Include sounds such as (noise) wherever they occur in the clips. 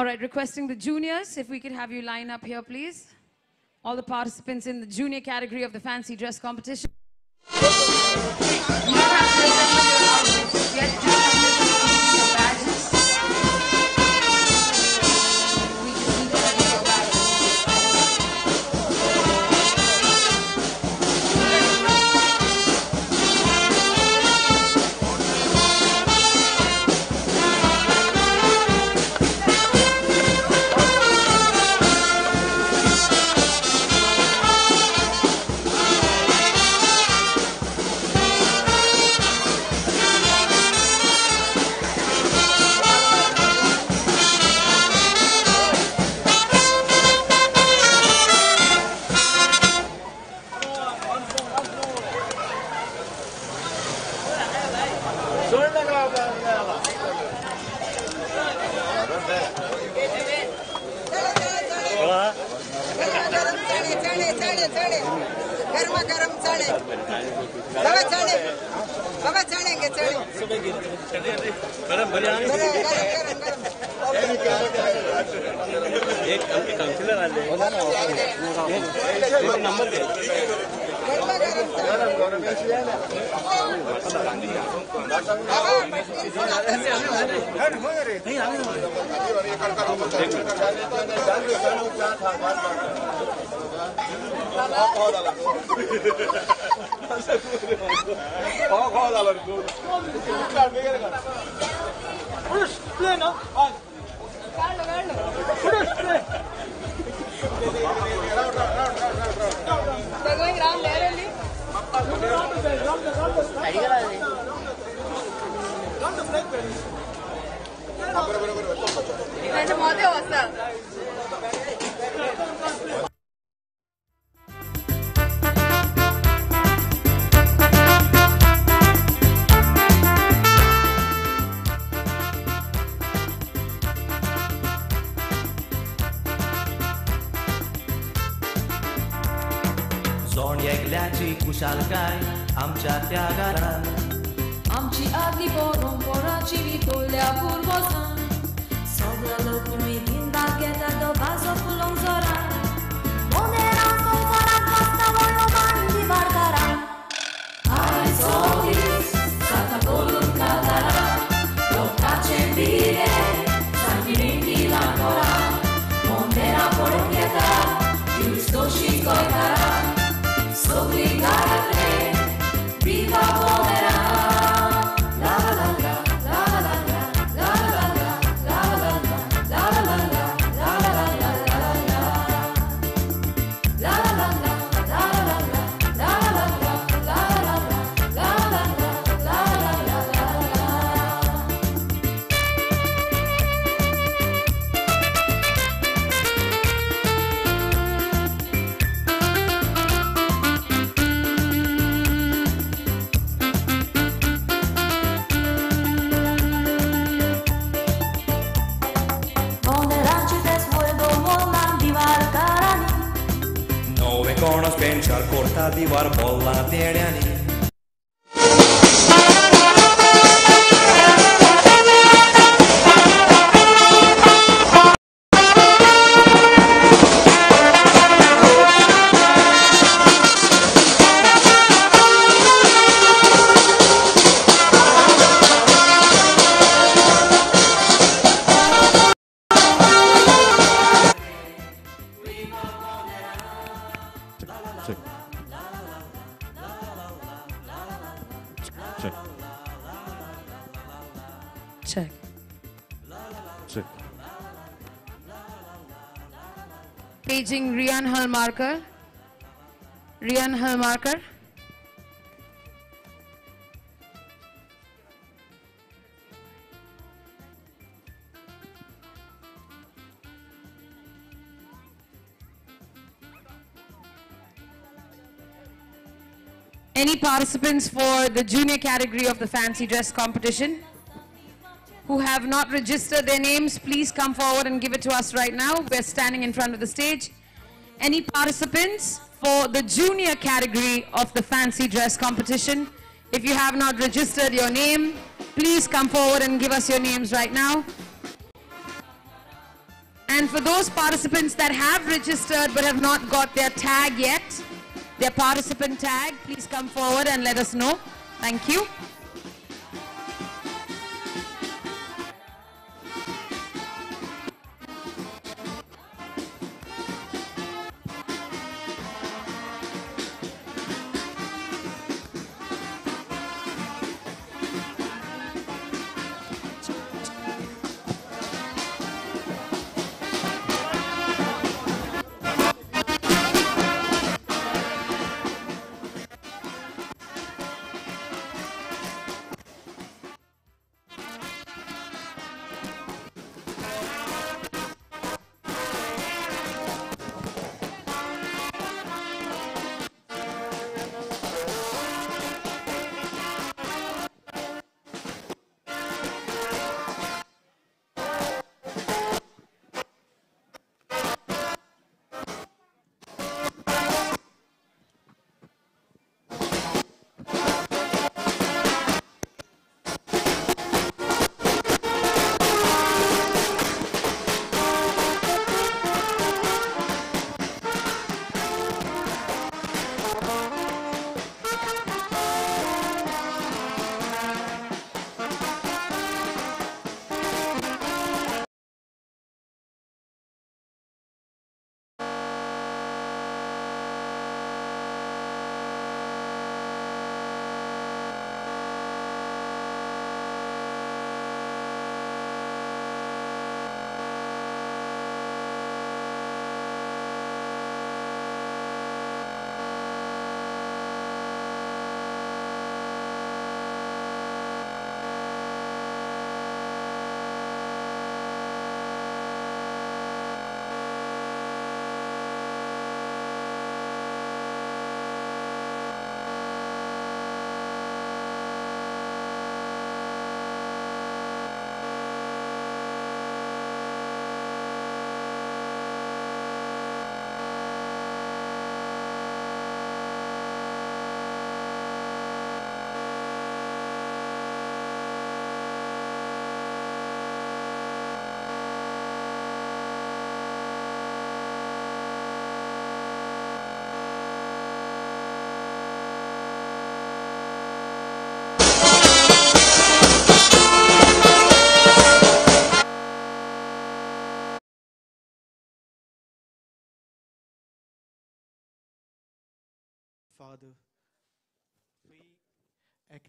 All right, requesting the juniors, if we could have you line up here, please. All the participants in the junior category of the fancy dress competition. Hallmarker. Rian Hallmarker. Any participants for the junior category of the fancy dress competition who have not registered their names, please come forward and give it to us right now. We're standing in front of the stage. Any participants for the junior category of the fancy dress competition? If you have not registered your name, please come forward and give us your names right now. And for those participants that have registered but have not got their tag yet, their participant tag, please come forward and let us know. Thank you.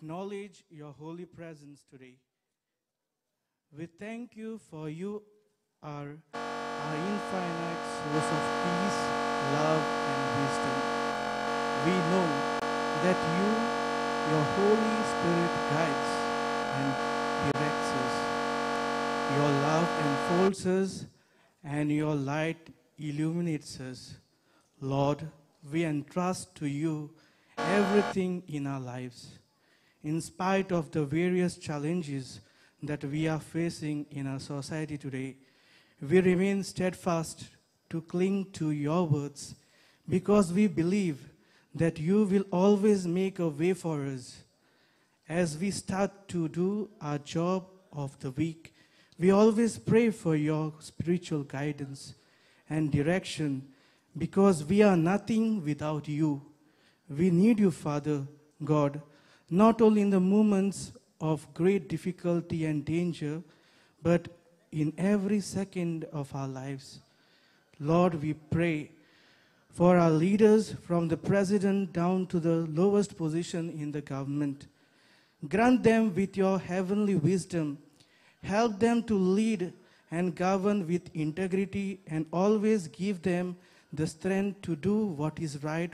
Acknowledge your holy presence today. We thank you for you are our infinite source of peace, love, and wisdom. We know that you, your Holy Spirit, guides and directs us. Your love enfolds us, and your light illuminates us. Lord, we entrust to you everything in our lives. In spite of the various challenges that we are facing in our society today, we remain steadfast to cling to your words because we believe that you will always make a way for us. As we start to do our job of the week, we always pray for your spiritual guidance and direction because we are nothing without you. We need you, Father God, not only in the moments of great difficulty and danger, but in every second of our lives. Lord, we pray for our leaders from the president down to the lowest position in the government. Grant them with your heavenly wisdom. Help them to lead and govern with integrity and always give them the strength to do what is right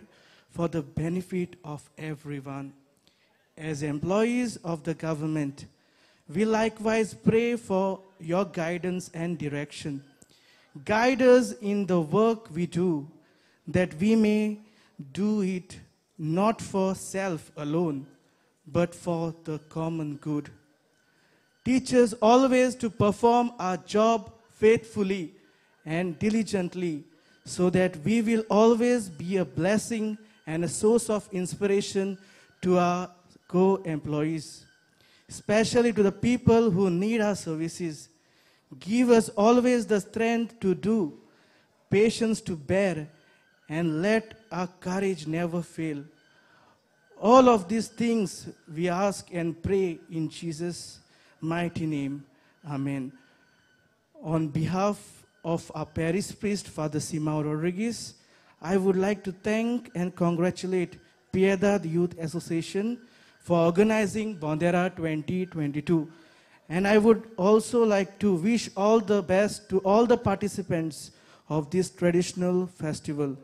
for the benefit of everyone. As employees of the government, we likewise pray for your guidance and direction. Guide us in the work we do, that we may do it not for self alone, but for the common good. Teach us always to perform our job faithfully and diligently, so that we will always be a blessing and a source of inspiration to our co employees, especially to the people who need our services. Give us always the strength to do, patience to bear, and let our courage never fail. All of these things we ask and pray in Jesus' mighty name. Amen. On behalf of our parish priest, Father Simao Rodriguez, I would like to thank and congratulate Piedad Youth Association for organizing Bonderam 2022. And I would also like to wish all the best to all the participants of this traditional festival.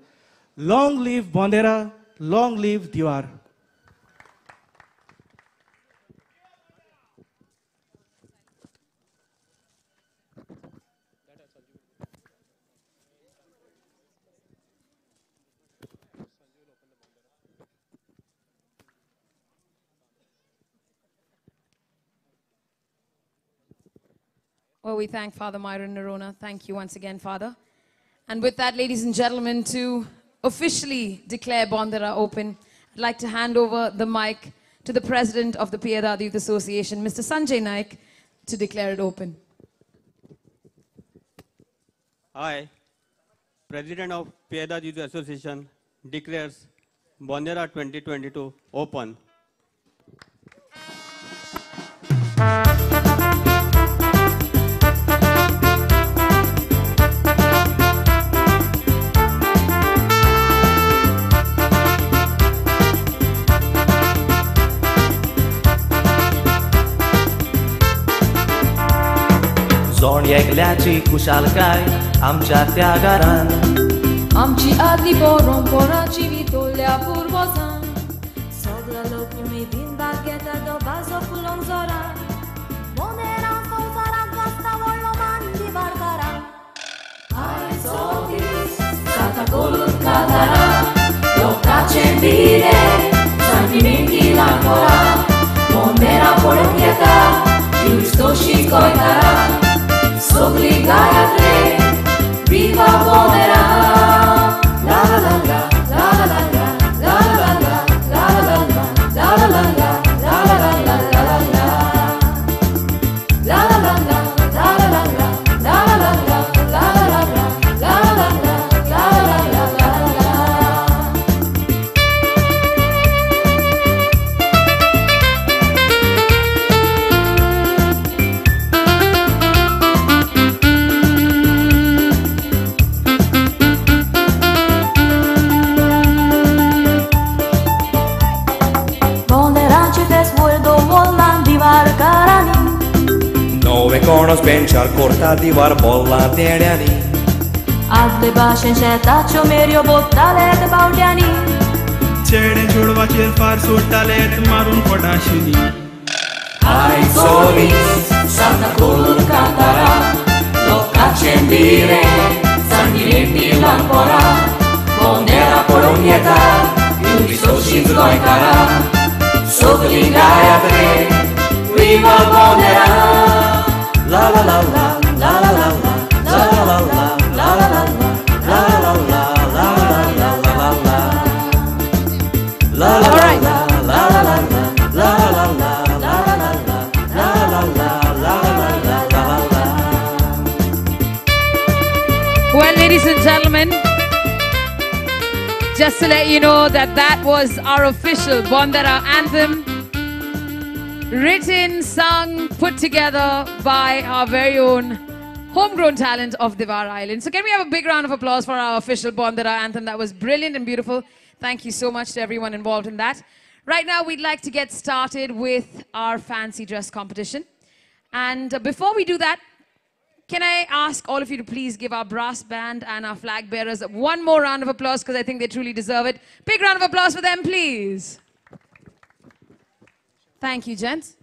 Long live Bonderam, long live Divar. Well, we thank Father Myron Nerona. Thank you once again, Father. And with that, ladies and gentlemen, to officially declare Bonderam open, I'd like to hand over the mic to the president of the Piedad Youth Association, Mr. Sanjay Naik, to declare it open. I, President of Piedad Youth Association, declares Bonderam 2022 open. जोण एकल्याची कुशालकाय आमच्या त्या घरान आमची आदली परंपराची वितोल्या पूर्वजां सगळ्या लोक उमेदीन भाग घेता तो बाजो फुलोंक जोरा मोनेरा संवसाराक वाचता व्हडलो मान दिवारकारा आयचो दीस जाता obligar al rey, viva poderoso. unos benchar corta divar bolla derani Alte bașen și tacio merio botale de baudiani Cere jurva che far surtale marun podașini Hai soli santa colul cantara Loca cembire, sanguinetti lampora viso poronieta, iubi sosin zgoicara Soglinaia tre, prima bonera La la la la, la la la la. Well, ladies and gentlemen, just to let you know that that was our official Bonderam anthem, written, sung, put together by our very own homegrown talent of Divar Island. So, can we have a big round of applause for our official Bonderam anthem? That was brilliant and beautiful. Thank you so much to everyone involved in that. Right now, we'd like to get started with our fancy dress competition. And before we do that, can I ask all of you to please give our brass band and our flag bearers one more round of applause because I think they truly deserve it. Big round of applause for them, please. Thank you, gents.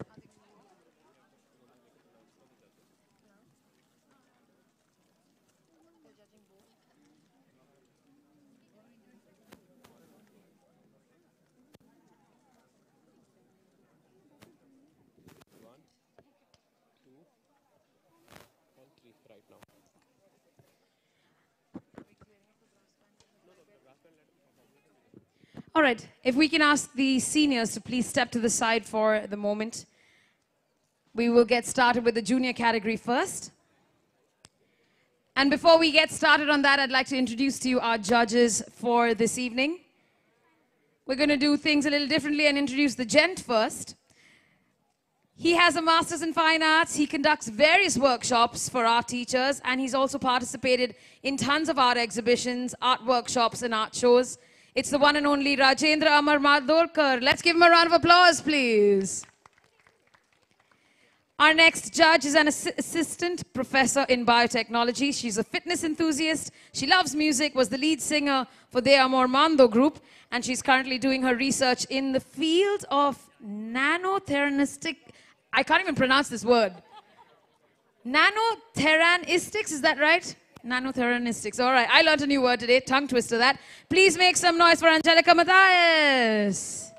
All right, if we can ask the seniors to please step to the side for the moment. We will get started with the junior category first. And before we get started on that, I'd like to introduce to you our judges for this evening. We're going to do things a little differently and introduce the gent first. He has a master's in fine arts. He conducts various workshops for art teachers, and he's also participated in tons of art exhibitions, art workshops, and art shows. It's the one and only Rajendra Amar Madolkar. Let's give him a round of applause, please. Our next judge is an assi- assistant professor in biotechnology. She's a fitness enthusiast. She loves music, was the lead singer for the Amor Mando group, and she's currently doing her research in the field of nanotheranostics. I can't even pronounce this word. Nanotheranostics, is that right? Nanotheranostics. All right, I learned a new word today, tongue twister that. Please make some noise for Angelica Matthias.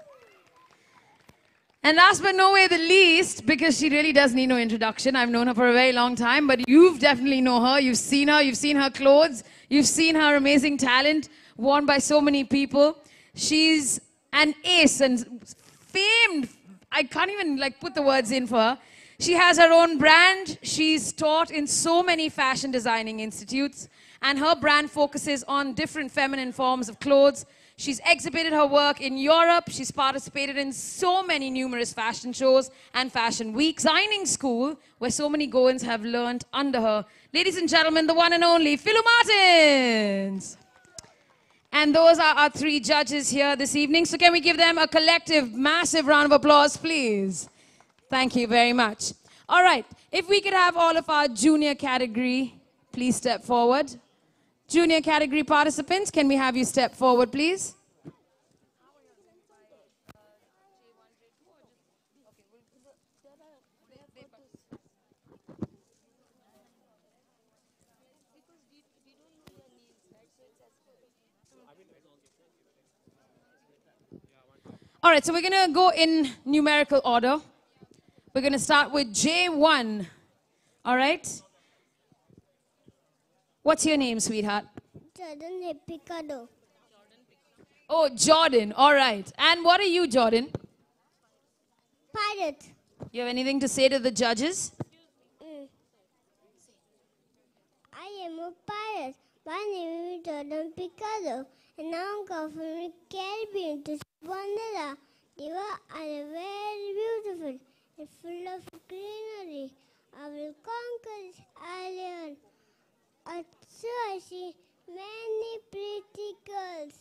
And last but no way the least, because she really does need no introduction. I've known her for a very long time, but you've definitely know her. You've seen her, you've seen her clothes, you've seen her amazing talent worn by so many people. She's an ace and famed. I can't even like put the words in for her. She has her own brand. She's taught in so many fashion designing institutes, and her brand focuses on different feminine forms of clothes. She's exhibited her work in Europe. She's participated in so many numerous fashion shows and fashion weeks. Designing school, where so many Goans have learned under her. Ladies and gentlemen, the one and only Philu Martins. And those are our three judges here this evening. So can we give them a collective, massive round of applause, please? Thank you very much. All right, if we could have all of our junior category, please step forward. Junior category participants, can we have you step forward, please? All right, so we're going to go in numerical order. We're going to start with J1. All right? What's your name, sweetheart? Jordan Picado. Oh, Jordan. All right. And what are you, Jordan? Pirate. You have anything to say to the judges? Mm. I am a pirate. My name is Jordan Picado, and I'm coming from the Caribbean to Vanilla. You are very beautiful and full of greenery. I will conquer this island. Also, I see many pretty girls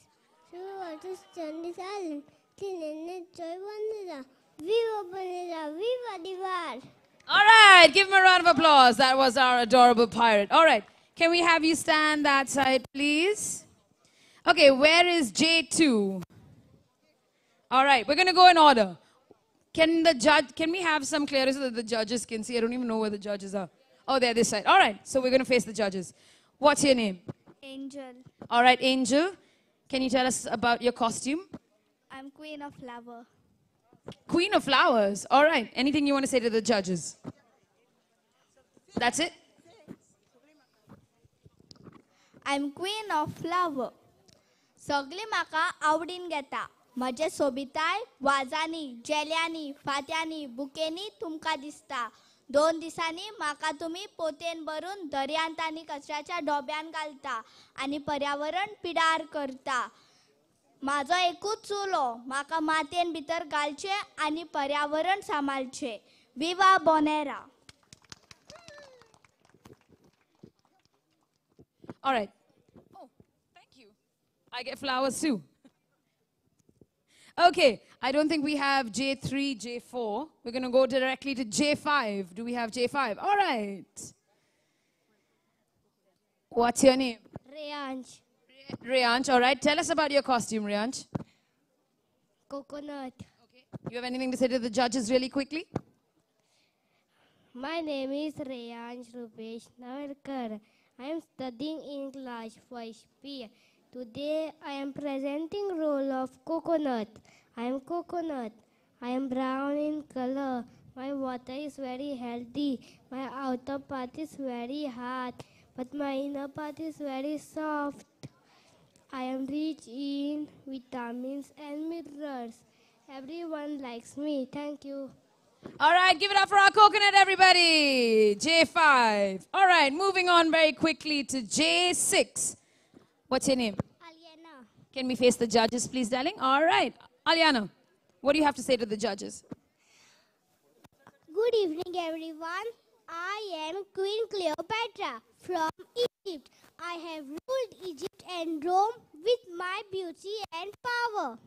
who want to stand this island. And enjoy Vanilla. Viva Vanilla! Viva Divar! All right. Give him a round of applause. That was our adorable pirate. All right. Can we have you stand that side, please? Okay, where is J2? All right, we're going to go in order. Can the judge, can we have some clarity so that the judges can see? I don't even know where the judges are. Oh, they're this side. All right, so we're going to face the judges. What's your name? Angel. All right, Angel. Can you tell us about your costume? I'm Queen of Flowers. Queen of Flowers. All right. Anything you want to say to the judges? That's it? I'm Queen of Flower. Soglimaka Audingeta. म्हजे सोबिताय वाजांनी जेल्यांनी फात्यांनी बुकेनी तुमकां दिसता दोन दिसांनी म्हाका तुमी पोतेन भरून दर्यांत आनी कचऱ्याच्या डोब्यान घालता आनी पर्यावरण पिडार करता म्हाजो एकूच चुलो म्हाका मातयेन भितर घालचे आनी पर्यावरण सांबाळचे विवा बोनेरा All right. Oh, thank you. I get flowers too. Okay, I don't think we have J3, J4. We're going to go directly to J5. Do we have J5? All right. What's your name? Rayanch. Rayanch, all right. Tell us about your costume, Rayanch. Coconut. Okay. You have anything to say to the judges really quickly? My name is Rayanch Rupesh Navarkar. I am studying in class five. Today I am presenting role of coconut. I am coconut. I am brown in color. My water is very healthy. My outer part is very hard, but my inner part is very soft. I am rich in vitamins and minerals. Everyone likes me. Thank you. All right, give it up for our coconut, everybody. J5. All right, moving on very quickly to J6. What's your name? Aliana. Can we face the judges, please, darling? All right. Aliana, what do you have to say to the judges? Good evening, everyone. I am Queen Cleopatra from Egypt. I have ruled Egypt and Rome with my beauty and power.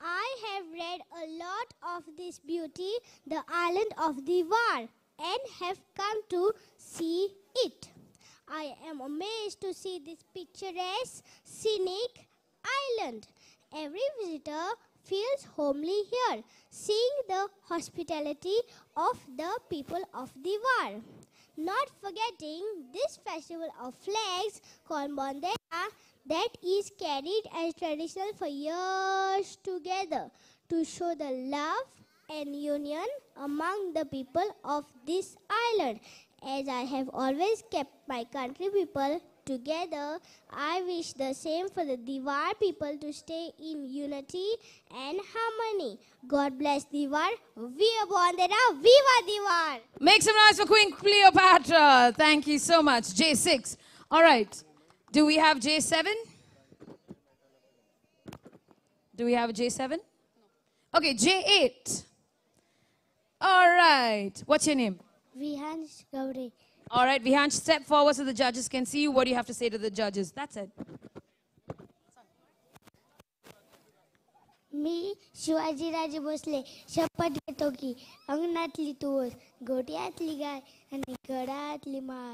I have read a lot of this beauty, the island of the war, and have come to see it. I am amazed to see this picturesque, scenic island. Every visitor feels homely here, seeing the hospitality of the people of the war. Not forgetting this festival of flags called that is carried as traditional for years together to show the love and union among the people of this island. As I have always kept my country people together, I wish the same for the Divar people to stay in unity and harmony. God bless Divar. Viva Bandera. Viva Divar. Make some noise for Queen Cleopatra. Thank you so much. J6. All right. Do we have J7? Do we have a J7? Okay, J8. All right. What's your name? Vihan Gauri. All right, Vihan, step forward so the judges can see you. What do you have to say to the judges? That's it. मी शिवाजीराजे भोसले शपथ घेतो की अंगणातली तुळस गोट्यातली गाय आणि गडातली माळ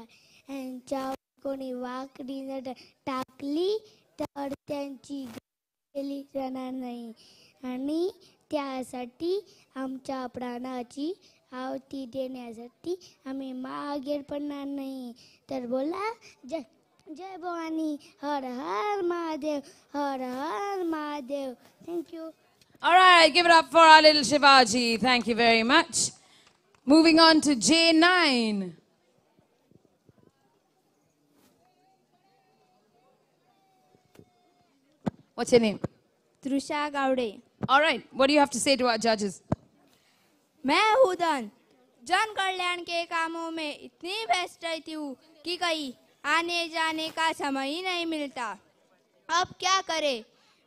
यांच्या कोणी वाकडी नट टाकली तर त्यांची गेली जाणार नाही आणि त्यासाठी आमच्या प्राणाची आहुती देण्यासाठी आम्ही मागे पडणार नाही तर बोला जय जय भवानी हर हर महादेव हर हर Mahadev thank you All right, give it up for our little Shivaji. Thank you very much. Moving on to J9. What's your name? Trisha Gawde All right, what do you have to say to our judges? मैं हूँ धन। जन कल्याण के कामों में इतनी व्यस्त रहती हूँ कि कहीं आने जाने का समय ही नहीं मिलता। अब क्या करे?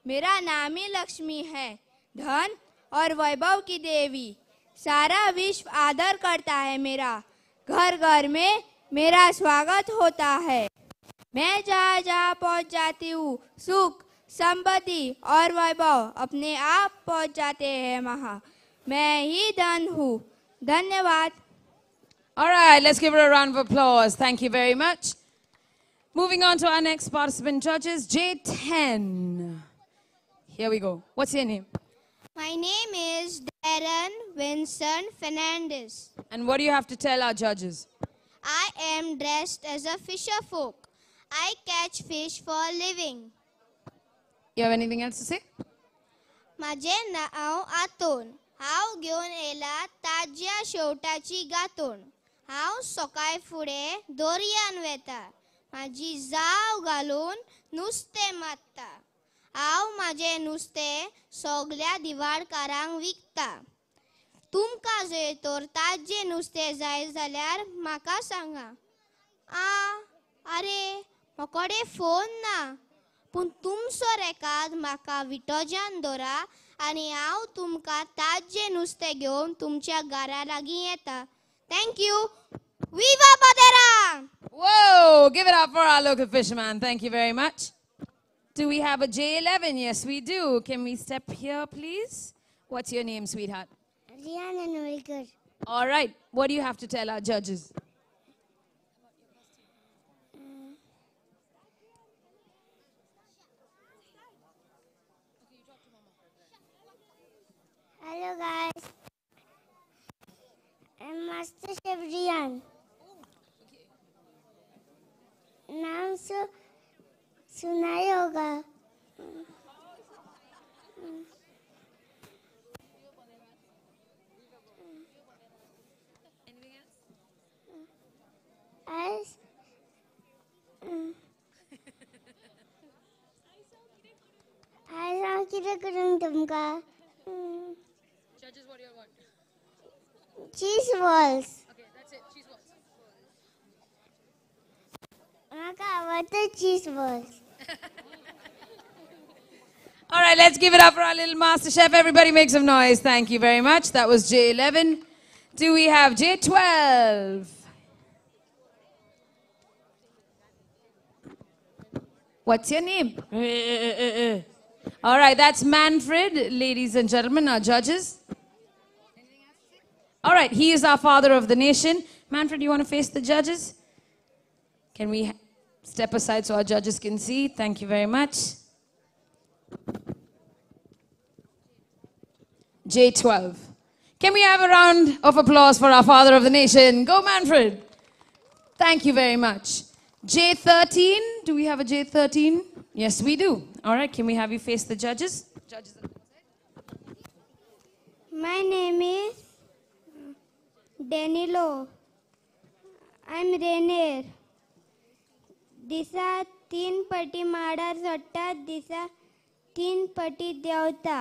मेरा नाम ही लक्ष्मी है, धन और वैभव की देवी। सारा विश्व आदर करता है मेरा। घर घर में मेरा स्वागत होता है। मैं जहाँ जहाँ पहुँच जाती हूँ, सुख, संपत्ति और वैभव अपने आप पहुँच जाते हैं वहाँ। मैं ही धन हूँ धन्यवाद All right, let's give her a round of applause. Thank you very much. Moving on to our next participant judges, J10. Here we go. What's your name? My name is Darren Vincent Fernandez. And what do you have to tell our judges? I am dressed as a fisher folk. I catch fish for a living. You have anything else to say? माझे नाव आतोन हांव घेवन येला ताज्या शेवटाची गातोण. हांव सकाळ फुडें दर्यान वेता म्हाजी जाव घालून नुस्तें मारता हांव म्हाजें नुस्तें सगल्या दिवाडकारांक विकता. तुमकां जर तर ताजें नुस्तें जाय जाल्यार म्हाका सांगा. आ आरे म्हकोडे फोन ना. पूण तुमचो रेकाद म्हाका विटोजान दवरा आनी हांव तुमकां ताजें नुस्तें घेवन तुमच्या घरा लागीं येता थँक्यू विवा Badera Whoa, give it up for our local fisherman. Thank you very much. Do we have a J11? Yes, we do. Can we step here, please? What's your name, sweetheart? Riyana Navalkar All right. What do you have to tell our judges? Hello guys I am master chef Riyan नाम सु सुना ही होगा आज आज हांव कितें करूंक तुमकां Judges, what do you want? Cheese balls. Maka, what are cheese balls? (laughs) All right, let's give it up for our little master chef. Everybody make some noise. Thank you very much. That was J11. Do we have J12? What's your name? Eh, eh, eh, All right, that's Manfred, ladies and gentlemen, our judges. All right, he is our father of the nation. Manfred, you want to face the judges? Can we step aside so our judges can see? Thank you very much. J12. Can we have a round of applause for our father of the nation? Go, Manfred. Thank you very much. J13. Do we have a J13? Yes, we do. All right, can we have you face the judges? Judges. My name is Danilo. I'm रेनेर दिसा तीन पटी माडार सोडटा दिसा तीन पटी देंवता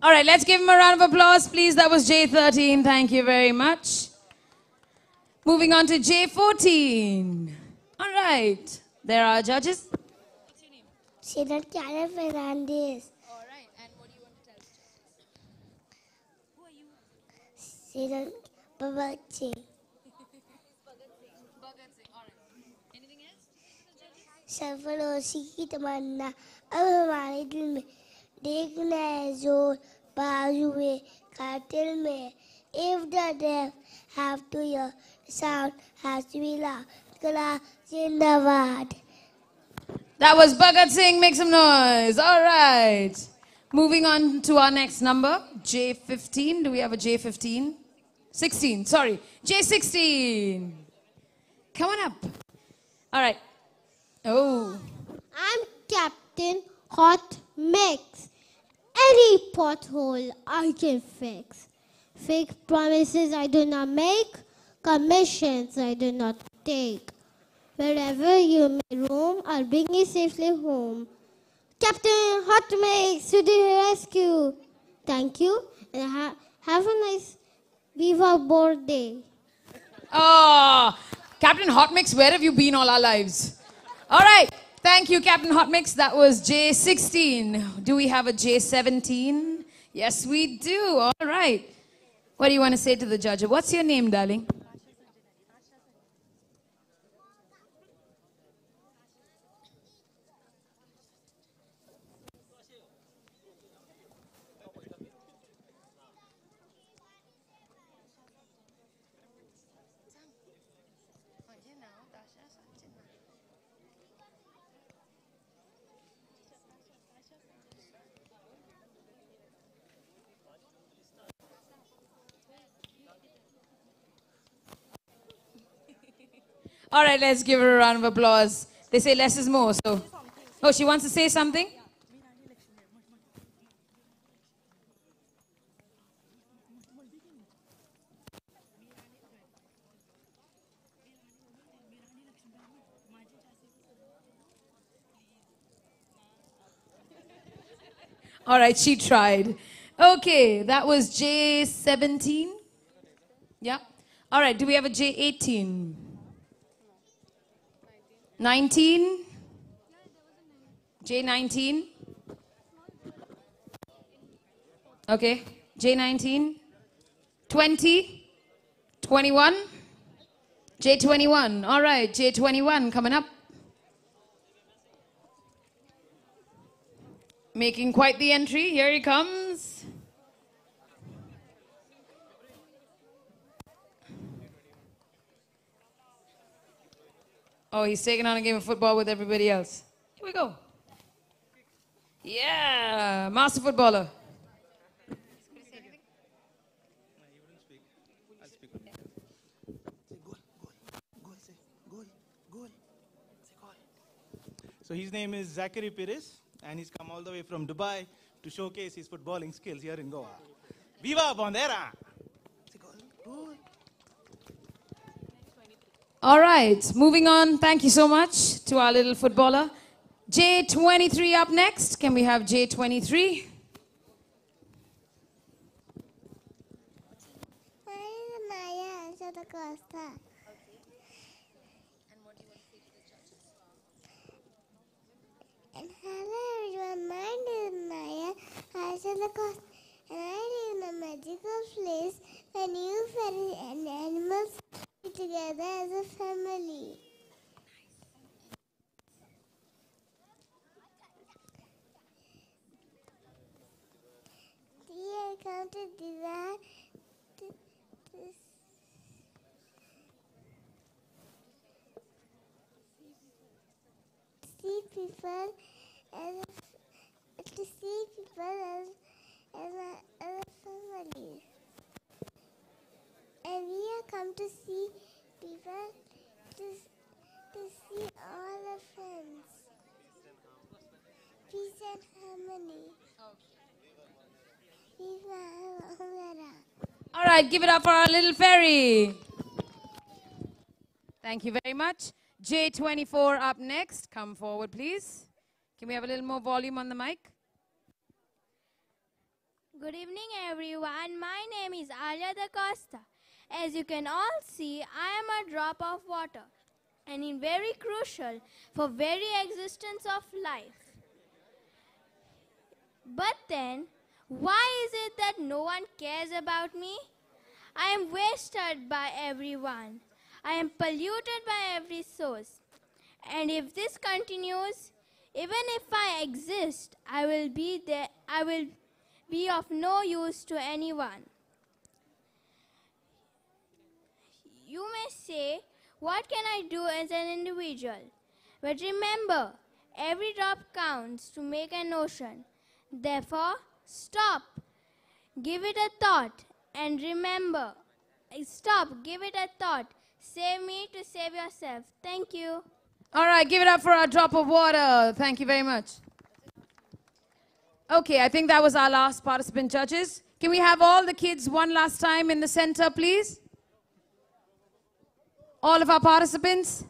All right, let's give him a round of applause, please. That was J13. Thank you very much. Moving on to J14. All right, there are judges. What's your name? Sheila Chiara Fernandez. All right, and what do you want to tell us? Who are you? Sheila Bhagat Singh. Bhagat Singh. All right. Anything else? Sarfaroshi ki tamanna ab hamare dil mein देखना है जोर बाजू में कातिल में if the deaf have to hear the sound has to be loud Kala Zindabad That was Bhagat Singh. Make some noise. All right. Moving on to our next number, J15. Do we have a J15? 16, sorry. J16. Come on up. All right. Oh. I'm Captain Hot Mix. Any pothole I can fix. Fake promises I do not make, commissions I do not take. Wherever you may roam, I'll bring you safely home. Captain Hot Mix to the rescue. Thank you and ha- have a nice Viva Board Day. Oh, Captain Hot Mix, where have you been all our lives? All right. Thank you, Captain Hot Mix. That was J16. Do we have a J17? Yes, we do. All right. What do you want to say to the judge? What's your name, darling? All right, let's give her a round of applause. They say less is more, so. Oh, she wants to say something? All right, she tried. Okay, that was J17. Yeah. All right, do we have a J18? 19? J19? Okay, J19? 20? 21? J21. All right, J21 coming up. Making quite the entry. Here he comes. Oh, he's taking on a game of football with everybody else. Here we go. Yeah, master footballer. So his name is Zachary Pires, and he's come all the way from Dubai to showcase his footballing skills here in Goa. Viva Bonderam! All right, moving on. Thank you so much to our little footballer. J23 up next. Can we have J23? My is Maya Ansha da Costa. And hello everyone, my name is Maya Ansha da Costa. And I live in a magical place where new fairy and animals together as a family. Come to design to see people as to see people as as a, as a family. And we have come to see people to, to see all our friends. Peace and harmony. Viva Bondera. All right, give it up for our little fairy. Thank you very much. J24 up next. Come forward, please. Can we have a little more volume on the mic? Good evening, everyone. My name is Alia da Costa. As you can all see, I am a drop of water and in very crucial for very existence of life. But then, why is it that no one cares about me? I am wasted by everyone. I am polluted by every source. And if this continues, even if I exist, I will be there I will be of no use to anyone. You may say, What can I do as an individual? But remember, every drop counts to make an ocean. Therefore, stop, give it a thought, and remember, stop, give it a thought. Save me to save yourself. Thank you. All right, give it up for our drop of water. Thank you very much. Okay, I think that was our last participant judges. Can we have all the kids one last time in the center, please? All of our participants.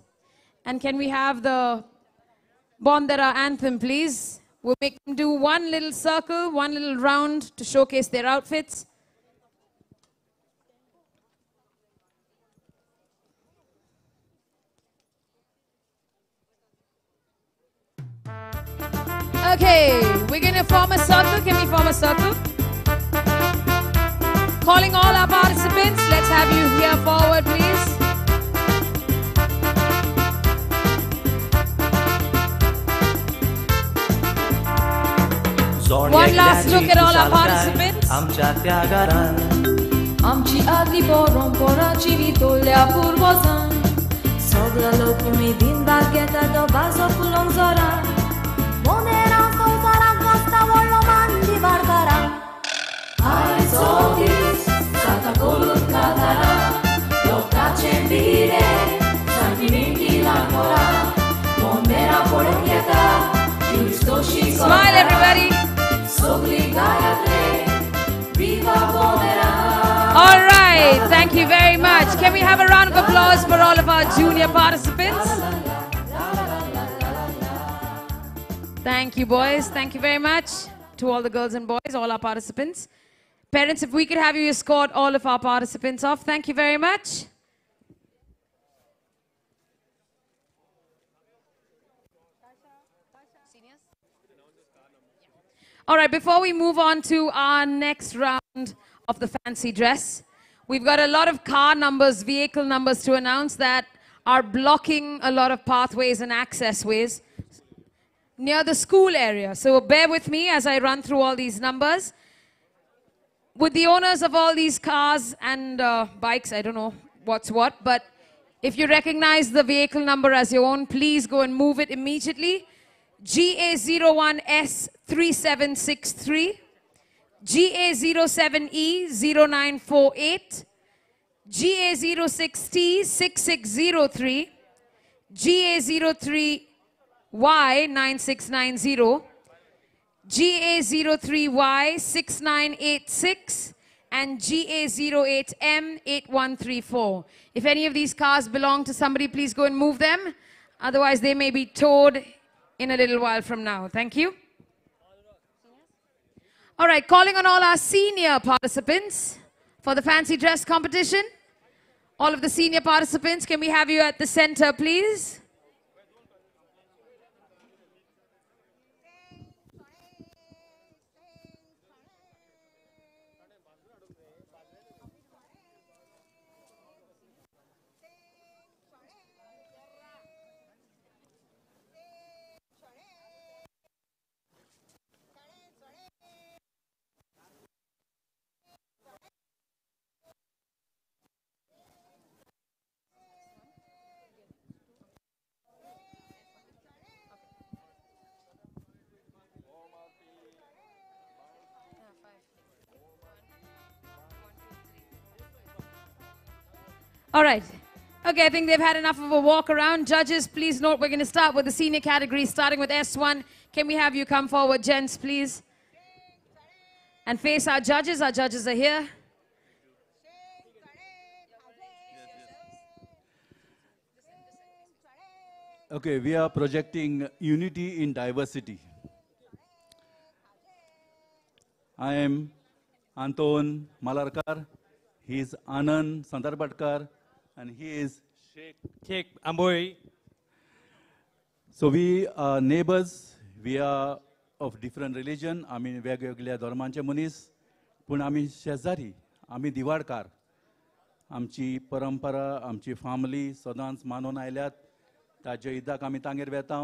And can we have the Bondera anthem, please? We'll make them do one little circle, one little round to showcase their outfits. Okay, we're gonna form a circle. Can we form a circle? Calling all our participants, let's have you here forward, please. One last look at all our participants. Amci adli poromporacii vitolea purvozan Soglă locului din bagheta do bazocul onzoran Bonera souzara gasta o loman di barcara Hai sotis, satacul catara Locta ce bine, sentimenti la mora. Bonera porompieta, Smile everybody! All right, thank you very much. Can we have a round of applause for all of our junior participants? Thank you, boys. Thank you very much to all the girls and boys, all our participants. Parents, if we could have you escort all of our participants off, thank you very much. All right, before we move on to our next round of the fancy dress, we've got a lot of car numbers, vehicle numbers to announce that are blocking a lot of pathways and access ways near the school area. So bear with me as I run through all these numbers. With the owners of all these cars and uh, bikes, I don't know what's what, but if you recognize the vehicle number as your own, please go and move it immediately. GA01S3763, GA07E0948, GA06T6603, GA03Y9690, GA03Y6986 and GA08M8134. If any of these cars belong to somebody, please go and move them. Otherwise, they may be towed in a little while from now. Thank you. All right, calling on all our senior participants for the fancy dress competition. All of the senior participants, can we have you at the center, please? All right. Okay, I think they've had enough of a walk around. Judges, please note we're going to start with the senior category, starting with S1. Can we have you come forward, gents, please? And face our judges. Our judges are here. Okay, we are projecting unity in diversity. I am Anton Malarkar, he is Anand Sandarbatkar, and he is Sheikh, Sheikh Amboi. So we are neighbors, we are of different religion, आम्ही वेगवेगळ्या धर्मांचे मनीस, पूण आम्ही शेजारी, आम्ही दिवाडकार. आमची परंपरा आमची फॅमिली सदांच मानून आयल्यात ताज्या ईदाक आमी तांगेर वेता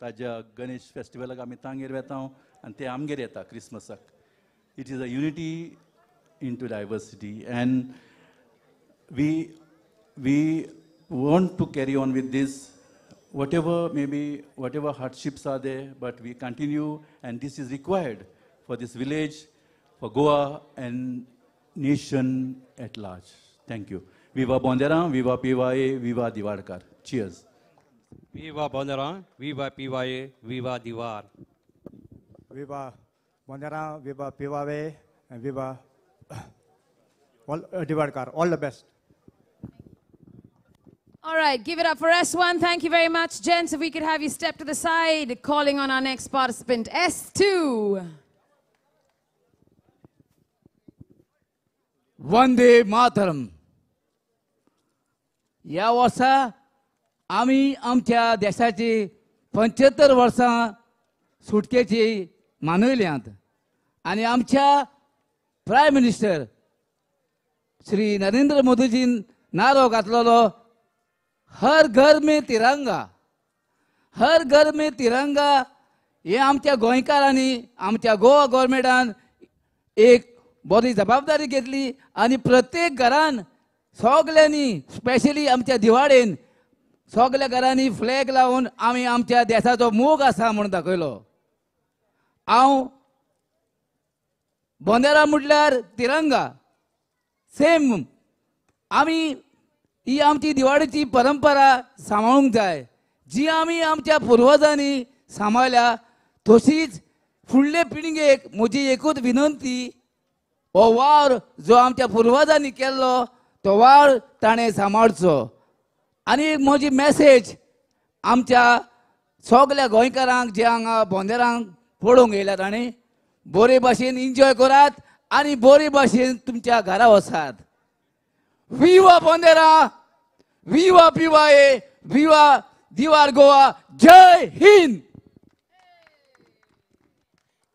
ताज्या गणेश फेस्टिवलाक आमी तांगेर वेता आनी ते आमगेर येता क्रिसमसाक it is a unity in to diversity and we we want to carry on with this, whatever maybe, whatever hardships are there, but we continue and this is required for this village, for Goa and nation at large. Thank you. Viva Bonderam, Viva PYA, Viva Divarkar. Cheers. Viva Bonderam, Viva PYA, Viva Divar. Viva Bonderam, Viva PYA, and Viva (coughs) all, uh, All the best. All right, give it up for S1. Thank you very much. Gents, if we could have you step to the side, calling on our next participant, S2. Vande Mataram या वर्सा आम्ही आमच्या देशाची पंच्याहत्तर वर्सां सुटकेची मानयल्यांत आणि आमच्या प्रायम मिनिस्टर श्री नरेंद्र मोदीजीन नारो घातलेलो हर घर में तिरंगा हर घर में तिरंगा हे आमच्या गोंयकारांनी आमच्या गोवा गोवोरमेंटान एक बरी जबाबदारी घेतली आनी प्रत्येक घरान सगळ्यांनी स्पेशली आमच्या दिवाळेन सगळ्या घरांनी फ्लॅग लावून आमी आमच्या देशाचो मोग आसा म्हणून दाखयलो. हांव बोंदेरा म्हटल्यार तिरंगा. सेम आमी ही आमची दिवाळीची परंपरा सांबाळूंक जाय. जी आमी आमच्या पुर्वजांनी सांबाळल्या तशीच फुडले पिळगेक म्हजी एकूच विनंती. हो वावर जो आमच्या पुर्वजांनी केल्लो तो वावर ताणें सांबाळचो आनी म्हजी मॅसेज आमच्या सगल्या गोंयकारांक जे हांगा बोंदेरांक पळोवंक येयल्या ताणें बरे भाशेन एन्जॉय करात आनी बरे भाशेन तुमच्या घरा वसात. Viva Bandera! Viva PYA! Viva Divar Goa! Jai Hind!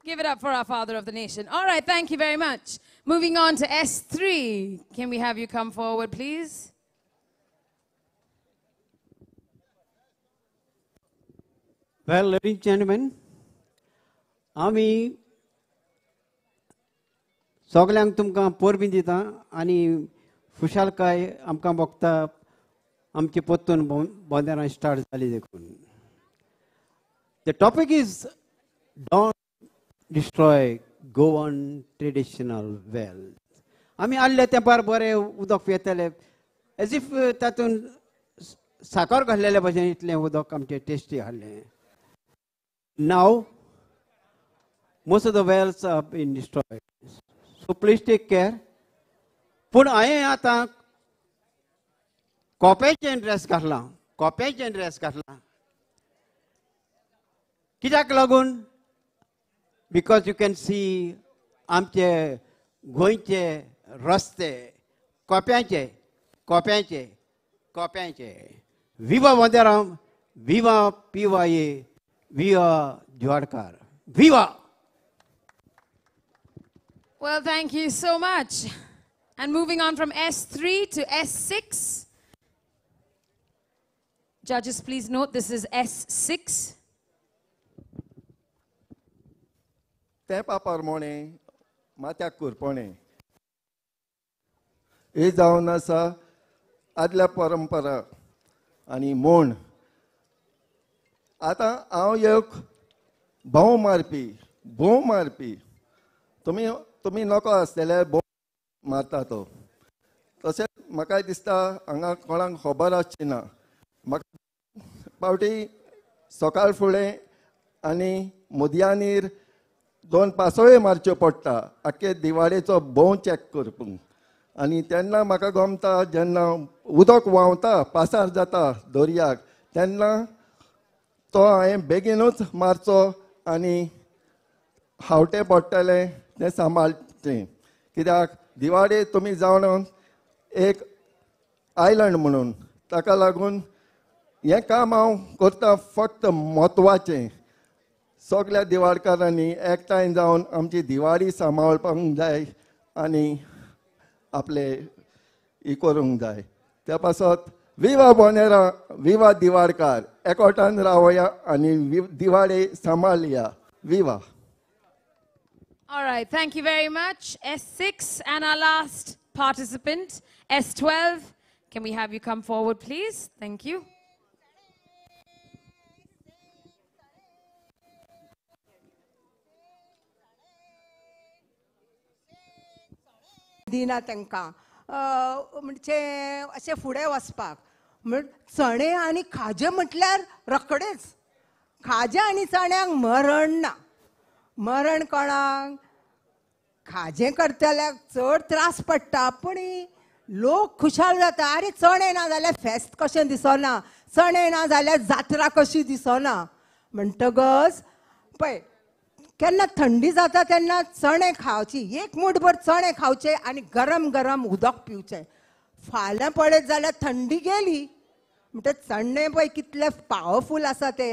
Give it up for our father of the nation. All right, thank you very much. Moving on to S3. Can we have you come forward, please? Well, ladies and gentlemen, আমি सगल्यांक तुमकां परबीं दितां खुशालकाय आमकां भोगता आमची पोत्तून बोंदेरां start जाली देखून. The topic is don't destroy Goan traditional wealth आमी आदल्या तेंपार बरें उदक पियेताले. एज इफ तातूंत साकर घातलेले भशेन इतलें उदक आमचें टेस्टी आहलें नाव most of the wells have in destroy so please take care पूण हांवें आतां कोप्याचें ड्रेस घातलां कोप्याचें ड्रेस घातलां कित्याक लागून बिकॉज़ यू कॅन सी आमचे गोंयचे रस्ते कोप्याचे कोप्याचे कोप्याचे। विवा वंदेराम विवा पिवाये विवा द्वारकार विवा! Well, thank you so much. And moving on from S3 to S6. Judges, please note this is S6. तेंपा प्रमाणे माथ्याक कुरपणे हे जावन आसा आदल्या परंपरा आनी म्हण आतां हांव एक भोव मारपी भोव मारपी तुमी तुमी नको आसलेले भोव मारता तो. तशेंच म्हाकाय दिसता हांगा कोणाक खबर आसची ना. म्हाका पावटी सकाळ फुडें आनी मुदयानीर दोन पासोळे मारच्यो पडटा. आख्खे दिवाळेचो भोव चॅक करपूंक आनी तेन्ना म्हाका गमता जेन्ना उदक व्हांवता पासार जाता दर्याक तेन्ना तो हांवें बेगीनूच मारचो आनी हावटें पडटलें तें सांबाळचें. कित्याक? दिवाडे तुमी जावन एक आयलंड म्हणून ताका लागून हें काम हांव करता फक्त म्हत्वाचें. सगल्या दिवाडकारांनी एकठांय जावन आमची दिवाळी सांबाळपाक जाय आनी आपले ही करूंक जाय. त्या पासत विवा बोनेरा विवा दिवाडकार एकवटान रावया आनी वि- दिवाडे सांबाळया विवा. All right, thank you very much. S6 and our last participant, S12. Can we have you come forward, please? Thank you. दिना तांकां म्हणजे अशें फुडें वचपाक म्हण चणे आनी खाजें म्हटल्यार रकडेच खाजें आनी चण्यांक मरण ना मरण कोणाक खाजें करतल्याक चड त्रास पडटा पूण लोक खुशाल जाता आरे चणे ना जाल्यार फेस्त कशें दिसना? चणे ना जाल्यार जात्रा कशी दिसना? म्हणटकच पळय केन्ना थंडी जाता तेन्ना चणे खावची. एक मुठभर चणे खावचे आनी गरम गरम उदक पिवचें फाल्यां पळयत जाल्यार थंडी गेली. म्हणटा चणे पळय कितले पावरफूल आसा ते.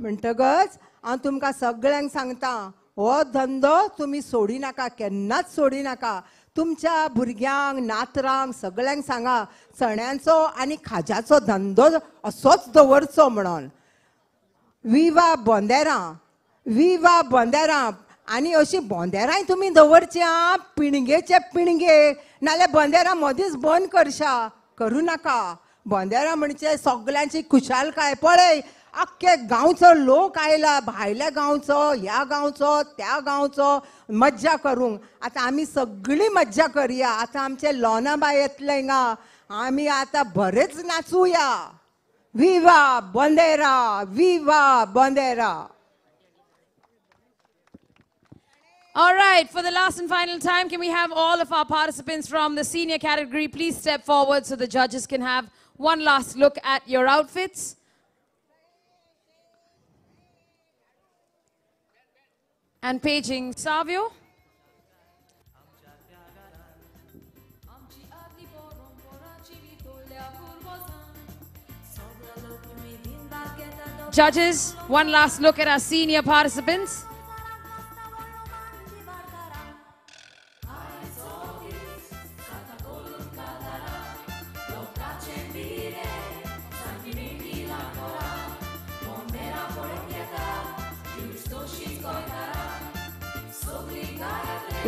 म्हणटकच हांव तुमकां सगळ्यांक सांगता हो धंदो तुमी सोडी नाका केन्नाच सोडी नाका. तुमच्या भुरग्यांक नातरांक सगळ्यांक सांगा चण्यांचो आनी खाज्याचो धंदो असोच दवरचो म्हणून. विवा बोंदेरां विवा बोंदेरां. आनी अशीं बोंदेरांय तुमी दवरची आं पिणगेचे पिणगे. नाल्यार बोंदेरां मदींच बंद करशा करू नाका. बोंदेरां म्हणजे सगल्यांची खुशालकाय पळय. आख्खे गांवचो लोक आयला भायल्या गांवचो ह्या गांवचो त्या गांवचो मज्जा करूंक आतां आमी सगळीं मज्जा करया आतां आमचे लोनाबाय येतले हिंगा आमी आतां बरेच नाचुया विवा बोंदेरा विवा बोंदेरा All right, for the last and final time, can we have all of our participants from the senior category please step forward so the judges can have one last look at your outfits? And paging Savio. Judges, one last look at our senior participants.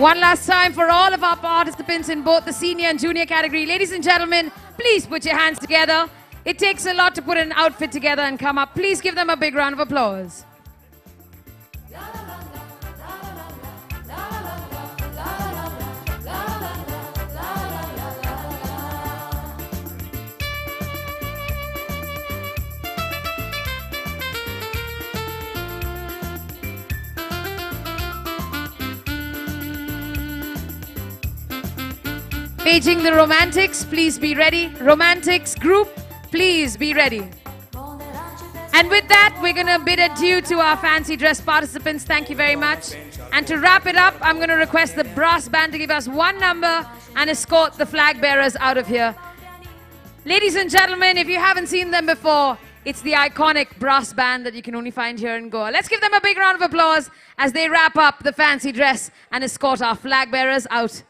One last time for all of our participants in both the senior and junior category. Ladies and gentlemen, please put your hands together. It takes a lot to put an outfit together and come up. Please give them a big round of applause. Paging the romantics, please be ready. Romantics group, please be ready. And with that, we're going to bid adieu to our fancy dress participants. Thank you very much. And to wrap it up, I'm going to request the brass band to give us one number and escort the flag bearers out of here. Ladies and gentlemen, if you haven't seen them before, it's the iconic brass band that you can only find here in Goa. Let's give them a big round of applause as they wrap up the fancy dress and escort our flag bearers out.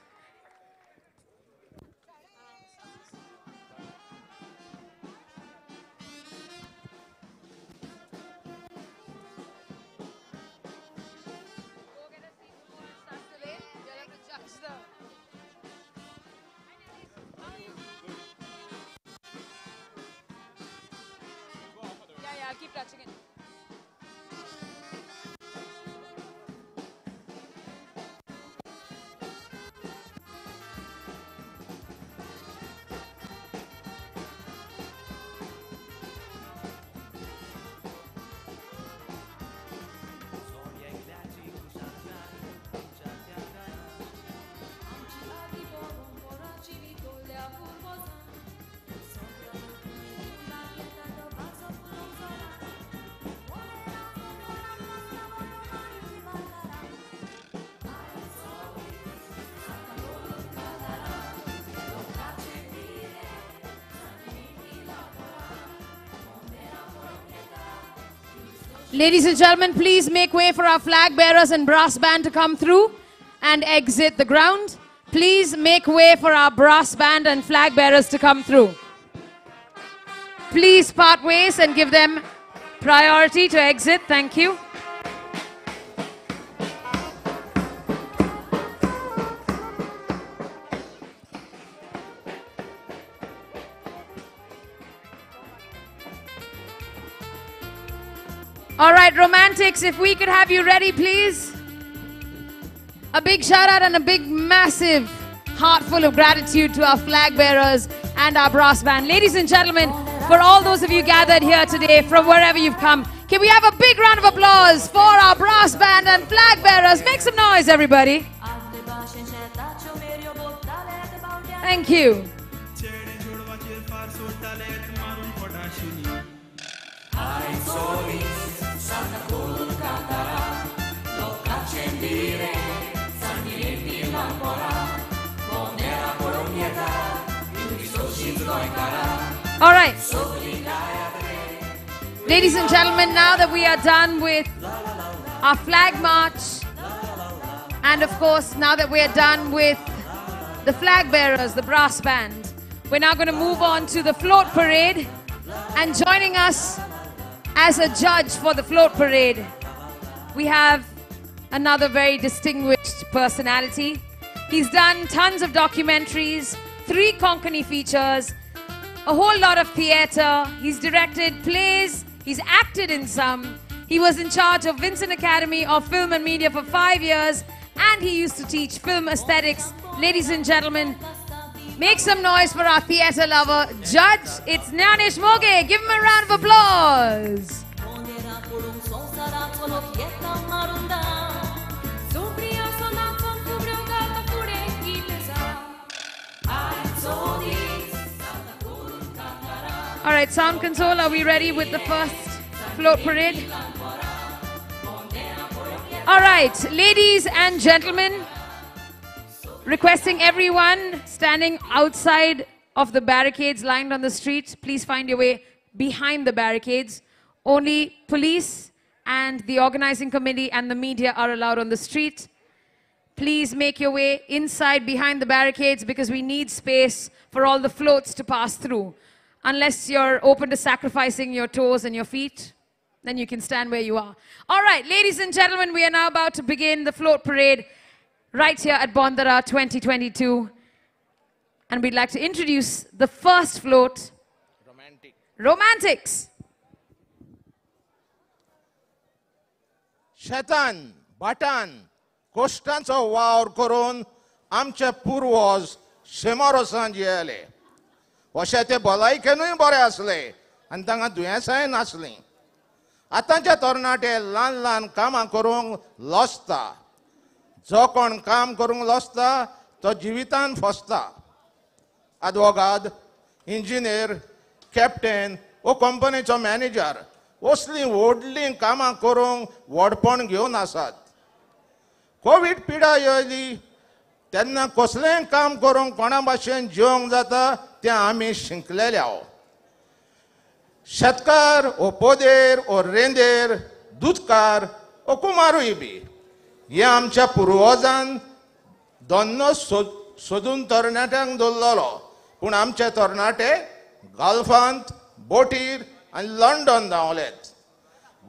Ladies and gentlemen, please make way for our flag bearers and brass band to come through and exit the ground. Please make way for our brass band and flag bearers to come through. Please part ways and give them priority to exit. Thank you. All right, romantics, if we could have you ready, please. A big shout out and a big, massive heart full of gratitude to our flag bearers and our brass band. Ladies and gentlemen, for all those of you gathered here today from wherever you've come, can we have a big round of applause for our brass band and flag bearers? Make some noise, everybody. Thank you. All right. Ladies and gentlemen, now that we are done with our flag march, and of course, now that we are done with the flag bearers, the brass band, we're now going to move on to the float parade. And joining us as a judge for the float parade, we have another very distinguished personality. He's done tons of documentaries, three Konkani features, a whole lot of theatre. He's directed plays, he's acted in some. He was in charge of Vincent Academy of Film and Media for five years, and he used to teach film aesthetics. Ladies and gentlemen, make some noise for our theatre lover, Judge. It's Dnyanesh Moghe. Give him a round of applause. All right, sound console, are we ready with the first float parade? All right, ladies and gentlemen, requesting everyone standing outside of the barricades lined on the streets, please find your way behind the barricades. Only police and the organizing committee and the media are allowed on the street. Please make your way inside behind the barricades because we need space for all the floats to pass through. Unless you're open to sacrificing your toes and your feet, then you can stand where you are. All right, ladies and gentlemen, we are now about to begin the float parade right here at Bondara 2022. And we'd like to introduce the first float, Romantics. शेतान भाटान कोश्टांचो वावर करून आमचे पुर्वज शेमोरोसान जियेले अशें ते भलायकेनूय बरे आसले आनी तांकां दुयेंसांय नासलीं आतांचे तरणाटे ल्हान ल्हान कामां करूंक लोसता जो कोण काम करूंक लोसता तो जिवितान फसता. आदवोगाद इंजिनियर कॅप्टन वो कंपनीचो मॅनेजर असलीं व्हडलीं कामां करूंक व्हडपण घेवन आसात. कोवीड पिडा येयली तेन्ना कसलेंय काम करूंक कोणा भाशेन जेवंक जाता तें आमी शिंकलेले आहो शेतकार ओ पोदेर ओ रेंदेर दुधकार ओ कुमारूय बी. हे आमच्या पुर्वजान दोन्नो सो सोदून तरणाट्यांक दवरलेलो पूण आमचे तरणाटे गाल्फांत बोटीर आनी लंडन धांवलेत.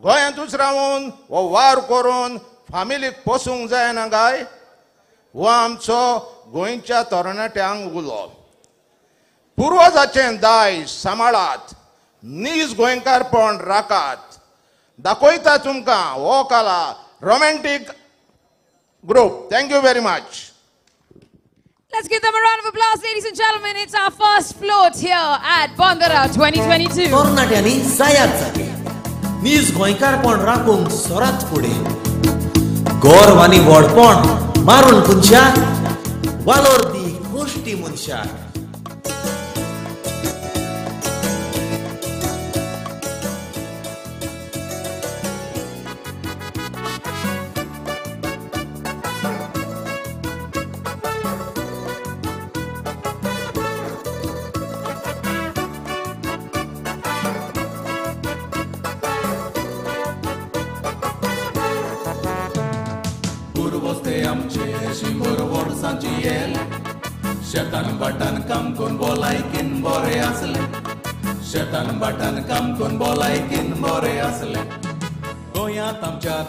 गोंयांतूच रावून हो वार करून फामिलीक पोसूंक जायना काय? हो आमचो गोंयच्या तरणाट्यांक उलो. पुर्वजाचें दायज सांबाळात नीज गोंयकारपण राखात दाखयता तुमकां हो कला romantic group thank you very much Let's give them a round of applause, ladies and gentlemen. It's our first float here at Bondara 2022. तरणाट्यांनी जायात जागे नीज गोंयकारपण राखूंक सोरात फुडें गोरव आनी व्हडपण मारून खंयच्याक वालोर दी गोश्टी मनशाक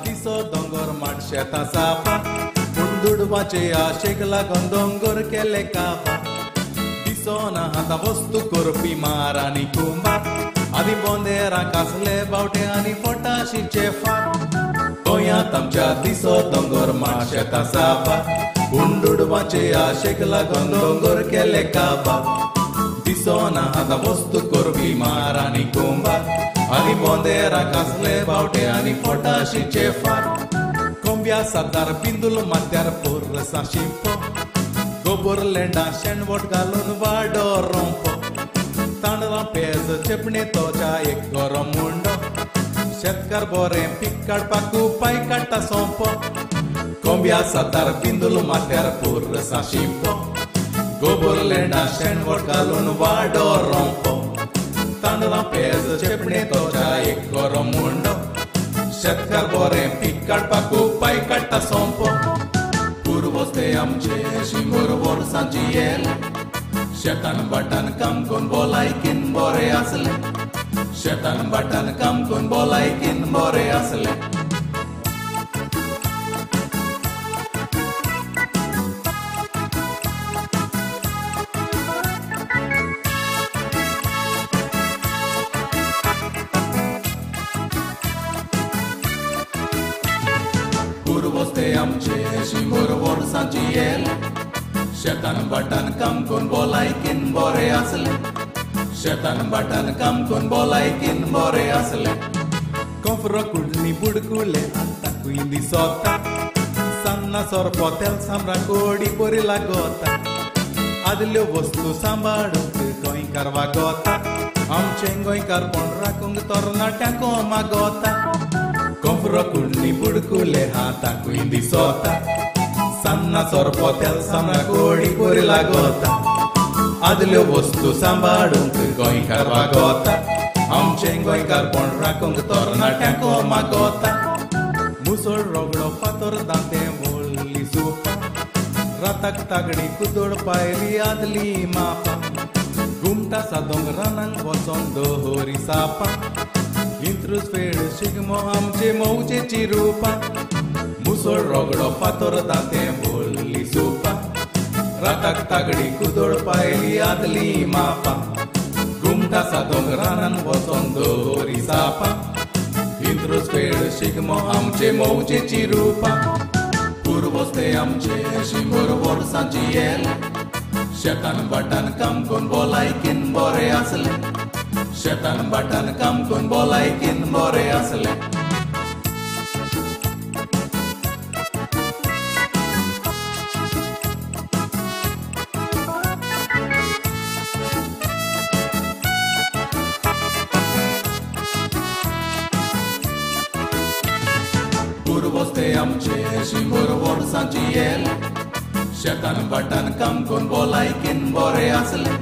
Tiso dongor marcheta sapa Mundur bacea shekla gondongor kele capa Tiso na hanta vostu corpi marani kumba Adi bondera casle baute ani fota și cefa Goia tamcea tiso dongor marcheta sapa Mundur bacea shekla gondongor kele capa Tiso na hanta vostu corpi marani kumba Ani bondera ca le baute, ani fota și ce fac? Combia sa dar pindul matear pur sa și po Gobur lenda șen vot galun vado rompo Tandava pez cepne toja e goro mundo Șetcar borem pic carpa cu pai carta sompo Combia sa dar pindul matear pur sa și po Gobur lenda șen vot galun vado rompo तांदळां पेज चेपणे तोच्या एक गरम मुंडो शेतकार बरें peak काडपाक उपाय काडटा सोंपो पूर्वस्ते आमचे शिंगर वर्सांची येले शेतान बाटान काम कोण भलायकीन बरे आसले शेतान बाटान काम कोण भलायकीन बरे आसले शेतान बाटान काम कोण भलायकीन बरे आसले शेतान बाटान काम कोण भलायकीन बरे आसले कोफरो कुडणी बुडकुले आतां कुयली सोता सान्ना सोरपो तेल सामरा कोडी बरी लागोता आदल्यो वस्तू सांबाळूंक गोंयकार वागोता आमचे गोंयकार कोण राखूंक तरणाट्यांक मागोता कोफरो कुडणी बुडकुले हातां कुयली सोता सान्ना सोरपो तेल सामरा कोडी बरी लागोता आदल्यो वस्तू सांबाळूंक गोंयकार वागोता आमचे गोंयकार कोण राखूंक तरणाट्यांक मागोता मुसळ रोगडो फातर दांते व्हडली सुपां राताक तागडी कुदोड पायली आदली मापा घुमटा सादोंक रानांक वचोन दोहोरी सापां इंत्रूस फेड शिगमो आमचे मौजेची रुपां मुसळ रोगडो फातर दांते व्हडली सुपां राताक तागडी कुदोड पायली आदली मापा घुमटा सादोंक रानान वचोन दोरी सापां इंत्रूस फेड शिगमो आमचे मौजेची रुपां पूर्वस्ते आमचे शिंगर वर्सांची येले शेतान बाटान काम कोण भलायकीन बरे आसले शेतान बाटान काम कोण भलायकीन बरे आसले शेतान बाटान काम कोण भलायकीन बरें आसलें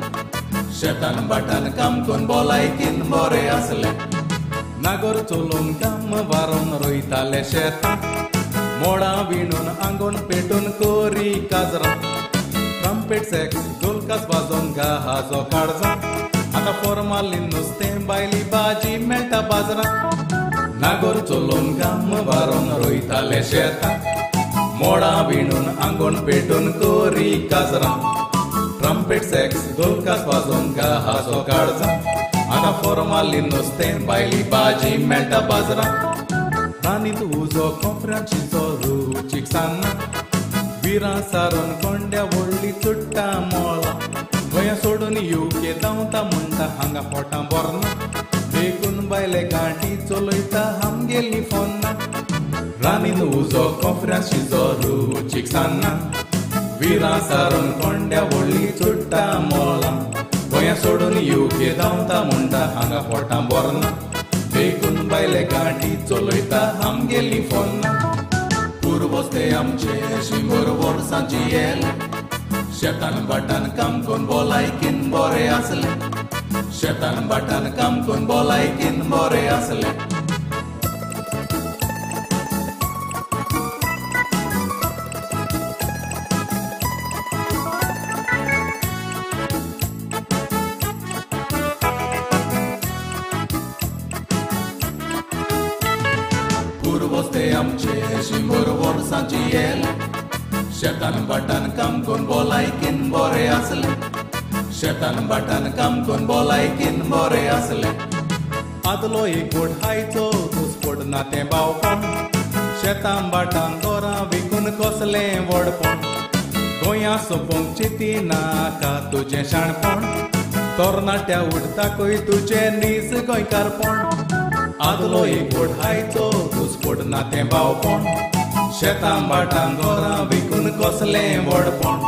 शेतान बाटान काम कोण भलायकीन बरें आसलें नागर चलोवन काम वारोन रोयताले शेतां मोडां विणून आंगोण पेटून कोरी काजरां ट्रम्पेट सॅक्स ढोलकास वाजोवन गाहाचो काळजां आतां फॉर्मालीन नुस्तें बायली भाजी मेळटा बाजरां नागोर चलोवन गाम वारोन रोयताले शेतां मोडां विणून आंगोण पेटून, कोरी काजरां। ट्रम्पेट सॅक्स ढोलकास वाजोवन गाहाचो काळजां आतां फॉर्मालीन नुस्तें बायली भाजी मेळटा बाजरां। रानीत उजो कोंफरांचीचो रुचीक सान्नां विरां सारून, कोंड्या व्हडली चुट्टा मोळां। गोंया सोडून येवके धांवता म्हणटा हांगा पोटां बरना देखून बायले गांठी चलयता आमगेली फोन्ना। रानीन उजो कोंफरांचीचो रुचीक सान्नां विरां सारून कोंड्या व्हडली चुट्टा मोळां गोंया सोडून येवके धांवता म्हणटा हांगा पोटां बरना देखून बायले गांठी चलयता आमगेली फोन्ना पूर्वस्ते आमचे शिंगर वर्सांची येले शेतान बाटान काम कोण भलायकीन बरें आसलें शेतान बाटान काम कोण भलायकीन बरें आसलें Shetan किन बोरे असले शतन बटन कम कुन kamkun किन बोरे असले आदलो एक गोठायचो नाते ना तें बावपण शेतां बाटां तोरां विकून कसलें व्हडपण गोंया सोंपूंक चिती नाका तुजें कोई तरणाट्या नीस कोई नीज गोंयकारपण आदलो एक गोठायचो घुसपट ना बाव बावपण शेतां बाटां तोरां विकून कसलें व्हडपण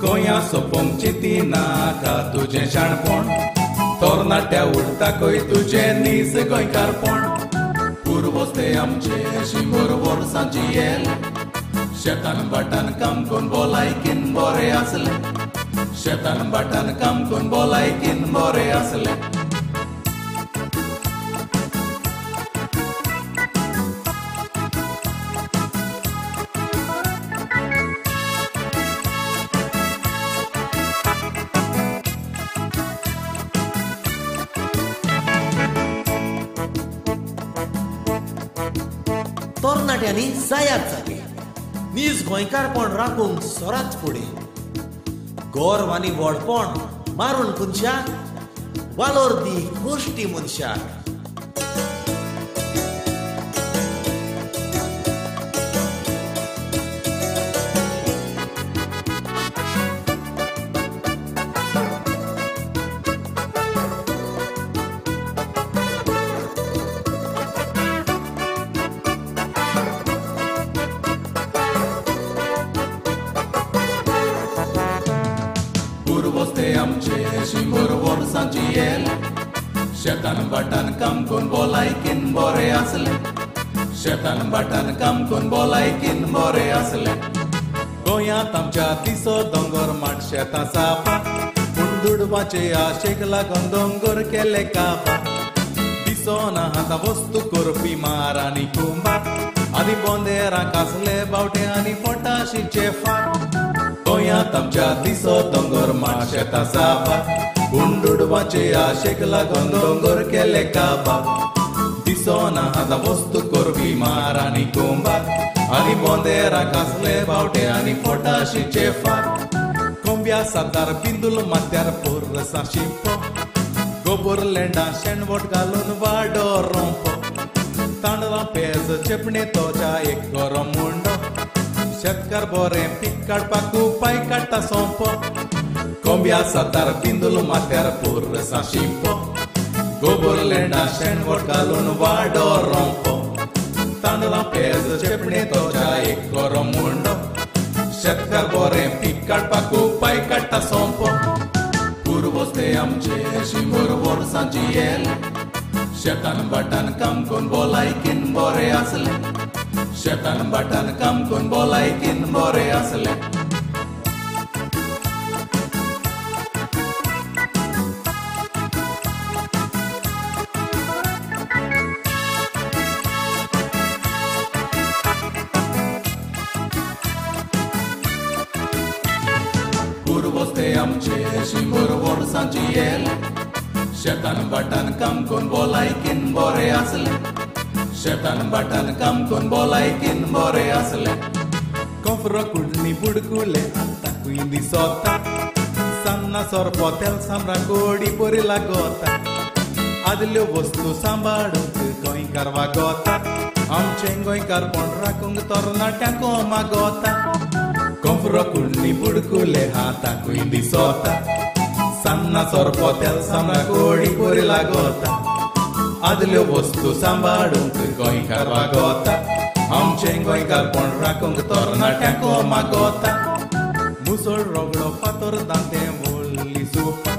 गोंया सोंपोंक चिती नाका तुजें शाणपण तरणाट्या उठताकय तुजें नीज गोंयकारपण पूर्वस्ते आमचे शिंगर वर्सांची येले शेतान बाटान काम कोण भलायकीन बरें आसलें शेतान बाटान काम कोण भलायकीन बरें आसलें तरणाट्यांनी जायात जागे. नीज गोंयकारपण राखूंक सरात फुडें गोरव आनी व्हडपण मारून खुनशाक वालोर दी गोष्टी मनशाक आमच्या दिसो दोंगर माट शेत आसा मुंदुडपाचे आशेक लागून दोंगर केले काबा दिसो ना हाता वस्तू करपी मार आनी कुंभा आदी बोंदे राकासले बावटे आनी पोटाशीचे फा गोंयांत आमच्या दिसो दोंगर माट शेता आसा मुंदुडपाचे आशेक लागून दोंगर केले काबा दिसो ना हाता वस्तू करपी मारानी आनी alimbondera Caslevaude, alimbonda și cefa Combia sa dar pindul mater pur sa și po Gobur lenda șen vot galun vado rompo Tandva pez chepne toja ekoro mundo Shetkar bore pikkad paku pai katta sompo Combia sa dar pindul mater pur sa și po Gobur lenda șen vot galun vado rompo standălam peză Ce pune toja e coromundo Șepte vorem picat pa cu pai carta sompo Curvos te am ce și mor vor sangiel Șeptan batan cam con bolai kin bore asle Șeptan batan cam con bolai kin bore asle वर्सांची येले शेतान बाटान काम करून भलायकीन बरें आसलें शेतान बाटान काम करून भलायकीन बरें आसलें कोफरो कुडणी बुडकुले आतां कुयदी सोता सान्ना सोरपोतेल सामरा गोडी बरी लागोता आदल्यो वस्तू सांबाळूंक गोंयकार वागोता आमचे गोंयकार कोण राखूंक तरणाट्यांक मागोता कोफरो कुडणी बुडकुले हाता कुयदी सोता सान्ना सोरपोतेल सामरा गोडी बरी लागोता आदल्यो वस्तू सांबाळूंक गोंयकार वागोता आमचे गोंयकार कोण राखूंक तरणाट्यांक मागोता मुसळ रोगडो फातर दांते व्हडली सोपा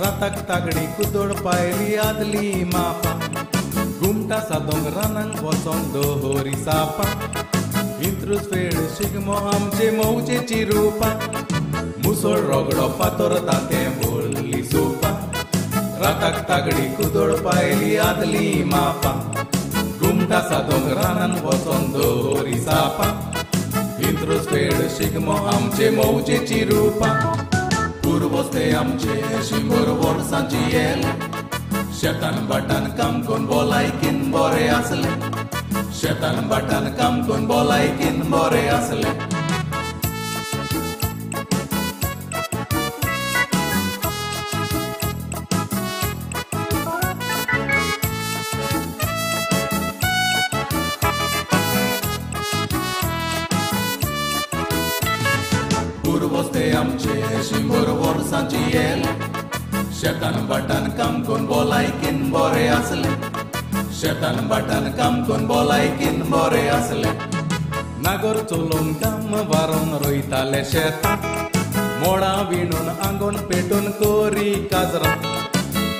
राताक तागडी कुदोड पायली आदली मापा घुमटा सादोंक रानांक वचोन दोहोरी सापा इंत्रूस फेड शिगमो आमचे मौजेची रुपा मुसळ रोगडो फातर दांते व्हडली सोपा राताक तागडी कुदोड पायली आदली मापा घुमटा सादोंक रानान वचोन दोहोरी सापा इंत्रूस फेड शिगमो आमचे मौजेची रुपा पुरवस्ते आमचे शिंबर वर्सांची येले शेतान बाटान काम करून भलायकीन बरें आसलें शेतान बाटान काम करून भलायकीन बरें आसलें शेतान बाटान काम करून भलायकीन बरें आसलें नागर चलोवन काम वारोन रोयताले शेतां मोडां विणून आंगोन पेटून कोरी काजरां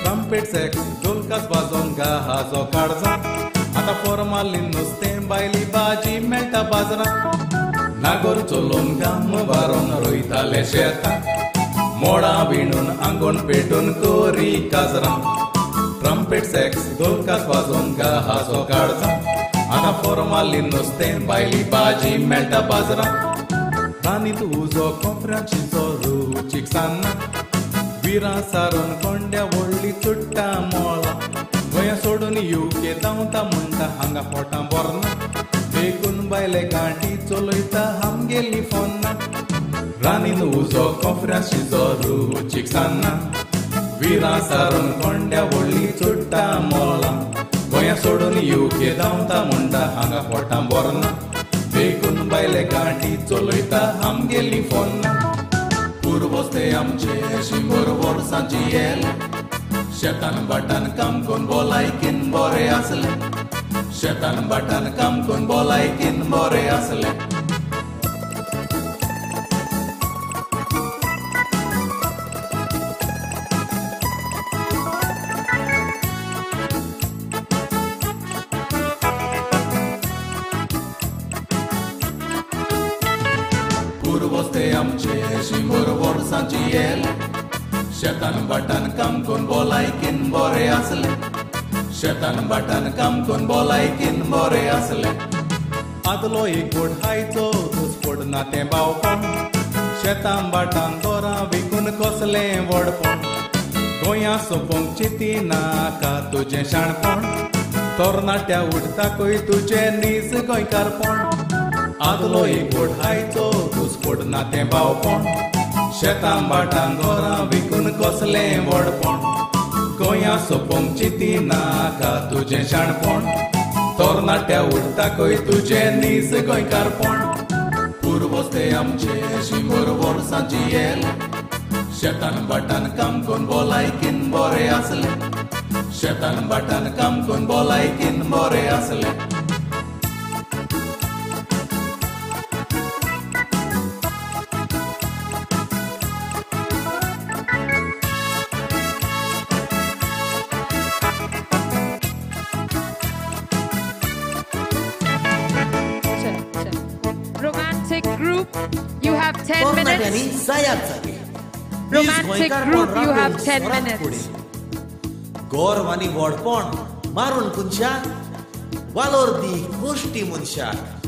ट्रम्पेट सॅक्स ढोलकास वाजोवन गाहाजो काळजा आतां फॉर्मालीन नुस्तें बायली भाजी मेळटा बाजरां नागोर चलोवन काम वारोन रोयताले शेतां मोडां विणून आंगोन पेटून कोरी काजरां ट्रम्पेट सॅक्स ढोलकास हा जो काळजा आतां फॉर्मालीन नुस्तें बायली भाजी मेळटा बाजरां रानीत उजो कोंफरांचीचो रुचीक सान्नां विरा सारून कोंड्या व्हडली चुट्टा मोळा गोंया सोडून येवके धांवता म्हणटा हांगा पोटां बोरना देखून बायले गांठी चलयता आमगेली फोन्ना रानीन उजो कोंफरांचीचो रुचीक सान्नां विरां सारून कोंड्या व्हडली चुट्टा मोळां गोंया सोडून येवके धांवता म्हणटा हांगा पोटां बोरना देखून बायले गांठी चलयता आमगेली फोन्ना पुरवस्ते आमचे शिंबर वर्सांची येले शेतान बाटान काम करून भलायकीन बरें आसलें शेतान बाटान काम करून भलायकीन बरें आसलें असले शतन बटन कम कुन बोलाई किन बोरे असले आदलो एक बोट खायचो तूच पडना तें बावपाक शेतां बाटां तोरां विकून कसलें व्हडपण गोंया सोंपोवंक चिती नाका तुजें कोई तुझे नीस कोई कर पो आदलो एक बोट खायचो तूच पडना तें बावपण शेतां बाटां तोरां विकून कसलें व्हडपण गोंया सोंपोंक चिती नाका तुजें शाणपण. तरणाट्या खंय तुजें नीज गोंयकारपण पुरवस्ते आमचे शिंबर वर्सांची येल. शेतान बाटान काम करून बोलायकीन बरें आसलें शेतान बाटान काम करून बोलायकीन बरें आसलें गाण्याने जायात जाते प्लीज गोंयकार पोंडराक सराक फुडें गोर्व आनी मारून कुनशाक वालोर दी गोश्टी मनशाक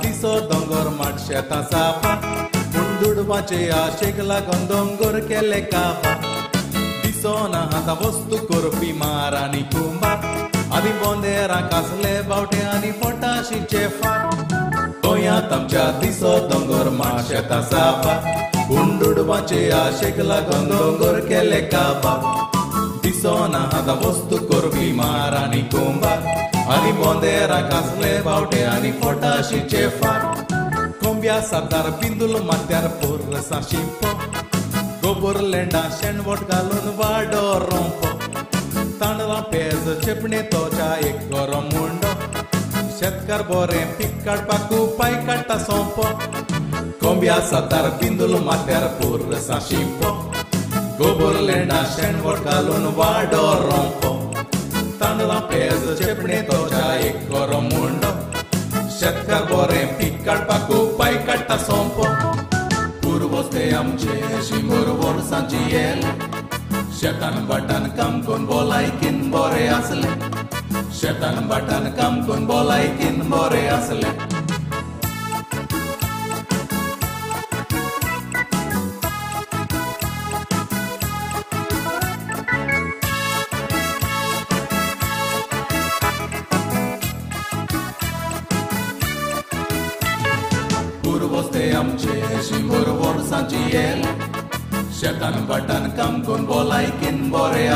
किसो दोंगर माट शेता सापा मुंदुड वाचे आशेक लागन दोंगर केले कापा किसो ना हाता वस्तु कोरपी मारानी कुंबा आदि बोंदेरा कासले बावटे आनी पोटाशी चेफा तोया तमचा दिसो दोंगर माट शेता सापा मुंदुड वाचे आशेक लागन दोंगर केले कापा किसो ना हाता वस्तु कोरपी मारा कुंबा Ani bondera casle baude, ani fota și ce fac? Combia s-ar dar pindul matear pură s-a și po Gobur lenda șen vot galun vado rompo Tan la pez cepne toca e goro mundo Șetcar bore picar pacu pai carta sompo Combia s-ar dar pindul matear pură s-a și po Gobur lenda șen vot galun vado rompo तांदळां पेज चेपणे तोच्या एक गरम मुंडो शेतकार बरें peak काडपाक उपाय काडटा सोंपो पूर्वस्ते आमचे शिंगोर वर्सांची येल शेतान बाटान काम करून भलायकीन बरे आसले शेतान बाटान काम करून भलायकीन बरे आसले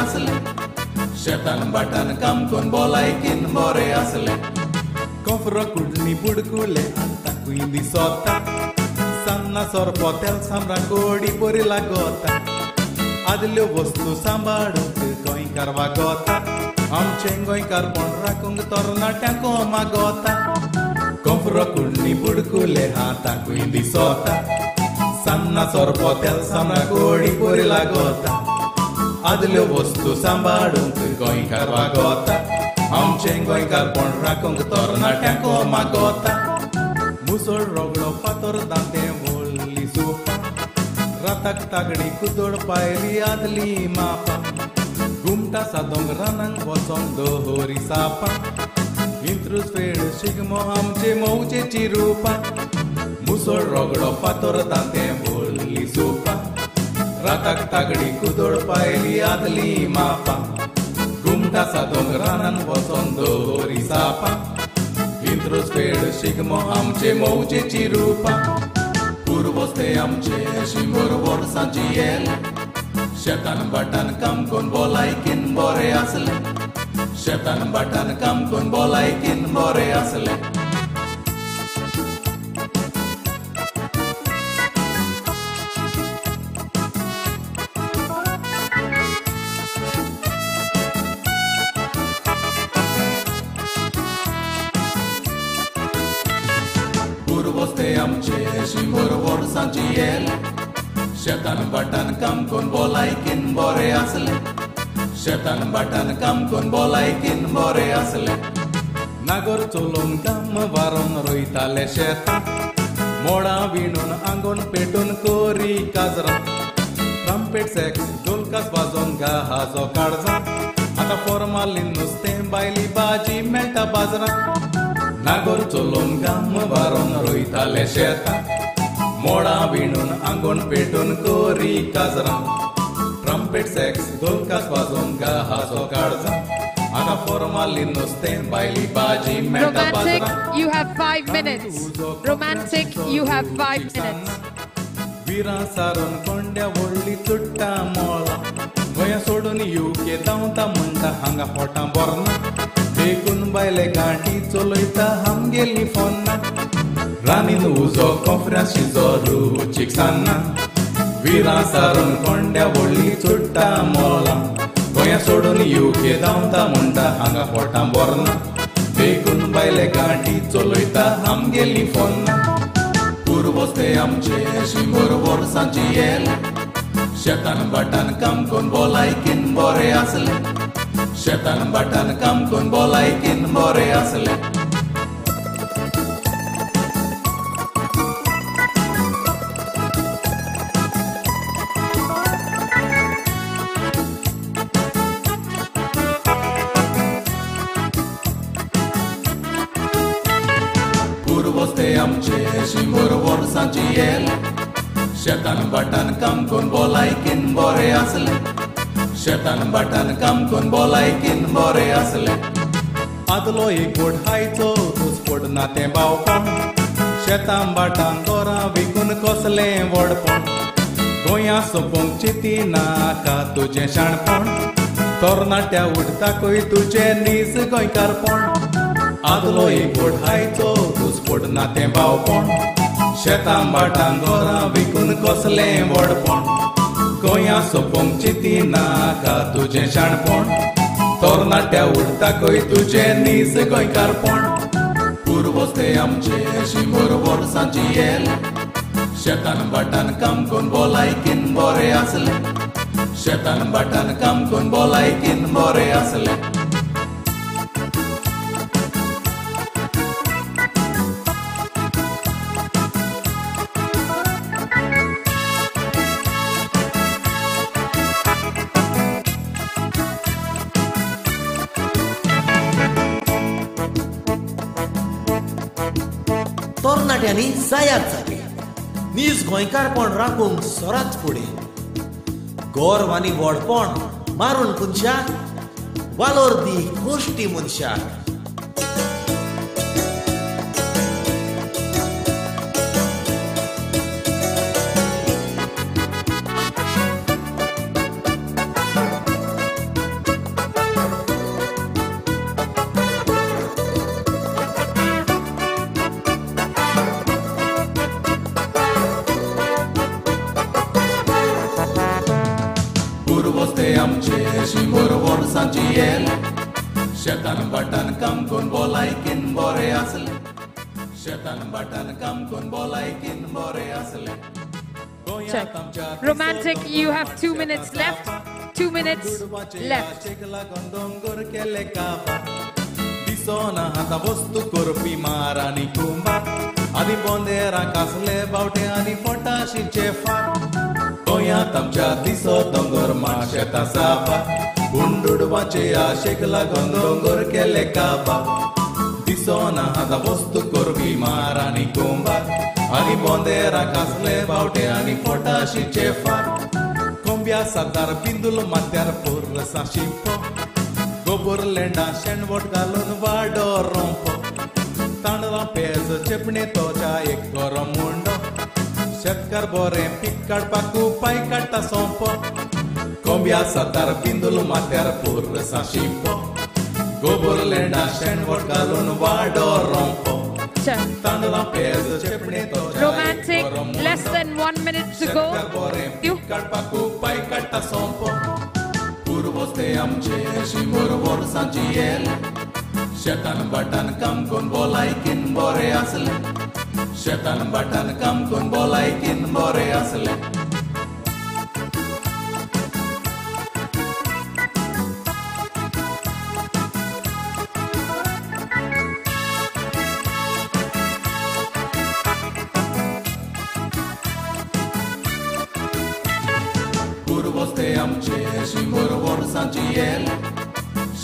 আসলে শেতান বাটান কাম কোন বলাই কিন মরে আসলে কফর কুডনি বুড়কুলে আন্তা কুইন্দি সতা সান্না সর্প তেল সামরা কোড়ি পরিলা গতা आदल्यो वस्तू सांबाळूंक गोंय कारवा गोता आमचे गोंयकार कोण राखूंक तरणाट्यांक मागोता कोफरो कुडणी बुडकुले हाताकूय दिसोता सान्ना सोरपोत्याल सामना गोडी पोरी लागोता आदल्यो वस्तू सांबाळूंक गोंयकार वागोता आमचे गोंयकार कोण राखूंक तरणाट्यांक मागोता मुसळ रोगडो फातर दांते व्हडली सोपा राताक तागडी कुदोड पायली आदली मापा घुमटा सादोंग रानांक वचोंक दोहोरी सापा इंत्रूस फेड शिगमो आमचे मौजेची रुपा मुसळ रोगडो फातर दांते व्हडली सोपा राताक तागडी कुदोड पायली आदली मापा घुमटा सादोंग रानान वचोन दोहोरी सापा इंत्रूस फेड शिगमो आमचे मौजेची रुपा पूर्वस्ते आमचे शिंगर वर्सांची येले शेतान बाटान काम करून भलायकीन बरे आसले शेतान बाटान काम करून भलायकीन बरे आसले বাটান কাম কোন বলাই কিন মরে আসলে নাগর চলুন কাম বারণ রইতালে শেতা মোড়া বিনুন আঙ্গন পেটুন করি কাজরা ट्रम्पेट सॅक्स ढोलकास वाजोन गा हाजो काळजा आता फॉर्मालीन नुस्तें बायली भाजी मेळटा बाजारात नागोर चलोन गाम बारोन रोयताले शेतां मोळां विणून आंगोण पेटून कोरी काजरा trumpet sex, dulca spazunca, haso carza. Romantic, you have five minutes. Romantic, you have five minutes. विरा सारून कोंड्या व्हडली चुट्टा मोळा गोंया सोडून यू के दावता म्हणटा हांगा पोटां बरना देखून बायले गांठी चलयता हामगेली फोन्ना रानीन उजो कोपऱ्या शिजो रुचीक सांगना विरां सारून कोंड्या व्हडली चुडटा मोलां गोंया सोडून येवके धांवता म्हणटा हांगा पोटां बरना देखून बायले गांठी चलयता आमगेली फोन्ना पूर्वस्ते आमचे शिंगर वर्सांची येल शेतान बाटान काम करून भलायकीन बरें आसले शेतान बाटान काम करून भलायकीन बरें आसले शेतान बाटान काम करून भलायकीन बरें आसले शेतान बाटान काम करून भलायकीन बरें आसले आदलो एक गोड हायचो दुसपट ना तें भावपण शेतान बाटान दोरां विकून कसलें व्हडपण गोंया सोंपोंक चिती नाका तुजें शाणपण तरणाट्या उठताकय तुजें नीज गोंयकारपण आदलो एक गोड हायचो दुसपट ना तें भावपण शेतां बाटां गोरां विकून कसलें व्हडपण गोंया सोंपोंक चिती नाका तुजें शाणपण तरणाट्या उठताकय तुजें नीज गोंयकारपण पूर्वस्ते आमचे शिंगर वर्सांची येल शेतान बाटान काम करून भलायकीन बरें आसले शेतान बाटान काम करून भलायकीन बरें आसले तरणाट्यांनी जायात जाली नीज गोंयकारपण राखूंक सोरात फुडें गोरव आनी व्हडपण मारून मनशाक वालोर दी गोश्टी मनशाक Check. Romantic, you have two minutes left. Two minutes left. అది బౌటే అని పొటాషి చేఫా దొంగోర్ మా చేత సాపా ఆ శేకల కెలే di zona Ada bostu korbi mara ni combat Ani bondera kasle baute ani fota shi chefa fac Combiasa dar pindul mater pur sa shimpo Gobur lenda shen vod galun vado rompo Tandra pez cepne toja e coromundo Shetkar bore picar pacu pai katta sompo Combiasa dar pindul matyar purra sa și po Coburlenda, Stanford, Galun, Vado, Rompo. Romantic, less than one minute to go. You. પૂર્વસ્તે આમ છે શિમોર war સાંચીએલ શેતાન button કમ કોન બોલાય કિન બોરે અસલે શેતાન button કમ કોન બોલાય કિન બોરે અસલે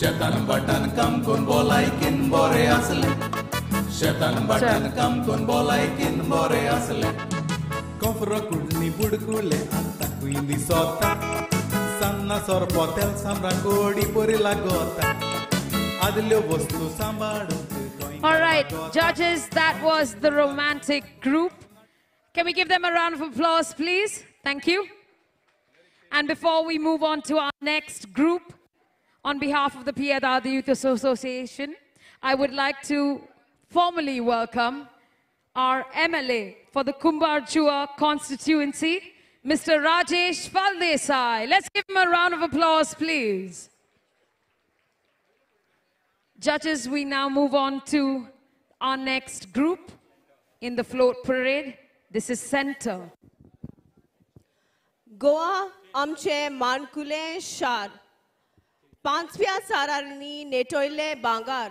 शेतान बाटान काम करून भलायकीन बरें आसले शेतान बाटान काम करून भलायकीन बरें आसले कोफरो कुडनी बुडकुले आतां कुयनी सोता सान्ना सोरपो तेल सामरा गोडी बरी लागोता आदल्यो वस्तू सांबाळून All right, judges, that was the romantic group. Can we give them a round of applause, please? Thank you. And before we move on to our next group, on behalf of the Piedade Youth Association, I would like to formally welcome our MLA for the Kumbarjua constituency, Mr. Rajesh Faldesai. Let's give him a round of applause, please. Judges, we now move on to our next group in the float parade. This is center. Goa Amche Mankule Shar. पांचव्या सारांनी नेटोयले बांगार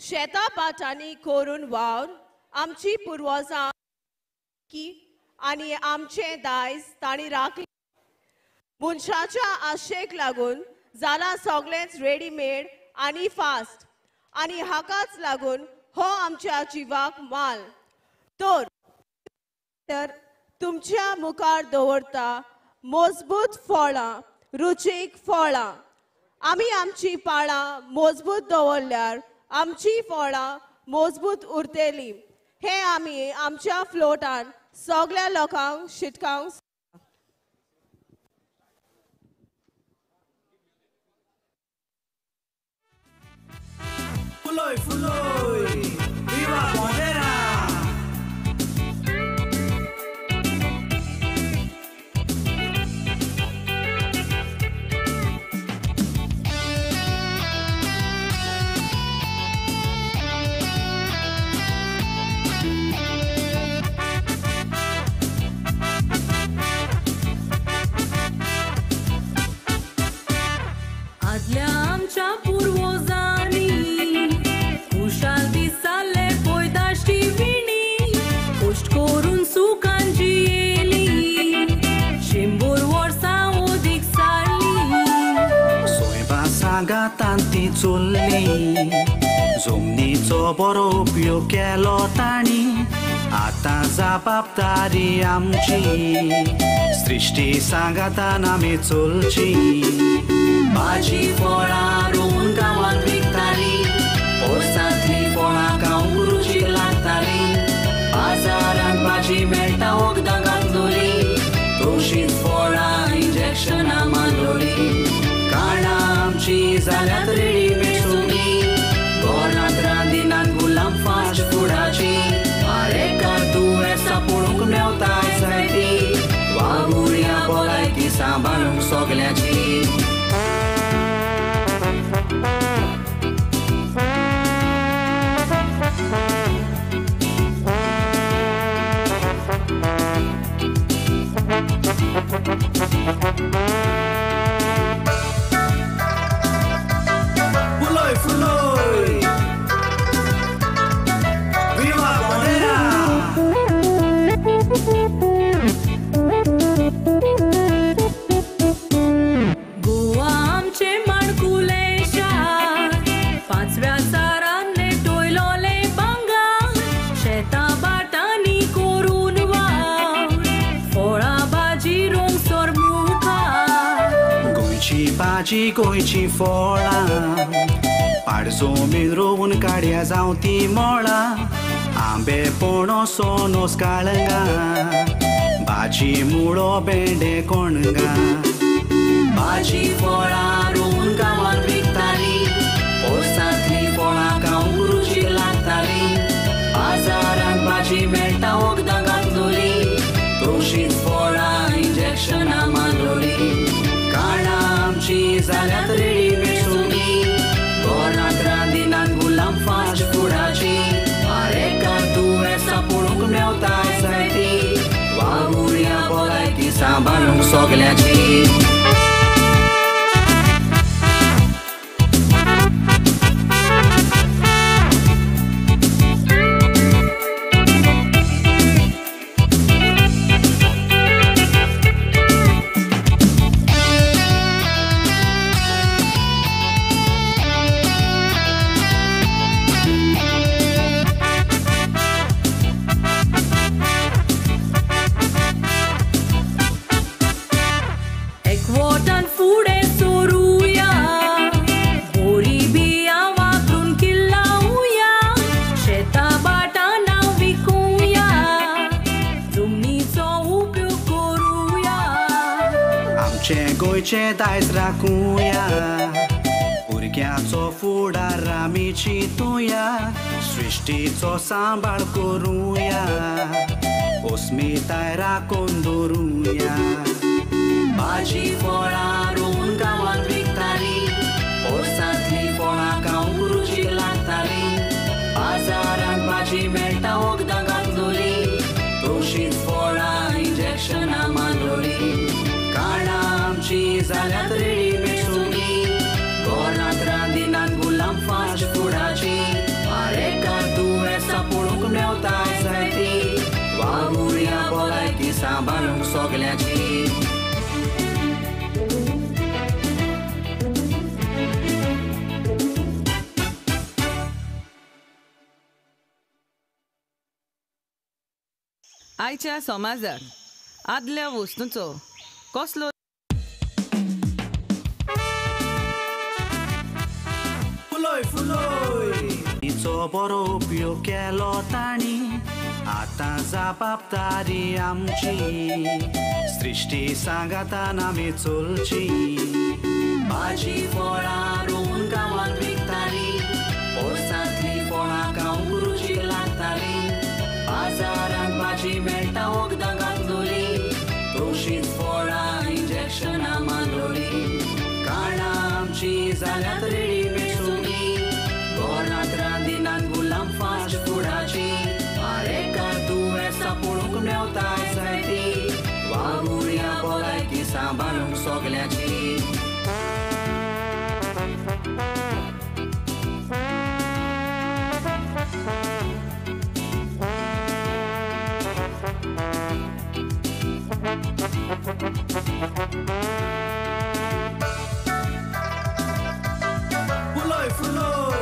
शेतां पाटांनी कोरून वावर आमची पुर्वजां की आनी आमचे दायज तांणी राखले मनशाच्या आशेक लागून जाला सगळेंच रेडीमेड आनी फास्ट आनी हाकाच लागून हो आमच्या जिवाक माल तर तर तुमच्या मुखार दवरता मजबूत फळां रुचीक फळां आमी आमची पाळां मजबूत दवरल्यार आमची फळां मजबूत उरतलीं. हे आमी आमच्या फ्लोटान सगळ्या लोकांक शिटकावंक फुलोय फुलोय. viva așa purvozanii Cu șaltii sale voi da și vini Puști corun sucangielii Și-n burvor sau dixalii Soiba saga tantițului Zumnițo borupiu chelotanii আতা জাবাবদারি আমছি সৃষ্টি সাগাতা নামে চলছি भाजी फळां रोवन गांवांत विकताली. पोरसांतली फळां खावंक रुचीक लागताली. बाजारांत भाजी मेळटा वखदां घातलोली तशीच फळां इंजेक्शनां मारलोली काणां आमची जाल्यात रेडी Fuloy, ती गोंयची फळां पाडसोमीन रोवन काड्या जावं ती मोळां. आंबे पोणो सोनोस काळंगा भाजी मुळो बेंडे कोणगा. भाजी फळां रोवन गांवांत विकताली. पोरसांतली फळां खावंक रुचीक लागताली. बाजारांत भाजी मेळटा वखदां घातलोली तोशीत फळां इंजेक्शनां मारलोली zalea trebuie suni Gona grandinan gulam faci furaci Are ca tune sa purung meu tai sa ti Vauria bolai ki sa balung soglea ci ce dai dracu ea Urgheațo furar amicituia Sviștițo sambar curuia Osmita era conduruia Baci foraru un gawan victari Orsatli fora ca un gruji lactari Azaran baci melta ogda ganduri Rușit fora injection amanduri तुमची झाल्यात ready बेसुरी गोरात रांदिनात गुलाम fast फुडाची अरे का तू सोगल्याची आयच्या समाजात आदल्या वस्तूंचो कसलो तिचो बरो उपयोग केलो ताणी. आतां जबाबदारी आमची. सृश्टी सांगातान आमी चलची. भाजी फळां रोवन गांवांत विकताली पोरसांतली फळां गांव रुचीक लागताली बाजारांत भाजी मेळटा वखदां घातलोली तवशींच फळां इंजेक्शनां मारलोली काणां आमची जाल्यात ready. de furati. Parekatu essa pulung meltai saiti que bolai kisambarung sogliati Life, love.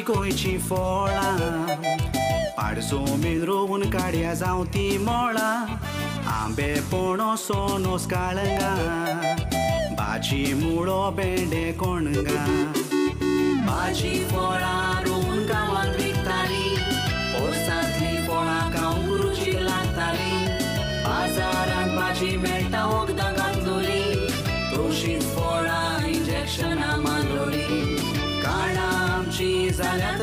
भाजी गोंयची फळां. पाडसो जमीन रोवन काड्या जावं ती मोळां. आंबे पोणो सोनोस काळंगा भाजी मुळो बेंडे कोणगा. भाजी फळां रोवन गांवांत विकताली पोरसांतली फळां खावंक रुचीक लागताली बाजारांत भाजी मेळटा वखदां घातलोली तवशींच फळां इंजेक्शनां मारलोली आमची जाल्यात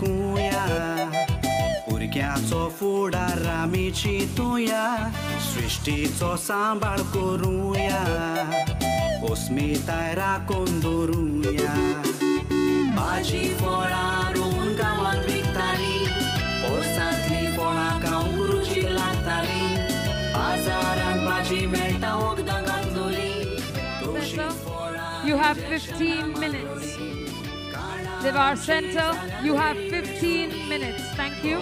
cu ea. Urcheați-o furar amicii tuia Sviștiți-o sambar cu ruia. O smita era conduruia. Paci foraru un caua victari Or satli fola ca un gruci latari Azaran paci merta ogda ganduli You have 15 minutes. Divar Center. You have 15 minutes. Thank you.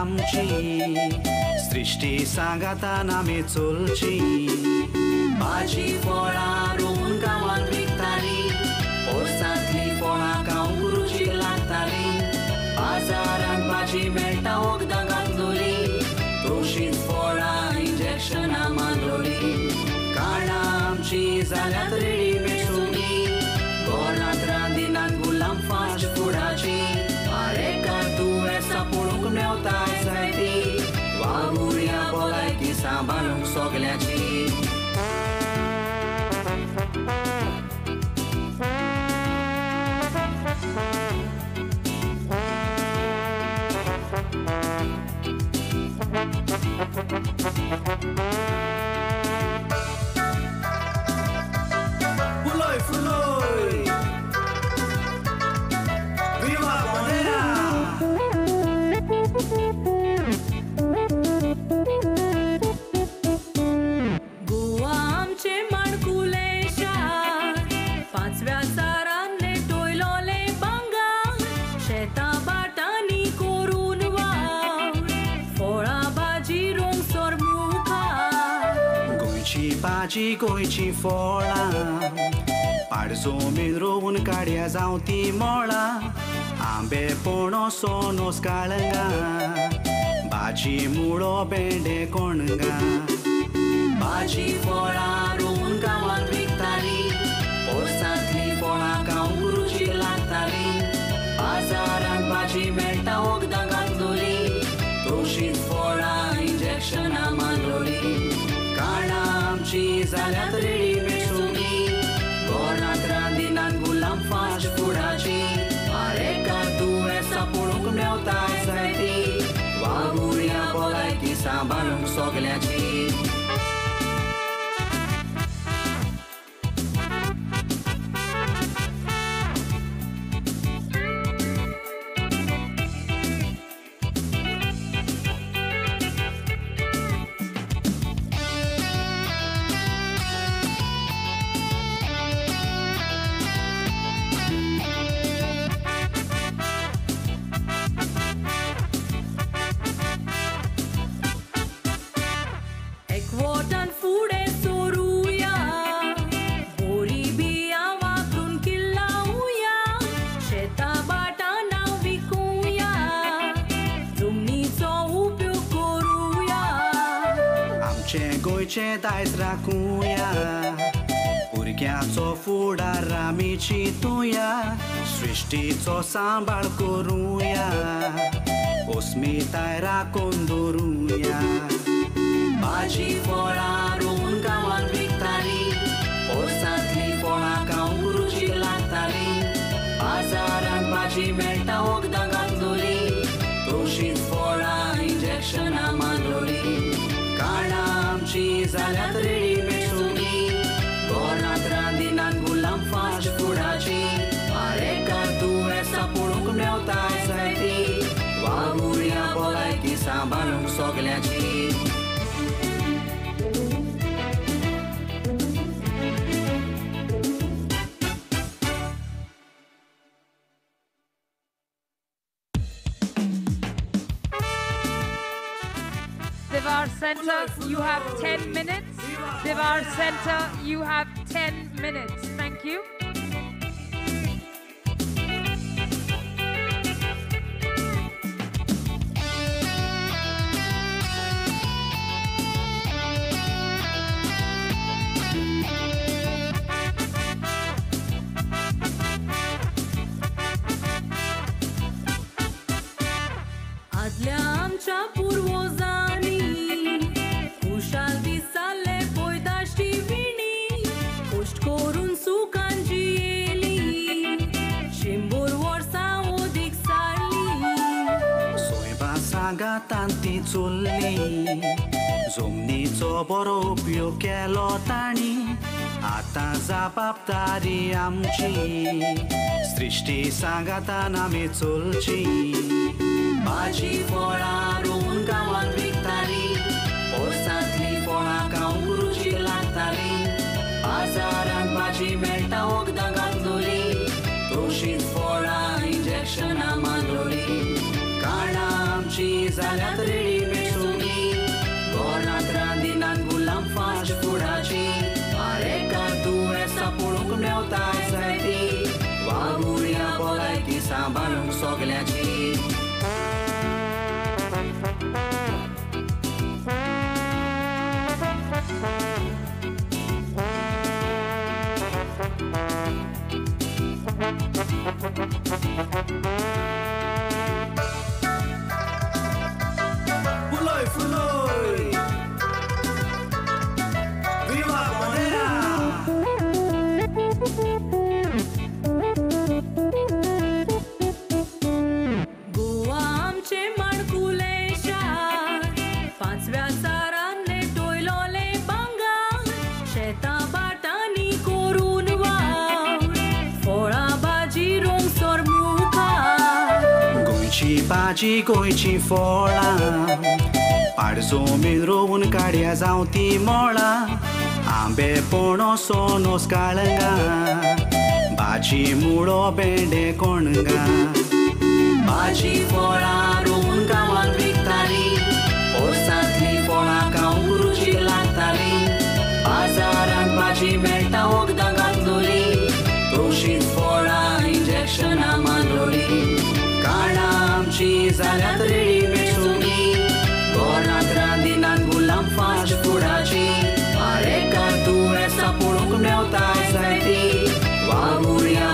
आमची. सृश्टी सांगातान आमी चोलची. भाजी फळां रोवून गांवांत विकताली पोरसांतली फळां खावंक रुचीक लागताली बाजारांत भाजी मेळटा वखदां घातलोली तोशीच फळां इंजेक्शनां मारलोली काणां आमची जाल्यात भाजी गोंयची फळां पाडजोमीन रोवन काडया जावं ती मोळां आंबे पणसो नोस काळंगा भाजी मुळो भेंडे कोणगा भाजी फळां रोवन गांवांत विकताली पोरसांतली फळां खावंक रुचीक लागताली बाजारांत भाजी मेळटा वखदां घातलोली तोशीच फळां इंजेक्शनां मारलोली și zalea trebuie sumi Gona grandinan gulam faci furaci Are ca dure sa pulung meu tai să ti Vamuria bolai ti sa balung sogleci paisra cu ea. Urcheați-o furara micituia Sriștiți-o sambal coruia, O smita era conduruia. Baci foraru un cawan victari Orsatli fora ca un gruci lactari Pazaran baci melta ogdangatluri Tușiți fora injection amari जाल्यात readymade सोनी घरांत रांदिनात गुलाम fast फुडाची आरेकार दुयेंसां पळोवंक मेवताय जायती वावुऱ्या भलायकी सांबाळूंक सगल्याची. Center, you have 10 minutes. Divar Center, you have 10 minutes. Thank you. Для सांगातान ती चोरली जमनीचो बरो उपयोग केलो ताणी आतां जबाबदारी आमची सृश्टी सांगातान आमी चलची भाजी फळां रोवन गांवांत विकताली पोरसांतली फळां खावंक रुचीक लागताली बाजार भाजी मेळटा वखदां झाल्यात रेडी बेसुरी गोरात रांदिनात गुलाम फास्ट फुडाची. आरे का दुयेंसा पळूंक मेवताय जायती वागुऱ्या भलायकी सांबाळूंक सगल्याची. Thank you. Fuloy, fuloy. Viva Bonera! Goa आमचे माणकुले शार पांचव्या चारान नेटोयलोले बांगा शेतां बाटांनी करून वाव फळां भाजी रोंगसोर मुखार गोंयची भाजी गोंयची फळां पाडजोमीन रोवून काडया जावं ती मोळां. आंबे पोणो सोनोस काळंगा भाजी मुळो बेंडे कोणगा. भाजी फळां रोवून गांवांत विकताली पोरसांतली फळां खावंक रुचीक लागताली बाजारांत भाजी मेळटा वखदां घातलोली तुळशीत फळां इंजेक्शनां मारलोली काणां आमची जाल्यात रेडी कोणाची? अरे का तुळे सापडून नेवताय सायती वागुर्या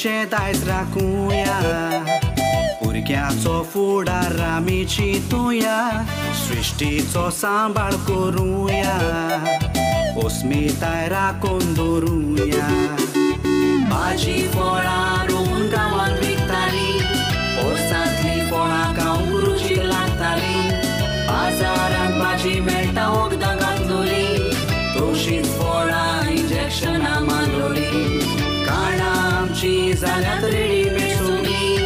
ce dai dracu ea Urcheați-o fudar amicii tuia Sviștiți-o sambar coruia O smita era condoruia Baci fora runga wan victari O satli fora ca un gruci lactari Pazaran baci merta og da gatluri Tușiți fora injection amanduri zalea trime sumi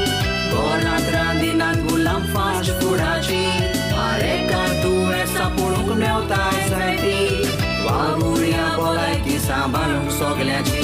Gona grandinat gulam faci furaci pare ca tu esa purung meu tai sati Vamuria bolai ki sambanum sogleci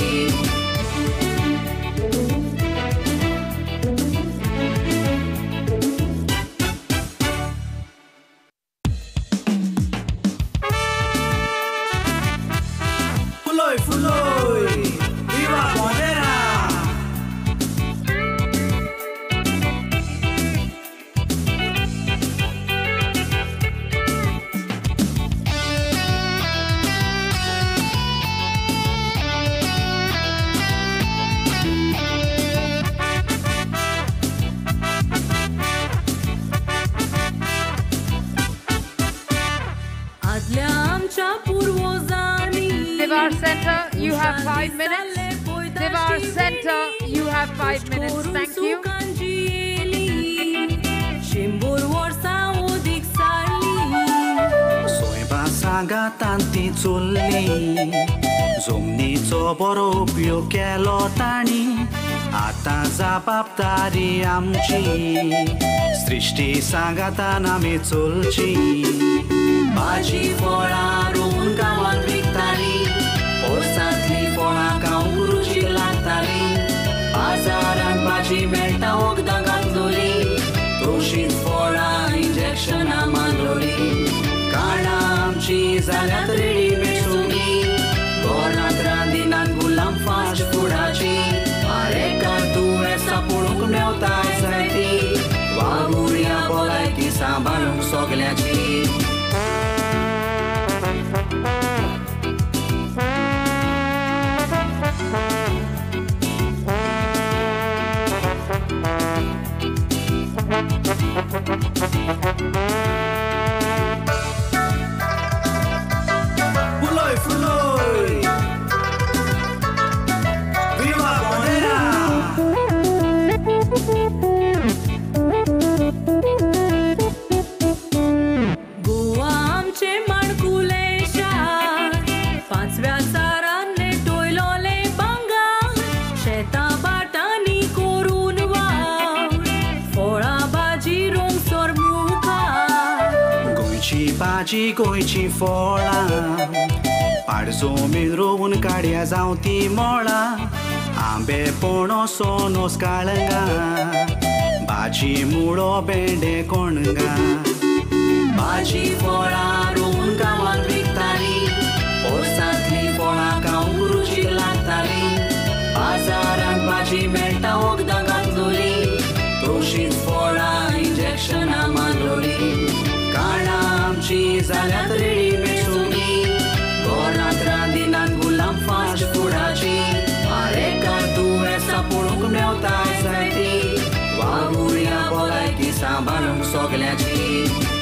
five minutes. Devar Center, you have five minutes. Thank you. शंभर वर्सां ओदीक जाली सोयबा सांगातान ती चुरली जमनीचो बरो उपयोग केलो ताणी आतां जबाबदारी आमची सृश्टी सांगातान आमी चलची भाजी फळां रोवून गांवांत बाजारांत भाजी मेळटा वखदां घातलोली तोशीच फळां इंजेक्शनां मारलोली काणां आमची जाल्यात रेडीमेड सोगली गोरांत रांदिनात गुलाम फास्ट फुडाची आरेकार दुयेंसां पळोवंक मेवताय जायती वागुर्या भलायकी सांबाळूंक सोगल्याची भाजी गोंयची फळां पाडजोमीन रोवून काडया जावं ती मोळां आंबे पणसो नोस काळंगा भाजी मुळो भेंडे कोणगा भाजी फळां रोवून गांवांत विकताली पोरसांतली फळां खावंक रुचीक लागताली बाजारांत भाजी मेळटा वखदां घातलोली तोशीच फळां इंजेक्शनां मारलोली काणां आमची जाल्यात रेडीमेड सोगी घरांत रांदिनात गुलाम फास्ट फुडाची आरेकार दुयेंसां पळोवंक मेवताय जायती वागुर्या भलायकी सांबाळूंक सगल्याची एकवटान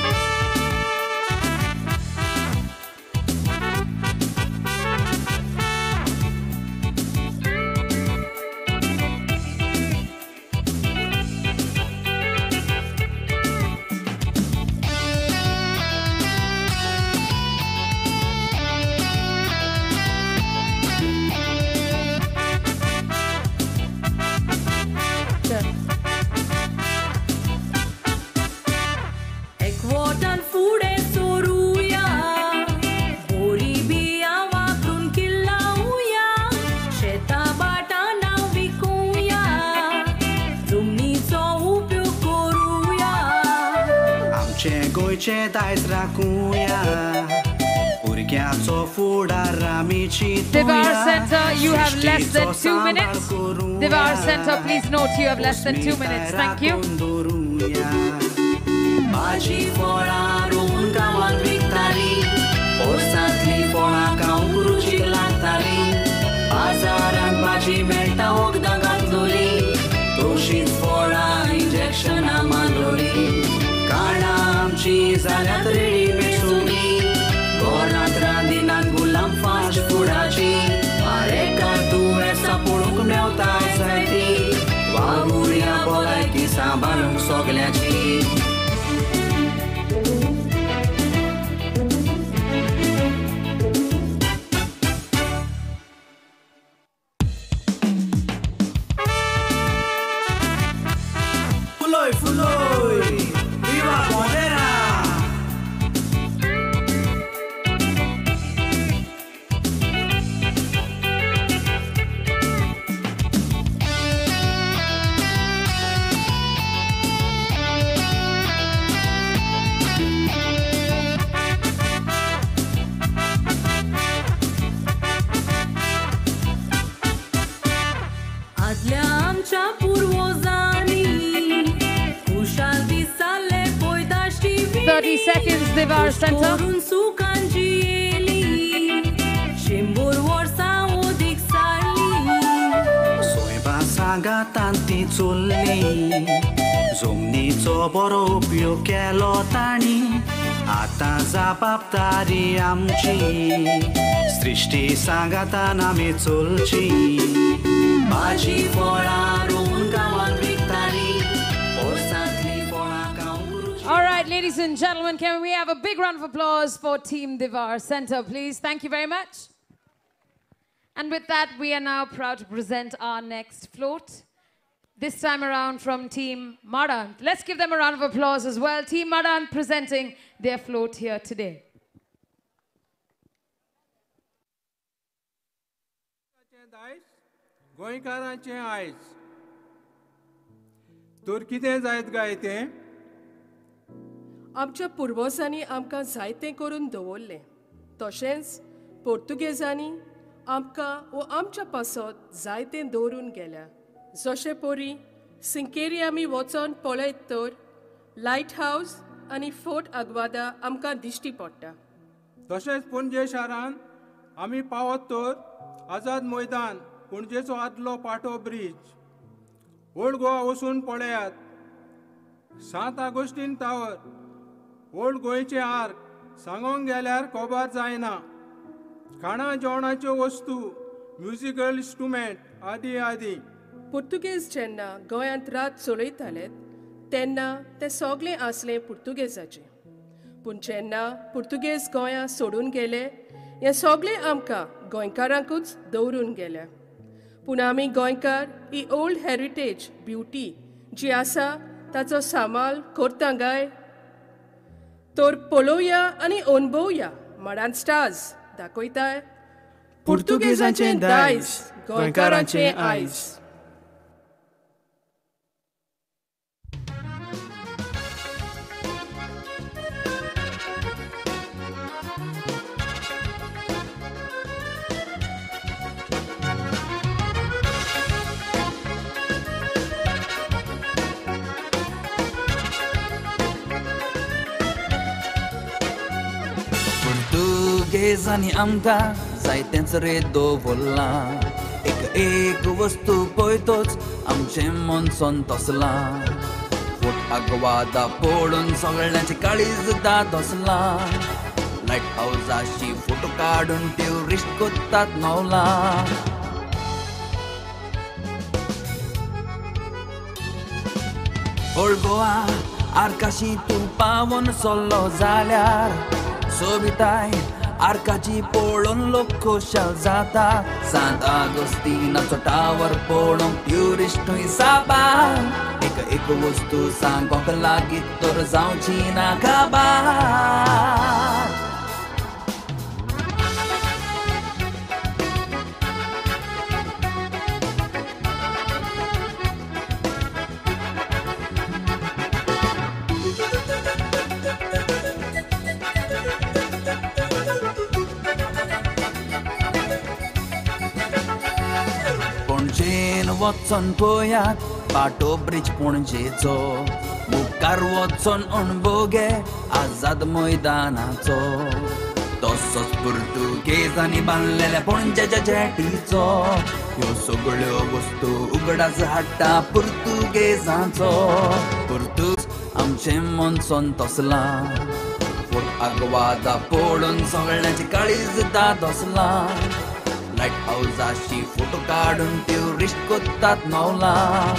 Divar Center, you have less than two minutes. Divar Center, please note you have less than two minutes. Thank you. Injection amandori, जबाबदारी आमची सृश्टी सांगातान आमी चलची भाजी फळां रोवून गांवांत विकताली पोरसांतली फळां खावंक All right, ladies and gentlemen, can we have a big round of applause for Team Devar Center, please? Thank you very much. And with that, we are now proud to present our next float. This time around from Team Madant. Let's give them a round of applause as well. Team Madant presenting their float here today. गोंयकारांचें आयज. तर कितें जायत गाय तें आमच्या पुर्वजांनी आमकां जायतें करून दवरलें. तशेंच पोर्तुगेजांनी आमकां वो आमच्या पासत जायतें दवरून गेल्या. जशें परी सिंकेरी आमी वचोन पळयत तर लायट हावस आनी फोर्ट आग्वादा आमकां दिश्टी पडटा. तशेंच पणजे शारान आमी पावत तर आझाद मैदान पणजेचो आदलो पाटो ब्रिज? ओल्ड गोवा वचून पळयात. सात आगोश्टीन टावर ओल्ड गोंयचे आर्क सांगोंक गेल्यार कोबार जायना. खाणा जेवणाच्यो वस्तू म्युजिकल इन्स्ट्रुमेंट आदी आदी. पुर्तुगेज जेन्ना गोंयांत रात चलयताले तेन्ना ते सगळे आसले पुर्तुगेजाचे. पूण जेन्ना पुर्तुगेज गोंया सोडून गेले हे सगळे आमकां गोंयकारांकूच दवरून गेल्या पूण आमी गोंयकार ही ओल्ड हेरिटेज ब्युटी जी आसा ताचो सांबाळ करता गाय तर पळोवया आनी अणभवया मडान स्टार्स दाखयताय. पुर्तुगेजांचे दायज गोंयकारांचें आयज. तेज आणि आमदार जायत्यांचा रे दो बोलला. एक एक वस्तू पळतोच आमचे मन सोन तसला फोट आगवादा पडून सगळ्यांची काळीज धोसला. लाइट हाऊसाशी फोटो काढून टुरिस्ट कोतात नवला ओळ गोवा आरकाशी तू पावन सोल्लो जाल्यार. सोबिताय आर्काची पळोवन लोक खोशाल जाता सांत आगोस्तिनाचो टावर पळोवंक ट्युरिस्टूय साबार एक एक वस्तू सांगोंक लागीं तर जावची ना काबार वचोन पळयात पाटो ब्रिज पणजेचो. मुखार वचोन अणभव घे आझाद मैदानाचो. तसोच पुर्तुगेजांनी बांदलेल्या पणजेच्या जेटीचो. ह्यो सगळ्यो वस्तू उगडास हाडटा पुर्तुगेजांचो. पुर्तुज आमचें मन संतोसलां. फोट आगवादा पडून सगळ्यांची काळीज दा light Like auza și fotocarul tău riscotat nola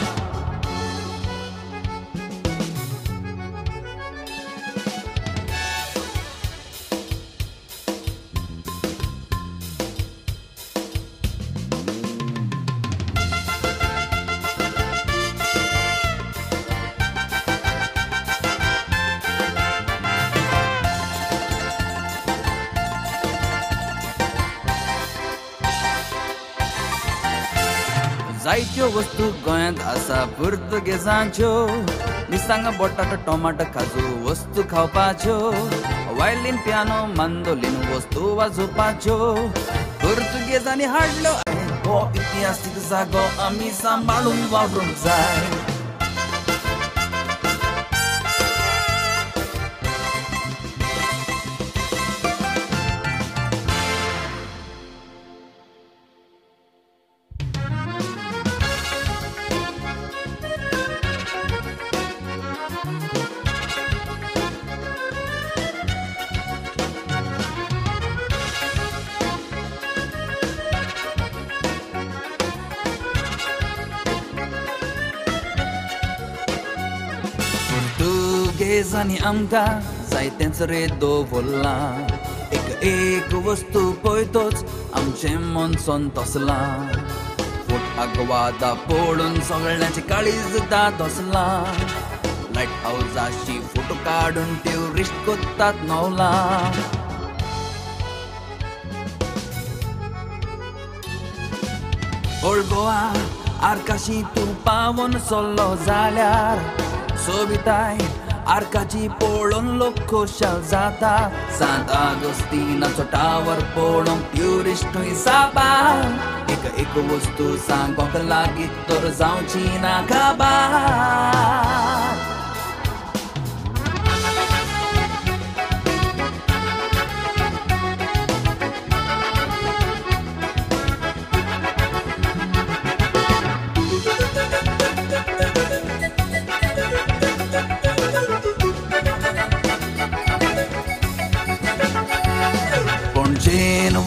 गोंयांत आसा पुर्तुगेजांच्यो मिरसांग बटाटो टोमाटो काजू वस्तू खावपाच्यो वायलीन पियानो मांदोलीन वस्तू वाजोवपाच्यो पुर्तुगेजांनी हाडलो हो इतिहासीक जागो आमी सांबाळून वावरूंक जाय माणसाने आमचा जायत्यांच रे दो बोलला. एक एक वस्तू पळतोच आमचे मन संतसला फोट आगवादा पडून सगळ्यांची काळीज धसला. लाइट हाऊसाशी फोटो काढून रिस्ट कोतात नवला. ओळ गोवा आरकाशी तू पावन सोल्लो जाल्यार. सोबिताय आर्काची पळोवन लोक खोशाल जाता सांत आगोस्तिनाचो टावर पळोवंक ट्युरिस्टूय साबार एक एक वस्तू सांगोंक लागीं तर जावची ना काबार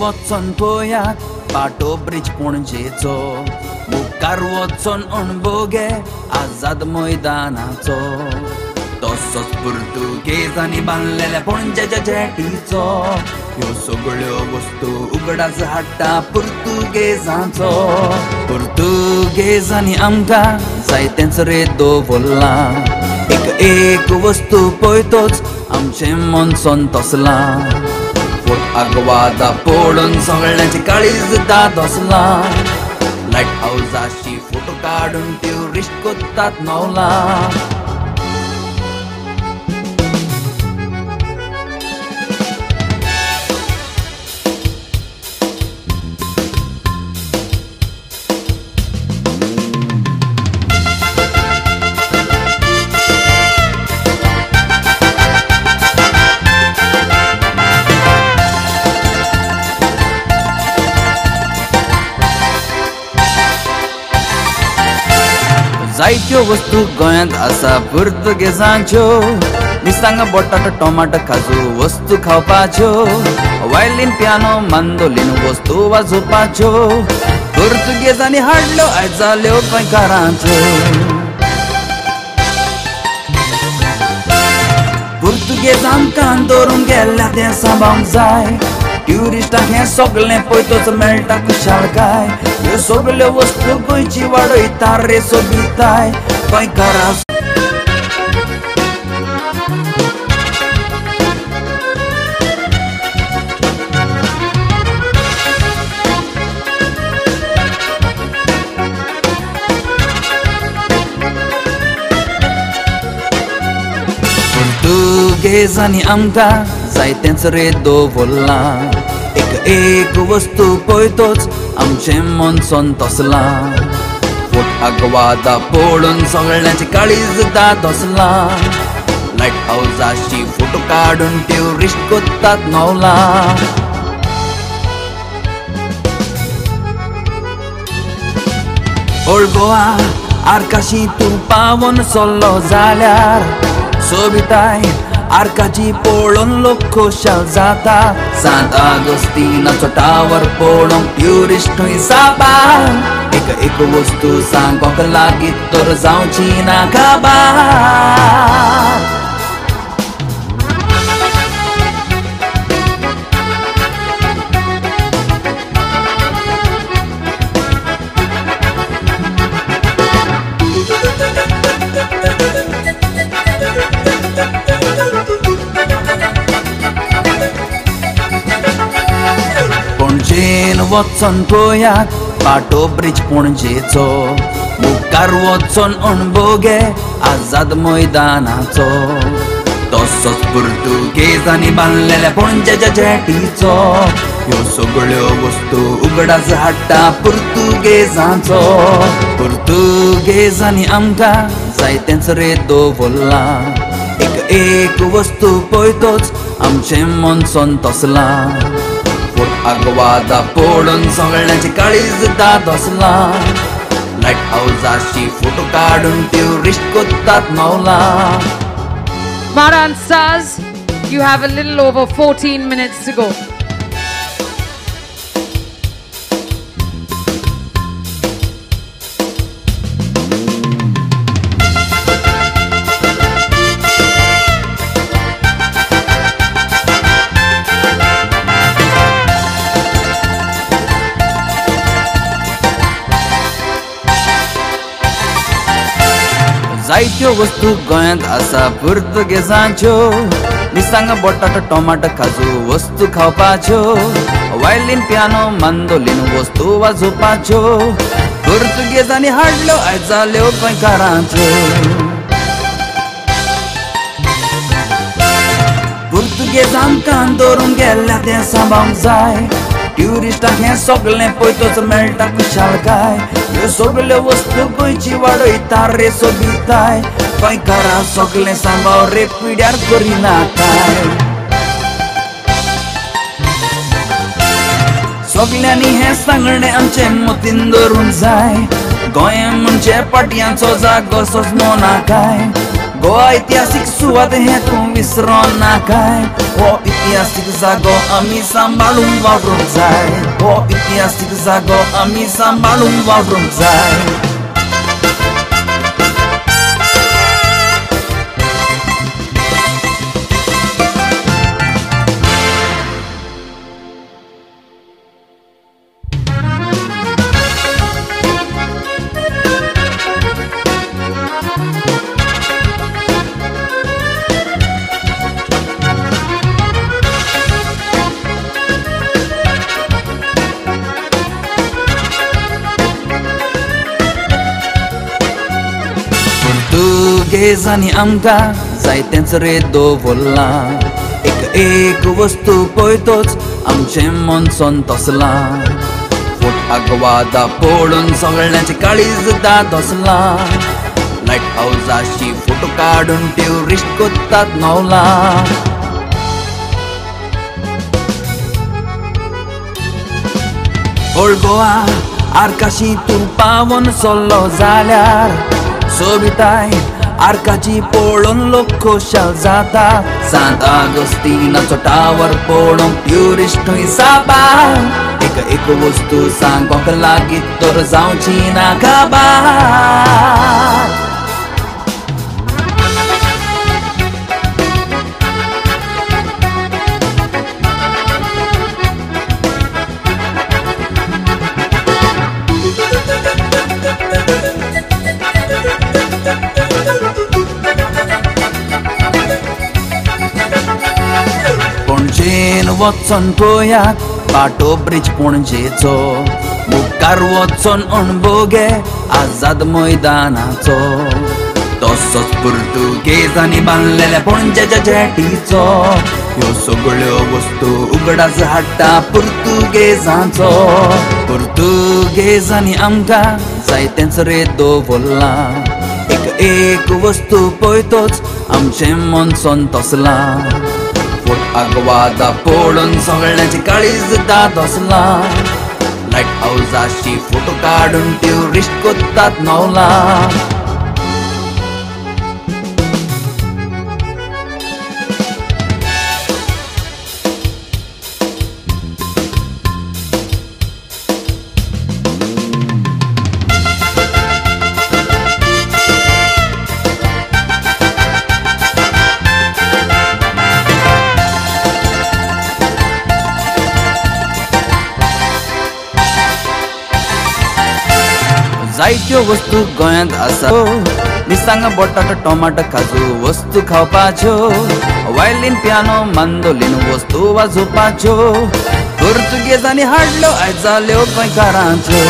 वचोन पळयात पाटो ब्रिज पणजेचो मुखार वचोन अणभव आझाद मैदानाचो. तसोच पुर्तुगेजांनी बांदलेल्या पणजेच्या जेटीचो. ह्यो सगळ्यो वस्तू उगडास हाडटा पुर्तुगेजांचो. पुर्तुगेजांनी आमकां जायतेच रे दवरला एक एक वस्तू पळयतोच आमचें मन संतोसला आगवादा पोडून सगळ्यांची काळीज दादोसला लाइट हाऊसाची फोटो काढून ट्युरिस्ट कोतात नवला जायत्यो वस्तू गोंयांत आसा पुर्तुगेजांच्यो मिरसांगा बटाटो टोमाटो काजू वस्तू खावपाच्यो वायलीन पियानो मांदोलीन वस्तू वाजोवपाच्यो पुर्तुगेजांनी हाडल्यो आयजाल्यो गोंयकारांच्यो पुर्तुगेज आमकां दवरून गेल्या तें सांबाळूंक जाय ट्युरिस्टांक हें सगळें पळयतोच मेळटा खुशालकाय ह्यो सगळ्यो वस्तू गोंयची वाडयता रे सोबिताय गोंयकारां पुर्तुगेजांनी आमकां जायतेच रे दवरला एक एक वस्तू पळयतोच आमचें मन संतोसला आगवादा पडून सगळ्यांची काळीज दादोसला लाइट हाऊसाची फोटो काढून ट्युरिस्ट कोत्तात नवला. ओल्ड गोवा आरकाशी तूं पावन चल्लो जाल्यार सोबिताय आर्काची पळोवन लोक खोशाल जाता सांत आगोस्तिनाचो टावर पळोवंक ट्युरिस्टूय साबा एक एक वस्तू सांगोंक लागीं तर जावची ना काबार वचोन पळयात पाटो ब्रिज पणजेचो मुखार वचोन अणभव घे आझाद मैदानाचो. तसोच पुर्तुगेजांनी बांदलेल्या पणजेच्या जेटीचो. ह्यो सगळ्यो वस्तू उगडास हाडटा पुर्तुगेजांचो पुर्तुगेजांनी आमकां जायतेच रे दवरला एक एक वस्तू पळयतोच आमचें मन संतोसला आगवादा पडून सगळ्यांची काळीज दादोसला लायट हाऊसाची फोटो काढून ट्युरिस्ट कोत्तात नवला Maran Stars, you have a little over 14 minutes to go. वस्तू गोंयांत आसा पुर्तुगेजांच्यो मिरसांगा बटाटो टोमाटो काजू वस्तू खावपाच्यो वायलीन पियानो मांदोलीन वस्तू वाजोवपाच्यो पुर्तुगेजांनी हाडल्यो आयजाल्यो गोंयकारांच्यो पुर्तुगेज आमकां दवरून गेल्या तें सांबाळूंक जाय ट्युरिस्टांक हें सगळें पयतोच मेळटा खुशालकाय ह्यो सगळ्यो वस्तू गोंयची वाडयता रे सोबिताय. गोंयकारां सगळें सांबाव रे पिड्यार करिना काय. सगल्यांनी हें सांगणें आमचें मतीन धरून जाय. गोंय म्हणजे पाटयांचो जागो सोजनो ना काय. गोवा इतिहासीक सुवात हें तूं विसरो नाकाय हो piastik zago, a ami sambalum warum sei Oh zago, a ami sambalum warum sei खास आणि आमदार जायत्यांच रे दो बोलला. एक एक वस्तू पळतोच आमचे मन संतसला पोट आगवादा पडून सगळ्यांचे काळीज दा धसला लाइट हाऊसाशी फोटो काढून टेवरिस्ट कोतात नवला. ओल्ड गोवा आरकाशी तू पावन सोल्लो जाल्यार. सोबिताय आर्काची पळोवन लोक खोशाल जाता सांत आगोस्तिनाचो टावर पळोवंक ट्युरिस्टूय साबा एक एक वस्तू सांगोंक लागीं तर जावची ना काबार वचोन पळयात पाटो ब्रिज पणजेचो मुखार वचोन अणभोगे आझाद मैदानाचो. तसोच पुर्तुगेजांनी बांदलेल्या पणजेच्या जेटीचो. ह्यो सगळ्यो वस्तू उगडास हाडटा पुर्तुगेजांचो पुर्तुगेजांनी आमकां जायतेच रे दवरला एक एक वस्तू पळयतोच आमचें मन संतोसला पोट आगवादा फोडून सगळ्याची काळीज दोसला लाइट हाऊसाची फोटो काढून ट्युरिस्ट कोतात नवला वस्तू गोंयांत आसा मिरसांगा बटाट टोमाटो काजू वस्तू खावपाच्यो वायलीन पियानो मांदोलीन वस्तू वाजोवपाच्यो पुर्तुगेजांनी हाडल्यो आयज जाल्यो गोंयकारांच्यो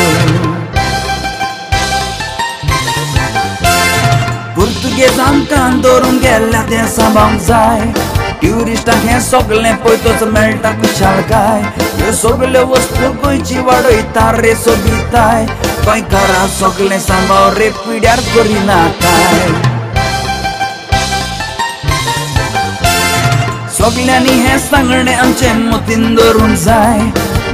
पुर्तुगेज आमकां दवरून गेल्या तें सांबाळूंक जाय ट्यूरिस्ट हे, सगले पैतो मेटा खुशाल सगले वस्तु गोयता रे सोबित गोयकारा सगले सामा रे पिड़ करी ना सगलानी हे संगने आमचे मतीन दरून जाय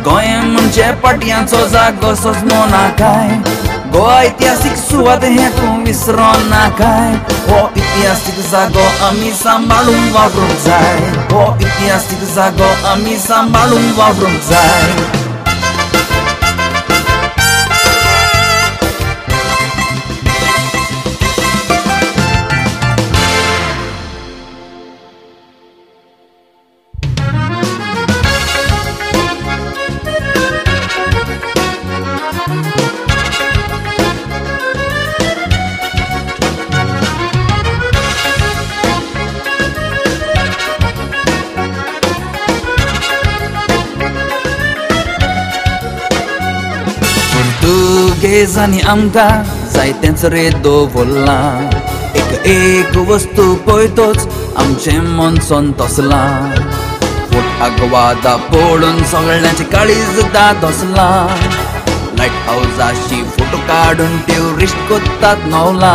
गोये म्हणजे पाटयांचो जागो सोजमो नाकाय गोवा इतिहासीक सुवात हे, तूं विसरो नाकाय हो Ipiastik zago, ami sambalum wawrum zai. O ipiastik zago, ami sambalum wawrum zai. खासदार आमदार रे दो बोल्ला. एक एक वस्तू पळयतोच आमचे मनसोन तसला पोट आगवादा पडून सगळ्यांची काळीज दसला लाइट हाऊसाची फोटो काढून ट्युरिस्ट कोतात नवला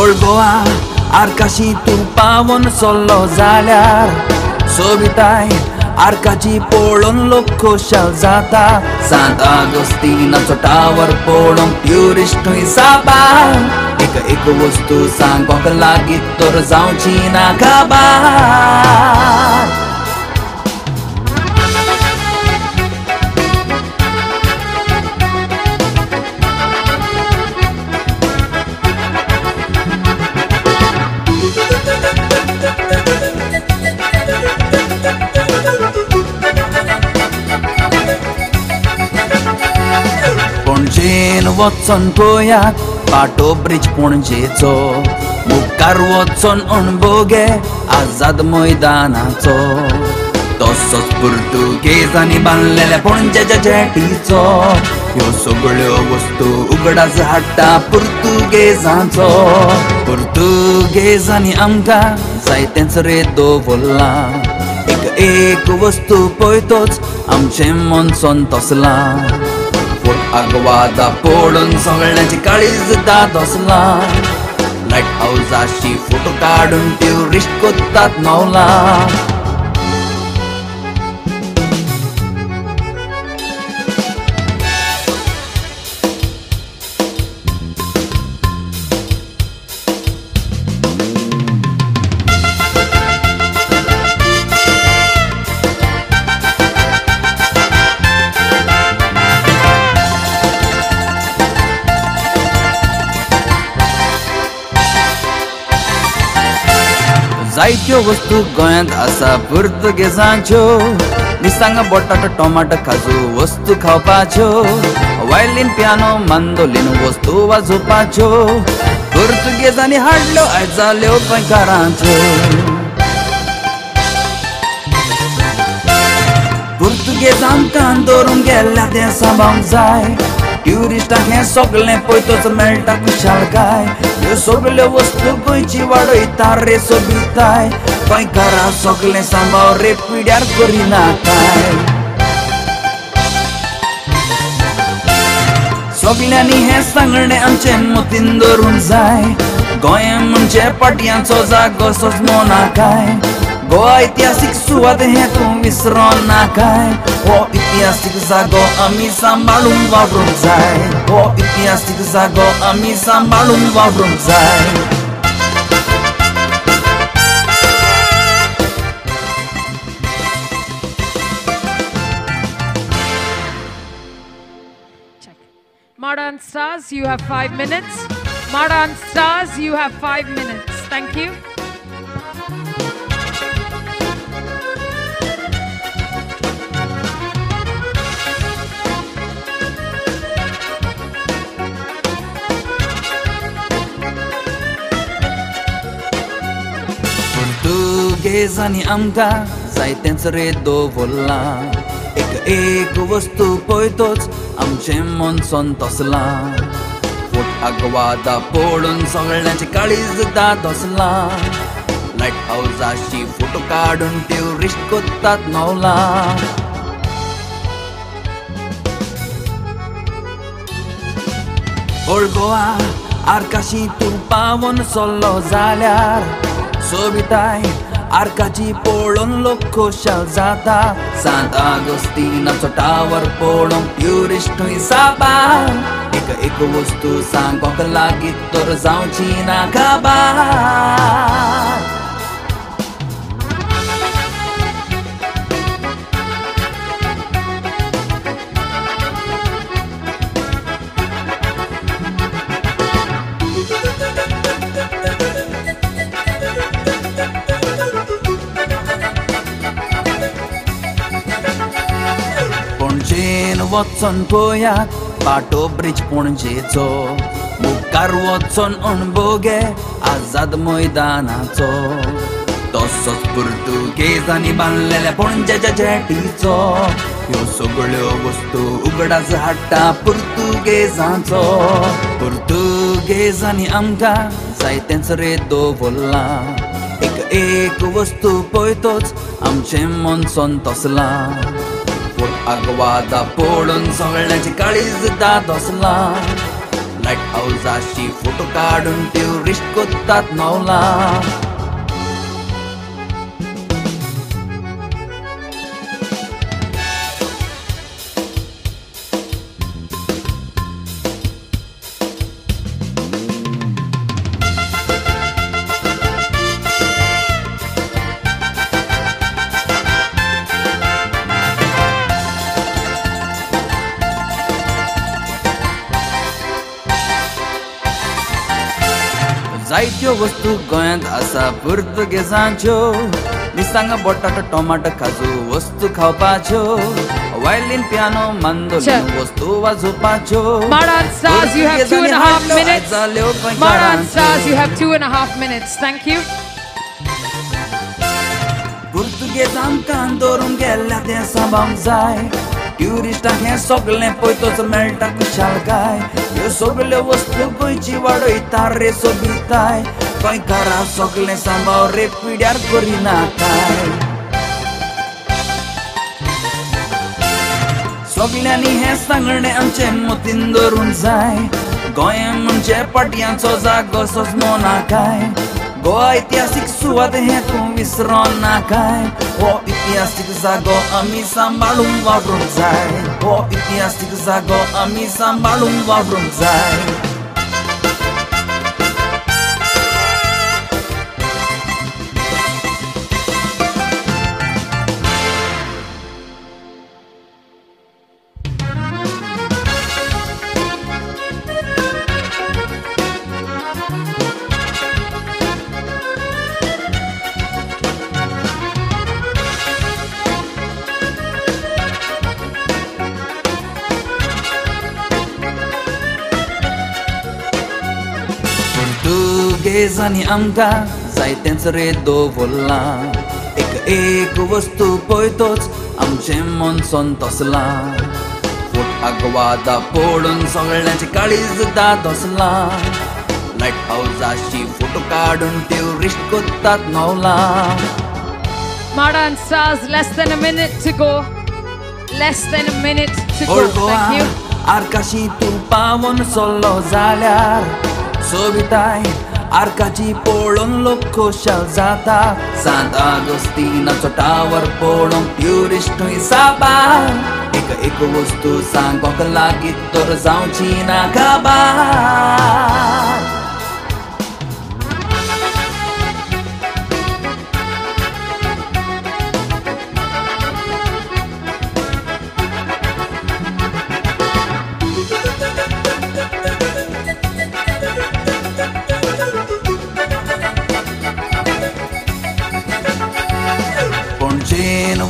ओल्ड गोवा आरकाशी तू पावन सोल्लो जाल्यार सोबिताय आर्काची पळोवन लोक खोशाल जाता सांत आगोस्तिनाचो टावर पळोवंक ट्युरिस्टूय साबा एक एक वस्तू सांगोक लागीं तर जावची ना काबार पणजेन वचोन पळयात पाटो ब्रिज पणजेचो. मुखार वचोन अणभव घे आझाद मैदानाचो. तसोच पुर्तुगेजांनी बांदलेल्या पणजेच्या जेटीचो. ह्यो सगळ्यो वस्तू उगडास हाडटा पुर्तुगेजांचो पुर्तुगेजांनी आमकां जायतेच रे दवरला एक एक वस्तू पळयतोच आमचें मन संतोसला. पूण आगवाजा पडून सगळ्यांची काळीज दोसला लाइट हाऊसाची फोटो काढून ट्युरिस्ट कोतात नवला जायत्यो वस्तू गोंयांत आसा पुर्तुगेजांच्यो मिरसांगा बटाटो टोमाटो काजू वस्तू खावपाच्यो वायलीन पियानो मांदोलीन वस्तू वाजोवपाच्यो पुर्तुगेजांनी हाडल्यो आयज जाल्यो गोंयकारांच्यो पुर्तुगेजांकां दवरून गेल्या तें सांबाळूंक जाय ट्युरिस्टांक हें सगळें पळयतोच मेळटा खुशालकाय ह्यो सगळ्यो वस्तू गोंयची वाडयता रे सोबिताय गोंयकारां सगळें सांबाव रे पिड्यार करिना काय? सगळ्यांनी हें सांगणें आमचें मतीन दवरूंक जाय. गोंय म्हणजे पाटयांचो जागो सोजमो नाकाय गोवा इतिहासीक सुवात हें तूं विसरो नाकाय हो इतिहासीक जागो आमी सांबाळून वावरूंक जाय हो इतिहासीक जागो आमी सांबाळून वावरूंक जाय Modern Stars, you have five minutes. Modern Stars, you have five minutes. Thank you. पुर्तुगेजांनी आमकां जायतेंच रे दवरला एक एक वस्तू पळयतोच आमचें मन संतोसला फोट आगवादा पडून सगळ्यांची काळीज दादोसला लायट हाऊसाची फोटो काडून ट्युरिस्ट कोत्तात नवला ओल्ड गोवा आर्काशी तूं पावन चल्लो जाल्यार सोबिताय आर्काची पळोवन लोक खोशाल जाता. सांत आगोस्तिनाचो टावर पळोवन ट्युरिस्टूय साबा एक एक वस्तू सांगोंक लागीं तर जावची ना काबार वचोन पळयात पाटो ब्रिज पणजेचो. मुखार वचोन अणभव घे आझाद मैदानाचो. तसोच पुर्तुगेजांनी बांदलेल्या पणजेच्या जेटीचो. ह्यो सगळ्यो वस्तू उगडास हाडटा पुर्तुगेजांचो. पुर्तुगेजांनी आमकां जायतेंच रे दवरला एक एक वस्तू पळयतोच आमचें मन संतोसला आगवादा पडून सगळ्यांची काळीज दादोसला. लायट हाऊसाची फोटो काढून ट्युरिस्ट कोतात नवला पुर्तुगेजांच्यो मिरसांग बटाटो टोमाटो काजू वस्तू खावपाच्यो वायलीन पियानो मांदोलीन वस्तू वाजोवपाच्यो Maran Stars, you have two and a half पुर्तुगेजांनी minutes. हाडल्यो जाल्यो Maran गोंयकारांच्यो. Stars, you have two and a half minutes. Thank you. पुर्तुगेजान कान दवरून गेल्या तें सांबाळूंक जाय ट्युरिस्टांक हें सगळें पळयतोच मेळटा खुशालकाय ह्यो सगल्यो वस्तू गोंयची वाडयता रे सोबिताय गोंयकारां सगळें सांबाळ रे पिड्यार करिना काय सगल्यांनी हें सांगणें आमचें मतीन दवरूंक जाय गोंय म्हणजे पाटयांचो जागो सोजमो नाकाय गोवा इतिहासीक सुवात हें तूं विसरो वावरूंक जाय हो इतिहासीक जागो आमी सांबाळूंक वावरूंक जाय पुर्तुगेजांनी आमकां जायतेंच रे दवरलां एक एक वस्तू पळयतोच आमचें मन संतोसलां फोट आगवादा पळोवन सगळ्यांची काळीज दादोसलां लायट हावजाची फोटो काडून ट्युरिस्ट कोत्तात नवलां Maran Stars, less than a minute to go. Less than a minute to go. Thank you. आर्काशी तूं पावोन चल्लो जाल्यार सोबिताय आर्काची पळोवन लोक खोशाल जाता सांत आगोस्तिनाचो टावर पळोवंक ट्युरिस्टूय साबा एक एक वस्तू सांगोक लागीं तर जावची ना काबार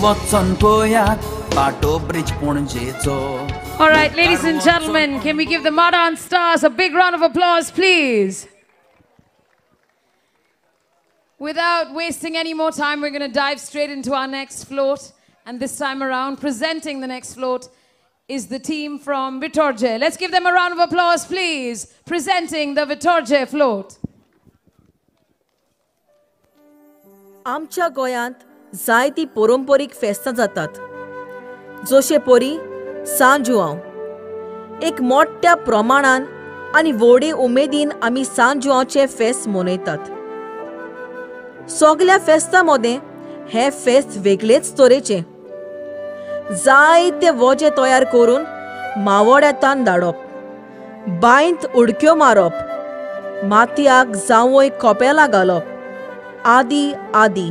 वचून पळयात पाटो bridge पणजेचो All right, ladies and gentlemen, can we give the Maran Stars a big round of applause, please? Without wasting any more time, we're going to dive straight into our next float. And this time around, presenting the next float is the team from Vitorje. Let's give them a round of applause, please. Presenting the Vitorje float. आमच्या गोंयांत जायतीं पारंपरीक फेस्तां जातात. जशे परी सांजुआंव एक मोठ्या प्रमाणान आनी व्हडे उमेदीन आमी सांजुआंवचे फेस्त मनयतात. सगल्या फेस्तां मदें हें फेस्त वेगळेच तरेचें. जायते वजे तयार करून मावड्यातान धाडप बांयत उडक्यो मारप मातयाक जावंय कोपेलां घालप आदी आदी.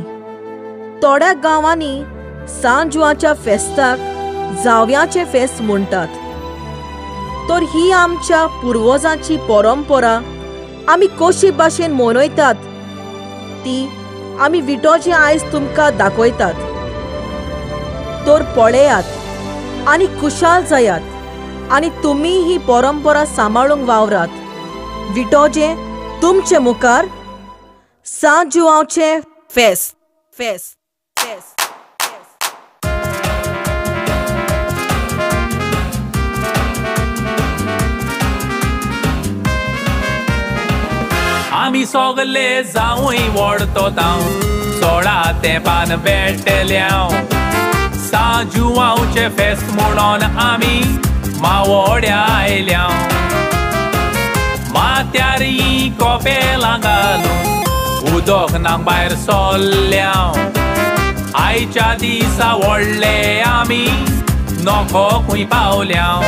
थोड्या गांवांनी सांजुआच्या फेस्ताक जावयाचे फेस्त म्हणटात तर ही आमच्या पुर्वजांची परंपरा आमी कशी भाशेन मनयतात ती आमी विटोचे आयज तुमकां दाखयतात. तर पळयात आनी खुशाल जायात आनी तुमी ही परंपरा सांबाळूंक वावरात. विटोजे तुमचे मुखार सांजुआवचे फेस्त फेस्त. this. आम्ही सोगले जाऊय वोडतो ताव सोळा ते पान बेटल्याव साजुवांचे फेस्त म्हणून आम्ही मावोड्या आयल्याव मात्यार कोपे लागालू. उदक ना भायर सोल्ल्याव Aici disa orle ami Noco cui pauleau.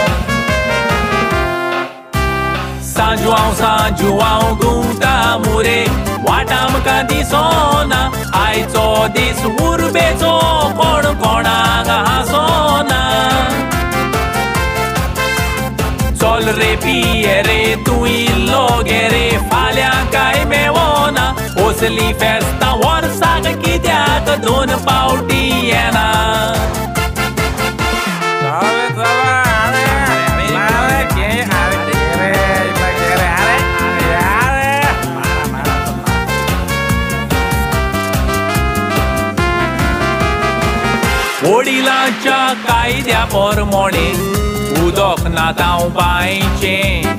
San João, San João, gunta mure Watam ca disona. Aițo dis urbețo Con cona gasona Sol repie re tu logere, Falea असली फेस्तां वर्साक कित्याक दोन पावटी येना वडिलांच्या कायद्या परमोणे उदक नाताव बांयचें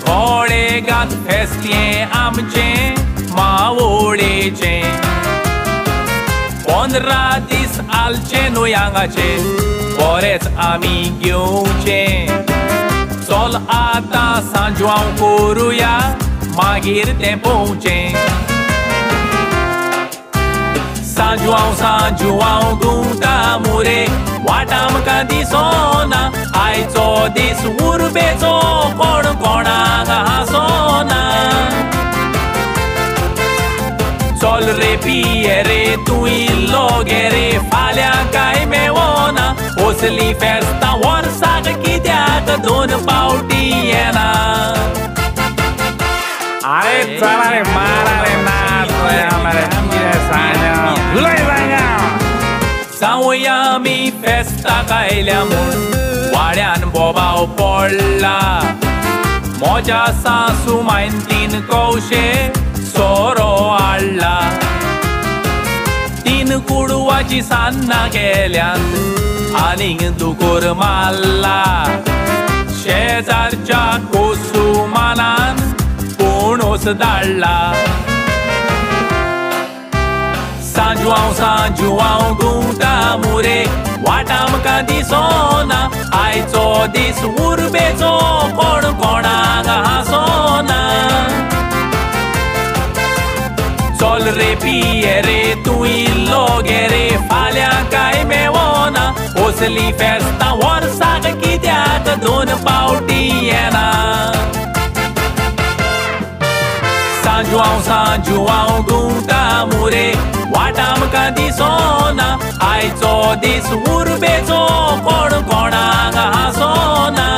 थोडे गात फेस्तयें आमचें maulece Onradis alce nu yangace Orez amigiuce Sol ata San João Curuia Magir tempuce San João, San João Gunta da mure Watam ca disona Ai țo dis urbețo Con conanga hasona रे पिये रे तूं इल्लो गे रे. फाल्यां काय मेवना? असली फेस्तां वर्साक कित्याक दोन पावटी येना? अरे चला रे मारा रे नाच मरे कितें सांगा. उलय सांगा. जावया आमी फेस्ताक आयल्या म्हूण वाड्यान बोबाव पडला. मोज्या सासू मायतीन कौशे. सोरो हाडला तीन कुडवाची सान्नां केल्यान आनीक दुकोर मारला शेजारच्या कोसुमानान कोणूच धाडला सांजवांव सांजवांव गुंता मुरे वाट आमकां दिसोना आयचो दीस उर्बेचो कोण कोणाक हांसोना. Gol repiere, tu ilogere, falea ca me ona O să li festa or sa ghideată dun pautiena San João, San João, gunta mure Watam ca di sona Ai zo dis urbe zo Con conanga sona.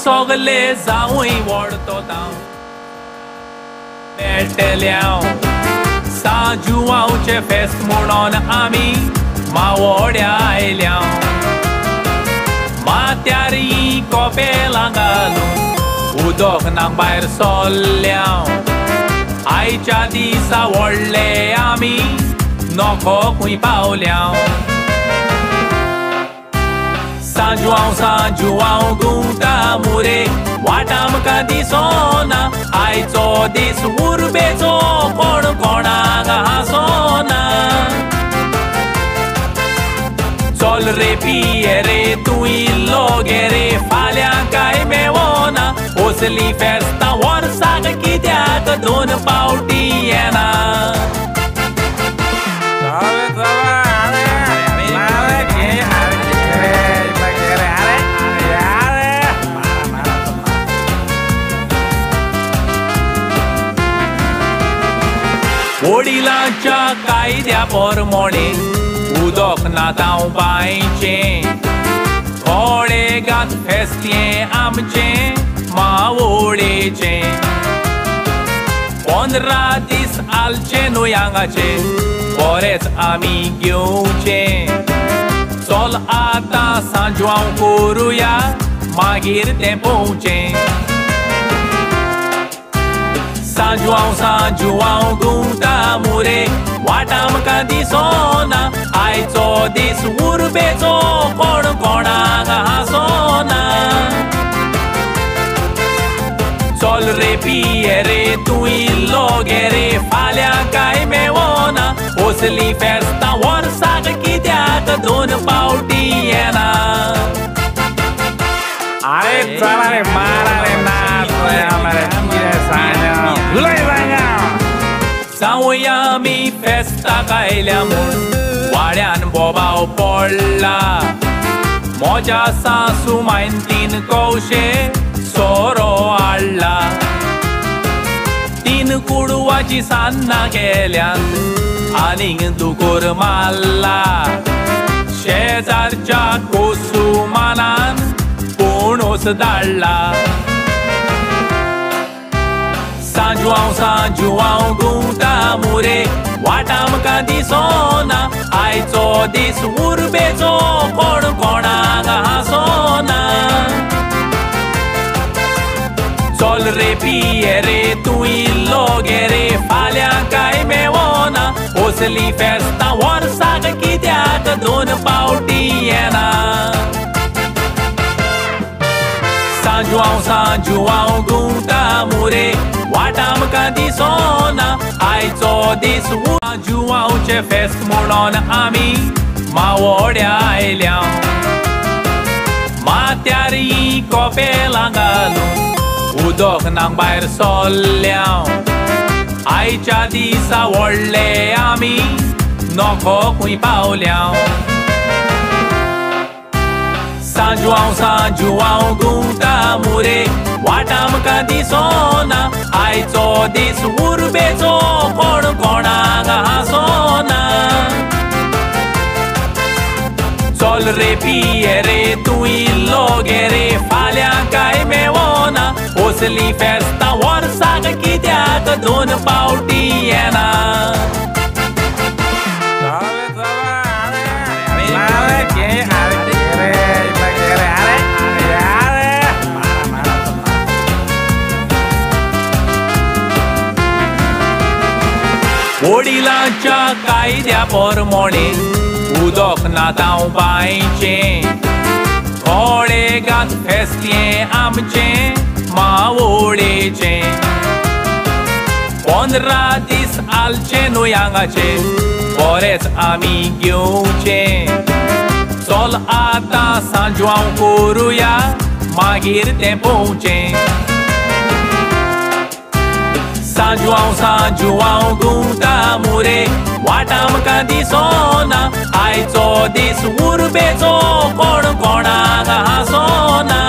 सोगले जावूय व्हडतो तांव मेळटल्या सांजुवांवचे फेस्त म्हणून आमी मावोड्या आयल्या माथ्यार ही कोपेलां घालून उदक नांग भायर सोल्ल्या आयच्या दिसा व्हडले आमी नोखोकूय पावल्या सांजवांव सांजवांव गुंता मुरे। वाट आमकां दिसोना आयचो दीस उर्बेचो, कोण कोणाक हांसोना चल रे पिये रे तूं इल्लो गे रे, फाल्यां काय मेवना। असली फेस्तां वर्साक कित्याक दोन पावटी येना वडिलांच्या कायद्या परमोणे उदक नाताव बांयचें थोडे गात फेस्तयें आमचें मावोडेचें पंदरा दीस आलचे न्हू हांगाचे बरेंच आमी घेवचें चल आतां सांजवांव करुया मागीर तें पोवचें सांजवांव सांजवांव गुंता मुरे वाट आमकां दिसोना आयचो दीस उर्बेचो कोण कोणाक हांसोना चल रे पिये रे तूं इल्लो रे, फाल्यां काय मेवना. असली फेस्तां वर्साक कित्याक दोन पावटी येना अरे चला सावया आमी फेस्ताक आयल्या म्हूण वाड्यान बोबाव पडला. मोजा सासू मायतीन कौशे सोरो हाडला तीन कुडवाची सान्नां केल्यान आनीक दुकोर मारला. शेजारच्या कोसुमानान कोणूस धाडला सांजू हांव सांजू हांव गुंता मुरे वाट आमकां दिसोना आयचो दीस उर्बेचो कोण कोणाक हांसोना चल रे पिये रे तूं इल्लो गे रे फाल्यां काय मेवना असली फेस्तां वर्साक कित्याक दोन पावटी येना सांजू हांव सांजू हांव गुंता मुरे वाटा आमकां दिसोना आयचो दीस सांजू फेस्त म्हणून आमी मावोड्या आयल्या. माथ्यार ही कोपेलां घालून उदक नांग भायर सोल्ल्या आयच्या दिसा व्हडले आमी नोखोकूय पावल्या. सांजवांव हांव सांजू गुंता मुरे वाटा आमकां दिसोना आयचो दीस उर्बेचो कोण कोणाक हांसोना. चल रे पिये रे तूं इल्लो गे रे, फाल्यां काय मेवना. असली फेस्तां वर्साक कित्याक दोन पावटी येना. वडिलांच्या कायद्या पोरमोणे उदक नाताव बांयचें थोडे गात फेस्तये आमचें मावोडेचें पंदरा दीस आलचे नुयांगाचे बरेच आमी घेवचें चल आतां सांजवांव करुया मागीर तें पोवचें सांजू हांव सांजू हांव गुंता मुरे वाट आमकां दिसोना आयचो दीस उर्बेचो कोण कोणाक हांसोना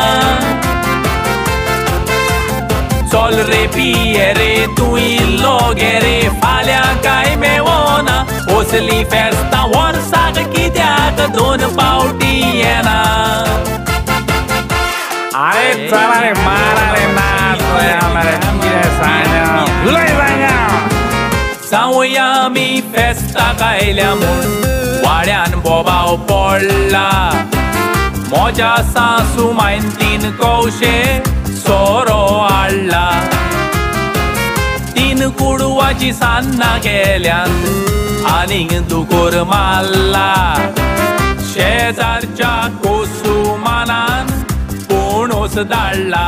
चल रे पिये रे तूं इल्लो गे रे फाल्यां काय मेवना असली फेस्तां वर्साक कित्याक दोन पावटी येना अरे चला रे मारा रे जाऊया मी फेस्ता गायल्या वाड्यान बोबाव पडला मोजा सासू मायन तीन कवशे सोरो हाडला तीन कुडवाची सान्ना गेल्यान आनीक दुकोर मारला शेजारच्या कोसुमानान कोणूच धाडला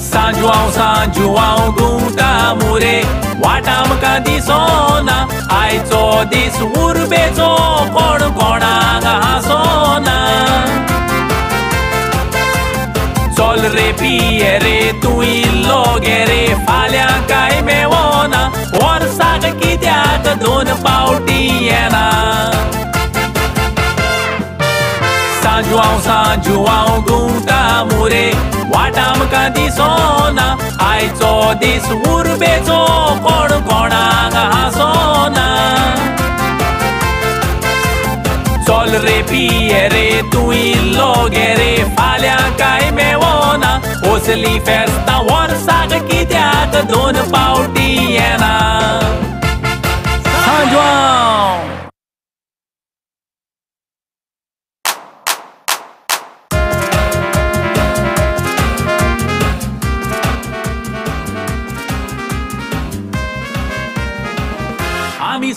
सांजू हांव सांजू हांव गुंता मुरे वाट आमकां दिसोना आयचो दीस उर्बेचो कोण कोणाक हांसोना चल रे पिये रे तूं इल्लो गे रे फाल्यां काय मेवना वर्साक कित्याक दोन पावटी येना juau sa juau gunta mure Watam ka disona Aicho dis urbecho Kon ha hasona Sol re pie re tui loge re Falea ca meona O să-li festa or sagă chiteacă Dun pautiena San João!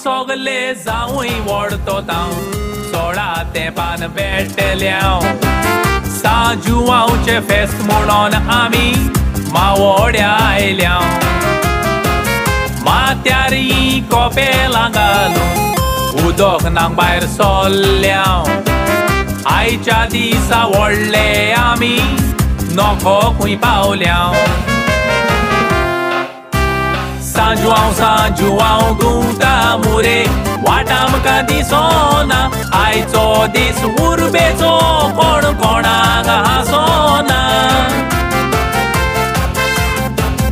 सोगले जावूय व्हडतो तांव सोळा तेंपान भेटल्या सांजू हांवचे फेस्त म्हणून आमी मावोड्या आयल्या माथ्यार ही कोपेलां घालून उदक नांग भायर सोल्ल्या आयच्या दिसा व्हडले आमी नोखोकूय पावल्या San João, गुंता मुरे। वाट आमकां दिसोना आयचो दीस उर्बेचो कोण कोणाक हांसोना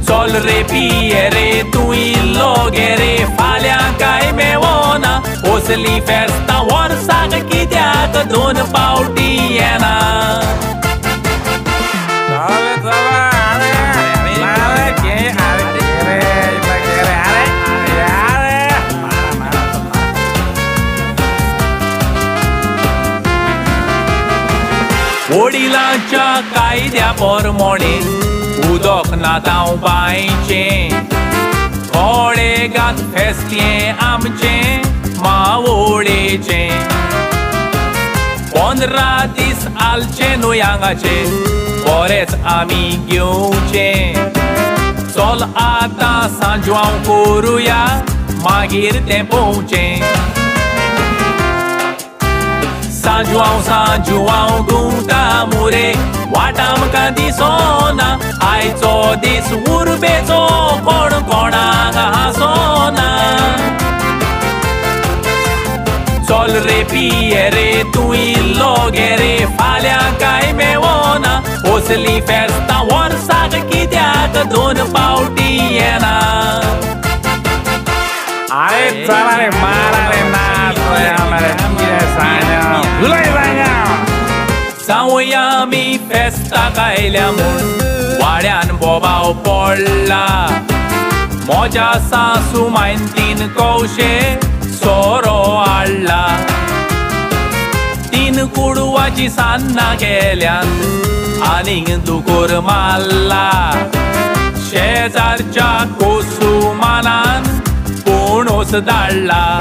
चल रे पिये रे तूं इल्लो गे रे फाल्यां काय मेवना असली फेस्तां वर्साक कित्याक दोन पावटी येना। वडिलांच्या कायद्या पोरमोणे उदक नाताव बांयचें थोडे गात फेस्तये आमचें मावोडेचें पंदरा दीस आलचे नुयांगाचे बरेच आमी घेवचें चल आतां सांजवांव करुया मागीर तें पोवचें San João, San João, gunta mure वाट आमकां दिसोना आयचो दीस उर्बेचो कोण कोणाक हांसोना चल रे पिये रे तूं इल्लो गे रे फाल्यां काय मेवना असली फेस्तां वर्साक कित्याक दोन पावटी येना? Ale, चला रे मारा रे नाच रे आमरे कितें सांगया उलय सावया जावया आमी फेस्ताक आयल्या म्हूण वाड्यान बोबाव पडला. मोजा सासू मायन तीन कौशे सोरो हाडला तीन कुडवाची सान्नां गेल्यान आनीक दुकोर मारला. शेजारच्या कोसुमानान कोणूस धाडला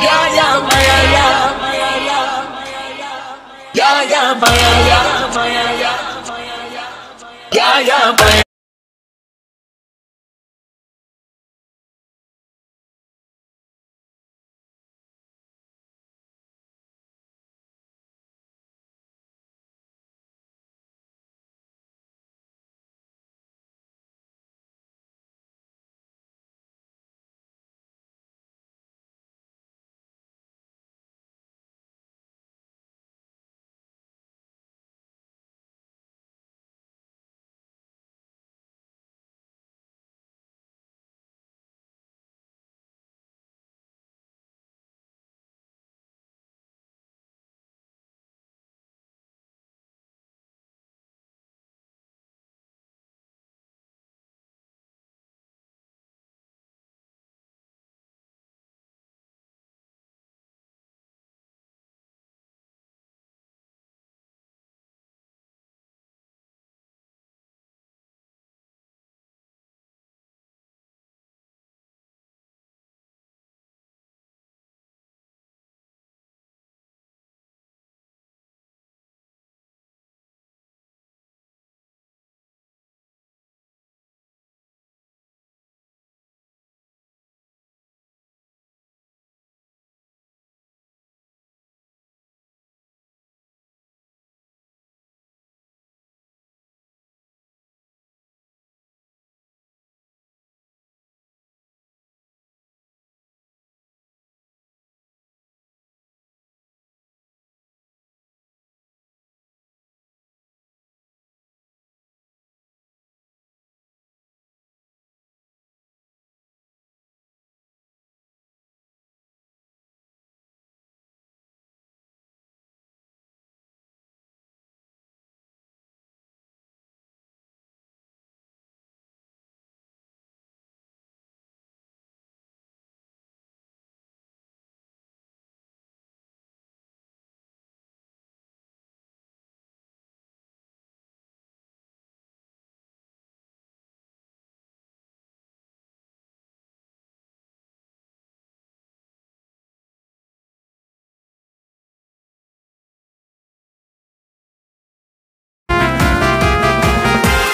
Yeah, yeah, Maya, yeah. Yeah, yeah, Maya, yeah. Yeah, yeah, Maya.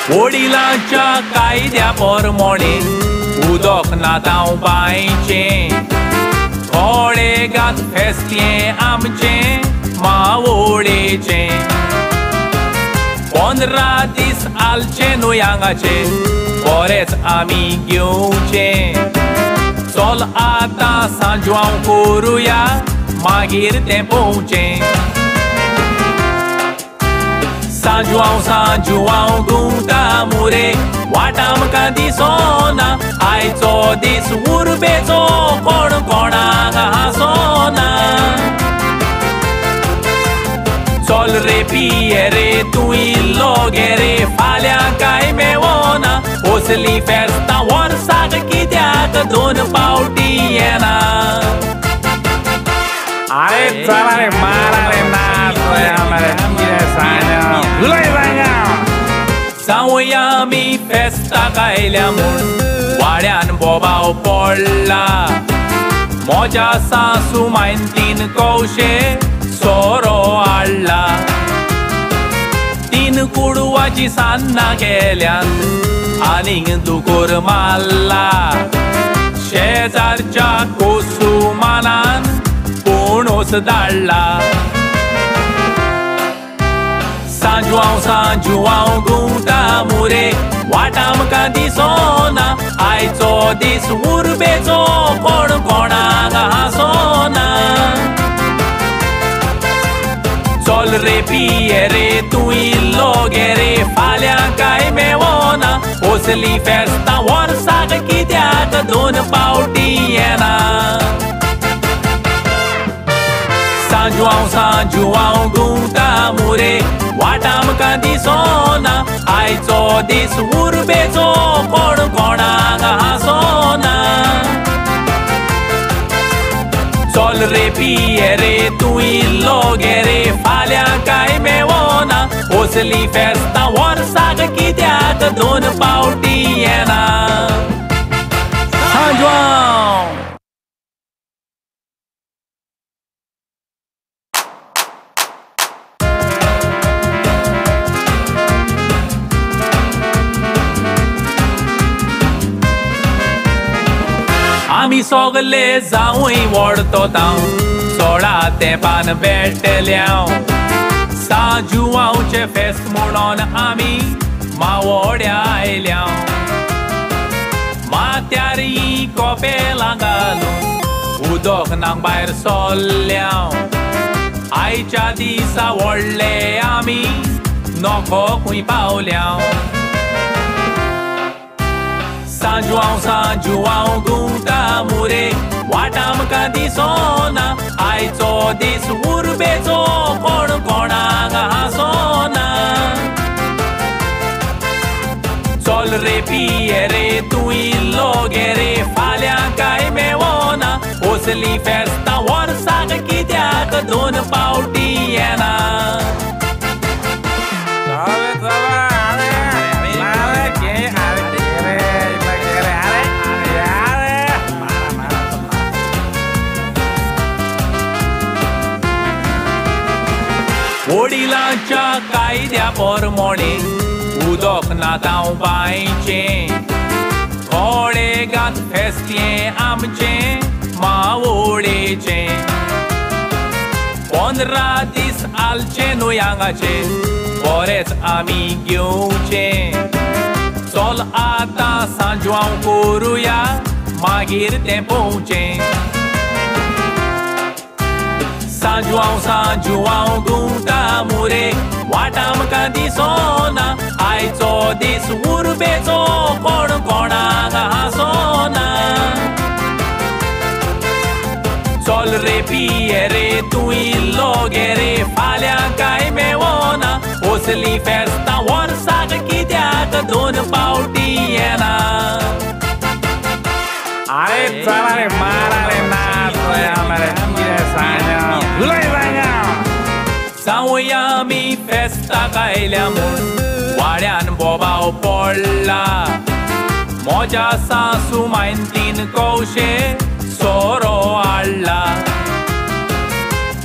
वडिलांच्या कायद्या परमोणे उदक नाताव बांयचें थोडे गात फेस्तये आमचें मावोडेचें पंदरा दीस आलचे न्हू हांगाचे बरेंच आमी घेवचें चल आतां सांजवांव करुया मागीर तें पोवचें सांजवांव सांजवांव गुंता मुरे। वाट आमकां दिसोना आयचो दीस उर्बेचो कोण कोणाक हांसोना चल रे पिये रे तूं इल्लो गे रे, फाल्यां कांय मेवना असली फेस्तां वर्साक कित्याक दोन पावटी येना अरे चला रे मारा रे नाच जावया आमी फेस्ताक आयल्या म्हूण वाड्यान बोबाव पडला मोज्या सासू मायनतीन कौशे सोरो हाडला तीन कुडवाची सान्नां गेल्यान आनीक दुकोर मारला शेजारच्या कोसुमानान कोणोस धाडला सांजवांव सांजवांव गुंता मुरे वाट आमकां दिसोना आयचो दीस उर्बेचो कोण कोणाक हांसोना चल रे पिये रे तूं इल्लो गे रे फाल्यां कांय मेवना असली फेस्तां वर्साक कित्याक दोन पावटी येना juau, sa juau, guta mure Watam ka disona, ai to dis urbe to Kon kona ga sona Sol re pie re, tu illoge re Falea cai meona, osli festa Orsag chiteac, don pauti ena San João! सोगले जावूय व्हडतो ताव सोळा तेंपान बेट्टल्याव सांजुवांवचे फेस्त म्हणून आमी मावोड्या आयल्या माथ्यार ही कोपेलां घालून उदक नांग भायर सोल्ल्या आयच्या दिसा व्हडले आमी नोको खूंय पावल्या सांजवांव सांजवांव गुंता मुरे वाट आमकां दिसोना आयचो दीस उर्बेचो कोण कोणाक हांसोना चल रे पिये रे तूं इल्लो गे रे फाल्यां कांय मेवना असली फेस्तां वर्साक कित्याक दोन पावटी येना cai de mormoni Udokna dau bajcie gat festie am ce Ma amcie Maulicie On radis ce nu yangacie amigiu ce. Sol ata San João Curuia Maghir tempuce San João, San João, Guntamure वाट आमकां दिसोना आयचो दीस उर्बेचो कोण कोणाक हांसोना चल रे पिये रे तूं इल्लो गे रे फाल्यां कांय मेवना असली फेस्तां वर्साक कित्याक दोन पावटी येना. अरे चला रे मारा रे नाच रे कितें सांग. उलय सांग जावया आमी फेस्ताक आयल्या म्हूण वाड्यान बोबाव पडला. मोज्या सासू मायनतीन कवशे सोरो हाडला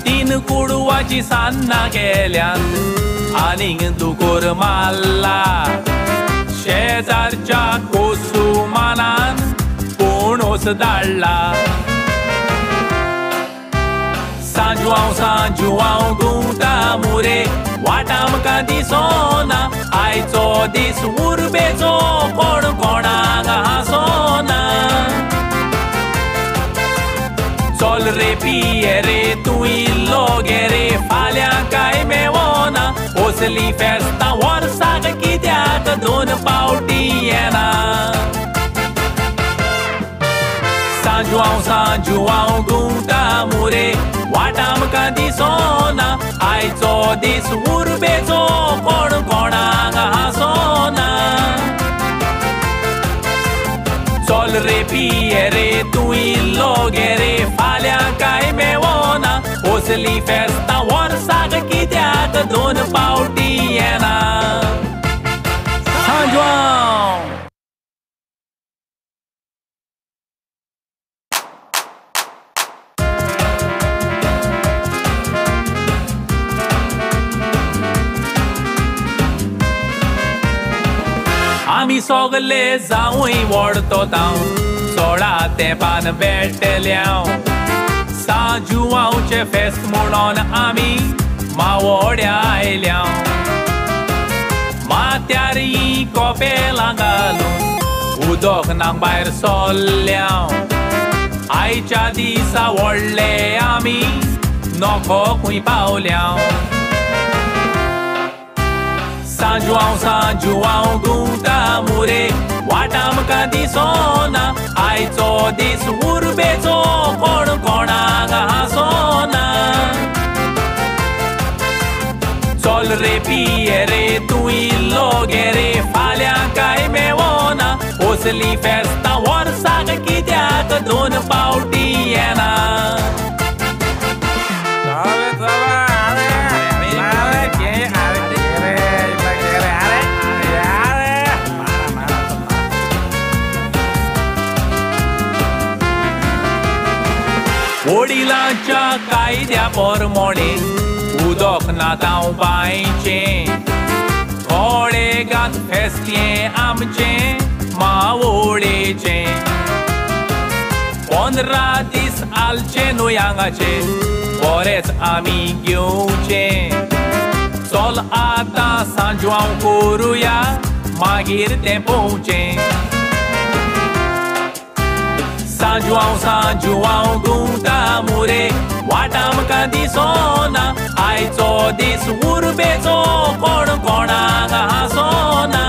तीन तीन कुडवाची सान्ना गेल्यात आनीक दुकोर मारला. शेजारच्या कोसुमानान कोणोस धाडला सांजू हांव सांजू हांव गुंता मुरे वाट आमकां दिसोना आयचो दीस उर्बेचो कोण कोणाक हांसोना चल रे पिये रे तूं इल्लो गे रे फाल्यां काय मेवना असली फेस्तां वर्साक कित्याक दोन पावटी येना सांजू हांव सांजू हांव गुंता मुरे वाट आमकां दिसोना आयचो दीस उर्बेचो कोण कोणाक हांसोना चल रे पिये रे तूं इल्लो गे रे फाल्यां काय मेवना असली फेस्तां वर्साक कित्याक दोन पावटी येना आमी सोगले जावूय व्हडतो तांव सोळा तेंपान बेट्टल्या सांजुवांवचे फेस्त म्हणून आमी मावोड्या आयल्या मात्यारी कोपेलां घालून उदक नांग भायर सोल्ल्या आयच्या दिसा व्हडले आमी नोखो खूंय पावल्या सांजू हांव सांजू हांव गुंता मुरे वाट आमकां दिसोना आयचो दीस उर्बेचो कोण कोणाक हांसोना चल रे पिये रे तूं इल्लो गे रे फाल्यां काय मेवना असली फेस्तां वर्साक कित्याक दोन पावटी येना वडिलांच्या कायद्या पोरमोणे उदक नातांव बांयचें कोळेगांत फेस्तये आमचें मावोळेचें पंदरा दीस आलचे न्हू हांगाचे बरेंच आमी घेवचें चल आतां सांजवांव करुया मागीर तें पोवचें सांजू हांव सांजू हांव गुंता मुरे वाट आमकां दिसोना आयचो दीस उर्बेचो कोण कोणाक हांसोना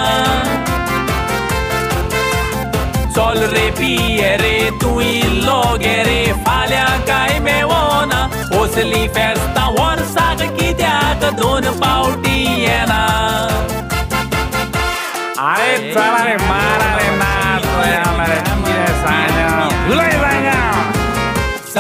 चल रे पिये रे तूं इल्लो गे रे, फाल्यां काय मेवना? असली फेस्तां वर्साक कित्याक दोन पावटी येना? अरे चला रे, मारा रे नाच रे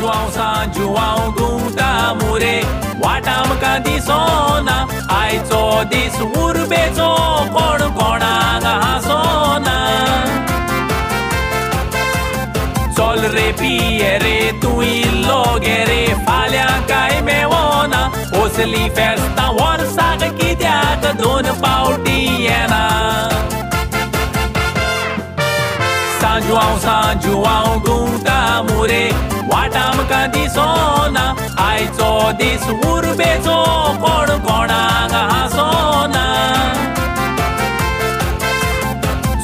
सांजू हांव सांजू हांव गुंता मुरे वाट आमकां दिसोना आयचो दीस उर्बेचो कोण कोणाक हांसोना चल रे पिये रे तूं इल्लो गे रे फाल्यां काय मेवना असली फेस्तां वर्साक कित्याक दोन पावटी येना सांजू हांव सांजू हांव गुंता मुरे। वाट आमकां दिसोना आयचो दीस उर्बेचो कोण कोणाक हांसोना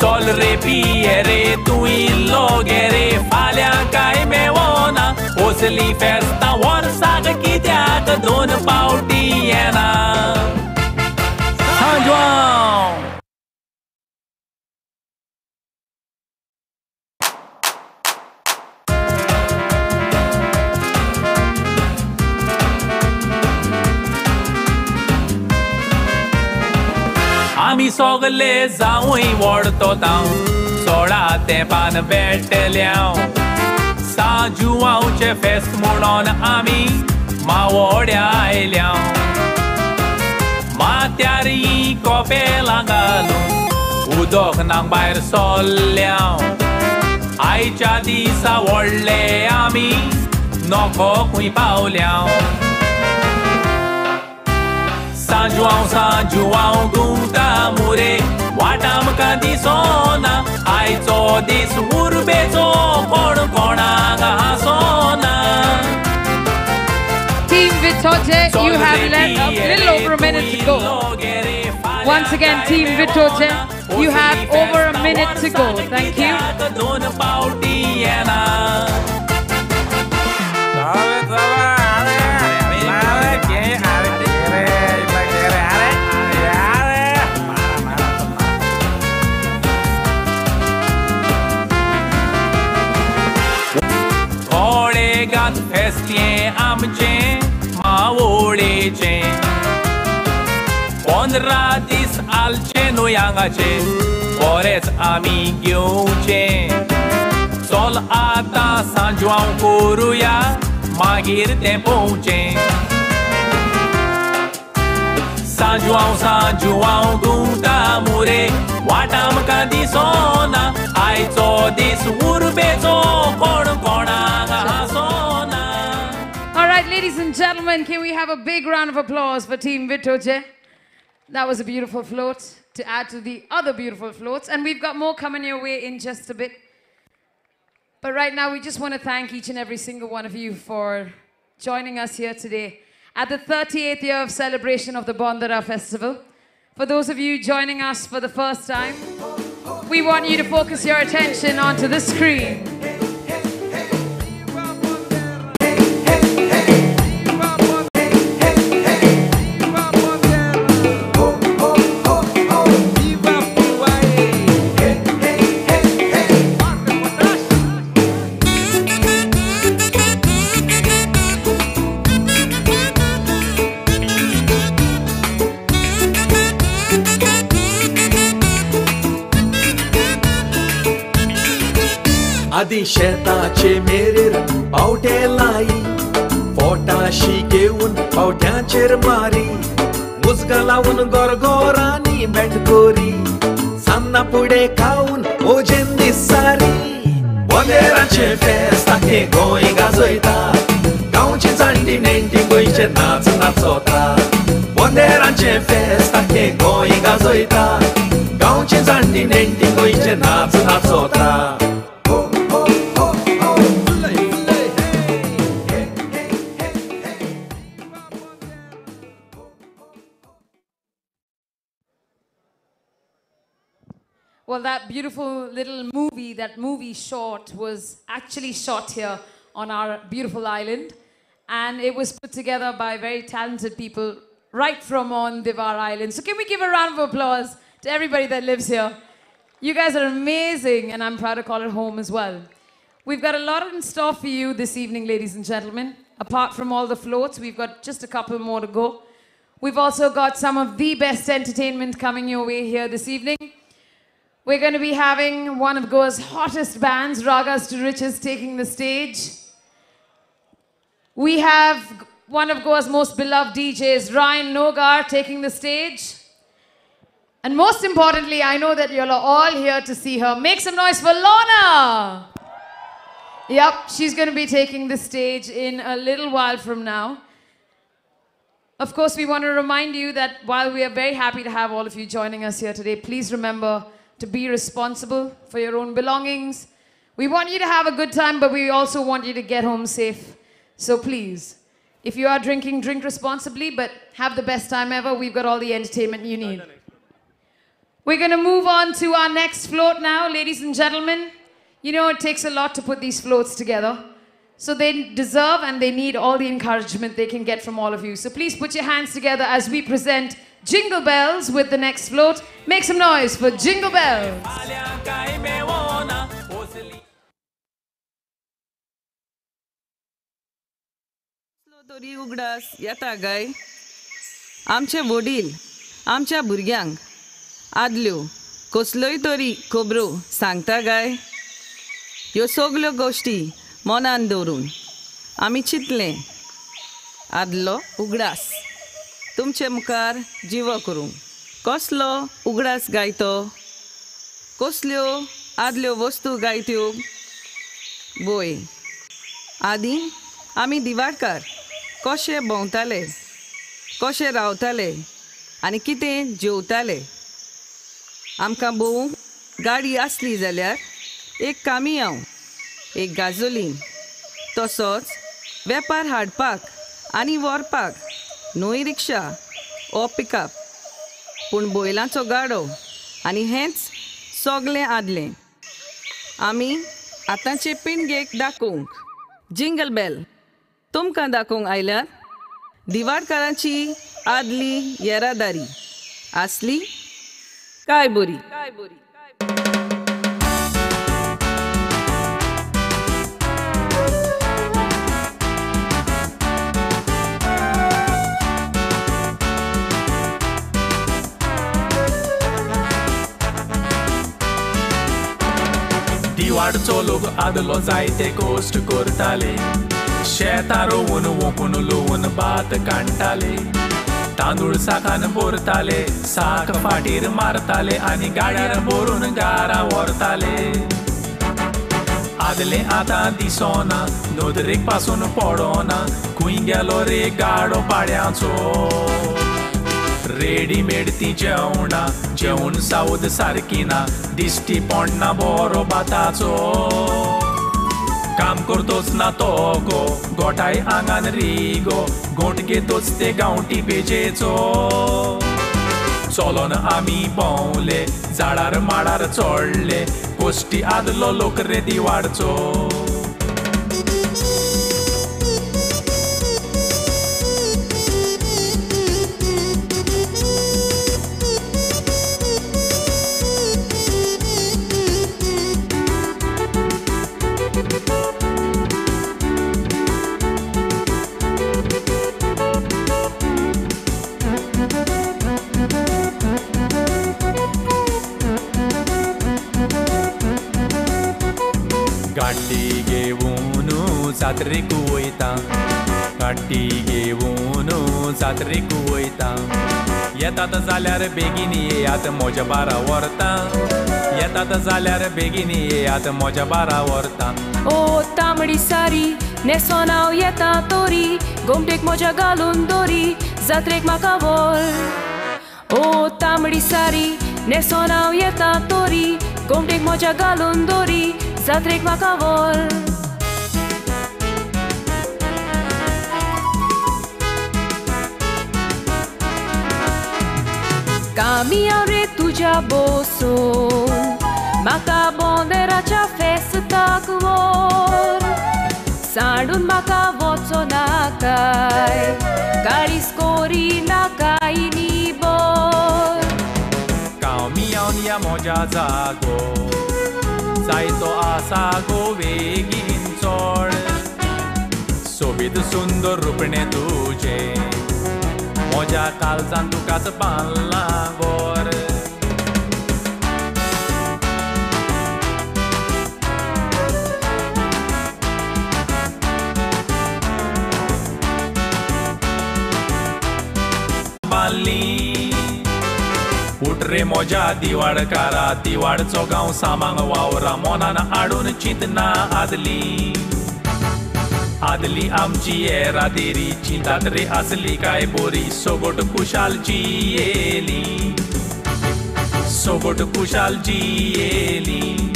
चल रे पिये रे तूं इल्लो रे, फाल्यां काय मेवना असली फेस्तां वर्साक कित्याक दोन पावटी येना। सांजू हांव आमी सोगले जावूय व्हडतो तांव सोळा तेंपान बेटल्या सांजुवांचे फेस्त म्हणून आमी मावोड्या आयल्या मात्यारी कोपेलां घालून उदक नांग भायर सोल्ल्या आयच्या दिसा व्हडले आमी नोको खूंय पावल्या São João, São João, gunta mure. Watam kadi sona? Urbezo sona. Team Vitote, you have left a little over a minute to go. Once again, Team Vitote, you have over a minute to go. Thank you. दोन पावटी येना कोळेगांत फेस्तये आमचें मावोळेचें पंदरा दीस आलचे न्हू हांगाचे बरेंच आमी घेवचें चल आतां सांजवांव करुया मागीर तें पोवचें सांजवांव सांजवांव गुंता मुरे वाट आमकां दिसोना आयचो दीस उर्बेचो कोण ladies and gentlemen, can we have a big round of applause for Team Vitoje? That was a beautiful float to add to the other beautiful floats. And we've got more coming your way in just a bit. But right now, we just want to thank each and every single one of you for joining us here today at the 38th year of celebration of the Bonderam Festival. For those of you joining us for the first time, we want you to focus your attention onto the screen. शेताचे मेरेर पावटे लाई पोटाशी घेऊन पावट्यांचेर मारी मुजगा लावून गोरगोरांनी मेटकोरी सान्ना फुडें खाऊन ओजेन दिसारी वगेराचे फेस्त आखे गोंय गाजयता गांवची जाणटी नेणटी गोंयचे नाच नाचोता वंदेरांचे फेस्त आखे गोंय गाजयता गांवची जाणटी नेणटी गोंयचे नाच नाचोता Well, that beautiful little movie, that movie short, was actually shot here on our beautiful island. And it was put together by very talented people right from on Divar Island. So, can we give a round of applause to everybody that lives here? You guys are amazing, and I'm proud to call it home as well. We've got a lot in store for you this evening, ladies and gentlemen. Apart from all the floats, we've got just a couple more to go. We've also got some of the best entertainment coming your way here this evening. We're going to be having one of Goa's hottest bands, Ragas to Riches, taking the stage. We have one of Goa's most beloved DJs, Ryan Nogar, taking the stage. And most importantly, I know that you're all here to see her. Make some noise for Lorna! Yep, she's going to be taking the stage in a little while from now. Of course, we want to remind you that while we are very happy to have all of you joining us here today, please remember to be responsible for your own belongings. We want you to have a good time, but we also want you to get home safe. So please, if you are drinking, drink responsibly, but have the best time ever. We've got all the entertainment you need. We're going to move on to our next float now, ladies and gentlemen. You know, it takes a lot to put these floats together. So they deserve and they need all the encouragement they can get from all of you. So please put your hands together as we present Jingle Bells with the next float. Make some noise for Jingle Bells. तरी उगडास येता गाय आमचे वडील आमच्या भुरग्यांक आदल्यो कसल्योय तरी खबरो सांगता गाय ह्यो सगल्यो गोश्टी मनान दवरून आमी चिंतलें आदलो उगडास तुमचे मुखार जिवो करूं कसलो उगडास गायतो? कसल्यो आदल्यो वस्तू गायत्यो? बोय. आदी आमी दिवाडकार कशे भोंवताले? कशे रावताले? आनी कितें जेवताले? आमकां भोव गाडी आसली जाल्यार एक कामी हांव एक गाजोली. तसोच वेपार हाडपाक आनी व्हरपाक. न्हूय रिक्षा ओ पिकअप. पूण बैलांचो गाडो आनी हेंच सोगलें आदलें. आमी आतांचे पिणगेक दाखोवंक. Jingle bell. तुमकां दाखोवंक आयल्यार दिवाडकारांची आदली येरादारी. आसली काय बरी काय बरी? दिवाडचो लोक आदलो जायते गोश्ट करताले शेतां रोवून ओकून लोवून भात काडटाले तांदूळ साकान भोरताले साक फाटीर मारताले आनी गाड्यार भरून गारा व्हरताले आदले आतां दिसोना नोदरेकपासून पडोना खूंय गेलो रे गाडो पाड्याचो. रेडीमेड ती जेवणा जेवण सावद सारकी ना दिश्टी पडना बरो भाताचो काम करतोच ना तो गो गोठाय आंगान रिगो गोट घेतोच ते गांवठी पेजेचो चलोन आमी भोंवले झाडार माडार चडले कोश्टी आदलो लोक रे दिवाडचो जात्रेक वयता गाडी घेऊन जात्रेक वयता येतात जाल्यार बेगीन येयात म्हज्या बारा व्हरता येतात जाल्यार बेगीन येयात म्हज्या बारा व्हरता ओ तांबडी सारी नेसोन हांव येता तोरी गोमटेक म्हज्या घालून दोरी जात्रेक म्हाका व्हर ओ तांबडी सारी नेसोन हांव येता तोरी गोमटेक म्हज्या घालून दोरी जात्रेक म्हाका व्हर Caminhare tuja bosul Maka bonderacha festa cuor Sandun maka na cai. Cariscori na cai ni Caminhão Caminhau nia moja zago Zaito asago vegin চড় সোবিদ সুন্দর রূপণে তুজে Moja calzan duca să ban la vor Bali उठ रे मोजा दिवाडकारा दिवाडचो गाँव सामांग वावरा मोनान हाडून चिंतना आदली आदली आमची येरादेरी चिंतात रे आसली काय बोरी? सोगोट कुशालची येली. सोगोट कुशालची येली.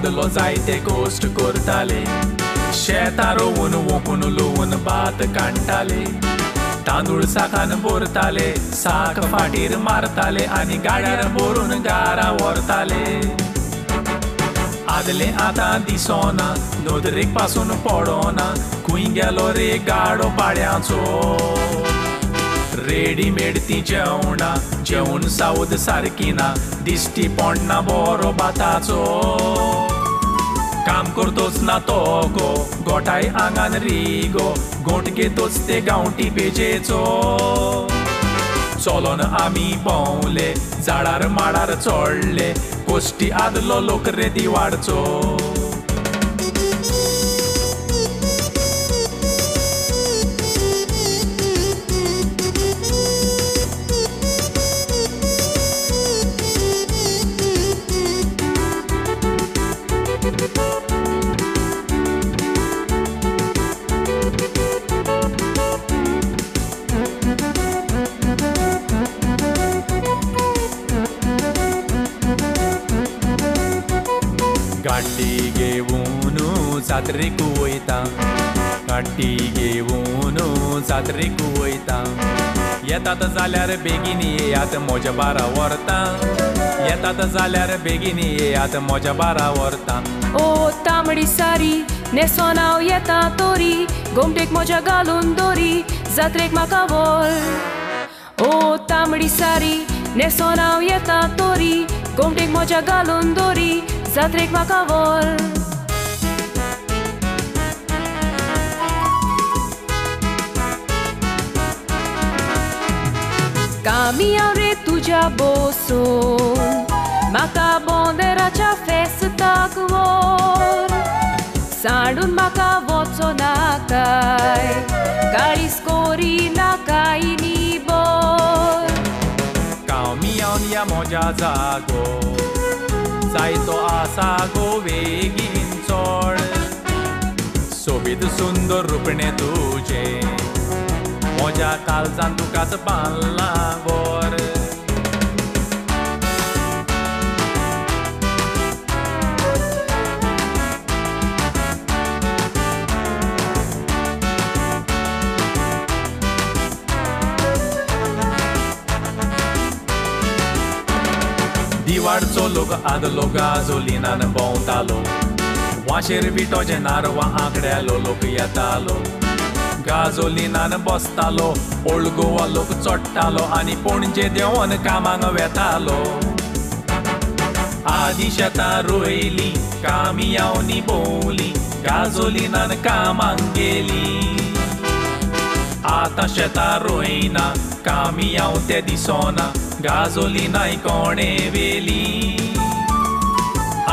दिवाडचो आदलो जायते गोश्ट करताले शेतां रोवून ओपून लोवून भात काडटाले तांदूळ साकान भरताले साक फाटीर मारताले आनी गाड्यार भरून गारा व्हरताले आदले आतां दिसोना नोदरेकपासून पडोना खूंय गेलो रे गाडो पाड्याचो रेडीमेड ती जेवणां जेवण सावद सारकी ना दिश्टी पडना बरो भाताचो काम करतोच ना तो गो गोठाय आंगान रिगो गोट घेतोच ते गांवठी पेजेचो. चलोन आमी भोंवले झाडार माडार चडले कोश्टी आदलो लोक रेती वाडचो गाडी घेऊन जात्रेक वयता येतात जाल्यार बेगीन, येयात म्हज्या बारा व्हरता येतात जाल्यार बेगीन, येयात म्हज्या बारा व्हरता ओ तांबडी सारी न्हेसोन हांव येता तोरी. गोमटेक म्हज्या घालून दोरी, जात्रेक म्हाका व्हर. ओ तांबडी सारी न्हेसोन हांव येता तोरी. गोमटेक म्हज्या घालून दोरी, जात्रेक म्हाका व्हर. mia retuja boso Maka bonderacha festa kvor Sarun maka voco nakai Kari skori nakai ni bor Kao mia onia moja zago Zaito asago vegin চড় সবিদ সুন্দর রূপণে তুজে सुंदर रुपणे तुजे म्हज्या काळजान तुकाच बांदलां वर दिवाडचो लोक आदलो गाजोलिनान भोंवतालो वाशेर विटोचे नारवा आंकड्यालो लोक येतालो गाजोलिनान बसतालो ओल्ड गोवा लोक चडटालो आनी पणजे देंवन कामांक वेतालो आदी शेतां रोयली कामी हांवनी भोंवली गाजोलिनान कामांक गेली आतां शेतां रोयना कामी हांव ते दिसोना गाजोलिनाय कोणे वेली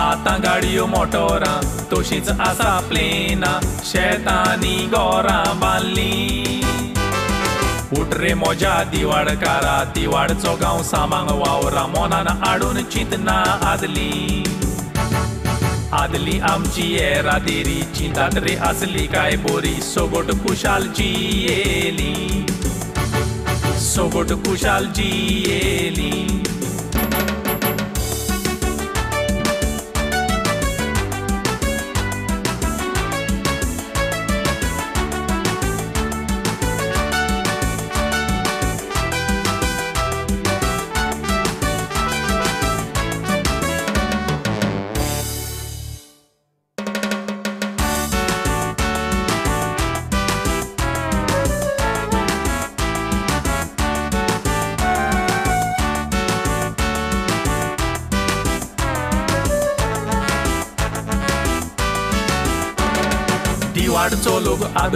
आतां गाडयो मोटोरां तशींच आसा प्लेनां शेतांनी गोरां बांदलीं उठ रे मोज्या दिवाडकारा दिवाडचो गांव सामांग वावरा मोनान हाडून चिंतना आदली. आदली आमची येरादेरी चिंतात रे आसली काय बोरी सोगोट कुशालची येली. सोगोट कुशालची येली.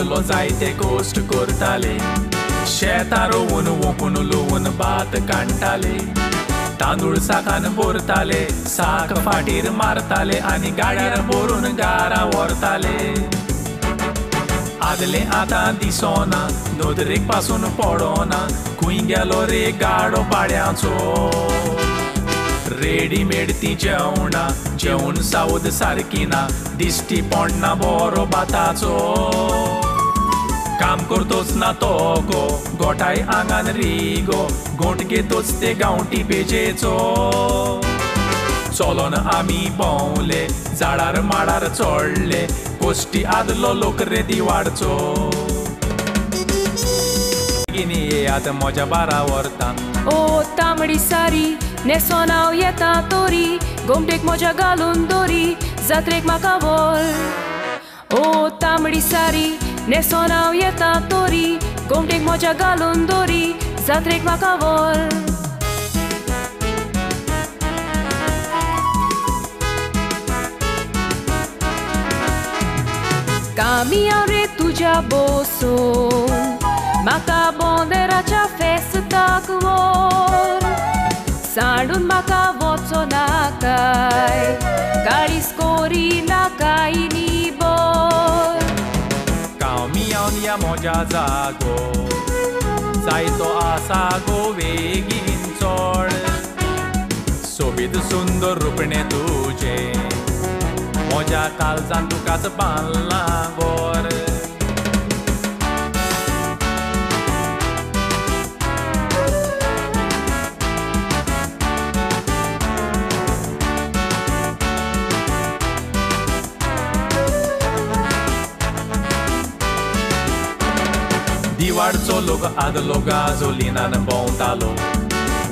लोक जायते गोश्ट करताले शेतां रोवून ओकून लोवून भात काडटाले तांदूळ साकान भरताले साक फाटीर मारताले आनी गाड्यार भरून गारा व्हरताले आदले आतां दिसोना नोदरेकपासून पडोना खूंय गेलो रे गाडो पाड्याचो. रेडीमेड ती जेवणा जेवण सावद सारकी ना दिश्टी पडना बरो भाताचो काम करतोच ना तो गो गोठाय आंगान रिगो. गोट घेतोच ते गांवठी पेजेचो चलोन आमी भोंवले झाडार माडार चडले गोष्टी आदलो लोक रे दिवाडचो. बेगिनी येयात म्हज्या बारा व्हरता ओ तांबडी सारी न्हेसोन हांव येता तोरी गोमटेक म्हज्या घालून दोरी जात्रेक म्हाका व्हर. ओ तांबडी सारी Ne sonau iertatorii Gomtek moja galundorii Zatrek makavol Caminhão de tuja bolso Maka bondera cha festa kumor Sandun maka votso nakai Karis kori nakai ni bor नाकाय नी बोर कामी हांव या म्हज्या जागो जायतो आसा गो बेगीन चोड सोबीत सुंदर रुपणे तुजे म्हज्या काळजान तुकाच बांदलां बोर दिवाडचो लोक आदलो गाजोलिनान भोंवतालो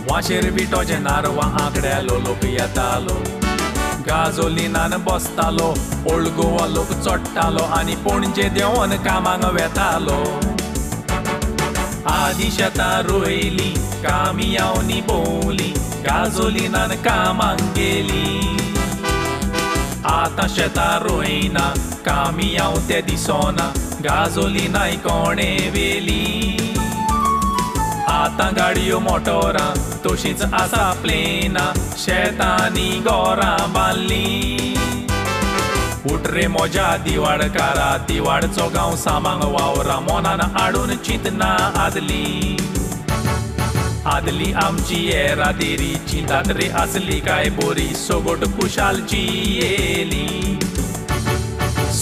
वाशेर विटोचे नारवां आंकड्यालो लोक येतालो गाजोलिनान बसतालो ओल्ड गोवा लोक चडटालो आनी पणजे देंवन कामांक वेतालो. आदी शेतां रोयली कामियावनी भोंवली गाजोलिनान कामांक गेली. आतां शेतां रोयना कामियाव ते दिसोना गाजोली नाय कोणे वेली. आतां गाडयो मोटोरां तशीच आसा प्लेना शेतांनी गोरां बांदली उठ रे मोज्या दिवाडकारा दिवाडचो गांव सामांग वावरा मोनान हाडून चिंतना आदली. आदली आमची येरादेरी चिंतात रे आसली काय बोरी सोगोट कुशालची येली.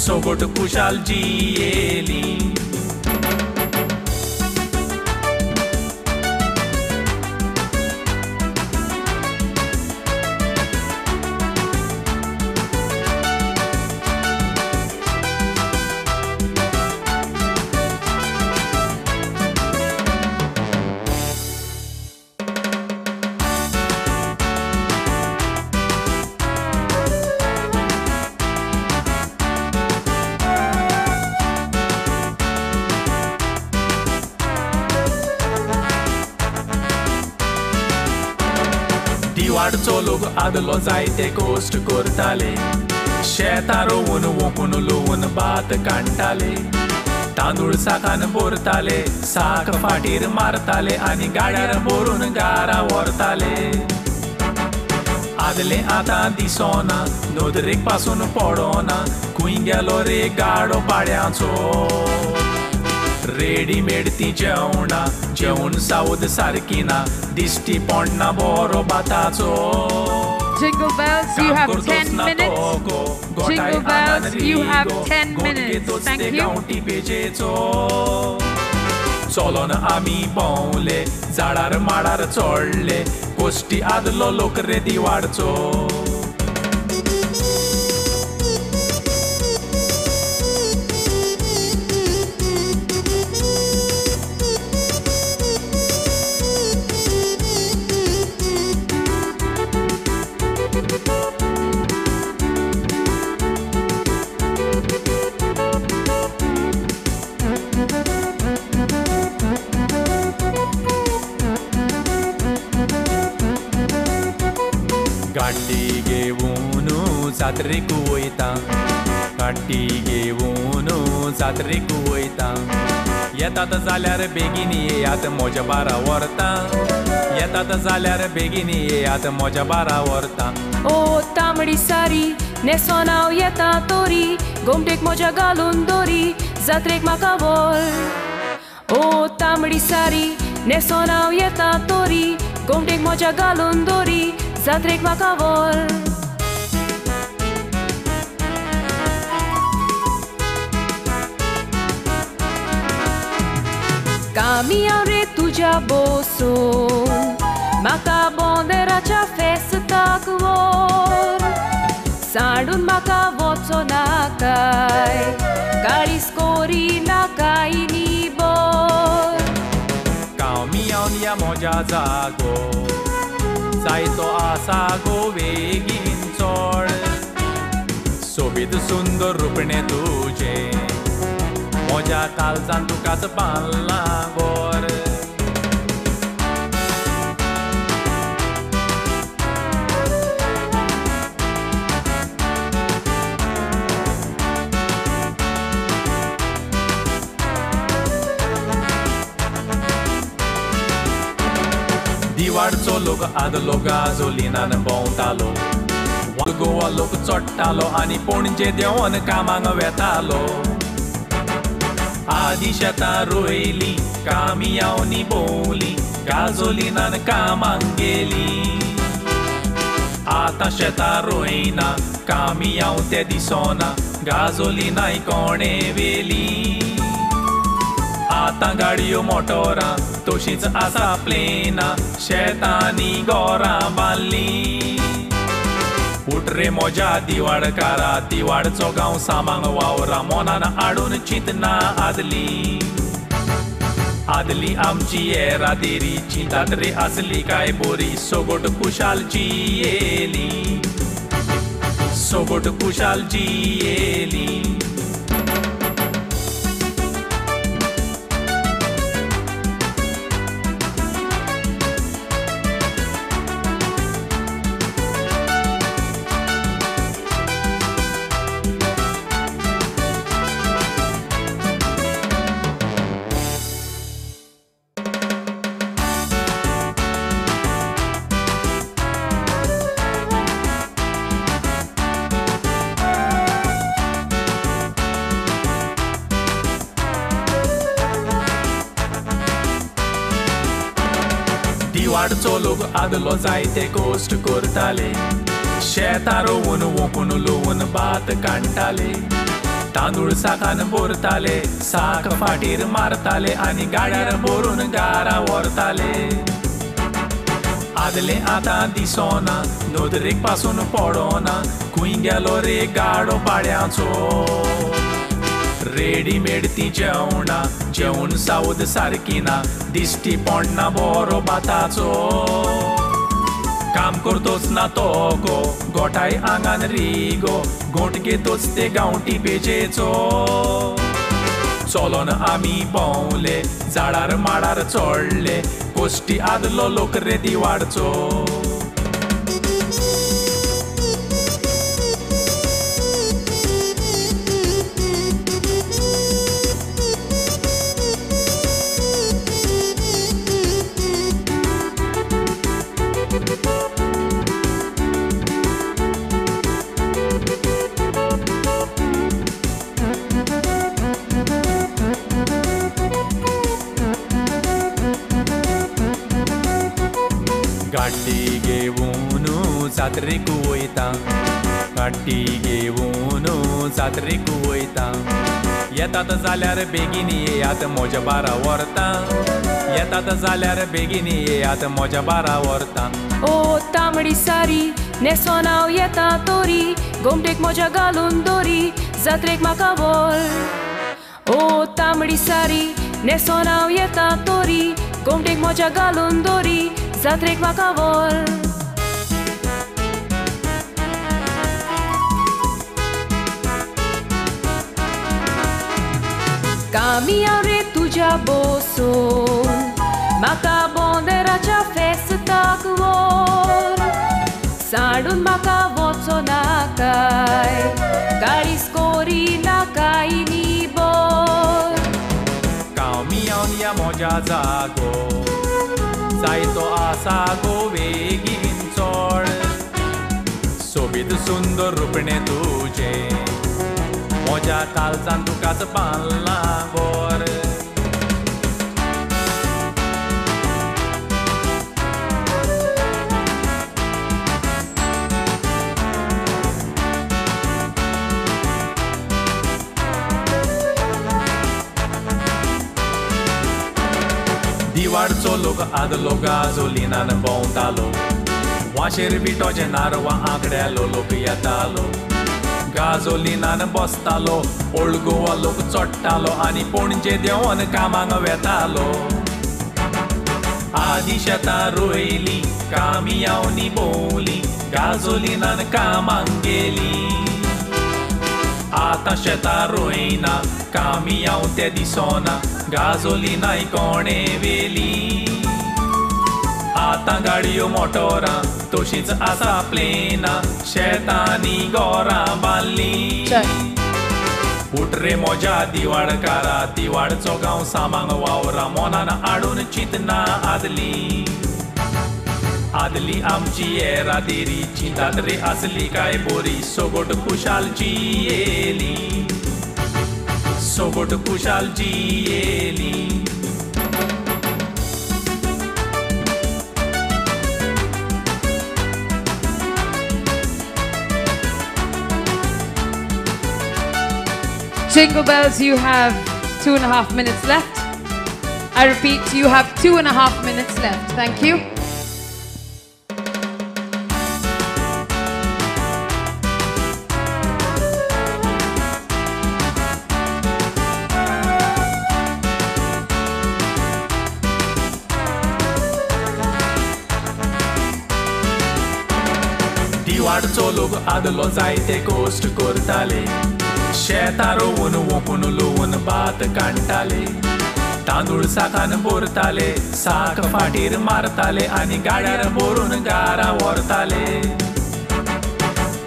Sogor'da Kuşalciyeli लोक जायते गोश्ट करताले शेतां रोवून ओकून लोवून भात काडटाले तांदूळ साकान भोरताले साक फाटीर मारताले आनी गाड्यार भरून गारा व्हरताले आदले आतां दिसोना नदरेकपासून पडोना खूंय गेलो रे गाडो पाड्याचो. रेडीमेड ती जेवणा जेवण सावद सारकी ना दिश्टी पडना बरो बाताचो. Jingle bells, you have 10 minutes. Jingle bells, you have 10 minutes. Thank you. गांवठी पेजेचो चलोन आमी भोंवले झाडार माडार चडले कोश्टी आदलो लोक रे दिवाडचो जात्रेक वयता गाडी घेऊन जात्रेक वयता येतात जाल्यार बेगीन येयात म्हज्या बारा व्हरता येतात जाल्यार बेगीन येयात म्हज्या बारा व्हरता ओ तांबडी सारी न्हेसोन हांव येता तोरी गोमटेक म्हज्या घालून दोरी जात्रेक म्हाका व्हर ओ तांबडी सारी न्हेसोन हांव येता तोरी गोमटेक म्हज्या घालून दोरी जात्रेक म्हाका व्हर Mami are tu ja bosun Maka bonderacha festak vor Sandun vozzo na cai, cari scori na cai ni bor Kao mi au nia moja zago Sai to a sago vegin চড় sundor rupne tu তুজে म्हज्या काळजान तुकाच बांदलां गोर दिवाडचो लोक आदलो गाजोलिनान भोंवतालो गोवा लोक चोडटालो आनी पणजे देंवन कामांक वेतालो. आदिशता शेतां रोयली कामियावनी बोली गाजोलिनान कामांक गेली आतां शेतां रोयना कामियाव ते दिसोना गाजोलिनाय कोणे वेली. आतां गाडयो मोटोरां तशीच आसा प्लेना शेतांनी गोरां बांदलीं उठ रे मोजा दिवाडकारा दिवाडचो गाँव सामांग वावरा, मोनान आडून चिंतना आदली. आदली आमची येरादेरी चिंतात रे आसली काय बोरी सोगोट कुशालची येली. सोगोट कुशालची येली. आदलो जायते गोश्ट करताले शेतां रोवून वोकून लोवून भात काडटाले तांदूळ साकान भरताले साक फाटीर मारताले आनी गाड्यार भरून गारा व्हरताले आदले आतां दिसोना नोदरेक पासून पडोना खूंय गेलो रे गाडो पाड्याचो रेडीमेड ती जेवणां जेवण सावद सारकी ना दिश्टी पडना बरो भाताचो काम करतोच ना तो गो. गोठाय आंगान रिगो. गोट घेतोच ते गांवठी पेजेचो चलोन आमी भोंवले झाडार माडार चडले कोश्टी आदलो लोक रे दिवाडचो गाडी घेऊन जात्रेक वयता येतात जाल्यार बेगीन येयात म्हज्या बारा व्हरता येतात जाल्यार बेगीन येयात म्हज्या बारा व्हरता ओ तांबडी सारी न्हेसोन हांव येता तोरी. गोमटेक म्हज्या घालून दोरी, जात्रेक म्हाका व्हर. ओ तांबडी सारी न्हेसोन हांव येता तोरी. गोमटेक म्हज्या घालून दोरी, जात्रेक म्हाका व्हर. mia retuja boson Maka boneracha festa kvor Sarun maka voco nakai Karis kori nakai ni bor Kao miau nia moja zago Saito asago vegin চড় সবিত সুন্দর রূপণে তুজে सुंदर रुपणे तुजे म्हज्या काळजान तुकाच बांदलां बोर दिवाडचो लोक आदलो गाजोलिनान भोंवतालो वाशेर बिटोचे नारवां आंकड्यालो लोक येतालो Gasolina bostalo Olgoa logo tsottalo Ani poninche deon kamanga vetalo Adishata roeli Kamiyaoni boli Gasolina kamangeli Atasheta roina Kamiyao te disona Gasolina ikone veli Atan gadio motora तशीच आसा प्लेनां शेतांनी गोरां बांदली उठ रे मोज्या दिवाडकारा दिवाडचो गांव सामांग वावरा मोनान हाडून चिंतना आदली. आदली आमची येरादेरी चिंतात रे आसली काय बोरी सोगोट खुशालची येली. सोगोट खुशालची येली. Jingle bells, you have two and a half minutes left. I repeat, you have two and a half minutes left. Thank you. दिवाडचो लोक आदलो जायते गोश्ट करताले शेतां रोवून वोपून लोवून भात काडटाले तांदूळ साकान भरताले साक फाटीर मारताले आनी गाड्यार भरून गारा व्हरताले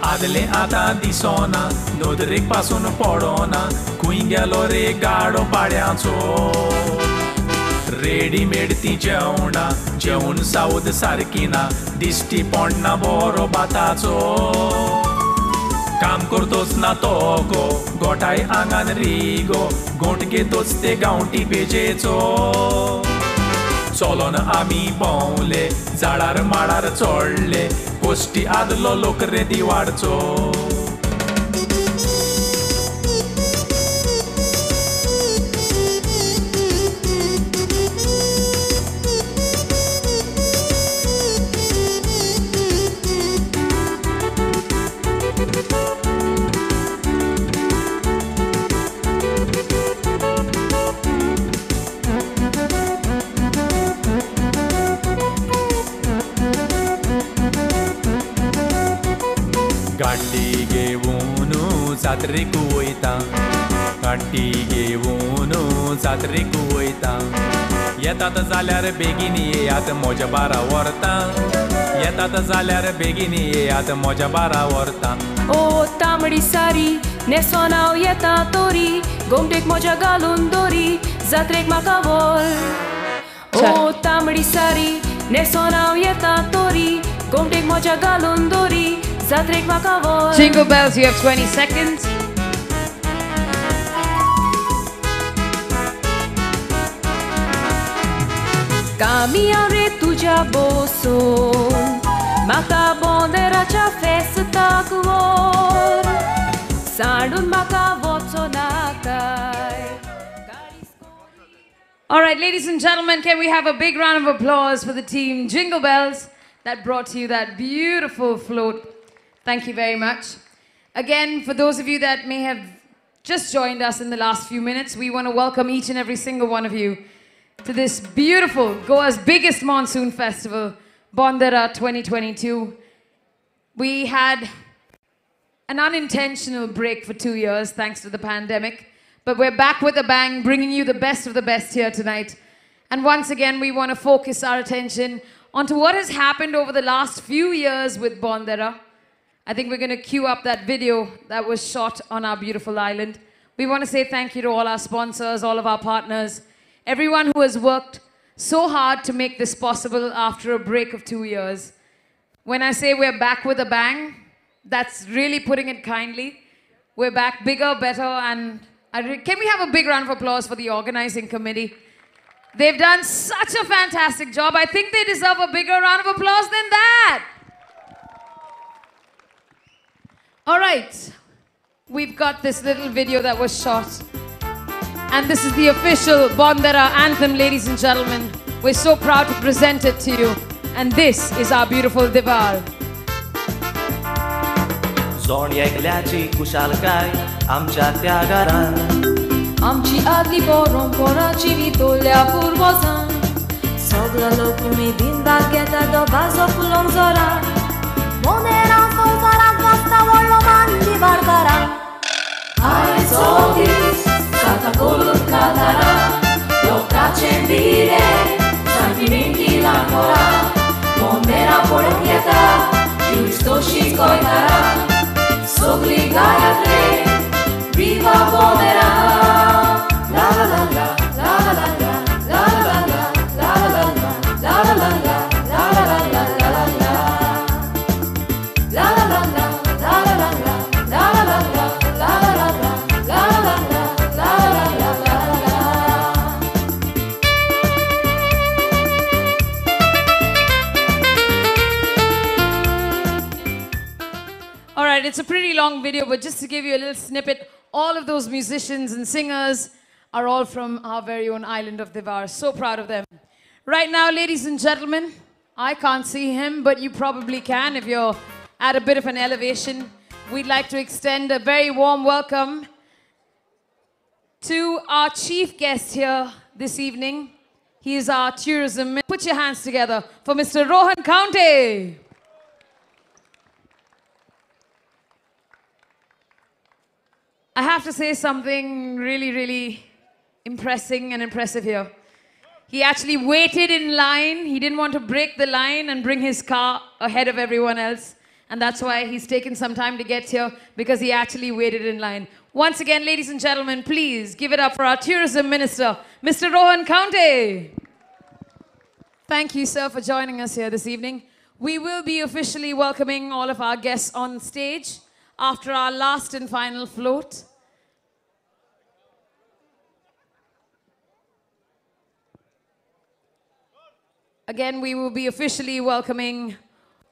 आदले आतां दिसोना नोदरेकपासून पडोना खूंय गेलो रे गाडो पाड्याचो. रेडीमेड ती जेवणा जेवण सावद सारकी ना दिश्टी पडना बरो बाताचो. काम करतोच ना तो गो गोठाय आंगान रिगो गोंट घेतोच ते गांवठी बेजेचो चलोन आमी भोंवले झाडार माडार चडले कोश्टी आदलो लोक रे दिवाडचो. गाडी घेऊन जात्रेक वयता येतात जाल्यार बेगीन येयात म्हज्या बारा व्हरता येतात जाल्यार बेगीन येयात म्हज्या बारा व्हरता ओ तांबडी सारी न्हेसोन हांव येता तोरी गोमटेक म्हज्या घालून दोरी जात्रेक म्हाका व्हर ओ तांबडी सारी न्हेसोन हांव येता तोरी गोमटेक म्हज्या घालून दोरी जात्रेक म्हाका व्हर Jingle bells, you have 20 seconds. Mami are festa All right, ladies and gentlemen, can we have a big round of applause for the team Jingle Bells that brought you that beautiful float. Thank you very much. Again, for those of you that may have just joined us in the last few minutes, we want to welcome each and every single one of you to this beautiful Goa's biggest monsoon festival, Bonderam 2022. We had an unintentional break for two years thanks to the pandemic, but we're back with a bang, bringing you the best of the best here tonight. And once again, we want to focus our attention onto what has happened over the last few years with Bonderam. I think we're going to cue up that video that was shot on our beautiful island. We want to say thank you to all our sponsors, all of our partners, everyone who has worked so hard to make this possible after a break of two years. When I say we're back with a bang, that's really putting it kindly. We're back bigger, better, and can we have a big round of applause for the organizing committee? They've done such a fantastic job. I think they deserve a bigger round of applause than that. All right, we've got this little video that was shot. And this is the official Bonderam anthem, ladies and gentlemen. We're so proud to present it to you. And this is our beautiful Divar. जोण एकल्याची कुशालकाय आमच्या त्या amchi adli आदली परंपराची वितोल्या पुर्वजां सगळो लोक उमेदीन भाग घेता तो भाजो फुलोंक जोरा मोनेरा संवसाराक वाचता व्हडलो mandi दिवार करा आयचो Tanta colorca darà Lo cacce in dire Sentimenti l'ancora Non era buona pietà Più sto ci coitarà S'obbligai a te Viva bombera! La la la la. Long video, but just to give you a little snippet, all of those musicians and singers are all from our very own island of Divar. So proud of them. Right now, ladies and gentlemen, I can't see him, but you probably can if you're at a bit of an elevation. We'd like to extend a very warm welcome to our chief guest here this evening. He is our tourism. Put your hands together for Mr. Rohan Khaunte. I have to say something really, really impressing and impressive here. He actually waited in line. He didn't want to break the line and bring his car ahead of everyone else. And that's why he's taken some time to get here because he actually waited in line. Once again, ladies and gentlemen, please give it up for our tourism minister, Mr. Rohan Khaunte. Thank you, sir, for joining us here this evening. We will be officially welcoming all of our guests on stage after our last and final float. Again, we will be officially welcoming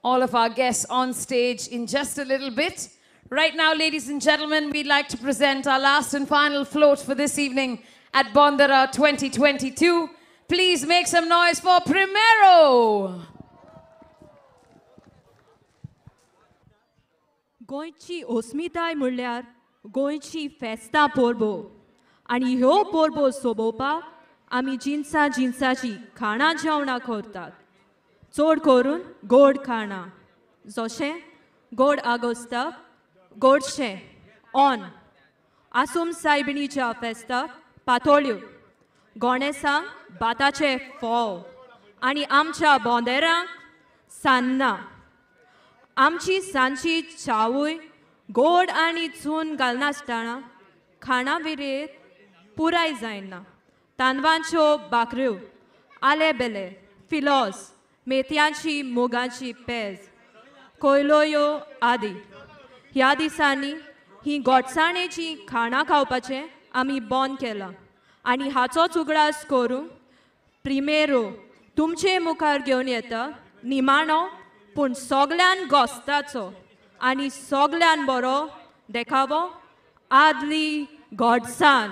all of our guests on stage in just a little bit. Right now, ladies and gentlemen, we'd like to present our last and final float for this evening at Bonderam 2022. Please make some noise for Primero. गोंयची osmitai म्हणल्यार गोंयची festa परबो आनी ह्यो परबो sobopa. आमी जिन्सां जिन्साची खाणां जेवणां करतात. चड करून गोड खाणां. जशें? गोड आगोस्ताक गोडशें ऑन. आसूम सायबिणीच्या फेस्ताक पातोळ्यो. गोणेसांक भाताचे फोव. आनी आमच्या बोंदेरांक सान्नां. आमची सांची चावूय गोड आनी चून घालनासतना खाणां विरेत पुराय जायना. तांदळांच्यो बाकऱ्यो आले बेले फिलॉस मेथयांची मुगांची पेज कोयलोयो आदी ह्या दिसांनी ही गोडसाणेची खाणां खावपाचें आमी बंद केलां आनी हाचोच उगडास करूंक प्रिमेरो तुमचे मुखार घेवन येता निमाणो पूण सोगल्यान गोस्ताचो आनी सोगल्यान बरो देखावो आदली गोडसाण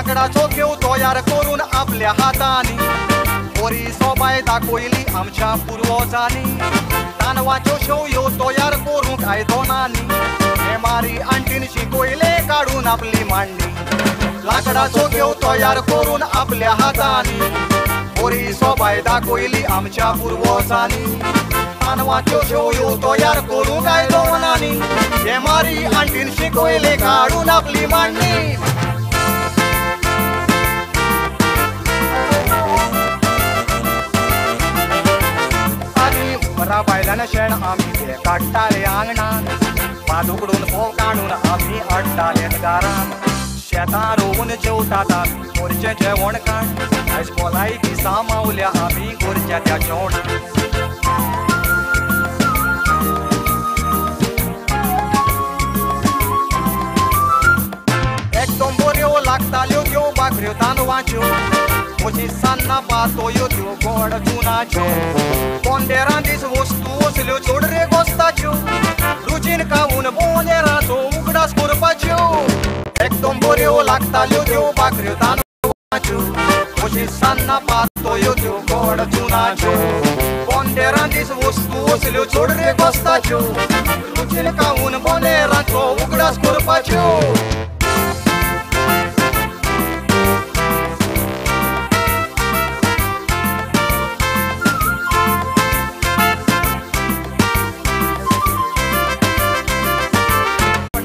लाकडाचो घेव तयार करून आपल्या हातांनी. बोरी सोबाय दाखयली आमच्या पुर्वजांनी. तांदवाच्यो शेवयो तयार करूंक आयदनांनी हे मारी आंटीन शिकोयले काडून आपली मांडणी लाकडाचो घेव तयार करून आपल्या हातांनी. बोरी सोबाय दाखयली आमच्या पुर्वजांनी. तांदवाच्यो शेवयो तयार करूंक आयदनांनी हे मारी आंटीन शिकयले काढून आपली मांडणी आनी उमरा बायला भायल्यान शेण आमी ते काडटाले आंगणान पाद उकडून फोव काडून आमी हाडटाले घरान शेतां रोवून जेवतात आमी गोरचें जेवण काण आयज भलायकी सामावल्या आमी गोरच्या त्या जेवणान लागताल्यो त्यो बाकऱ्यो तांदवाच्यो म्हजी सान्नां पातोयो त्यो गोड चुनाच्यो पोंदेरां दीस वस्तू असल्यो चड रे गोस्ताच्यो रुचीन खावून बोंदेराचो उगडास करपाच्यो एकदम बऱ्यो लागताल्यो त्यो बाकऱ्यो तांदवाच्यो म्हजी सान्नां पातोयो त्यो गोड चुनाच्यो पोंदेरां दीस वस्तू असल्यो चड रे गोस्ताच्यो रुचीन खावून बोंदेराचो उगडास करपाच्यो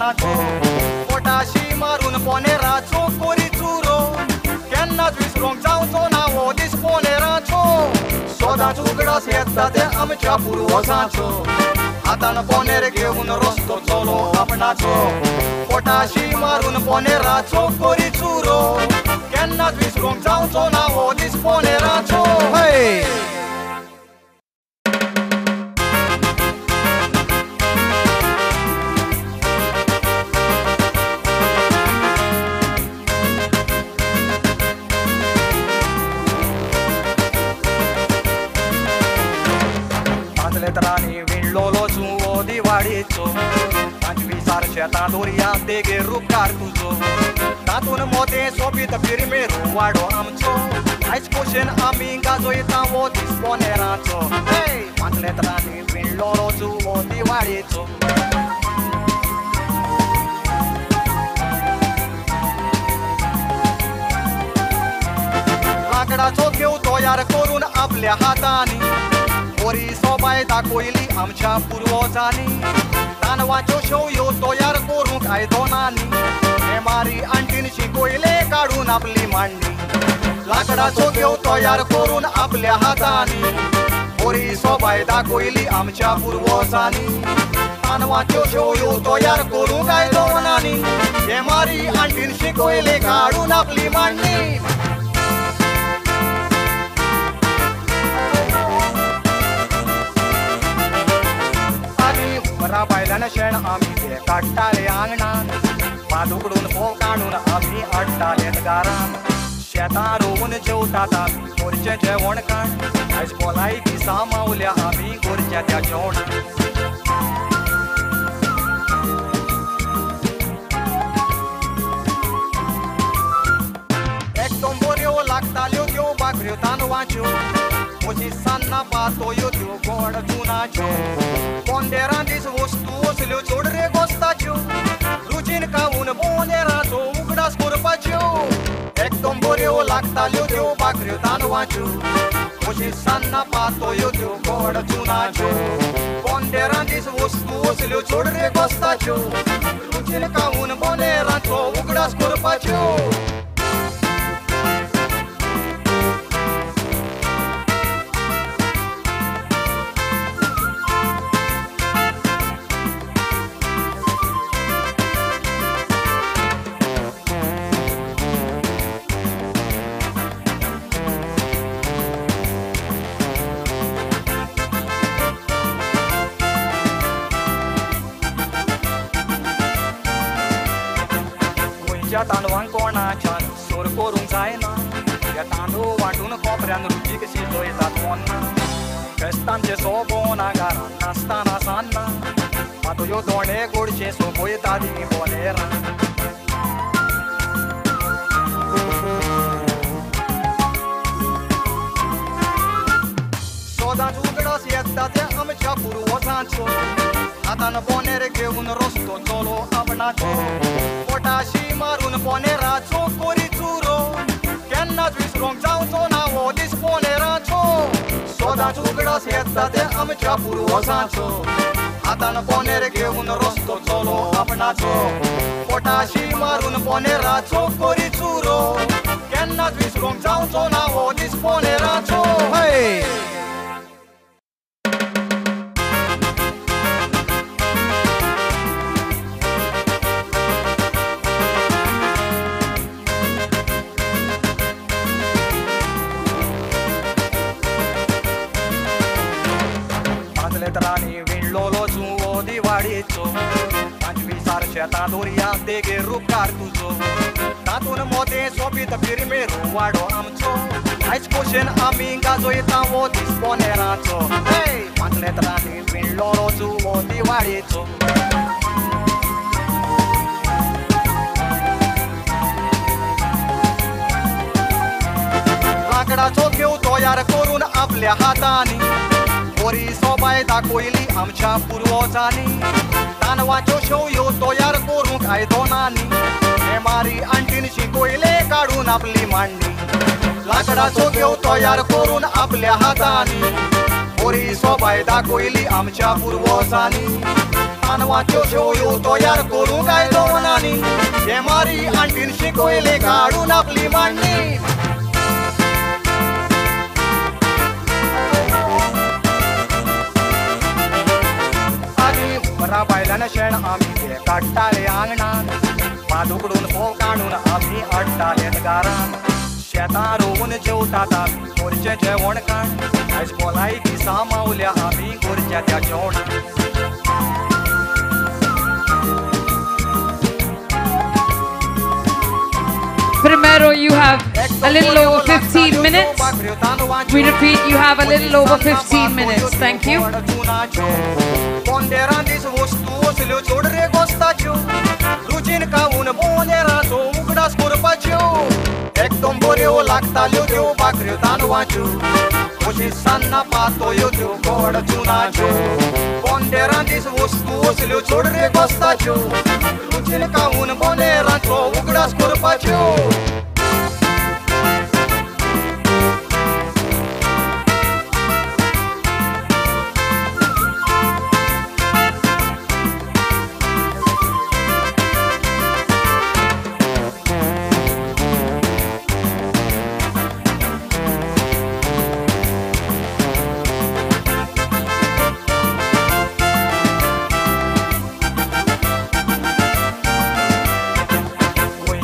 नाचो पोटाशी मारून पोनेराचो कोरी चुरो. केन्नाच विसरूंक जावचो ना हो दीस पोनेराचो सोदांच उगडास येता ते आमच्या पुर्वजांचो. हातान पोनेर घेवन रस्तो चलो आपणाचो. पोटाशी मारून पोनेराचो कोरी चुरो. केन्नाच विसरूंक जावचो ना हो दीस पोनेराचो hey! बांदले तरांनी विणलोलो चुवो दिवाळीचो पंचवीसार शेतां दोरया देगेर रुपकार तुजो। तातून मोते सोबीत फिरमेरू वाडो आमचो। आयज कुशेन आमी गाजोयता वो दीस पोनेराचो बांदले तरांनी विणलोलो चुवो दिवाळीचो लाकडाचो घेव तयार करून आपल्या हातांनी। वरी सोबाय दाखोयली आमच्या पुर्वजांनी. दानवाच्यो शेवयो तयार करूंक आयदो हे मारी आंटीन शिकयले काडून आपली मांडणी लाकडाचो घेव तयार करून आपल्या हातांनी. वरी सोबाय दाखोयली आमच्या पुर्वजांनी. दानवाच्यो शेवयो तयार करूंक आयदो हे मारी आंटीन शिकयले काडून आपली मांडणी आमी उमरा बायल्यान शेण आमी काडटाले आंगणान। पाद उकडून फोव काडून आमी हाडटाले घरान शेतां रोवून जेवतात आमी गोरचें जेवण काण आयज भलायकी सामावल्या आमी गोरच्या त्या जेवणान। लागताल्यो, त्यो बाकऱ्यो तांदवाच्यो म्हजी सान्नां पातोयो त्यो गोड चुनाच्यो पोंदेरां दीस वस्तू असल्यो चड रे गोस्ताच्यो रुचीन खावून बोंदेराचो उगडास करपाच्यो एकदम बऱ्यो लागताल्यो त्यो बाकऱ्यो तांदवाच्यो म्हजी सान्नां पातोयो त्यो गोड चुनाच्यो पोंदेरां दीस वस्तू असल्यो चड रे गोस्ताच्यो रुचीन खावून बोंदेराचो उगडास करपाच्यो गोंयच्या तांदवांक कोणाच्यान सोर करूंक जायना. हे तांदूळ वांटून कोपऱ्यान रुचीक शिजयतात पोन्ना. फेस्तांचे सोबोना घरान नासतना सान्ना. मातयो दोणे गोडशे सोबयता दी बोलेरां सोदांच उगडास येता ते आमच्या पुर्वजांचो. हातान बोनेर घेवन रस्तो चलो आपणाचो. पोटाशी मारून पोनेराचो कोरी चुरो. केन्नाच विसरूंक जावचो ना हो दीस पोनेराचो सोदांच उगडास येता ते आमच्या पुर्वजांचो. हातान पोनेर घेवन रस्तो चलो आपणाचो. पोटाशी मारून पोनेराचो कोरी चुरो. केन्नाच विसरूंक जावचो ना हो दीस पोनेराचो hey! पंचवीसार शेतां दोरया देगेर रुपकार तुजो तातून मोदें सोबीत फिरमेर वाडो आमचो आयज कुशेन आमी गाजोयता वो दीस पोनेराचो फाटलेत राती विणलोलो चुवो दिवाळीचो लाकडाचो घेव तयार करून आपल्या हातांनी बरी सोबाय दाखोयली आमच्या पुर्वजांनी. तांदवाच्यो शेवयो तयार करूंक आयदनांनी हे मारी आंटीन शिकोयले काडून आपली मांडणी लाकडाचो घेव तयार करून आपल्या हातांनी. बरी सोबाय दाखोयली आमच्या पुर्वजांनी. तांदवाच्यो शेवयो तयार करूंक आयदनांनी हे मारी आंटीन शिकोयले काडून आपली मांडणी आनी उमरा बायलान शेण आमी ते काडटाले आंगणान पादुकडून फोव काडून आमी हाडटाले घरान शेतां रोवन जेवतात आमी गोरचें जेवण काण आयज भलायकी सामावल्या आमी गोरच्या त्या जेवणान Primero, you have a little over 15 minutes. We repeat, you have a little over 15 minutes. Thank you. वचल्यो चड रे गोस्ताच्यो रुचीन खावून बोंदेराचो उगडास करपाच्यो एकदम बऱ्यो लागताल्यो त्यो भाकऱ्यो तांदवाच्यो अशी सान्नां पातोयो त्यो गोड चुनाच्यो पोंदेरां दीस वस्तू वचल्यो चड रे गोस्ताच्यो रुचीन खावून बोंदेराचो उगडास करपाच्यो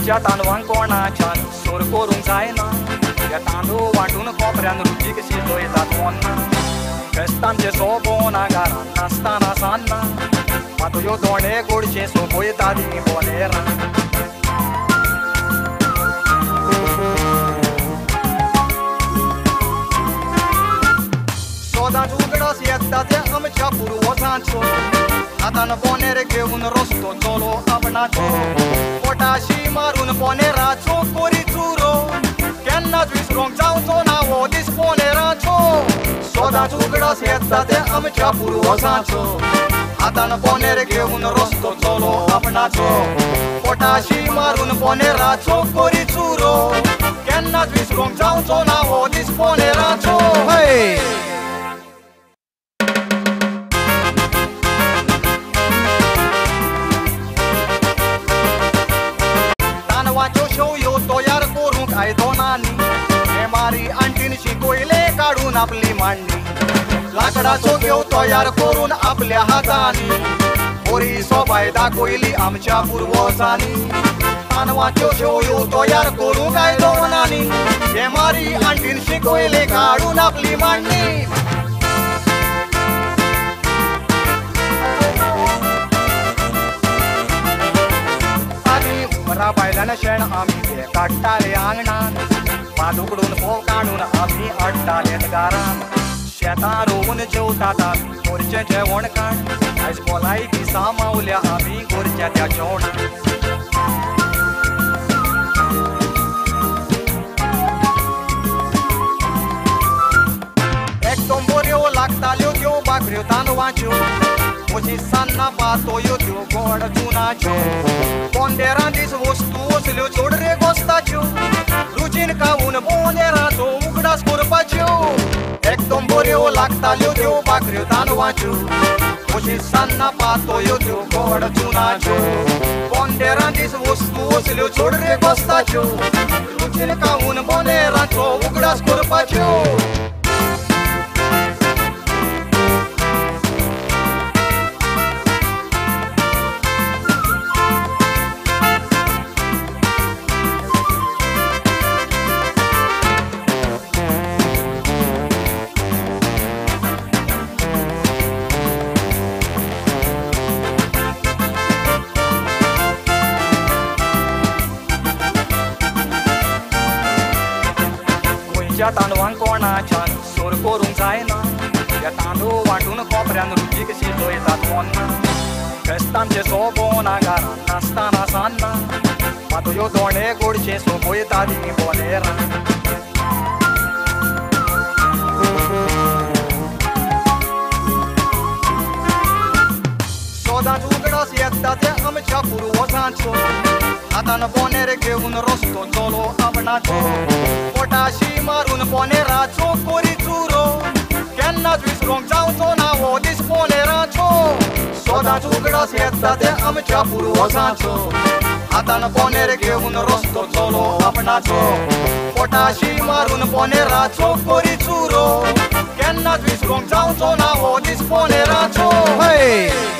गोंयच्या तांदवांक कोणाच्यान सोर करूंक जायना हे तांदूळ वांटून कोपऱ्यान रुचीक शिजयतात वन्ना फेस्तांचे सोबोना घरान नासतना सान्ना मातयो दोणे गोडशे सोबयतात ही बोलेरां सोदांच उगडास येता ते आमच्या पुर्वजांचो. हातान बोनेर घेवन रस्तो चलो आपणाचो पोटाशी मारून पोनेराचो कोरी चुरो. केन्नाच विसरूंक जावचो ना हो दीस पोनेराचो सोदांच उगडास येता ते आमच्या पुर्वजांचो. हातान पोनेर घेवन रस्तो चलो आपणाचो पोटाशी मारून पोनेराचो कोरी चुरो. केन्नाच विसरूंक जावचो ना हो दीस पोनेराचो hey! तांदवाच्यो तयार करूंक नानी हे मारी आंटीन शिकयले काडून आपली मांडणी लाकडाचो घेव तयार करून आपल्या हातांनी. बरी सोबाय दाखयली आमच्या पुर्वजांनी. तांदवाच्यो शेवयो तयार करूंक नानी हे मारी आंटीन शिकयले काडून आपली मांडणी वासरा बायलानं शेण आमी ते काढटाले आंगणान पाद उकडून फोव काढून आम्ही हाडटाले गारान शेतां रोवून जेवतात आम्ही गोरचें जेवण काण आयज भलायकी सामावल्या आमी गोरच्या त्या जेवणान. एक तोंबोऱ्यो लागताल्यो त्यो बाकऱ्यो तांदवाच्यो म्हजी सान्नां पातोयो त्यो गोड चुनाच्यो पोंदेरां दीस वस्तू वचल्यो चड रे गोस्ताच्यो रुचीन खावून पोंदेराचो उगडास करपाच्यो एकदम बऱ्यो लागताल्यो त्यो भाकऱ्यो तांदवाच्यो म्हजी सान्नां पातोयो त्यो गोड चुनाच्यो पोंदेरां दीस वस्तू वचल्यो चड रे गोस्ताच्यो रुचीन तांदवांक कोणाच्यान सोर करूंक जायना हे तांदूळ वांटून कोपऱ्यान रुचीक शिजयतात पोन्ना फेस्तांचे सोबोना घरान नासतना सान्ना मातयो दोणे गोडशे सोबयता ती बोलेरां सोदांच उगडास येता ते आमच्या पुर्वजांचो हातान बोनेर घेवन रस्तो चलो आपणाचो पोटाशी मारून पोनेराचो कोरी चुरो केन्नाच विसरूंक जावचो ना हो दीस पोनेराचो सोदांच उगडास येता ते आमच्या पुर्वजांचो हातान पोनेर घेवन रस्तो चलो आपणाचो पोटाशी मारून पोनेराचो कोरी चुरो केन्नाच विसरूंक जावचो ना हो दीस पोनेराचो hey!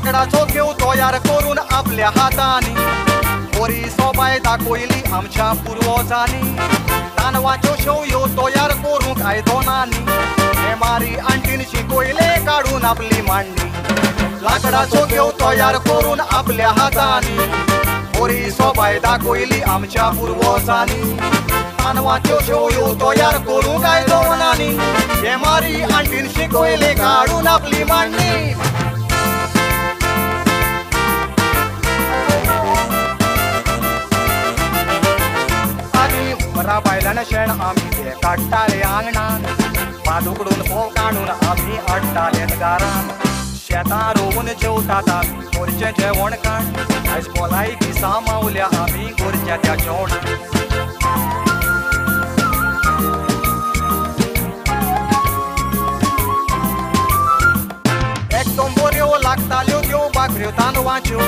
लाकडा जो घेव तयार करून आपल्या हातांनी. बोरी सोबाय दाखयली आमच्या पुर्वजांनी. तांदवाच्यो शेवयो तयार करूंक आयदनांनी हे मारी आंटीन शिकोयले काडून आपली मांडणी लाकडाचो घेव तयार करून आपल्या हातांनी. बरी सोबाय दाखयली आमच्या पुर्वजांनी. तांदवाच्यो शेवयो तयार करूंक आयदनांनी हे मारी आंटीन शिकोयले काडून आपली मांडणी उमरा बायलान शेण आमी काडटाले आंगणान। बाजूकडून फोव काडून आमी हाडटाले घरान। शेतां रोवून जेवतात आमी गोरचें जेवण काण आयज भलायकी सामावल्या आमी गोरच्या त्या जेवणान। लागताल्यो त्यो बाकऱ्यो तांदवाच्यो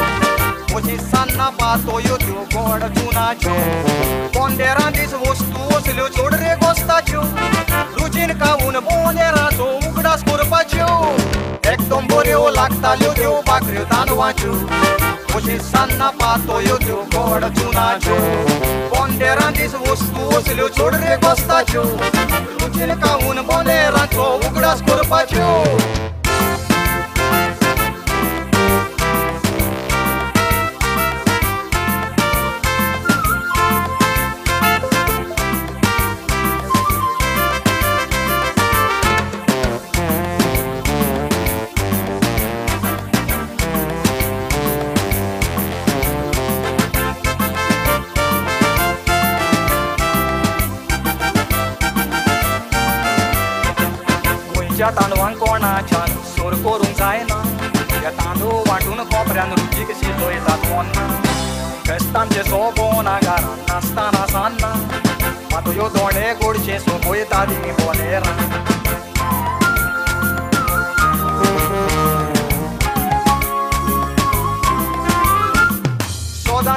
म्हजी सान्नां पातोयो त्यो गोड चुनाच्यो पोंदेरां दीस वस्तू असल्यो चड रे गोस्ताच्यो रुचीन खावून पोंदेराचो उगडास करपाच्यो एकदम बऱ्यो लागताल्यो त्यो बाकऱ्यो तांदवाच्यो म्हजी सान्नां पातोयो त्यो गोड चुनाच्यो पोंदेरां दीस वस्तू असल्यो चड रे गोस्ताच्यो रुचीन खावून पोंदेराचो उगडास करपाच्यो गोंयच्या तांदवांक कोणाच्यान सोर करूंक जायना. हे तांदूळ वांटून कोपऱ्यान रुचीक शिजयतात पोन्ना फेस्तांचे नासतना सान्ना. दोणे ती बोलेरां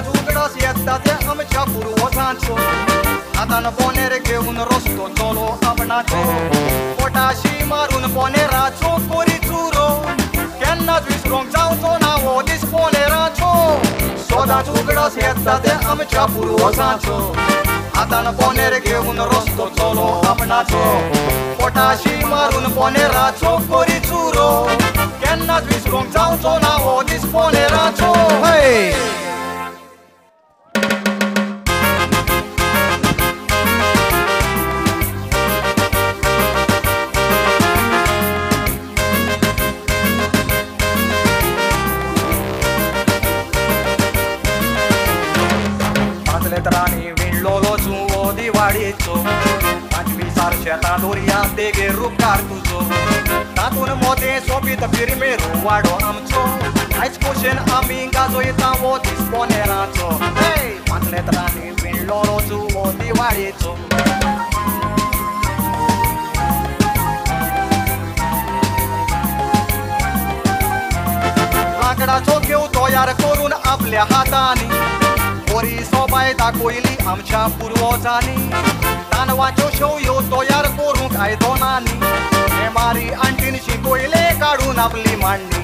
उगडास येता ते आमच्या हातान पोनेर घेवन रस्तो चलो आपणाचो पोटाशी मारून पोनेराचो कोरी चुरो केन्नाच विसरूंक जावचो ना हो दीस पोनेराचो सोदांच उगडास येता ते आमच्या पुर्वजांचो हातान पोनेर घेवन रस्तो चलो आपणाचो पोटाशी मारून पोनेराचो कोरी चुरो केन्नाच विसरूंक जावचो ना हो दीस पोनेराचो hey! Taturia degeru cartuzo Tatun mote sobită pirimeru Oardo amcio Ai scușen amingazo Eta o disponeranțo Hei, pantele trani Vin loro tu o divarițo लाकडाचो घेऊ तो यार करून आपल्या हाताने बरी सोबाय दाखयली आमच्या पुर्वजांनी तांदवाच्यो शेवयो तयार करूंक आयदनांनी हे मारी आंटीन शिकयले काडून आपली मांडणी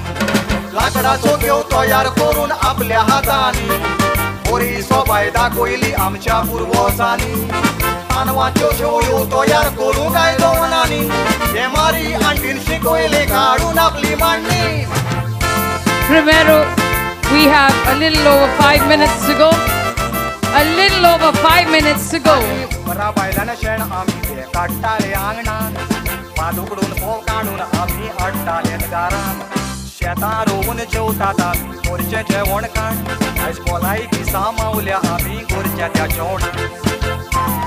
लाकडाचो घेव तयार करून आपल्या हातांनी बरी सोबाय दाखयली आमच्या पुर्वजांनी तांदवाच्यो शेवयो तयार करूंक आयदनांनी हे मारी आंटीन शिकयले काडून आपली मांडणी Primero, we have a little over five minutes to go. A little over five minutes to go. बरा बायलान शेण आमी ते काडटाले आंगणान पादुकडून फोव काडून आमी हाडटाले घरान शेतां रोवन जेवतात आमी गोरचें जेवण काण आयज भलायकी सामावल्या आमी गोरच्या त्या जेवणान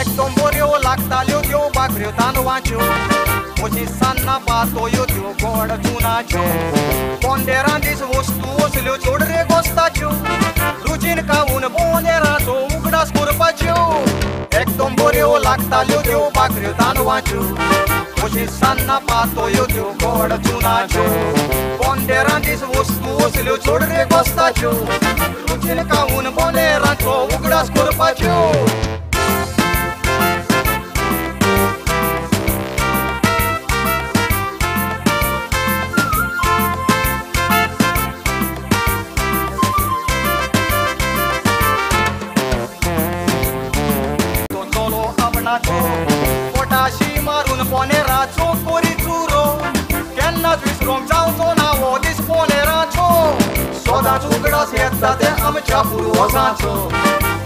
एकदम बऱ्यो लागताल्यो त्यो बाकऱ्यो तांदवाच्यो ઓછી બાતોયો થયો ગોળ જૂના છો બોંદેરાંદીસ વસ્તુ ઓસલ્યો જોડરે ગોસ્તાચ્યો रुचीन खाऊन बोंदेराचो उगडास कोरपाच्यो एकदम बऱ्यो लागताल्यो त्यो बाकऱ्यो तांदवाच्यो अशी सान्ना पातोयो त्यो गोड चुनाच्यो बोंदेरांदीस वस्तू ओसल्यो जोडरे गोस्ताच्यो रुचीन खाऊन बोंदेराचो उगडास कोरपाच्यो सोदांच उगडास ते आमच्या पुर्वजांचो.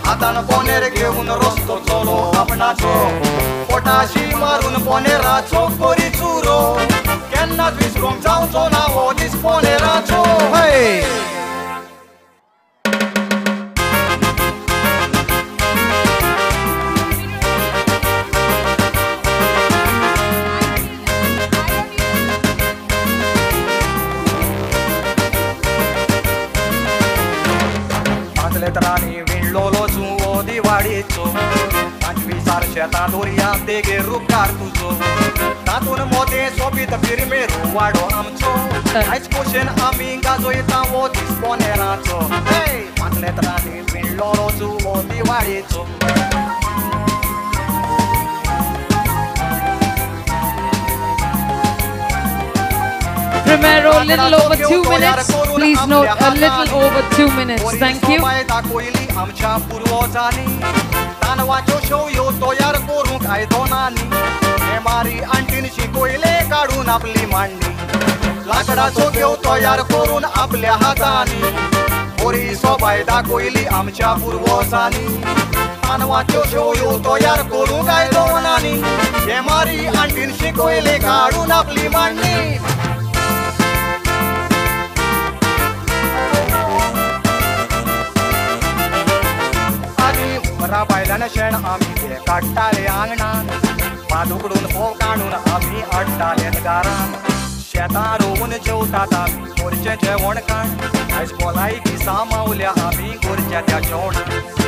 हातान पोनेर घेवन रस्तो चलो आपणाचो. पोटाशी मारून पोनेराचो कोरी चुरो. केन्नाच विसरूंक जावचो ना हो दीस पोनेराचो hey! पंचवीसार शेतां दोरया देगेर रुकार तुजो तातून मोते सोबीत फिरमेर वाडो आमचो आयज कुशेन आमी गाजोयता वो दीस पोनेराचो मागले तरांनी विणलोलो जुवो दिवाळीचो Primero, a little over two minutes. Please note, a little over two minutes. Thank you. मानवाचो शोयो तयार करू कायदो नानी हेमारी आंटीनशी कोयले काढून आपली मांडणी लाकडाचो घेव तयार करून आपल्या हातांनी. बोरी सोबाय दाखोयली आमच्या पूर्वजांनी. मानवाच्यो शोयो तयार करू कायदो नानी हेमारी आंटीन शिकोयले काढून आपली मांडणी बरा बायलान शेण आमी ते काडटाले आंगणान, पादुकडून फोव काडून आमी हाडटाले घरान शेतां रोवन जेवतात आमी गोरचें जेवण काण आयज भलायकी सामावल्या आमी गोरच्या त्या जेवणान.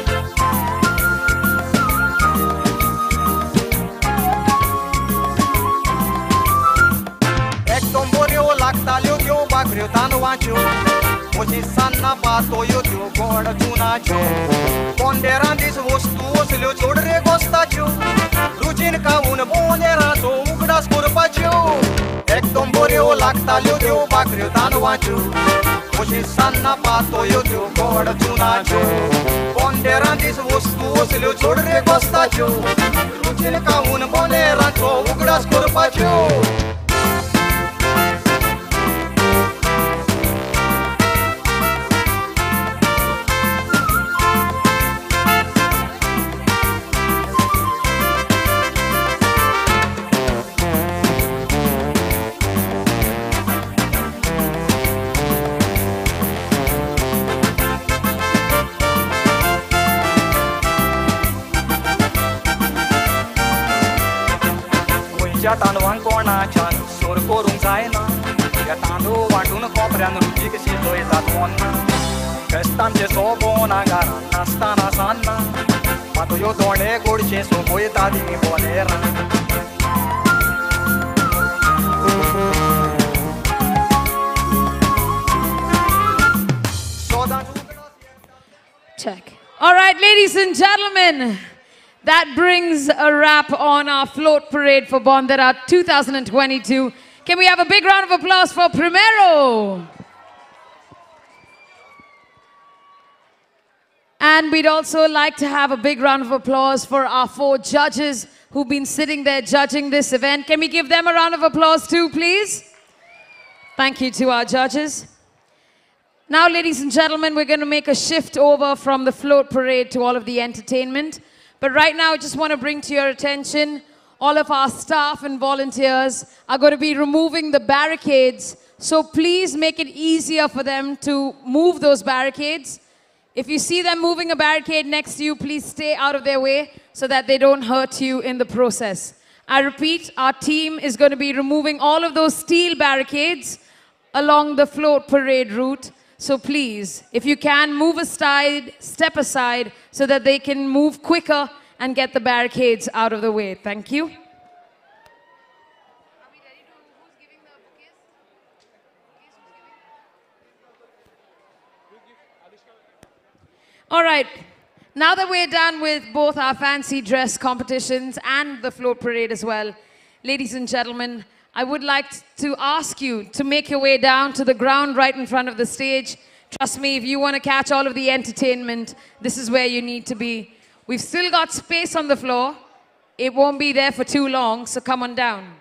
लागताल्यो त्यो बाकऱ्यो तांदवाच्यो म्हजी सान्नां पातोयो त्यो गोड चुनाच्यो पोंदेरां दीस वस्तू असल्यो चड रे गोस्ताच्यो रुचीन खावून बोंदेराचो उगडास करपाच्यो एकदम बऱ्यो लागताल्यो त्यो बाकऱ्यो तांदवाच्यो म्हजी सान्नां पातोयो त्यो गोड चुनाच्यो पोंदेरां दीस वस्तू असल्यो चड रे गोस्ताच्यो रुचीन खावून बोंदेराचो उगडास करपाच्यो गोंयच्या तांदवांक कोणाच्यान सोर करूंक जायना हे तांदूळ वांटून कोपऱ्यान रुचीक शिजयतात वन्ना फेस्तांचे सोबोन आगारान नासतना सान्ना मातयो दोणे गोडशे सोपयता ती बोलेरा Check. All right, ladies and gentlemen, that brings a wrap on our float parade for Bonderam 2022. Can we have a big round of applause for Primero? And we'd also like to have a big round of applause for our four judges who've been sitting there judging this event. Can we give them a round of applause too, please? Thank you to our judges. Now, ladies and gentlemen, we're going to make a shift over from the float parade to all of the entertainment. But right now, I just want to bring to your attention all of our staff and volunteers are going to be removing the barricades. So please make it easier for them to move those barricades. If you see them moving a barricade next to you, please stay out of their way so that they don't hurt you in the process. I repeat, our team is going to be removing all of those steel barricades along the float parade route. So please, if you can, move aside, step aside so that they can move quicker and get the barricades out of the way. Thank you. All right. Now that we're done with both our fancy dress competitions and the float parade as well, ladies and gentlemen, I would like to ask you to make your way down to the ground right in front of the stage. Trust me, if you want to catch all of the entertainment, this is where you need to be. We've still got space on the floor. It won't be there for too long, so come on down.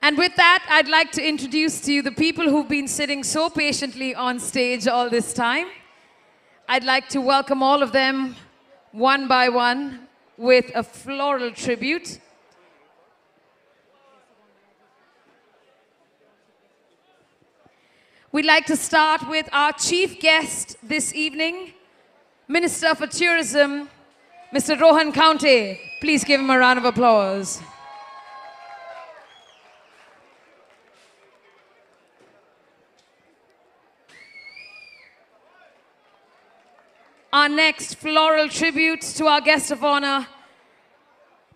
And with that, I'd like to introduce to you the people who've been sitting so patiently on stage all this time. I'd like to welcome all of them one by one with a floral tribute. We'd like to start with our chief guest this evening, Minister for Tourism, Mr. Rohan Khaunte. Please give him a round of applause. Our next floral tribute to our guest of honor.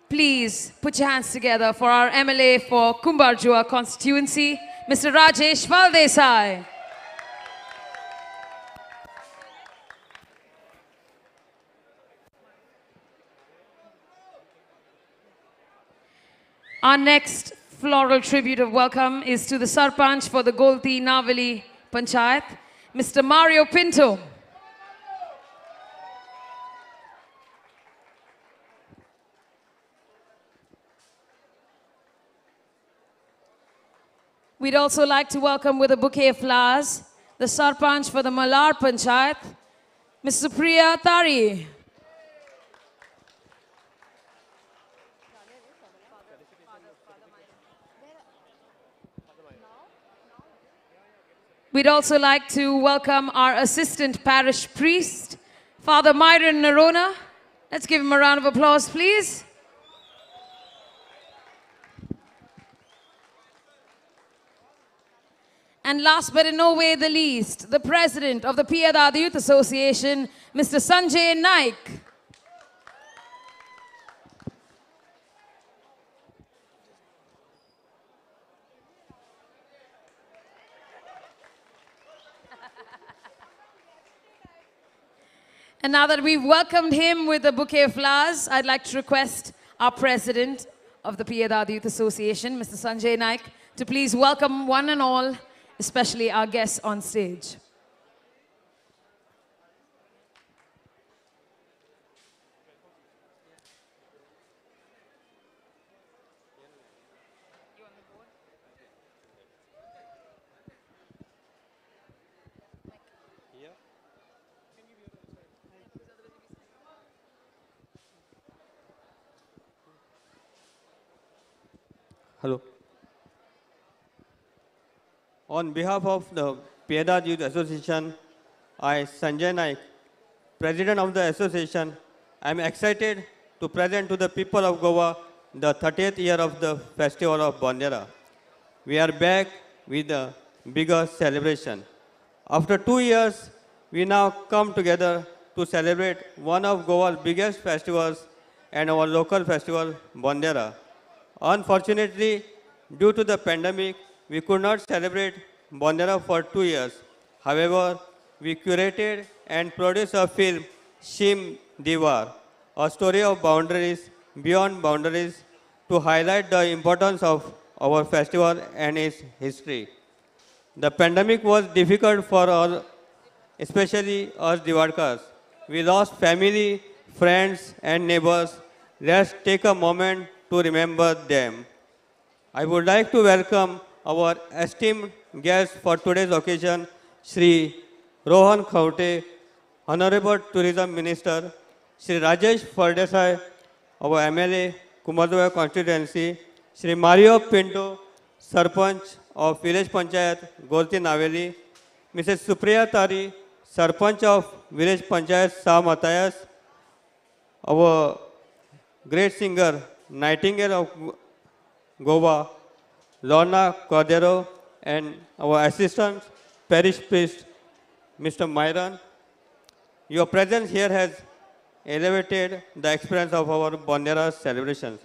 Please put your hands together for our MLA for Kumbarjua constituency, Mr. Rajesh Faldessai. Our next floral tribute of welcome is to the Sarpanch for the Goltim Navelim Panchayat, Mr. Mario Pinto. We'd also like to welcome with a bouquet of flowers the Sarpanch for the Malar Panchayat, Mr. Priya Tari. We'd also like to welcome our assistant parish priest, Father Myron Noronha. Let's give him a round of applause, please. And last but in no way the least, the president of the Piedade Youth Association, Mr. Sanjay Naik. And now that we've welcomed him with a bouquet of flowers, I'd like to request our president of the Piedade Youth Association, Mr. Sanjay Naik, to please welcome one and all, especially our guests on stage. Hello. On behalf of the Piedade Youth Association, I, Sanjay Naik, President of the association, I am excited to present to the people of Goa the 30th year of the Festival of Bonderam. We are back with a bigger celebration. After two years, we now come together to celebrate one of Goa's biggest festivals and our local festival, Bonderam. Unfortunately, due to the pandemic, we could not celebrate Bonderam for two years. However, we curated and produced a film, Shim Diwar, a story of boundaries beyond boundaries to highlight the importance of our festival and its history. The pandemic was difficult for us, especially us Divarkars. We lost family, friends, and neighbors. Let's take a moment to remember them. I would like to welcome our esteemed guest for today's occasion, Sri Rohan Khaute, Honorable Tourism Minister, Sri Rajesh Fardesai, our MLA, Kumardoya constituency, Sri Mario Pinto, Sarpanch of Village Panchayat, Golti Naveli, Mrs. Supriya Tari, Sarpanch of Village Panchayat, Sa Matayas, our great singer, Nightingale of Goa, Lorna Cordeiro, and our assistant parish priest, Mr. Myron. Your presence here has elevated the experience of our Bonderam celebrations.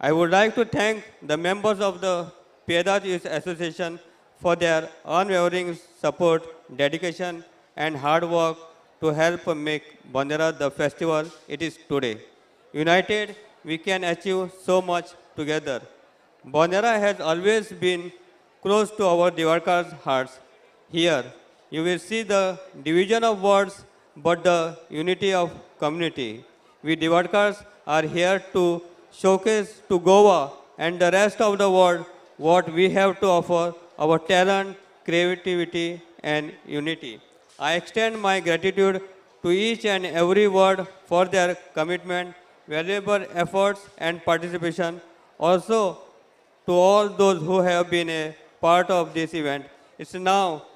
I would like to thank the members of the Piedade Youth Association for their unwavering support, dedication, and hard work to help make Bonderam the festival it is today. United, we can achieve so much together. Bonderam has always been close to our Divarkars' hearts. Here, you will see the division of words, but the unity of community. We Divarkars are here to showcase to Goa and the rest of the world what we have to offer, our talent, creativity, and unity. I extend my gratitude to each and every word for their commitment, valuable efforts, and participation. Also, to all those who have been a part of this event. It's now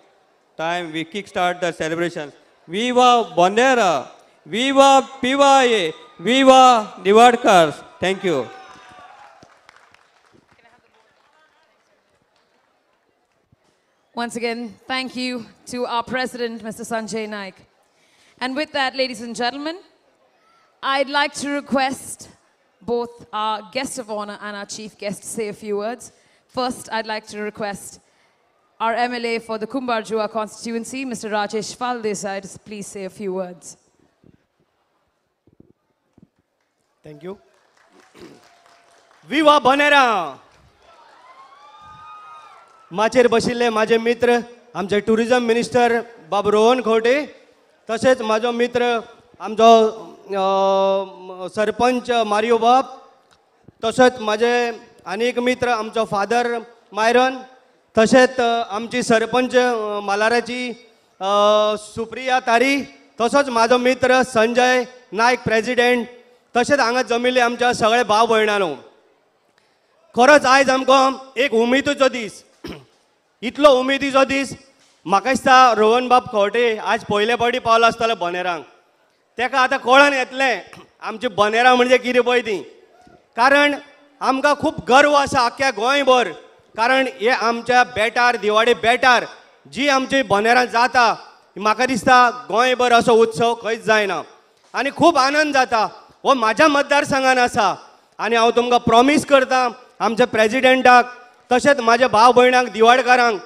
time we kickstart the celebrations. Viva Bonderam! Viva PYA! Viva Divarkars! Thank you. Once again, thank you to our president, Mr. Sanjay Naik. And with that, ladies and gentlemen, I'd like to request both our guest of honor and our chief guest say a few words. First, I'd like to request our MLA for the Kumbarjua constituency, Mr. Rajesh Faldessai, to please say a few words. Thank you. विवा बनेरा माचेर बशिल्ले माझे मित्र आमचे tourism minister बाब रोहन खोटे तसेच I'm the sarpanch Mario बाब तसेच माझे आनी एक मित्र आमचो फादर मायरन तशेंच आमची सरपंच मालाराची सुप्रिया तारी तसोच म्हाजो मित्र संजय नायक प्रेजिडेंट तशेंच हांगा जमिल्ले आमच्या सगळे भाव भयणानो खरोच आयज आमकां एक उमेदीचो दीस. (clears throat) इतलो उमेदीचो दीस. म्हाका दिसता रोहन बाब खवटे आज पयले फावटी पावलो आसतलो बनेरांक तेका आतां कळोन येतलें. (clears throat) आमची बनेरां म्हणजे कितें पळय ती? कारण आमकां खूब गर्व आसा आख्ख्या गोंयभर. कारण हे आमच्या बेटार दिवाडे बेटार जी आमची बनेरां जाता म्हाका दिसता गोंयभर असो उत्सव खंयच जायना. आनी खूब आनंद जाता. हो म्हाज्या मतदारसंघान आसा. आनी हांव तुमकां प्रॉमीस करतां आमच्या प्रेजिडेंटाक तशेंच म्हाज्या भाव भयणांक दिवाडकारांक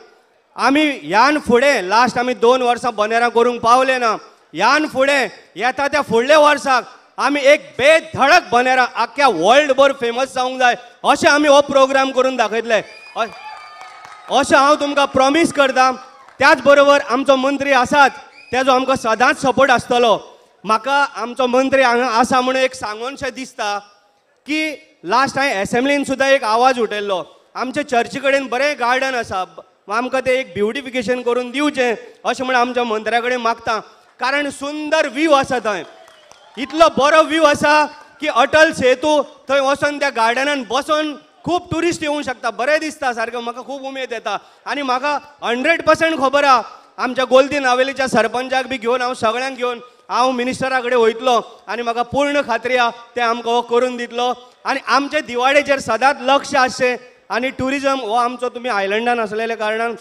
आमी ह्यान फुडें लास्ट आमी दोन वर्सां बनेरां करूंक पावले ना. ह्यान फुडें येता त्या फुडल्या वर्साक आमी एक बेधडक बनेरां आख्ख्या वर्ल्डभर फेमस जावंक जाय. अशें आमी हो प्रोग्राम करून दाखयतले अशें हांव तुमकां प्रॉमीस करतां त्याच बरोबर आमचो मंत्री आसात तेजो आमकां सदांच सपोर्ट आसतलो. म्हाका आमचो मंत्री हांगा आसा म्हणून एक सांगोनशें दिसता की लास्ट हांवें एसेंब्लीन सुद्दां एक आवाज उठयल्लो. आमचे चर्ची कडेन बरें गार्डन आसा आमकां तें एक ब्युटिफिकेशन करून दिवचें अशें म्हणून आमच्या मंत्र्या कडेन मागता. कारण सुंदर व्यू आसा थंय. इतलो बरो व्यू आसा की अटल सेतू थंय वचोन त्या गार्डनान बसोन खूब टुरिस्ट येवंक शकता. बरें दिसता सारकें म्हाका खूब उमेद येता. आनी म्हाका हंड्रेड पर्संट खबर. आहा आमच्या गोलदी नावेलीच्या सरपंचाक बी घेवन हांव सगळ्यांक घेवन हांव मिनिस्टरा कडेन वयतलो. आनी म्हाका पूर्ण खात्री आहा ते आमकां हो करून दितलो. आनी आमचे दिवाळेचेर सदांच लक्ष आसचें. आनी ट्युरिजम हो आमचो तुमी आयलंडान आसलेल्या कारणान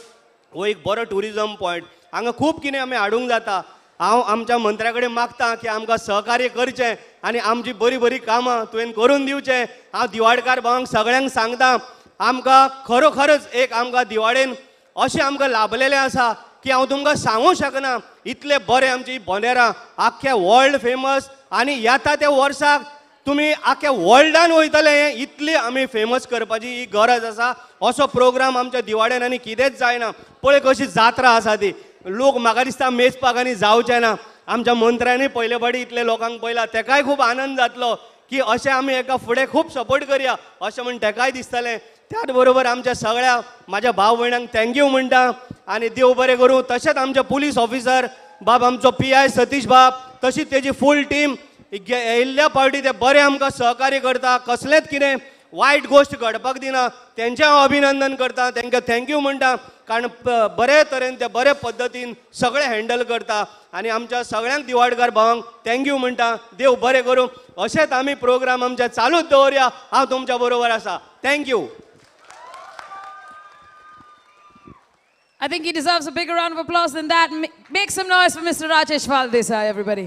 हो एक बरो ट्युरिजम पॉयंट हांगा खूब कितें आमी हाडूंक जाता. हांव आमच्या मंत्र्या कडेन मागतां की आमकां सहकार्य करचें आनी आमची बरीं बरीं कामां तुवें करून दिवचें. हांव दिवाडकार भावांक सगळ्यांक सांगता आमकां खरोखरच एक आमकां दिवाडेन अशें आमकां लाभलेलें आसा की हांव तुमकां सांगूं शकना. इतलें बरें आमची बोनेरां आख्ख्या वर्ल्ड फेमस आनी येता त्या वर्साक तुमी आख्या वर्ल्डान वयतले इतली आमी फेमस करपाची ही गरज आसा. असो प्रोग्राम आमच्या दिवाड्यान आनी कितेंच जायना. पळय कशी जात्रा आसा ती. लोक म्हाका दिसता मेजपाक आनी जावचे ना. आमच्या मंत्र्यांनी पयले फावटी इतले लोकांक पयला तेकाय खूब आनंद जातलो की अशें आमी एका फुडें खूब सपोर्ट करया अशें म्हण तेकाय दिसतलें. त्याच बरोबर आमच्या सगळ्या माझ्या भाव भयणांक थँक्यू म्हणटा आनी देव बरें करूं. तशेंच आमचे पुलीस ऑफिसर बाब आमचो पी आय सतीश बाब तशीच तेजी फूल टीम येयल्ल्या पावटी ते बरें आमकां सहकार्य करता. कसलेंच कितें वायट गोश्ट घडपाक दिना. तेंचें हांव अभिनंदन करता तेंकां थँक्यू म्हणटा. कारण बरे तरेन ते बरे पद्दतीन सगळें हँडल करता. आनी आमच्या सगळ्यांक दिवाडकार भावांक थँक्यू म्हणटा. देव बरें करूं. अशेंच आमी प्रोग्राम आमचे चालूच दवरया. हांव तुमच्या बरोबर आसा. Thank you I think he deserves a bigger round of applause than that. Make some noise for Mr. Rajesh Valdesai, everybody.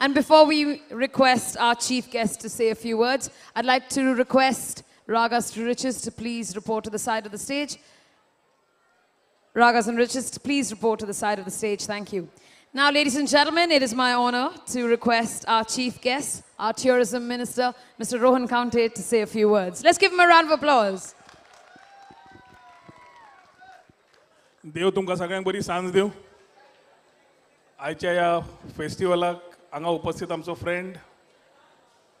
And before we request our chief guest to say a few words, I'd like to request Ragas to Riches to please report to the side of the stage. Ragas and Riches, please report to the side of the stage. Thank you. Now, ladies and gentlemen, it is my honor to request our chief guest, our tourism minister, Mr. Rohan Khaunte, to say a few words. Let's give him a round of applause. देव तुमकां सगळ्यांक बरी सांज देव आयच्या ह्या फेस्टिवलाक हांगा उपस्थित आमचो फ्रेंड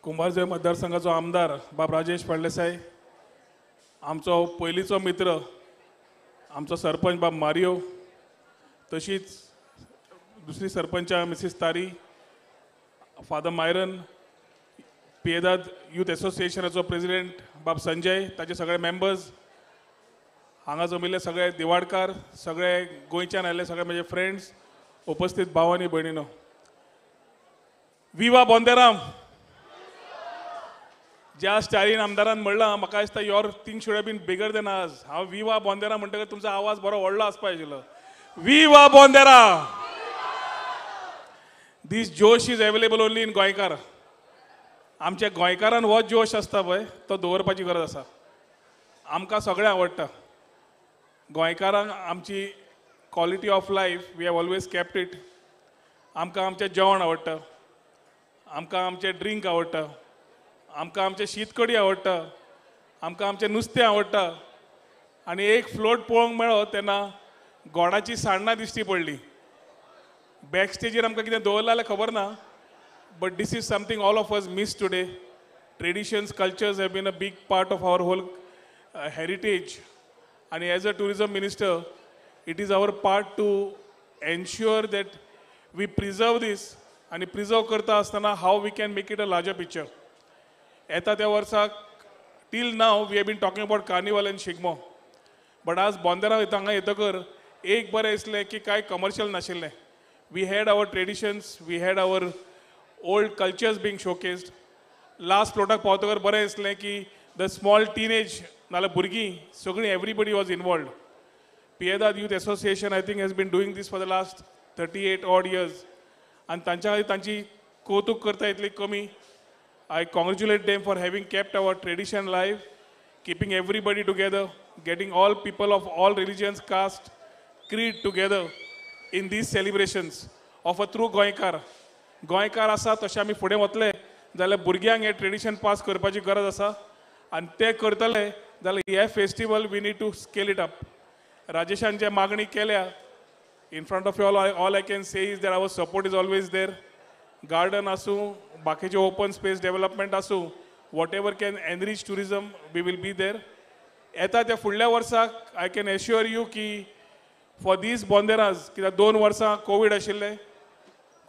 कुंभारजुंवे मतदारसंघाचो आमदार बाब राजेश फळदेसाय आमचो पयलींचो मित्र आमचो सरपंच बाब मारियो तशीच दुसरी sarpanch Mrs Tari father Myron Piedade youth एसोसिएशनाचो president बाब संजय ताचे सगळे मेंबर्स हांगा जमिल्ले सगळे दिवाडकार सगळे गोंयच्यान आयले सगळे म्हजे फ्रेंड्स उपस्थित भाव आनी भयणीनो. विवा बोंदेराम. ज्या स्टायलीन आमदारान म्हणलां म्हाका दिसता your thing should have been bigger than आज. हांव विवा बोंदेरा म्हणटकच तुमचो आवाज बरो व्हडलो आसपा आशिल्लो विवा बोंदेरा दीस जोश इज अवेलेबल ओन्ली इन गोंयकार आमच्या गोंयकारान हो जोश आसता पळय तो दवरपाची गरज आसा आमकां सगळें आवडटा. गोंयकारांक आमची quality of life we have always kept it आमकां आमचें जेवण आवडटा. आमकां आमचें ड्रिंक आवडटा आमकां आमचें शीत कडी आवडटा आमकां आमचें नुस्तें आवडटा. आनी एक फ्लोट पळोवंक मेळ्ळो तेन्ना गोडाची साण्णां दिश्टी पडली. बॅक स्टेजीर आमकां कितें दवरलां जाल्यार खबर ना but this is something all of us miss today traditions cultures have been a big part of our whole heritage आणि as a tourism minister it is our part to ensure that we preserve this आणि preserve करता आसतना how we can make it a larger picture येता त्या वर्साक till now we have been talking about carnival and Shigmo but आज बोंदेरा हांगा येतकर एक बरें दिसलें की कांय कमर्शियल नाशिल्लें we had our traditions we had our old cultures being showcased last प्लॉटाक पावतकर बरें दिसलें की द स्मॉल टिनेज नाल्यार भुरगीं सगळीं everybody was involved Piedade youth association I think has been doing this for the last thirty eight odd years आनी तांच्या खातीर तांची कौतुक करता इतली कमी. I congratulate them for having kept our tradition life keeping everybody together, getting all people of all religions, caste, creed together in these celebrations of a true गोंयकार गोंयकार आसा तशें आमी फुडें वतले जाल्यार भुरग्यांक हें ट्रेडिशन पास करपाची गरज आसा आनी ते करतले जाल्यार हे festival we need to scale it up राजेशान जे मागणी केल्या in front of all all I can say is that our support is always there garden आसूं बाकीचे ओपन स्पेस डेव्हलपमेंट आसूं whatever can enrich tourism we will be there येता त्या फुडल्या वर्साक आय कॅन एश्युअर यू की for this बोंदेराज कित्याक दोन वर्सां कोवीड आशिल्लें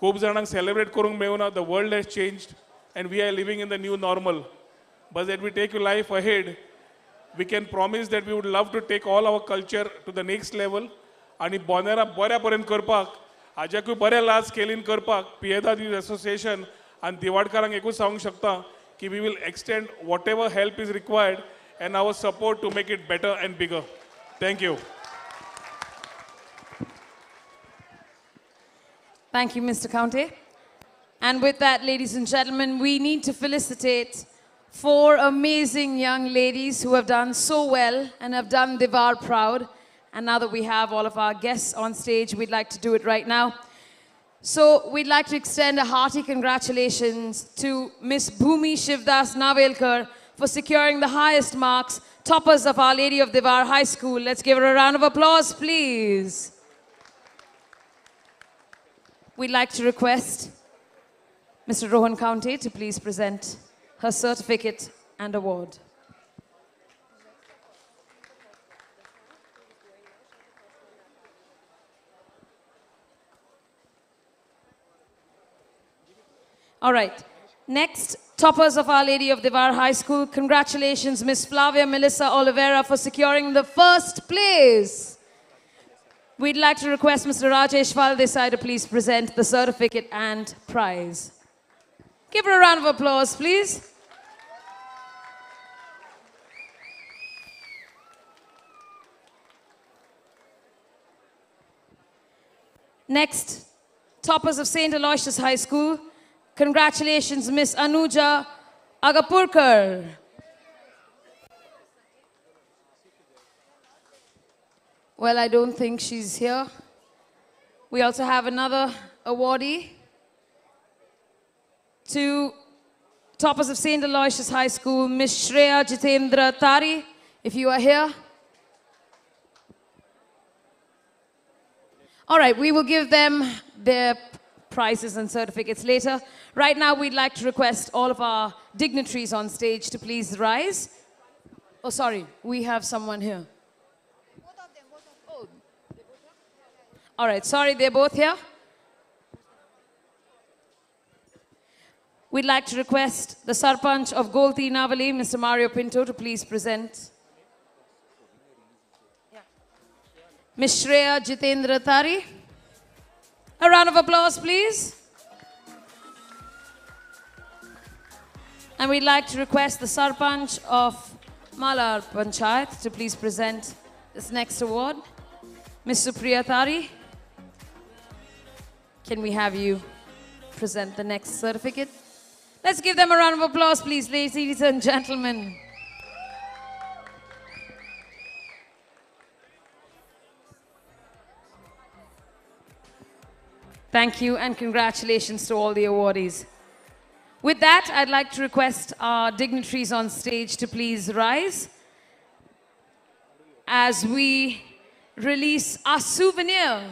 खूब जाणांक सेलिब्रेट करूंक मेळुना the world has changed and we are living in the new normal but that we take you life ahead we can promise that we would love to take all our culture to the next level आनी बोनेरा बऱ्या परेन करपाक हाज्याकूय बऱ्या large scalene करपाक पियेदा these association आनी दिवाडकारांक एकूच सांगूंक शकता की we will extend whatever help is and our support to make it better and bigger. Thank you. Thank you, Mr. Khaunte. And with that, ladies and gentlemen, we need to felicitate four amazing young ladies who have done so well and have done Divar proud. And now that we have all of our guests on stage, we'd like to do it right now. So we'd like to extend a hearty congratulations to Miss Bhumi Shivdas Navelkar for securing the highest marks, toppers of Our Lady of Divar High School. Let's give her a round of applause, please. We'd like to request Mr. Rohan Khaunte to please present her certificate and award. All right. Next, toppers of Our Lady of Divar High School. Congratulations, Miss Flavia Melissa Oliveira for securing the first place. We'd like to request Mr. Rajesh Faldessai to please present the certificate and prize. Give her a round of applause, please. Next, toppers of St. Aloysius High School. Congratulations, Miss Anuja Agapurkar. Well, I don't think she's here. We also have another awardee. To toppers of St. Aloysius High School, Miss Shreya Jitendra Tari, if you are here. All right, we will give them their prizes and certificates later. Right now, we'd like to request all of our dignitaries on stage to please rise. Oh, sorry, we have someone here. All right, sorry, they're both here. We'd like to request the Sarpanch of Goltim Navelim, Mr. Mario Pinto, to please present. Ms. Shreya Jitendra Tari. A round of applause, please. And we'd like to request the Sarpanch of Malar Panchayat to please present this next award. Ms. Supriya Tari, can we have you present the next certificate? Let's give them a round of applause, please, ladies and gentlemen. Thank you and congratulations to all the awardees. With that, I'd like to request our dignitaries on stage to please rise as we release our souvenir.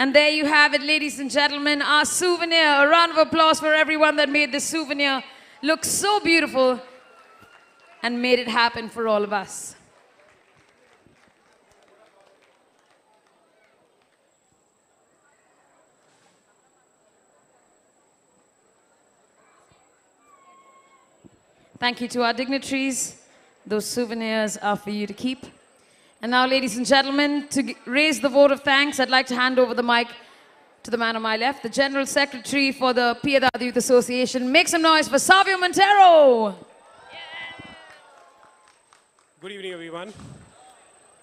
And there you have it, ladies and gentlemen, our souvenir. A round of applause for everyone that made this souvenir look so beautiful and made it happen for all of us. Thank you to our dignitaries. Those souvenirs are for you to keep. And now, ladies and gentlemen, to raise the vote of thanks, I'd like to hand over the mic to the man on my left, the General Secretary for the Piedade Youth Association. Make some noise for Savio Montero. Good evening, everyone.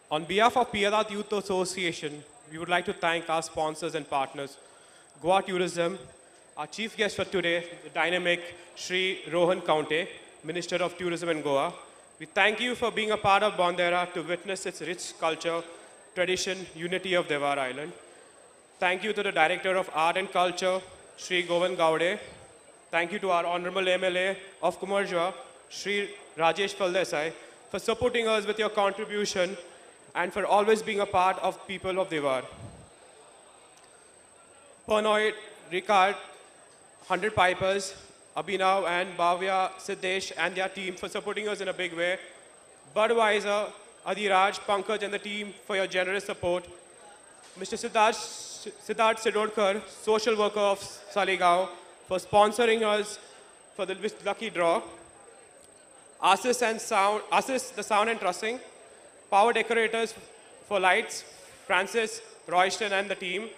On behalf of Piedade Youth Association, we would like to thank our sponsors and partners, Goa Tourism, our chief guest for today, the dynamic Sri Rohan Khaunte, Minister of Tourism in Goa. We thank you for being a part of Bonderam to witness its rich culture, tradition, unity of Divar Island. Thank you to the Director of Art and Culture, Sri Govind Gowde. Thank you to our Honorable MLA of Kumbarjua, Sri Rajesh Faldessai, for supporting us with your contribution and for always being a part of people of Divar. Pernod Ricard, 100 Pipers, Abhinav and Bhavya Siddesh and their team for supporting us in a big way. Budweiser, Adiraj, Pankaj and the team for your generous support. Mr. Siddharth, Siddharth Sidodkar, social worker of Saligao, for sponsoring us for the lucky draw. Assist and sound, assist the sound and trussing. Power decorators for lights, Francis, Royston and the team.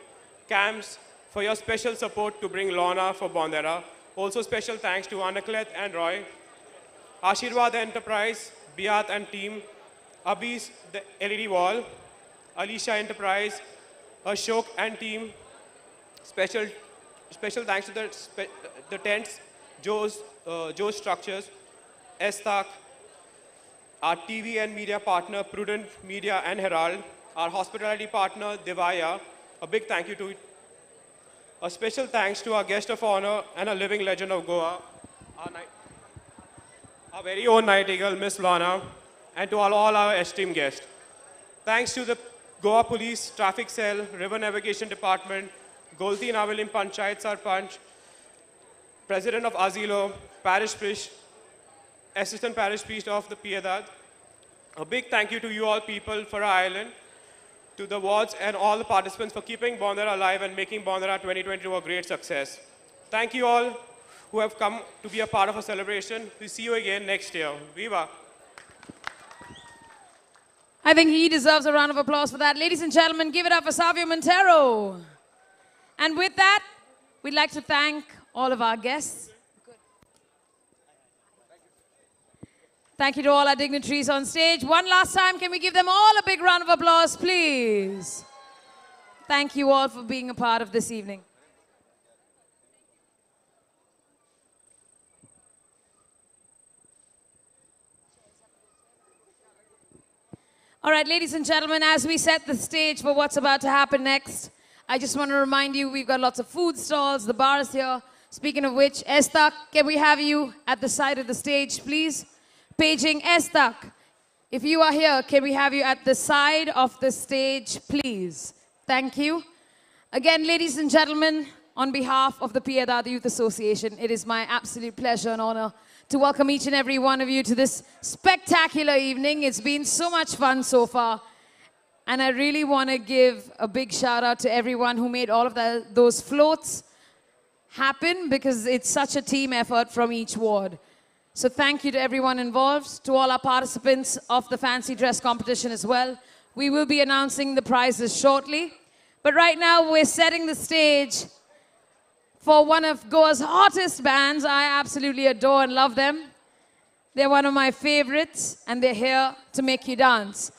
Cams, for your special support to bring Lorna for Bonderam. Also special thanks to Anaklet and Roy. Ashirwad Enterprise, Biat and team. Abis, the LED wall. Alicia Enterprise, Ashok and team. Special, special thanks to the, the tents, Joe's, uh, Joe's Structures, Estak, our TV and media partner, Prudent Media and Herald, our hospitality partner, Devaya. A big thank you to a special thanks to our guest of honor and a living legend of Goa, our, our very own Nightingale, Miss Lana, and to all, all our esteemed guests. Thanks to the Goa Police Traffic Cell, River Navigation Department, Goltim Navelim Panchayat Sarpanch, President of Asilo, Parish Priest, Assistant Parish Priest of the Piedade. A big thank you to you all people for our island, to the wards and all the participants for keeping Bonderam alive and making Bonderam 2022 a great success. Thank you all who have come to be a part of our celebration. We see you again next year. Viva! I think he deserves a round of applause for that. Ladies and gentlemen, give it up for Savio Montero. And with that, we'd like to thank all of our guests. Thank you to all our dignitaries on stage. One last time, can we give them all a big round of applause, please? Thank you all for being a part of this evening. All right, ladies and gentlemen, as we set the stage for what's about to happen next, I just want to remind you we've got lots of food stalls, the bar is here. Speaking of which, Estak, can we have you at the side of the stage, please? Paging Estak. If you are here, can we have you at the side of the stage, please? Thank you. Again, ladies and gentlemen, on behalf of the Piedade Youth Association, it is my absolute pleasure and honor to welcome each and every one of you to this spectacular evening. It's been so much fun so far. And I really want to give a big shout out to everyone who made all of the, those floats happen because it's such a team effort from each ward. So thank you to everyone involved, to all our participants of the fancy dress competition as well. We will be announcing the prizes shortly. But right now we're setting the stage for one of Goa's hottest bands. I absolutely adore and love them. They're one of my favorites and they're here to make you dance.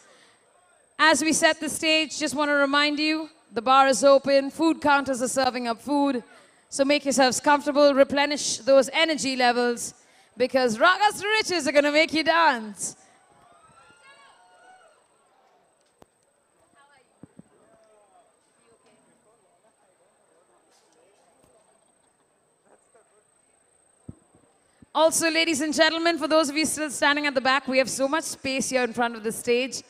As we set the stage, just want to remind you, the bar is open, food counters are serving up food. So make yourselves comfortable, replenish those energy levels because Ragas to Riches are going to make you dance. Also, ladies and gentlemen, for those of you still standing at the back, we have so much space here in front of the stage.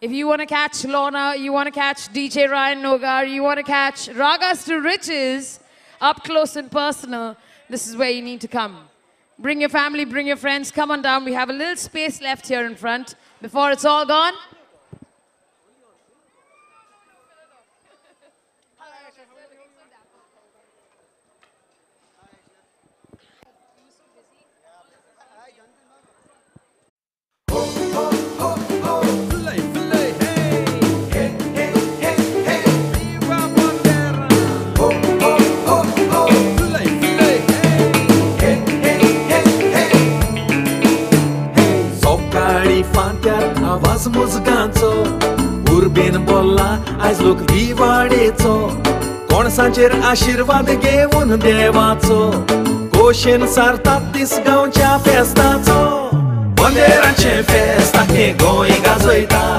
If you want to catch Lorna, you want to catch DJ Ryan Nogar, you want to catch Ragas to Riches up close and personal, this is where you need to come. Bring your family, bring your friends, come on down. We have a little space left here in front before it's all gone. आवाज मुजगांचो उर्बेन बोल्ला आयज लोक दिवाडेचो कोणसांचेर आशिर्वाद घेवन देवाचो? कोशेन सारतात दीस गांवच्या फेस्ताचो. बंदेरांचे फेस्त आख्खे गोंय गाजयता.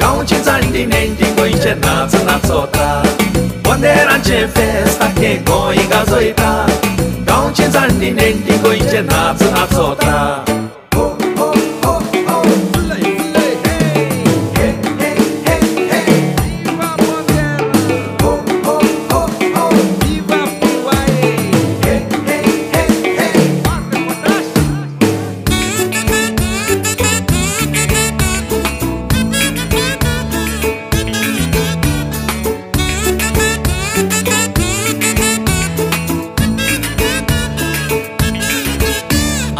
गांवची जाणटी नेणटी गोंयचे नाच नाचोता. बंदेरांचे फेस्त आखे गोंय गाजयता. गांवची जाणटी नेणटी गोंयचे नाच नाचोता.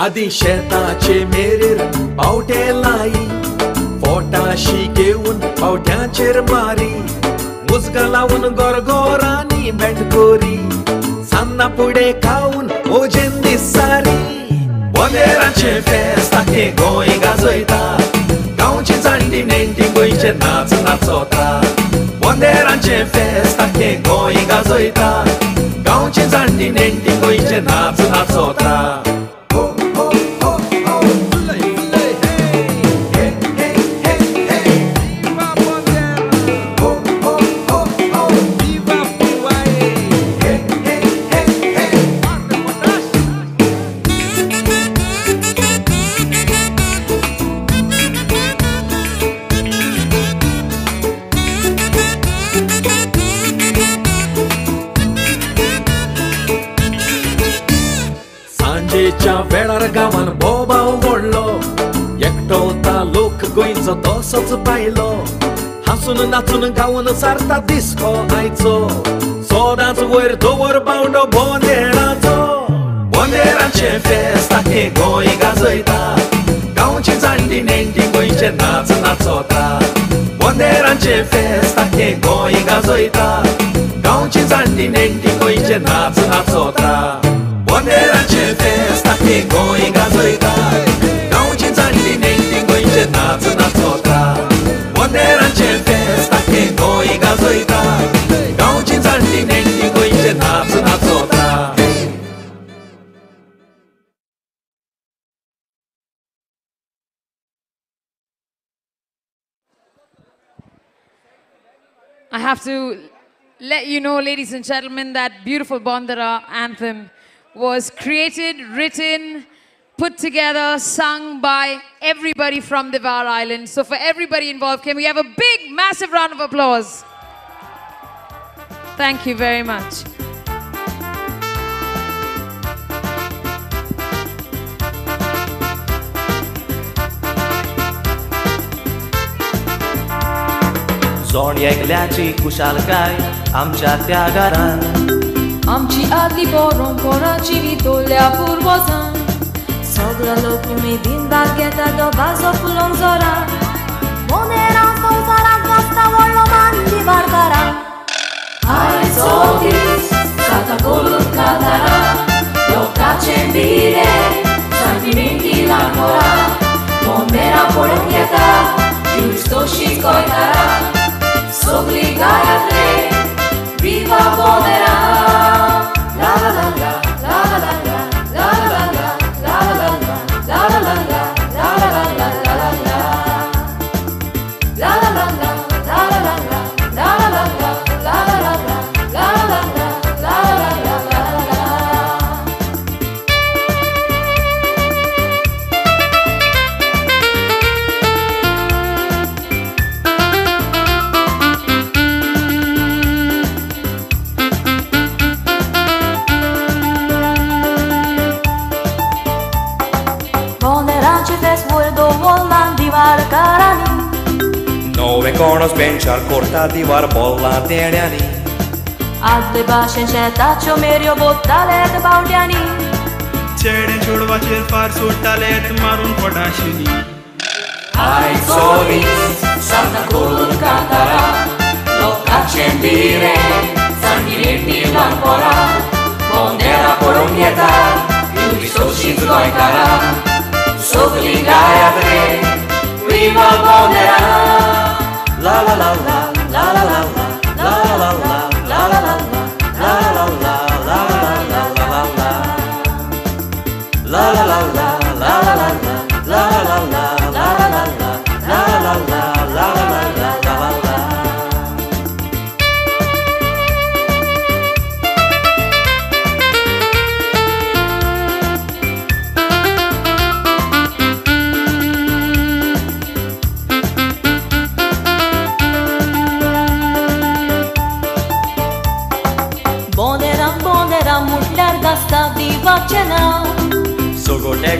आधी शेताचे मेरेर पावटे लाई. पोटाशी घेऊन पावट्याचेर मारी. मुजगा लावून गोरगोरांनी भेटकोरी सान्ना पुढे खाऊन ओजेन दिसारी बोंदेराचे फेस्त आखे गोंय गाजयता. गांवची जाणटी नेणटी गोंयचे नाच नाचोता. बोंदेराचे फेस्त आखे गोंय गाजयता. गांवची जाणटी नेणटी गोंयचे नाच नाचोता. लोक गोंयचो तसोच पायलो हांसून नाचून गावून सारता दिसको आयचो सोदांच वयर दवर बावडो बोंदेराचो बोंदेराचे फेस्त आखे गोंय गाजयता गांवची जाणटी नेणटी गोंयचे नाच नाचोता बोंदेराचे फेस्त आखे गोंय गाजयता गांवची जाणटी नेणटी गोंयचे नाच नाचोता बोंदेराचे फेस्त आखे गोंय गाजयता गांवची जाणटी नेणटी senato na festa gazoita. Senato na I have to let you know, ladies and gentlemen, that beautiful Bandara anthem was created, written, put together, sung by everybody from the Var Island. So for everybody involved, can we have a big, massive round of applause? Thank you very much. जोण एकल्याची कुशालकाय आमच्या त्या घरान आमची आदली परंपराची वितोल्या पुर्वजां Sogră locul mi din do Dobază fulon zora Monera solța la costa O loman di barbara Hai sogri Sata golul catara Loca ce bine Sentimenti la cora Monera polongheta Giusto și coitara. Sogri gaia tre Viva Monera La la la. los benchar cortadivar bolla deriani Alte bashen shetaccio merio bottale de baudiani Cere jodva cer far surtale marun podashini Ai solis santa colun cantara Loca cendire sanguine mi lampora Bondera poronieta Iubi sosin zgoi cara. Sovlingaia tre Prima bondera la la la la.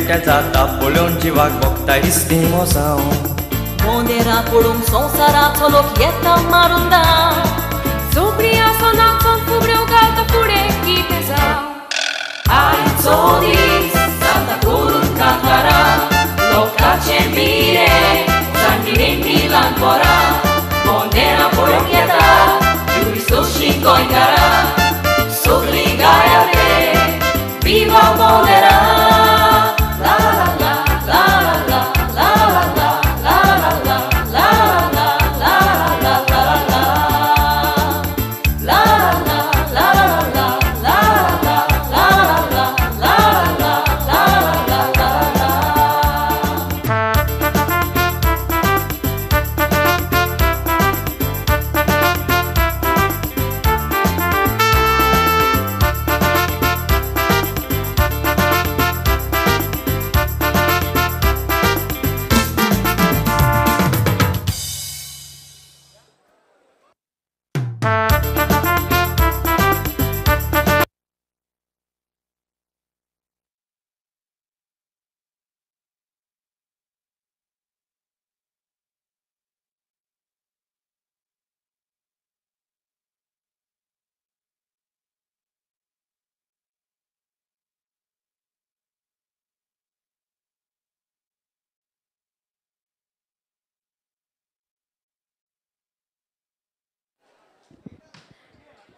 calzat Apollon ci va bocta istimosao Monera polum son sarato lo quieta marunda. Sobria sonato fubreu galta fureki pesao Ai zodi santa curun cantara Locta ce mire sanguinin milan cora Monera polum quieta Iurisus și coingara Sugligarea de Viva Monera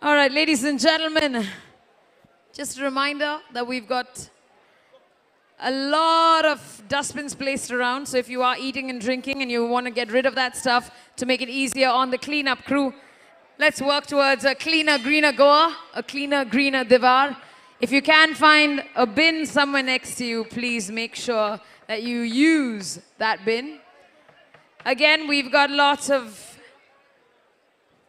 All right, ladies and gentlemen, just a reminder that we've got a lot of dustbins placed around. So if you are eating and drinking and you want to get rid of that stuff to make it easier on the cleanup crew, let's work towards a cleaner, greener Goa, a cleaner, greener Divar. If you can find a bin somewhere next to you, please make sure that you use that bin. Again, we've got lots of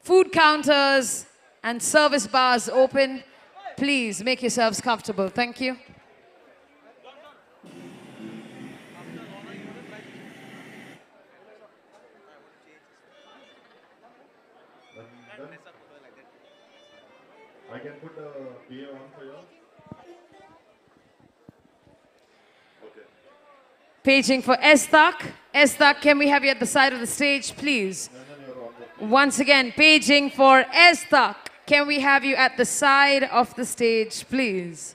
food counters and service bars open. Please make yourselves comfortable. Thank you. I can put the PA on for you. Okay. Paging for Estak. Estak, can we have you at the side of the stage, please? Once again, paging for Estak. Can we have you at the side of the stage, please?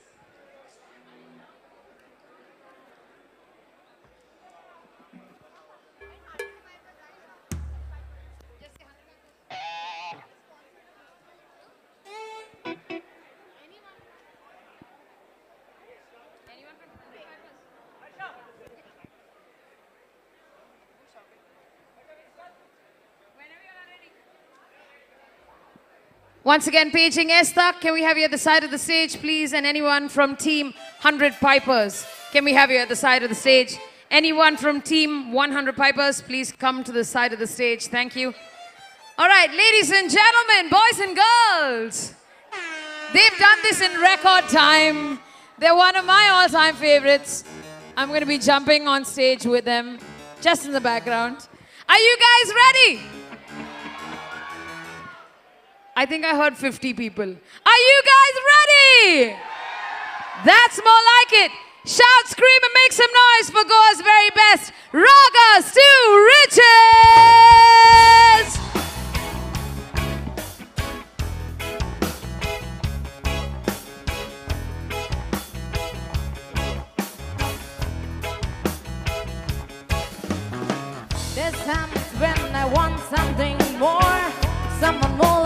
Once again, paging Estak. Can we have you at the side of the stage, please? And anyone from Team 100 Pipers, can we have you at the side of the stage? Anyone from Team 100 Pipers, please come to the side of the stage. Thank you. All right, ladies and gentlemen, boys and girls, they've done this in record time. They're one of my all time favorites. I'm going to be jumping on stage with them just in the background. Are you guys ready? I think I heard 50 people. Are you guys ready? That's more like it. Shout, scream, and make some noise for Goa's very best. Ragas to Riches! There's times when I want something more, someone more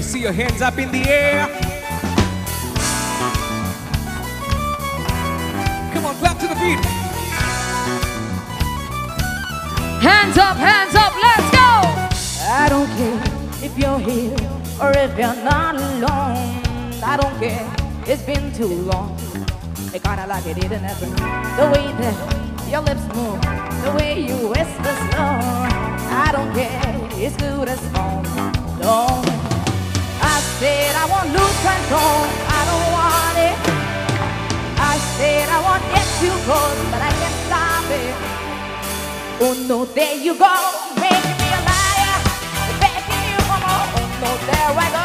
I see your hands up in the air. Come on, clap to the beat. Hands up, hands up, let's go. I don't care if you're here or if you're not alone. I don't care, it's been too long. It kinda like it didn't happen. The way that your lips move, the way you whisper slow. I don't care, it's good as home said I want lose control. I don't want it. I said I want it too close, but I can't stop it. Oh no, there you go, making me a liar, begging you for more. Oh no, there I go.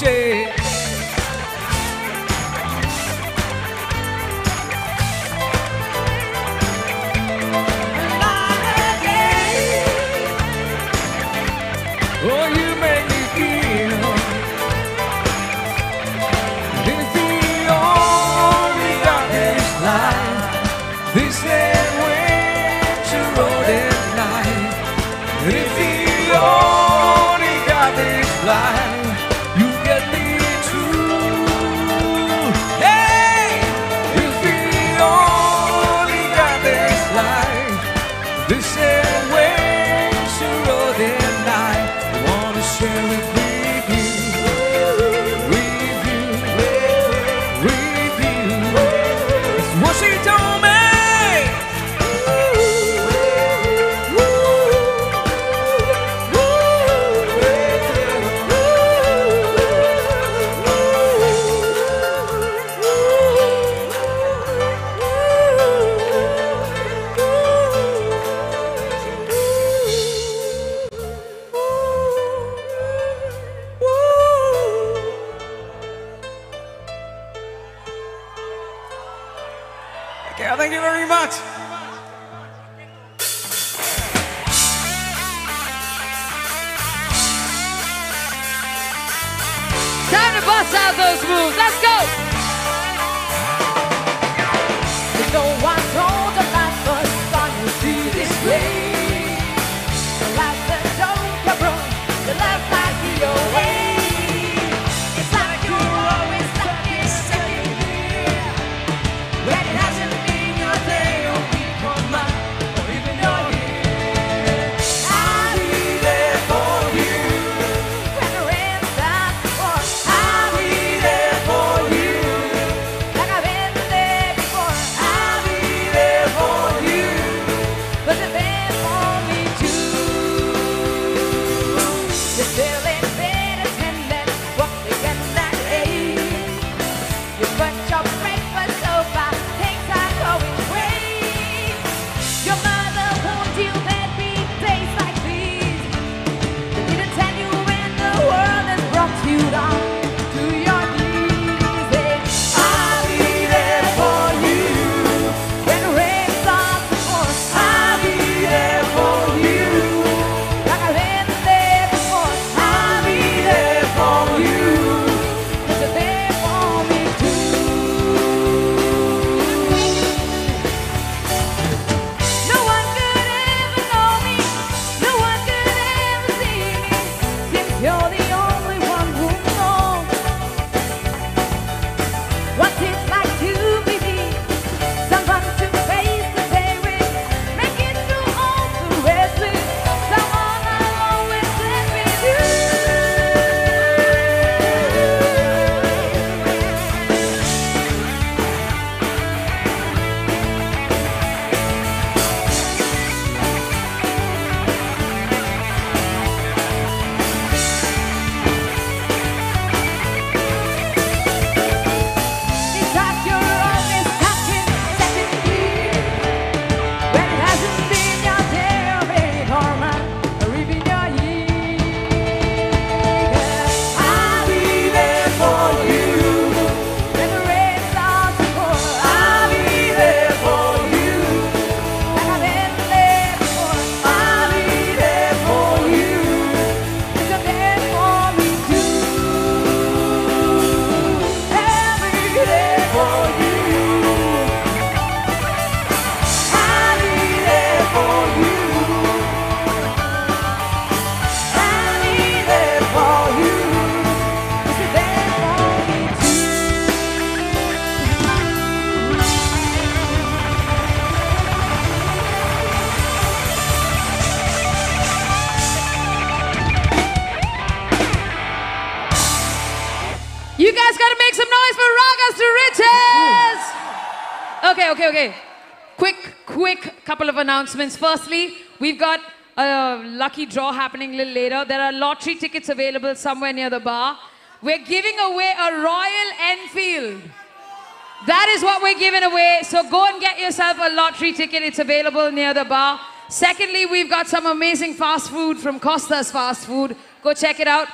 Taking couple of announcements. Firstly, we've got a lucky draw happening a little later. There are lottery tickets available somewhere near the bar. We're giving away a Royal Enfield. That is what we're giving away. So go and get yourself a lottery ticket. It's available near the bar. Secondly, we've got some amazing fast food from Costa's Fast Food. Go check it out.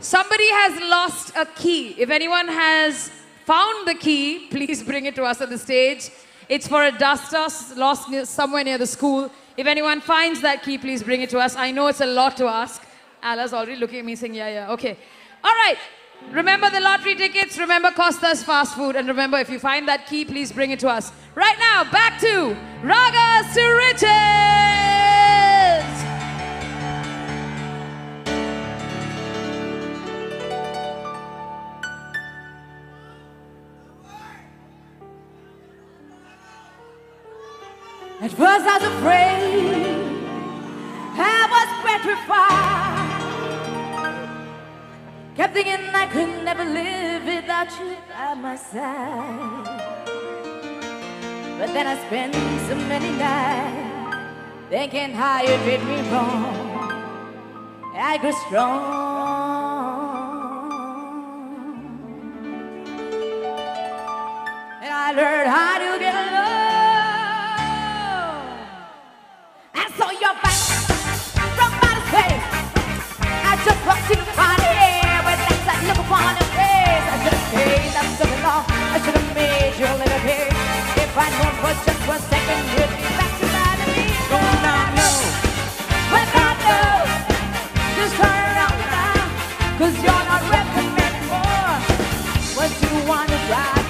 Somebody has lost a key. If anyone has found the key, (laughs) please bring it to us at the stage. It's for a duster lost somewhere near the school. If anyone finds that key, please bring it to us. I know it's a lot to ask. Ala's already looking at me saying, yeah, yeah, okay. All right. Remember the lottery tickets, remember Costa's fast food, and remember if you find that key, please bring it to us. Right now, back to Ragas to Riches! First I was afraid, I was petrified. Kept thinking I could never live without you by my side. But then I spent so many nights thinking how you did me wrong. I grew strong. And I learned how to get along. Saw your back from outer space. I just walked in the body with that, that look upon your face. I should have stayed up so long. I should have made you a little bit. If I'd known for just one second, you'd be back to me. Going down low. Well, God knows. Just turn around now. Cause you're not welcome anymore. What you wanna try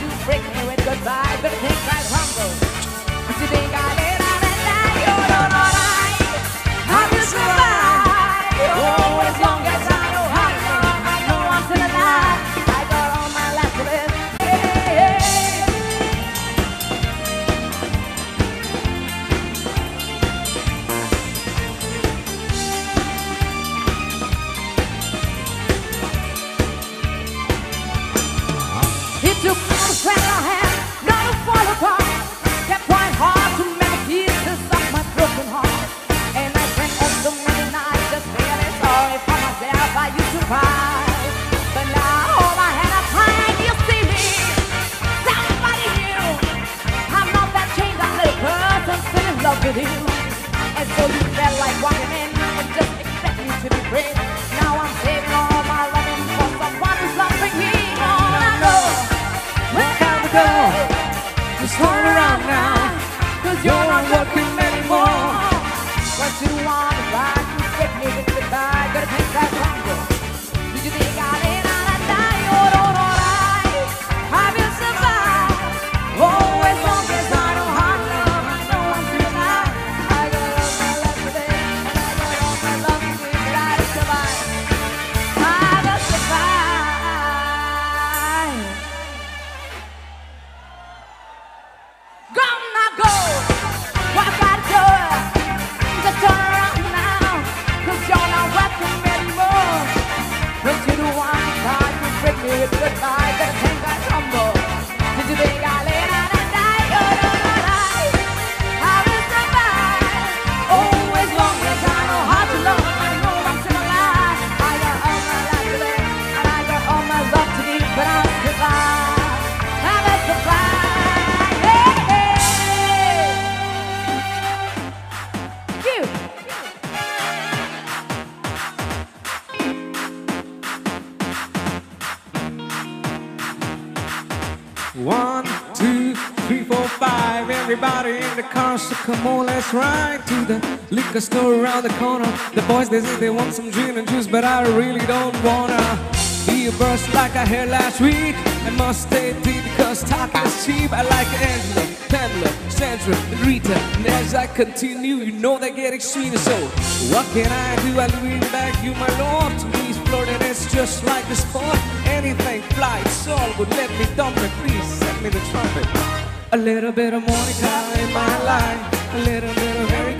liquor store around the corner. The boys they say they want some gin and juice, but I really don't wanna be a burst like I had last week. I must stay deep because talk is cheap. I like Angela, Pamela, Sandra, and Rita. And as I continue, you know they get sweeter. So what can I do? I lean back, you my lord. To me, Florida, it's just like the sport. Anything fly, it's all would let me dump it. Please send me the trumpet. A little bit of Monica in my life, a little bit of my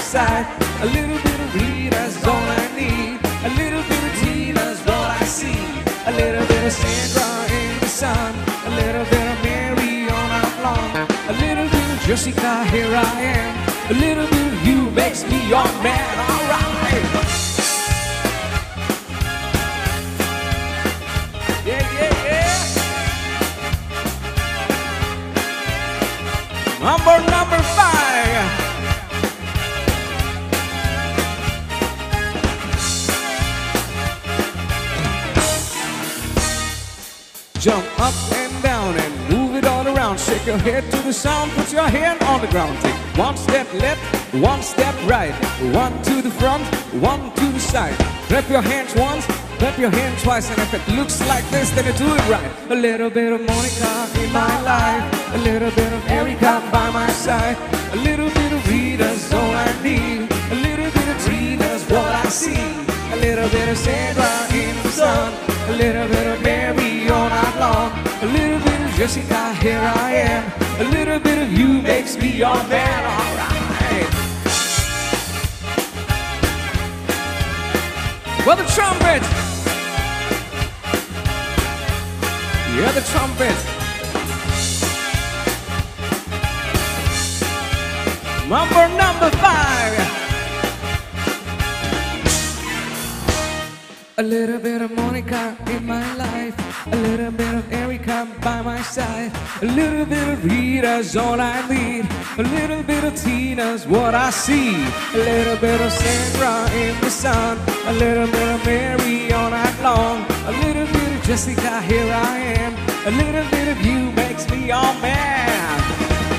side. A little bit of Rita's all I need. A little bit of Tina's that's what I see. A little bit of Sandra in the sun. A little bit of Mary on our lawn. A little bit of Jessica, here I am. A little bit of you makes me your man. All right. Your head to the sound, put your hand on the ground. Take one step left, one step right. One to the front, one to the side. Clap your hands once, clap your hands twice. And if it looks like this, then you do it right. A little bit of Monica in my life. A little bit of Erica by my side. A little bit of Rita's all I need. A little bit of Tina's what I see. A little bit of Sandra in the sun. A little bit of Mary all night long. Jessica, here I am. A little bit of you makes me your man, alright. Well, the trumpet. Yeah, the trumpet. Number number five. A little bit of Monica in my life, a little bit of Erica by my side, a little bit of Rita's all I need, a little bit of Tina's what I see, a little bit of Sandra in the sun, a little bit of Mary all night long, a little bit of Jessica, here I am, a little bit of you makes me your man.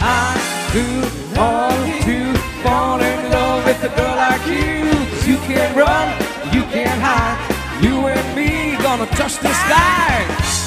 I do all to fall in love with a girl like you. you can't run, you can't hide. You and me gonna touch the sky.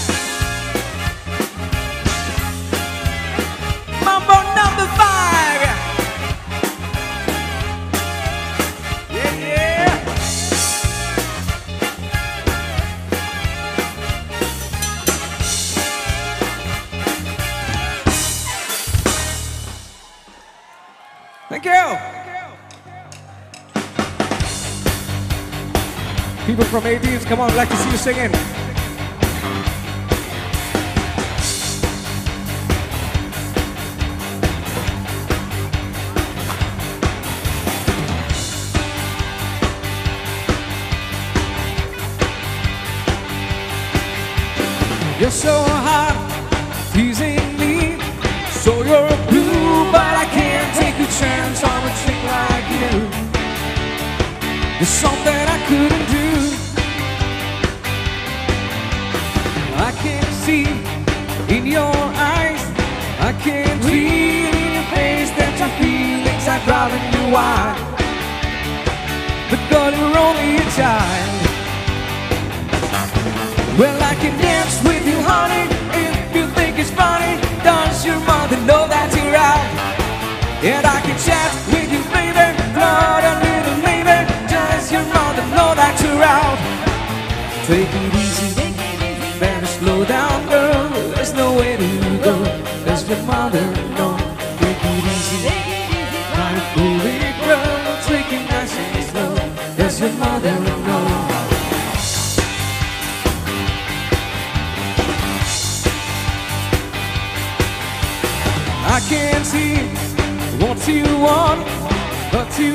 People from 18s, come on, I'd like to see you singing. You're so hot, teasing me. So you're a blue, but I can't take a chance on a chick like you. There's something I couldn't do. Driving you wild. Girl, you're only a child. Well, I can dance with you, honey, if you think it's funny. Does your mother know that you're out? And I can chat with you, baby, Lord, a little baby. Does your mother know that you're out? Take it easy, I can't see what you want, but you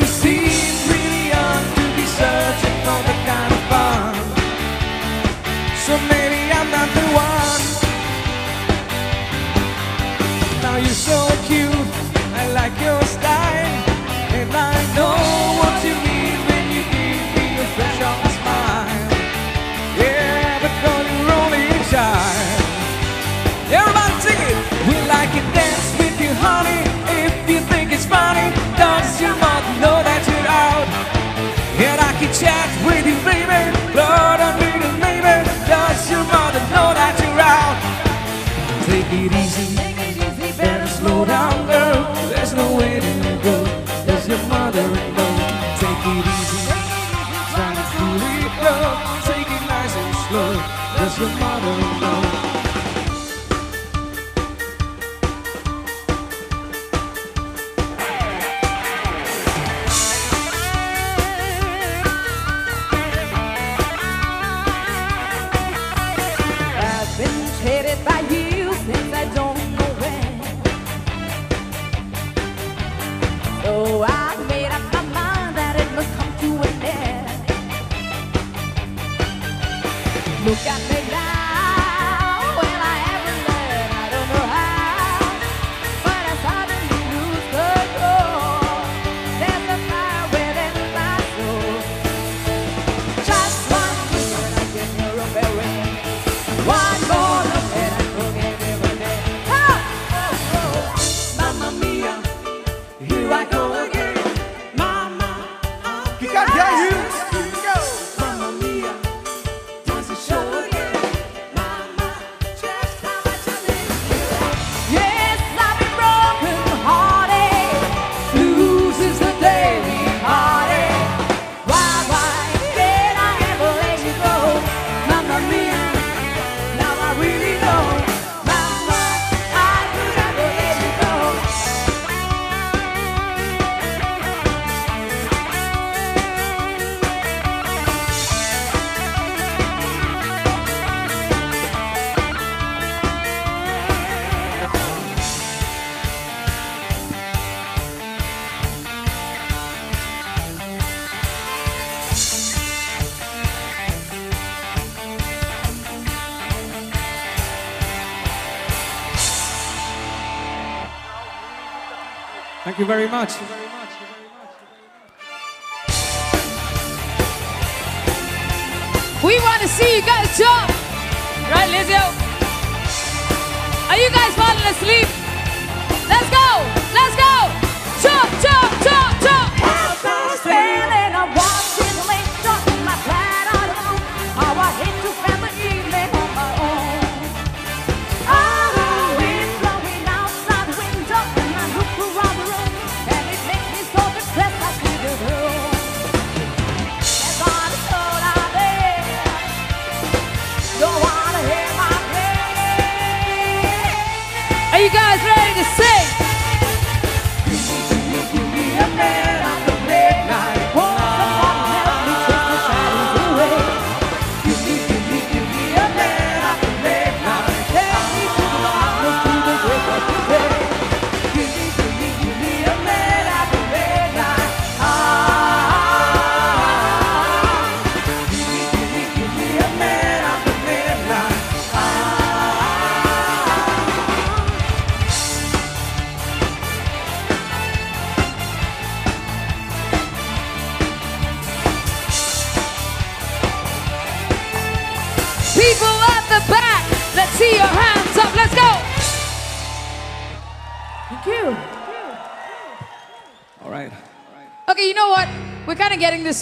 very much.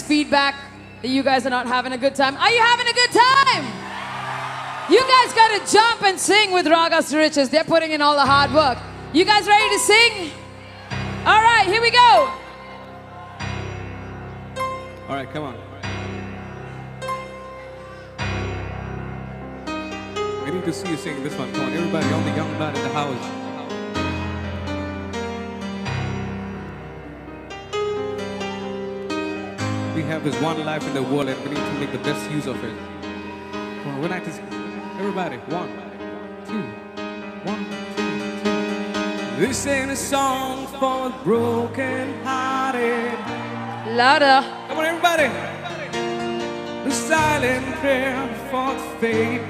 Feedback that you guys are not having a good time. Are you having a good time? You guys got to jump and sing with Ragas Riches. They're putting in all the hard work. You guys ready to sing? All right, here we go. All right, come on. Need to see you sing this one. Have one life in the world and we need to make the best use of it. Come on, we like to sing. Everybody, one, two, one, two, two. This ain't a song for the broken hearted. Louder. Come on, everybody. The silent prayer for the fate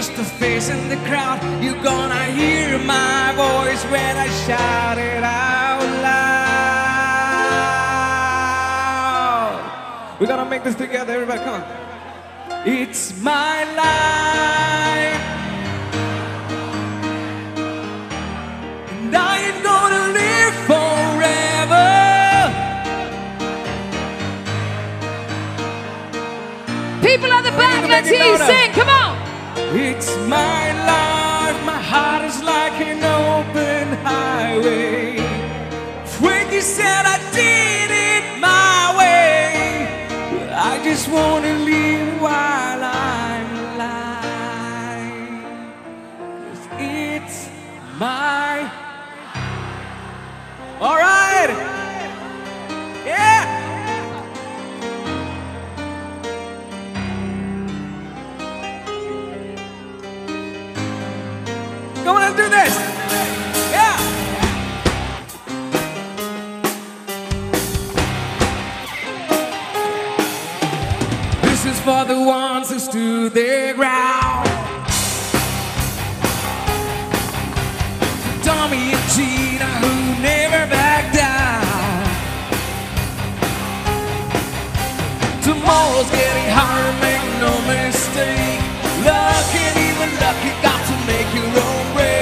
just a face in the crowd. You're gonna hear my voice when I shout it out loud. We're gonna make this together, everybody. Come on. It's my life. And I ain't gonna live forever. People at the back, let's hear you sing. Come on. Said I did it my way. I just wanna ones the ground. Tommy and Gina who never back down. Tomorrow's getting harder, make no mistake. Luck and even luck, you got to make your own break.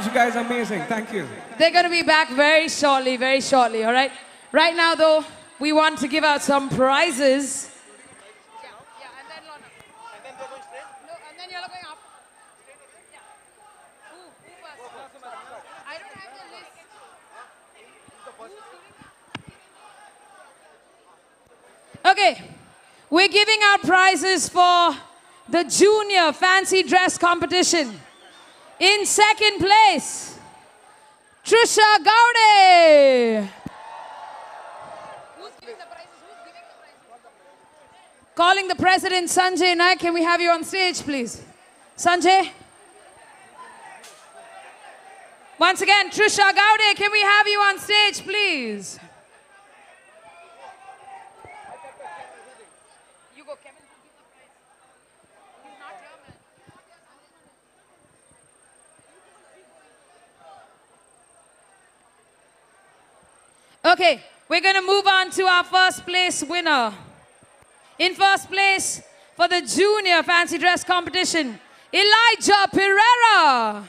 Much, you guys. Are amazing. Thank you. They're going to be back very shortly, very shortly, all right? Right now, though, we want to give out some prizes. Okay, we're giving out prizes for the junior fancy dress competition. In second place, Trisha Gowde. Calling the president, Sanjay Naik. Can we have you on stage, please? Sanjay? Once again, Trisha Gowde, can we have you on stage, please? Okay, we're going to move on to our first place winner. In first place for the junior fancy dress competition, Elijah Pereira.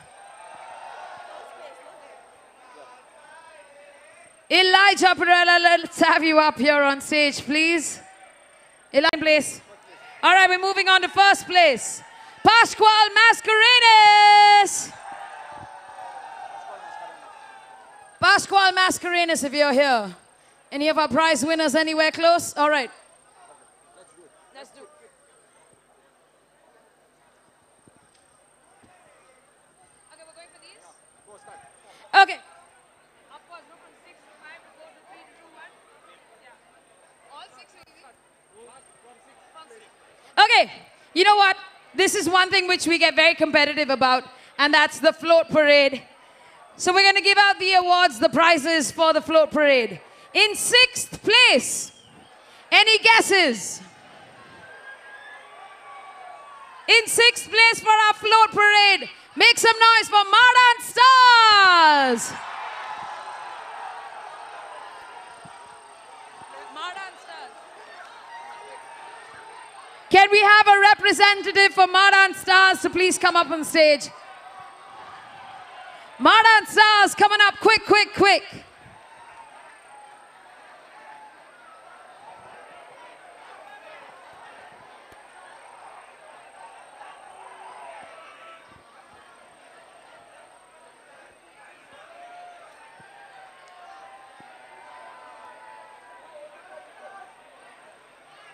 Elijah Pereira, let's have you up here on stage, please. Elijah, please. All right, we're moving on to first place. Pascual Mascarenhas. Pascual Mascarenhas, if you're here. Any of our prize winners anywhere close? All right. Let's do it. Okay, we're going for these? Okay. Upwards, no, from six to five to go to three to two, one. Yeah. All six are easy. From six. Okay, you know what? This is one thing which we get very competitive about, and that's the float parade. So we're going to give out the awards, the prizes for the float parade. In sixth place, any guesses? In sixth place for our float parade, make some noise for Mardan Stars. Can we have a representative for Mardan Stars to please come up on stage? Modern stars coming up quick, quick, quick.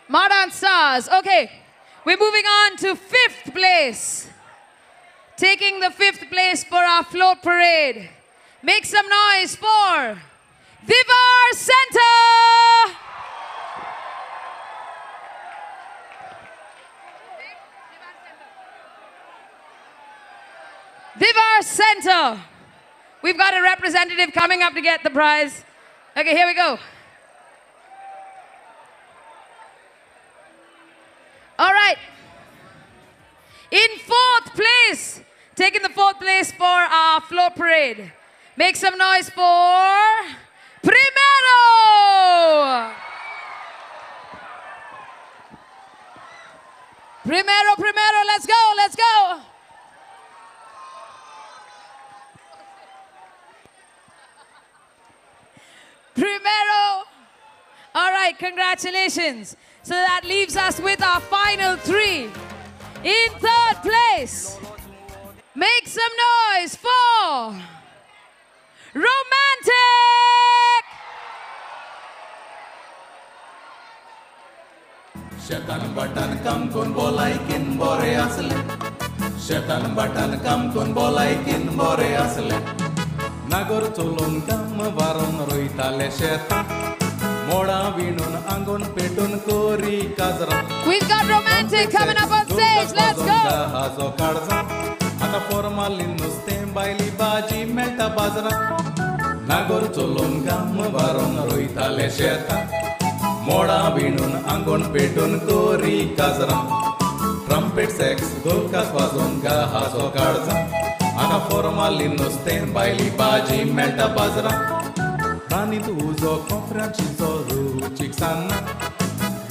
Modern stars. Okay, we're moving on to fifth place. Taking the fifth place for our float parade. Make some noise for Divar Center. Divar Center. We've got a representative coming up to get the prize. Okay, here we go. All right. In fourth place, taking the fourth place for our floor parade. Make some noise for Primero. Primero, primero, let's go, let's go. Primero. All right, congratulations. So that leaves us with our final three. In third place, make some noise for Romantic! Shetan batan kam kon bolai. Shetan batan kam kon bolai kin bore kam varong roitale shetan. मोडा विणून आंगोण पेटून कोरी काजरां We've got Romantic coming up on stage. Let's go. हाजो काळजां आतां फोर्मालीन नुस्तें बायली भाजी मेळटा बाजरां नागोर चलोवन काम वारून रोयताले शेतां मोडा विणून आंगोण पेटून कोरी काजरां ट्रम्पेट सॅक्स ढोलकास वाजोवन गा हाजो काळजां आतां फोर्मालीन नुस्तें बायली भाजी मेळटा बाजरां रानीत उजो कोपऱ्याचीचो रुचीक सान्नां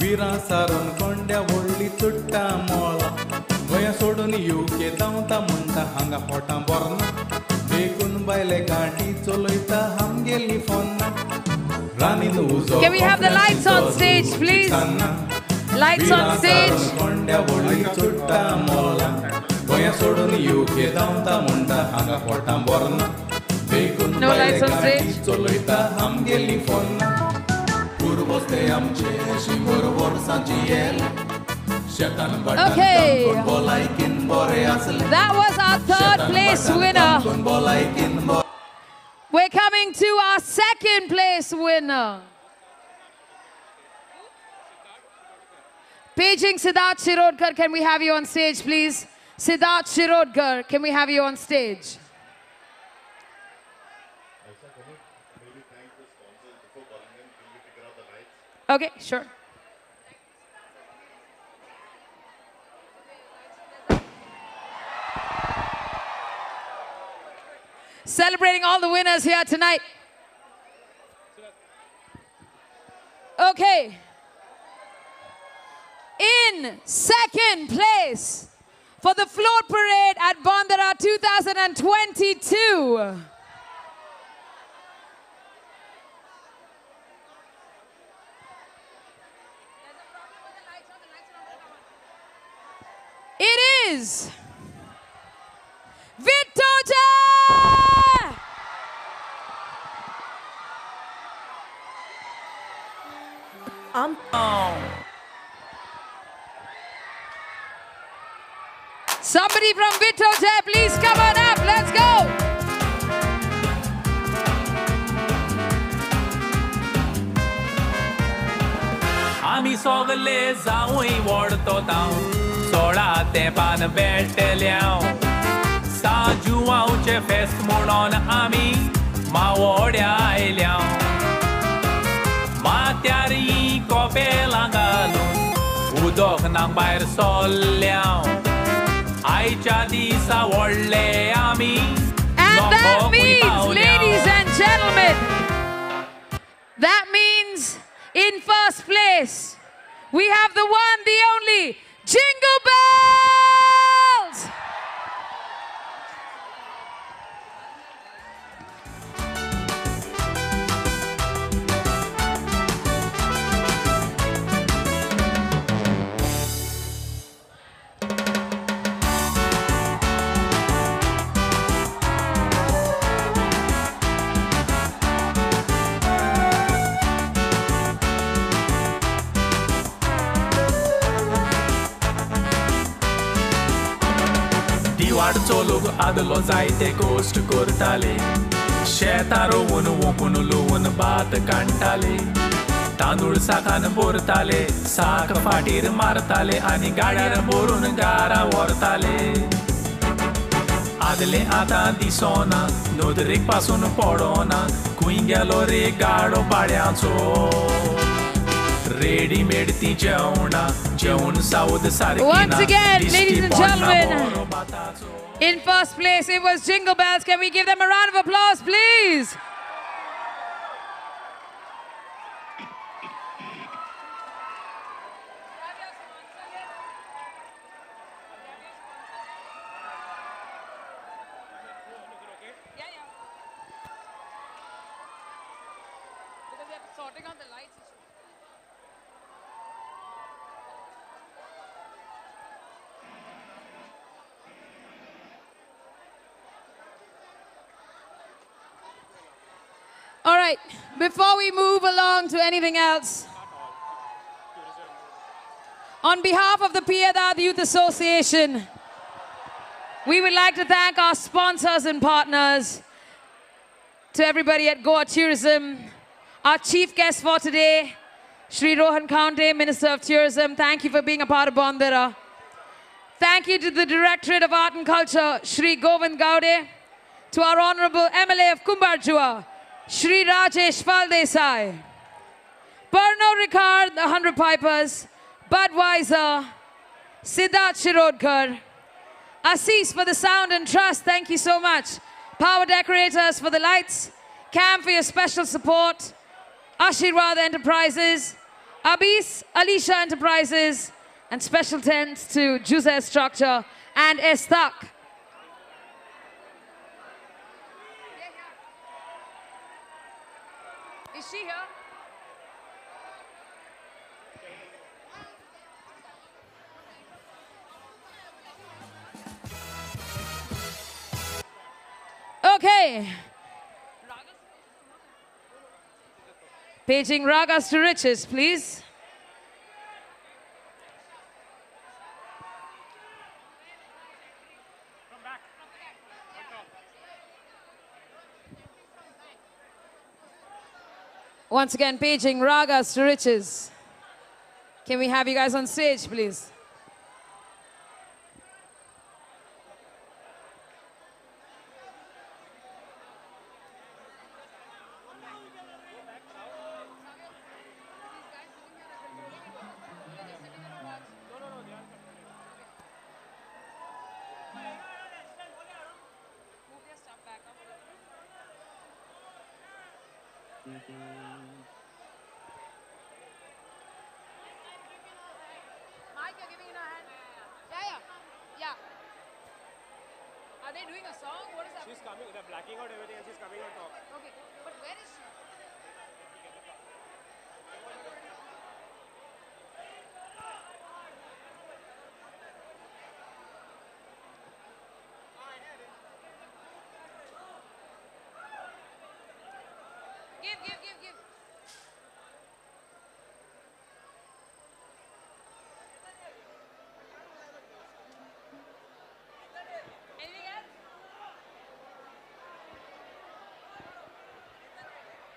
विरां सारून कोंड्या व्हडली चुट्टा मोळां गोंया सोडून येवके धांवता म्हणटा हांगा पोटां बरना देखून बायले गांठी चलयता आमगेली फोन्ना रानीन उजो Can we have the lights on stage, please? Lights on stage. कोंड्या व्हडली चुट्टा मोळां गोंया सोडून येवके धांवता म्हणटा हांगा पोटां बरना देखून No lights on गांठी stage. चलयता आमगेली फोन्ना पूर्वस्ते आमचे शिवर वर्सांची येल शेतान बटान Okay. काम कोण बोलायकीन बरे असले That was our third place winner. कोण बोलायकीन बरे We're coming to our second place winner. Paging Siddharth Shirodkar, can we have you on stage, please? Siddharth Shirodkar, can we have you on stage? Okay, sure. Celebrating all the winners here tonight. Okay. In second place for the float parade at Bonderam 2022. It is Victoria! I'm. Somebody from Victoria, please come on up. Let's go. আমি সগলে যাওই ওড়তো তাও सोळा तेंपान बेळटल्याव साजुवांचे फेस्त म्हणून आमी मावोड्या आयल्या माथ्यार ही कोपेलां घालून उदक नांग भायर सोल्ल्या आयच्या दिसा व्हडले आमी And that लोकोकूय means, पावल्या. ladies and gentlemen, that means in first place, we have the one, the only, Jingle Bells! लोक आदलो जायते गोश्ट करताले शेतां रोवून ओपून लोवून भात काडटाले तांदूळ साकान भरताले साक फाटीर मारताले आनी गाड्यार भरून गारा व्हरताले आदले आतां दिसोना नदरेकपासून पडोना खूंय गेलो रे गाडो पाड्याचो. रेडीमेड ती जेवणा जेवण सावद सारकी In first place, it was Jingle Bells. Can we give them a round of applause, please? We move along to anything else, on behalf of the Piedade Youth Association, we would like to thank our sponsors and partners, to everybody at Goa Tourism, our chief guest for today, Sri Rohan Khaunte, Minister of Tourism. Thank you for being a part of Bonderam. Thank you to the Directorate of Art and Culture, Sri Govind Gaude, to our Honorable MLA of Kumbarjua, Sri Rajesh Faldessai, Pernod Ricard, the Hundred Pipers, Budweiser, Siddharth Shirodkar, Assis for the sound and trust, thank you so much. Power Decorators for the lights, Cam for your special support, Ashirwad Enterprises, Abis Alicia Enterprises, and special thanks to Jose Structure and Estak. Is she here? Okay. Paging ragas to riches, please. Once again, paging ragas to riches. Can we have you guys on stage, please?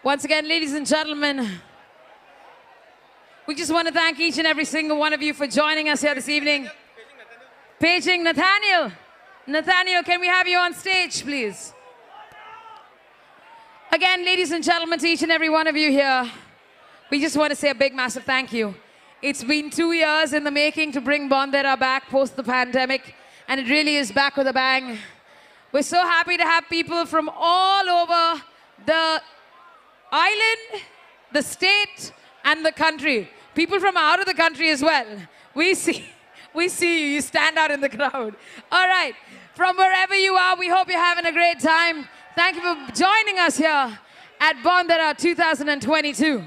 Once again, ladies and gentlemen, we just want to thank each and every single one of you for joining us here this evening. Paging Nathaniel. Nathaniel, can we have you on stage, please? Again, ladies and gentlemen, to each and every one of you here, we just want to say a big, massive thank you. It's been two years in the making to bring Bonderam back post the pandemic, and it really is back with a bang. We're so happy to have people from all over the island, the state, and the country. People from out of the country as well. We see, (laughs) we see you. You stand out in the crowd. All right. From wherever you are, we hope you're having a great time. Thank you for joining us here at Bonderam 2022.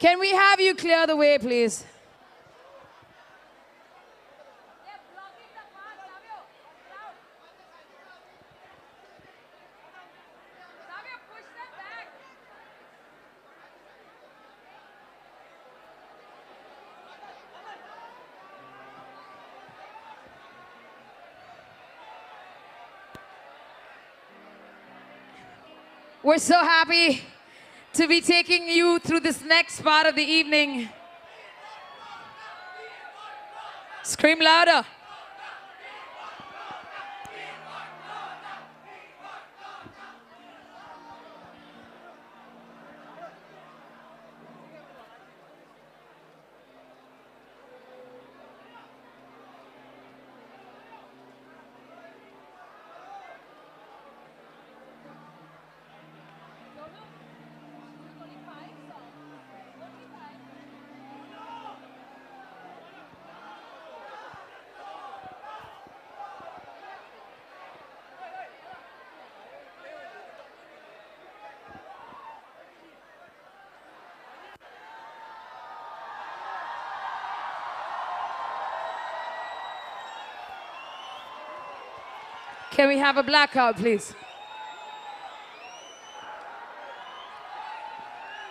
Can we have you clear the way, please? We're so happy to be taking you through this next part of the evening. Scream louder. Can we have a blackout, please?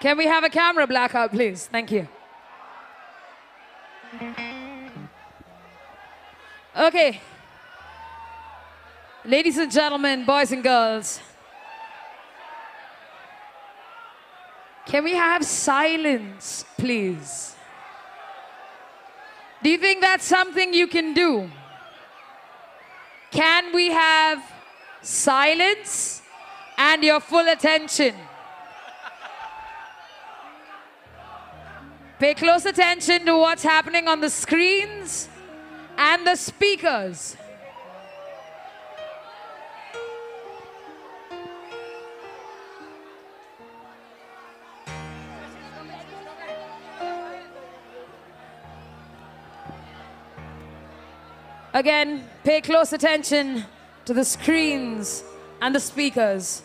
Can we have a camera blackout, please? Thank you. Okay. Ladies and gentlemen, boys and girls, can we have silence, please? Do you think that's something you can do? Can we have silence and your full attention? Pay close attention to what's happening on the screens and the speakers. Again, pay close attention to the screens and the speakers.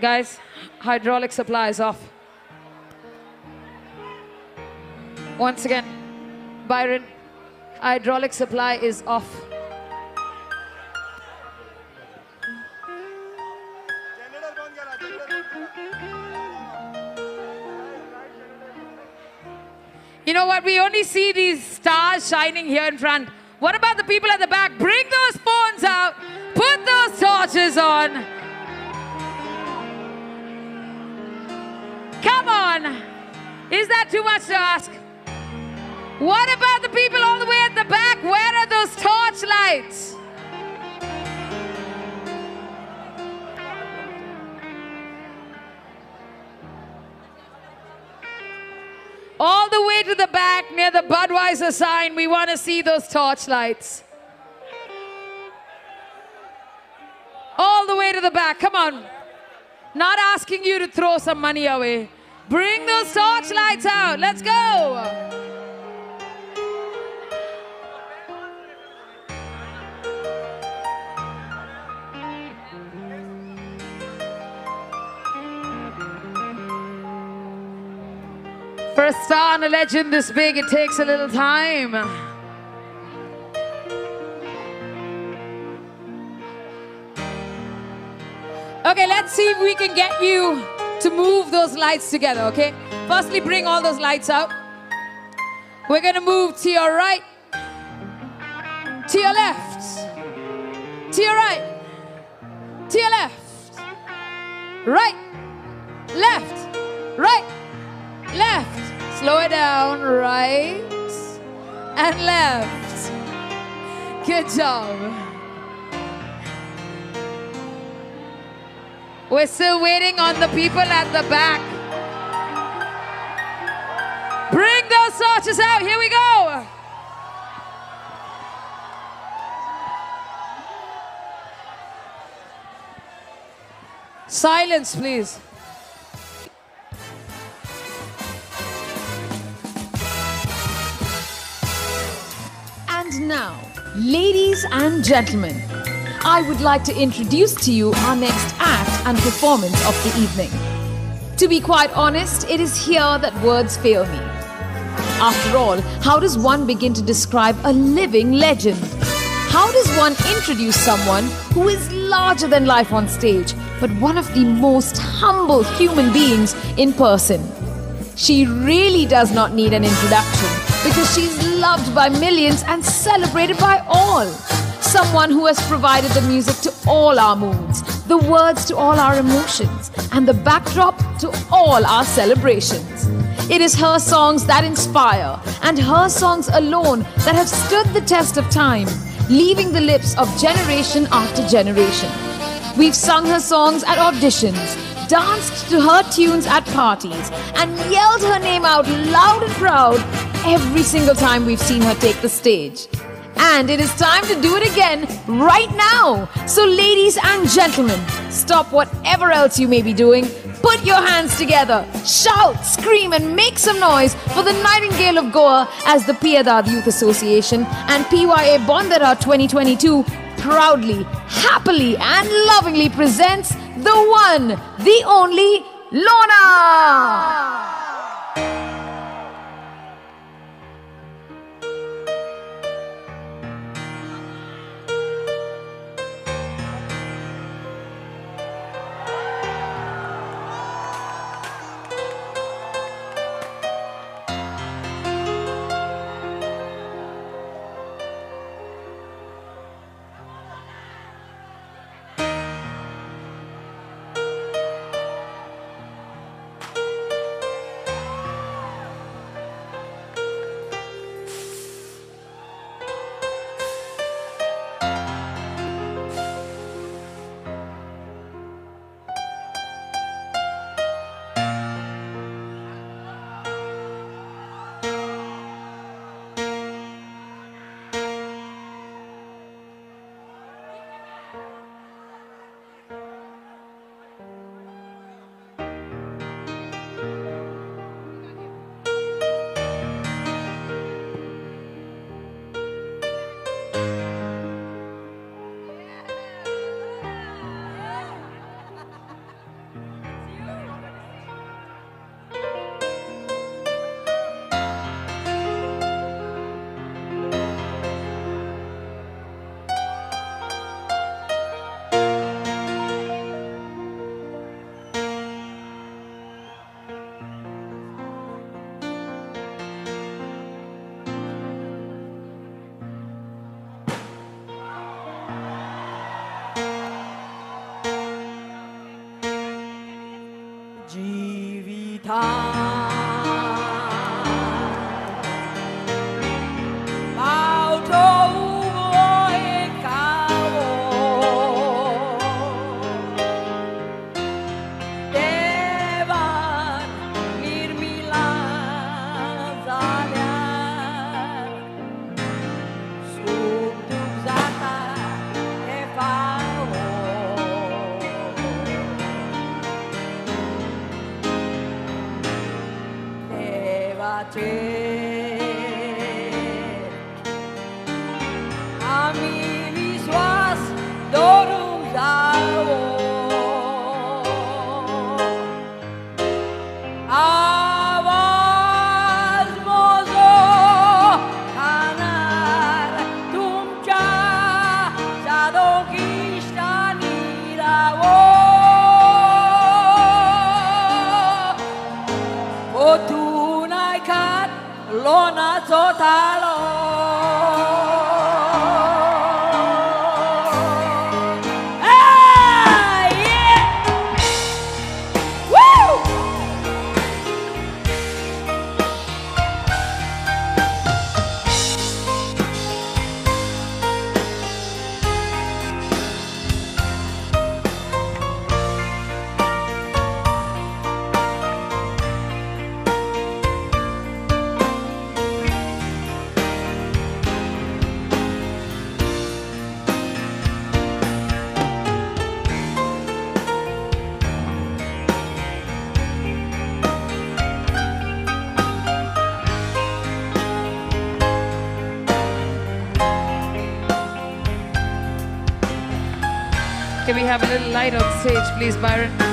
Guys, hydraulic supply is off. Once again, Byron, hydraulic supply is off. You know what? We only see these stars shining here in front. What about the people at the back? Bring those phones out. Put those torches on. Come on. Is that too much to ask? What about the people all the way at the back? Where are those torchlights? All the way to the back near the Budweiser sign, we want to see those torchlights. All the way to the back, come on. Not asking you to throw some money away. Bring those torchlights out. Let's go. For a star and a legend this big, it takes a little time. Okay, let's see if we can get you to move those lights together, okay? Firstly, bring all those lights out. We're gonna move to your right, to your left, to your right, to your left, right, left, right, left. Slow it down, right and left. Good job. We're still waiting on the people at the back. Bring those torches out. Here we go. Silence, please. And now, ladies and gentlemen, I would like to introduce to you our next act and performance of the evening. To be quite honest, it is here that words fail me. After all, how does one begin to describe a living legend? how does one introduce someone who is larger than life on stage, but one of the most humble human beings in person? She really does not need an introduction because she's loved by millions and celebrated by all. Someone who has provided the music to all our moods, the words to all our emotions, and the backdrop to all our celebrations. It is her songs that inspire, and her songs alone that have stood the test of time, leaving the lips of generation after generation. We've sung her songs at auditions, danced to her tunes at parties, and yelled her name out loud and proud every single time we've seen her take the stage. And it is time to do it again right now. So, ladies and gentlemen, stop whatever else you may be doing. Put your hands together, shout, scream, and make some noise for the Nightingale of Goa as the Piedade Youth Association and PYA Bonderam 2022 proudly, happily, and lovingly presents the one, the only Lorna! Have a little light on stage, please, Byron?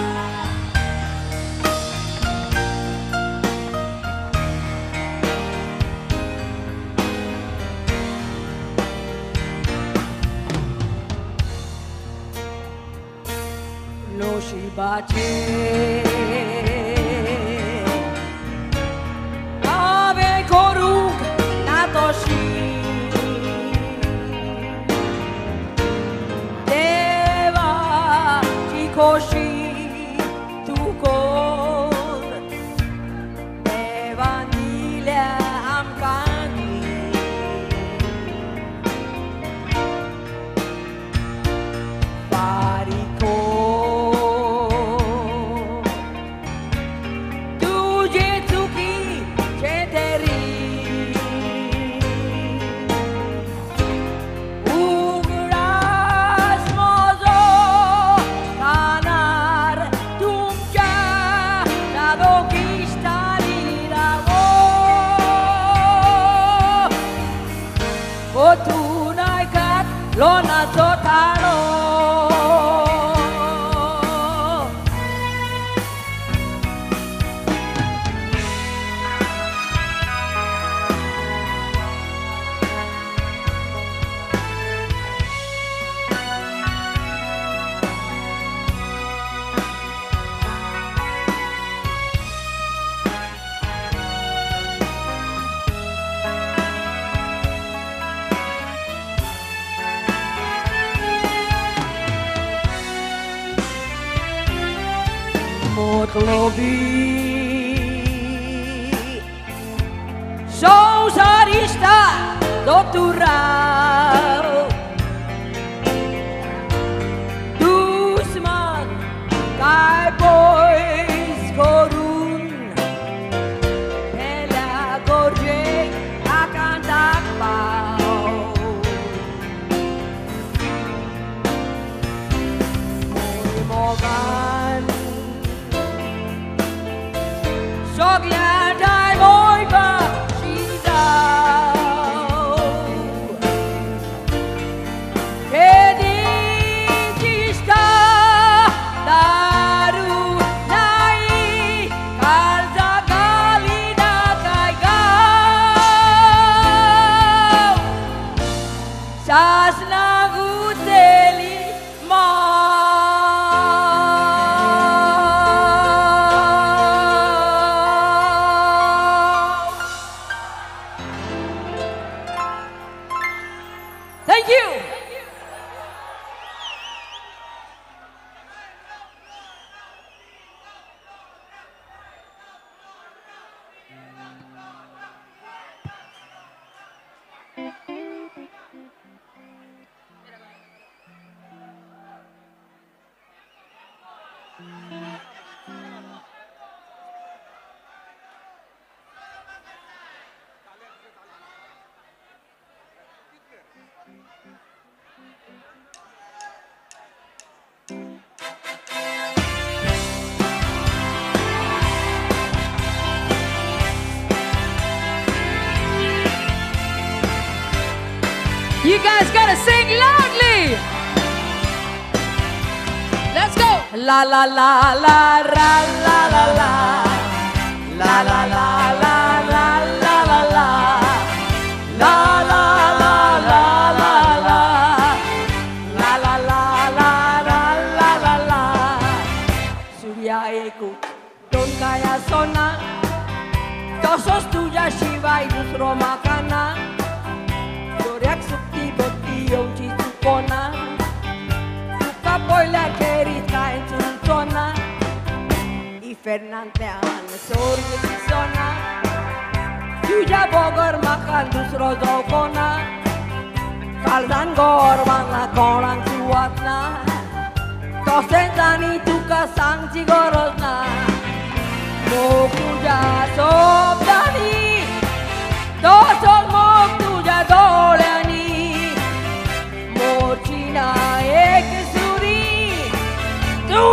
Sing loudly. Let's go. La la la la la la la la La la la la la la la la La la la la la la La la la la la la la la Surya ekut Don kaya sona Tosos tuya shiva y dusro Fernantean Sorgi Sisona Yüce Bogor makan dusro zokona Kalzan gor mangla kolang Suwatna Tosen tani tuka sang cigorosna Mokuja sob dani Tosok mokuja Doleani Mochina Ekesuri Tu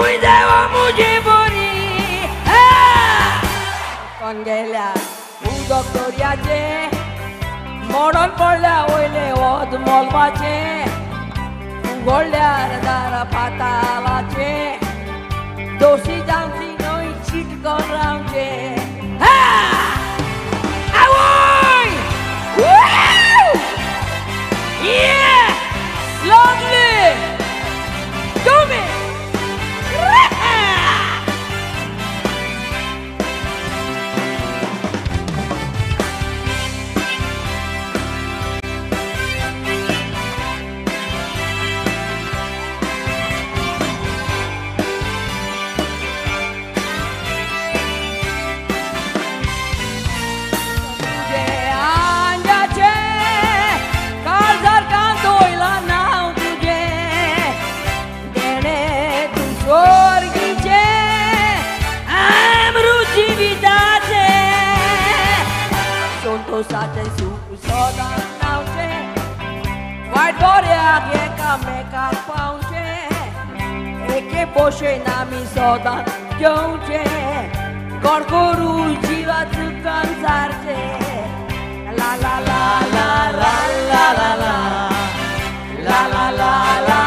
mujibu বাঙ্গেলা উদক দরিয়াছে মরণ পড়লা ওইলে অদমল বাঁচে গড়লার দ্বারা পাতাল আছে। দোষী জানছি নই ছিট করাম যে Ye ka meka paunce e ke pocena mi soda yonche korkoru jiwa La la la la la la la la la la la la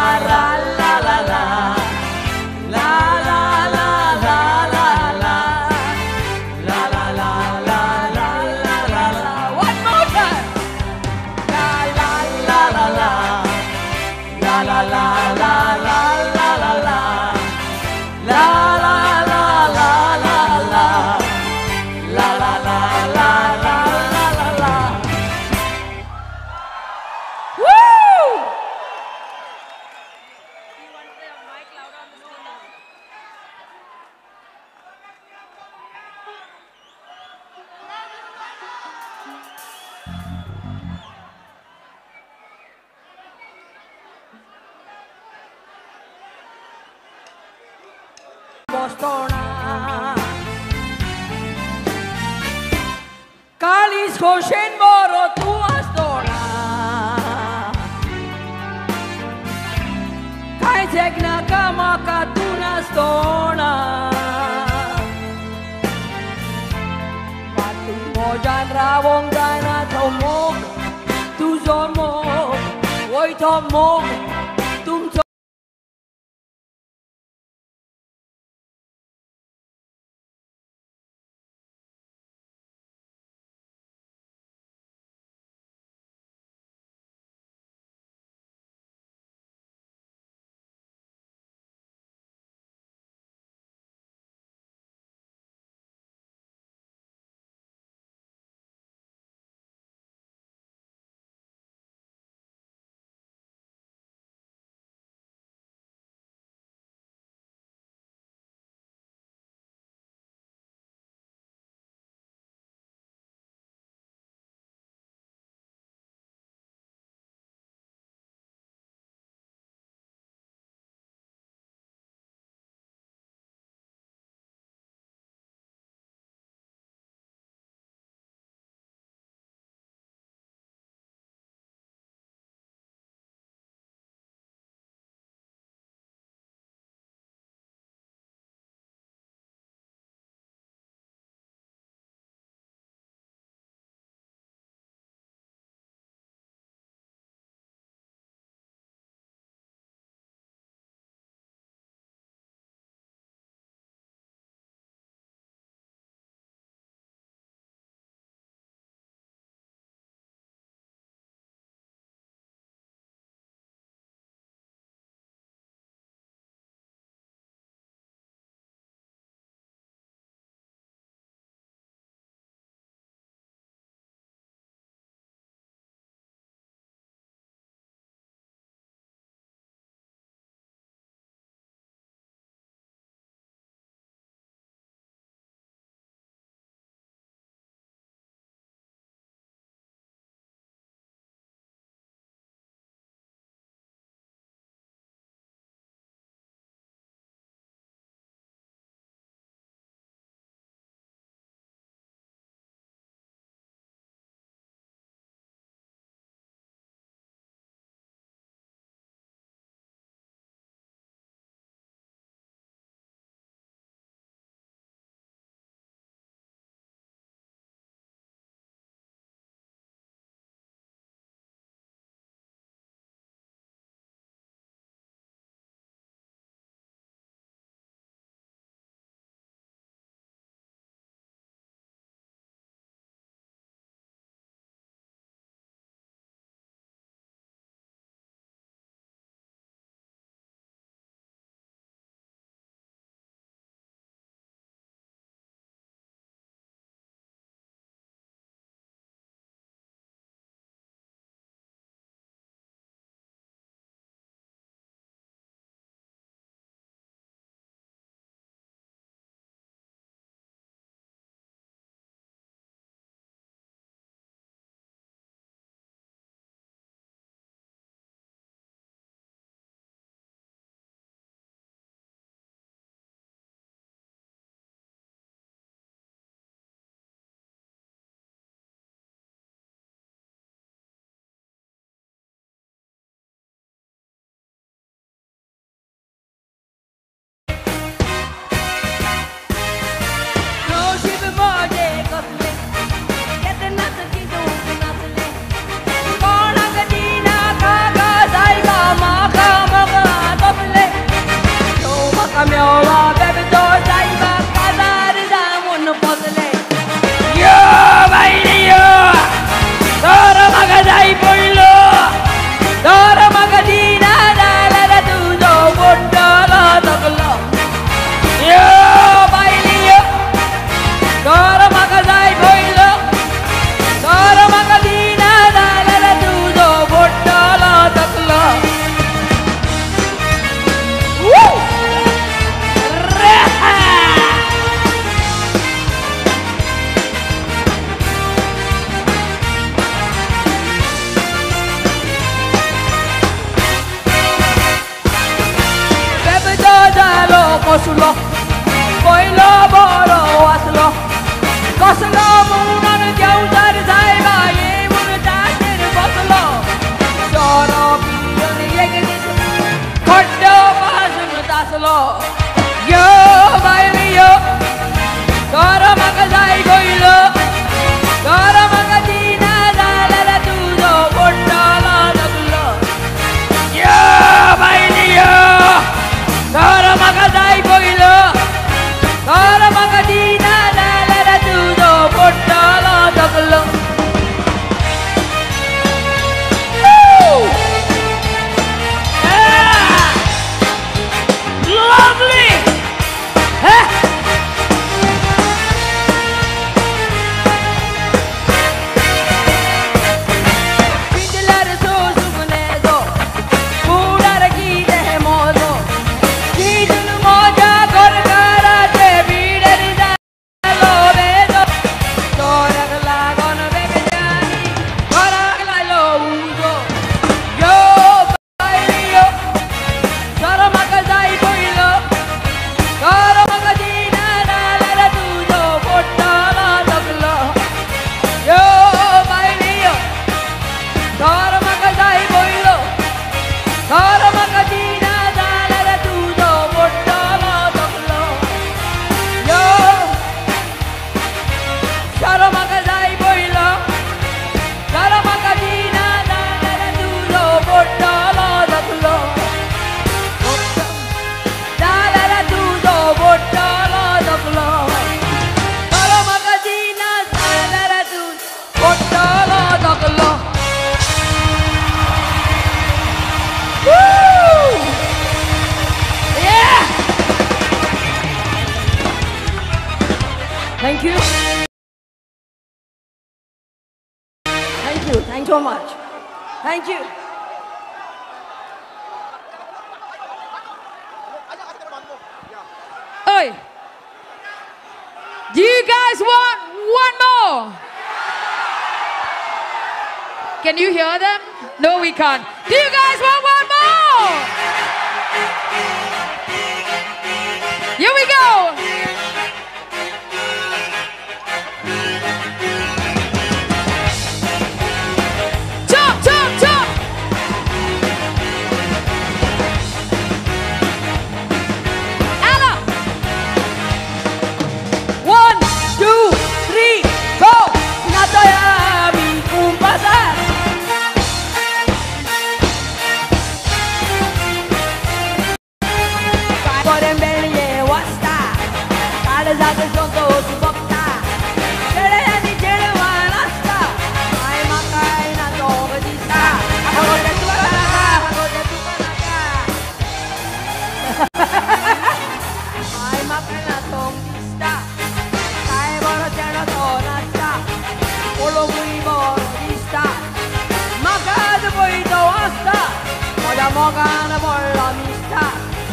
Moga na bolla mista,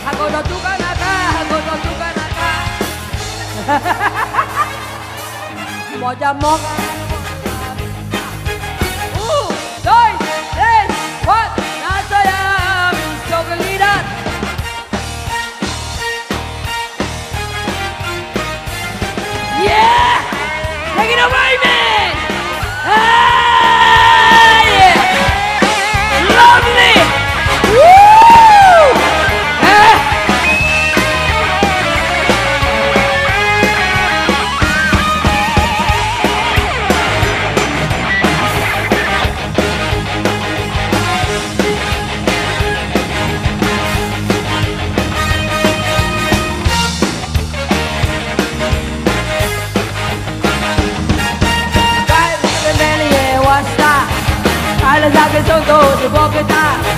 hago do tuka na ka, hago do tuka na ka. Moja moga. respetar.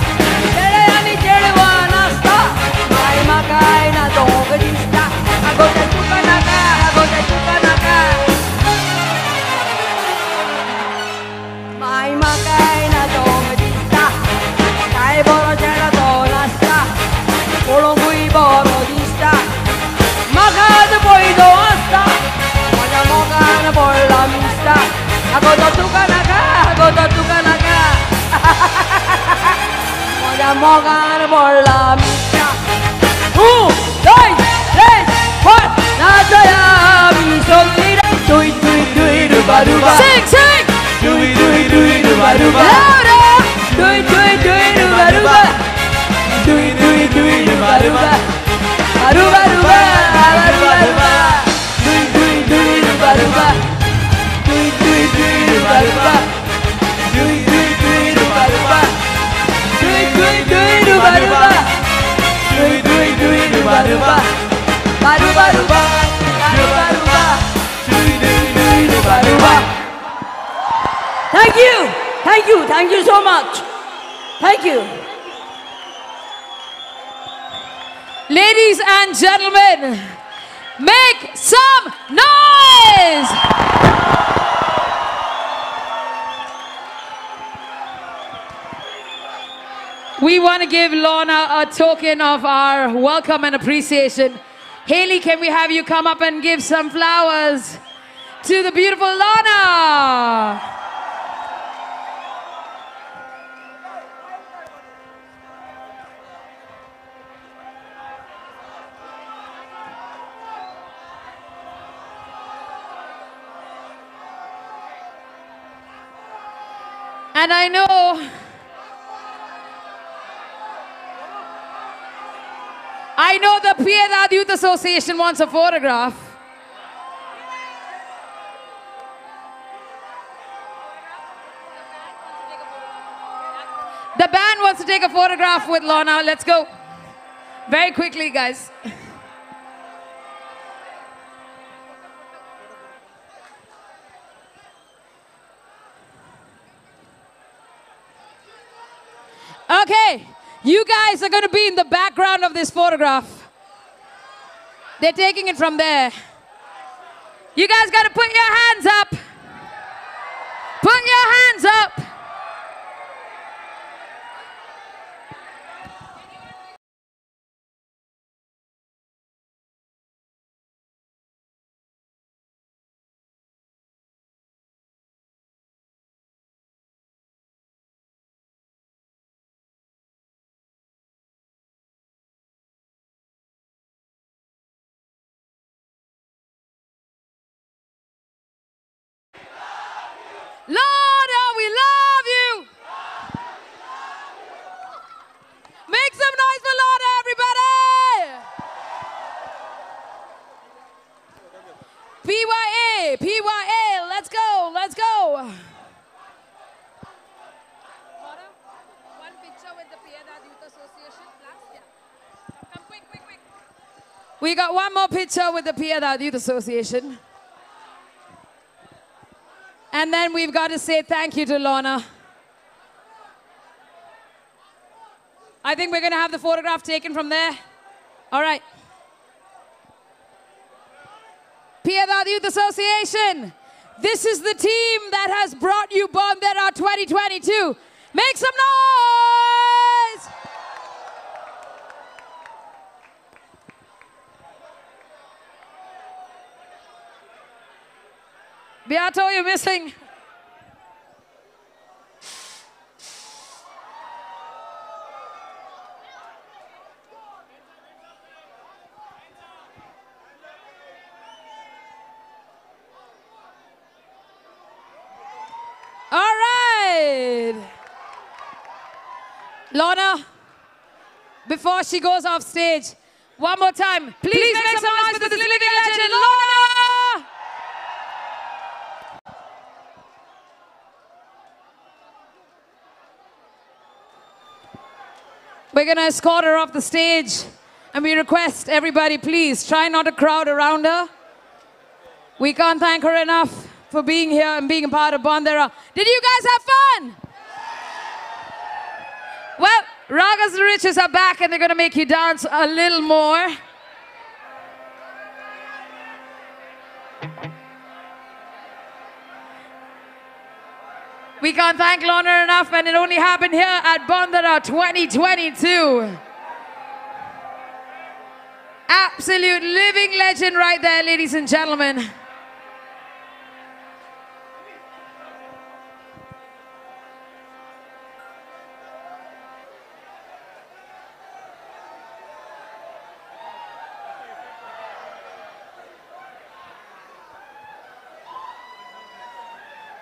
먹어가는 몰라 미자 우, 너이, 넷, 헛 나줘야 미소미랑 두이 두이 두이 루바루바 싱싱 두이 두이 두이 루바루바 라우라 두이 두이 두이 루바루바 두이 두이 두이 루바루바 루바루바 루바루바 두이 두이 두이 루바루바 두이 두이 두이 루바루바 Baruba, baruba, baruba, baruba, la. Thank you, thank you, thank you so much. Thank you. Ladies and gentlemen. To give Lorna a token of our welcome and appreciation. Haley, can we have you come up and give some flowers to the beautiful Lorna? And I know I know the Piedade Youth Association wants a photograph. The band wants to take a photograph with Lorna. Let's go. Very quickly, guys. Okay, you guys are going to be in the background of this photograph. They're taking it from there. You guys got to put your hands up. Put your hands up. Lord, oh, we love you. Make some noise for Lorna, everybody. PYA, PYA, let's go, let's go. One picture with the Piedade Youth Association. Come quick, quick, quick. We got one more picture with the Piedade Youth Association. And then we've got to say thank you to Lorna. I think we're going to have the photograph taken from there. All right. Piedade Youth Association. This is the team that has brought you Bonderam 2022. Make some noise! Beato, you're missing. All right. Lorna, before she goes off stage, one more time, please, make, some noise for this living legend, Lorna! We're going to escort her off the stage. And we request everybody, please try not to crowd around her. We can't thank her enough for being here and being a part of Bonderam. Did you guys have fun? Well, Ragas to Riches are back and they're going to make you dance a little more. We can't thank Lorna enough, and it only happened here at Bonderam 2022. Absolute living legend right there, ladies and gentlemen.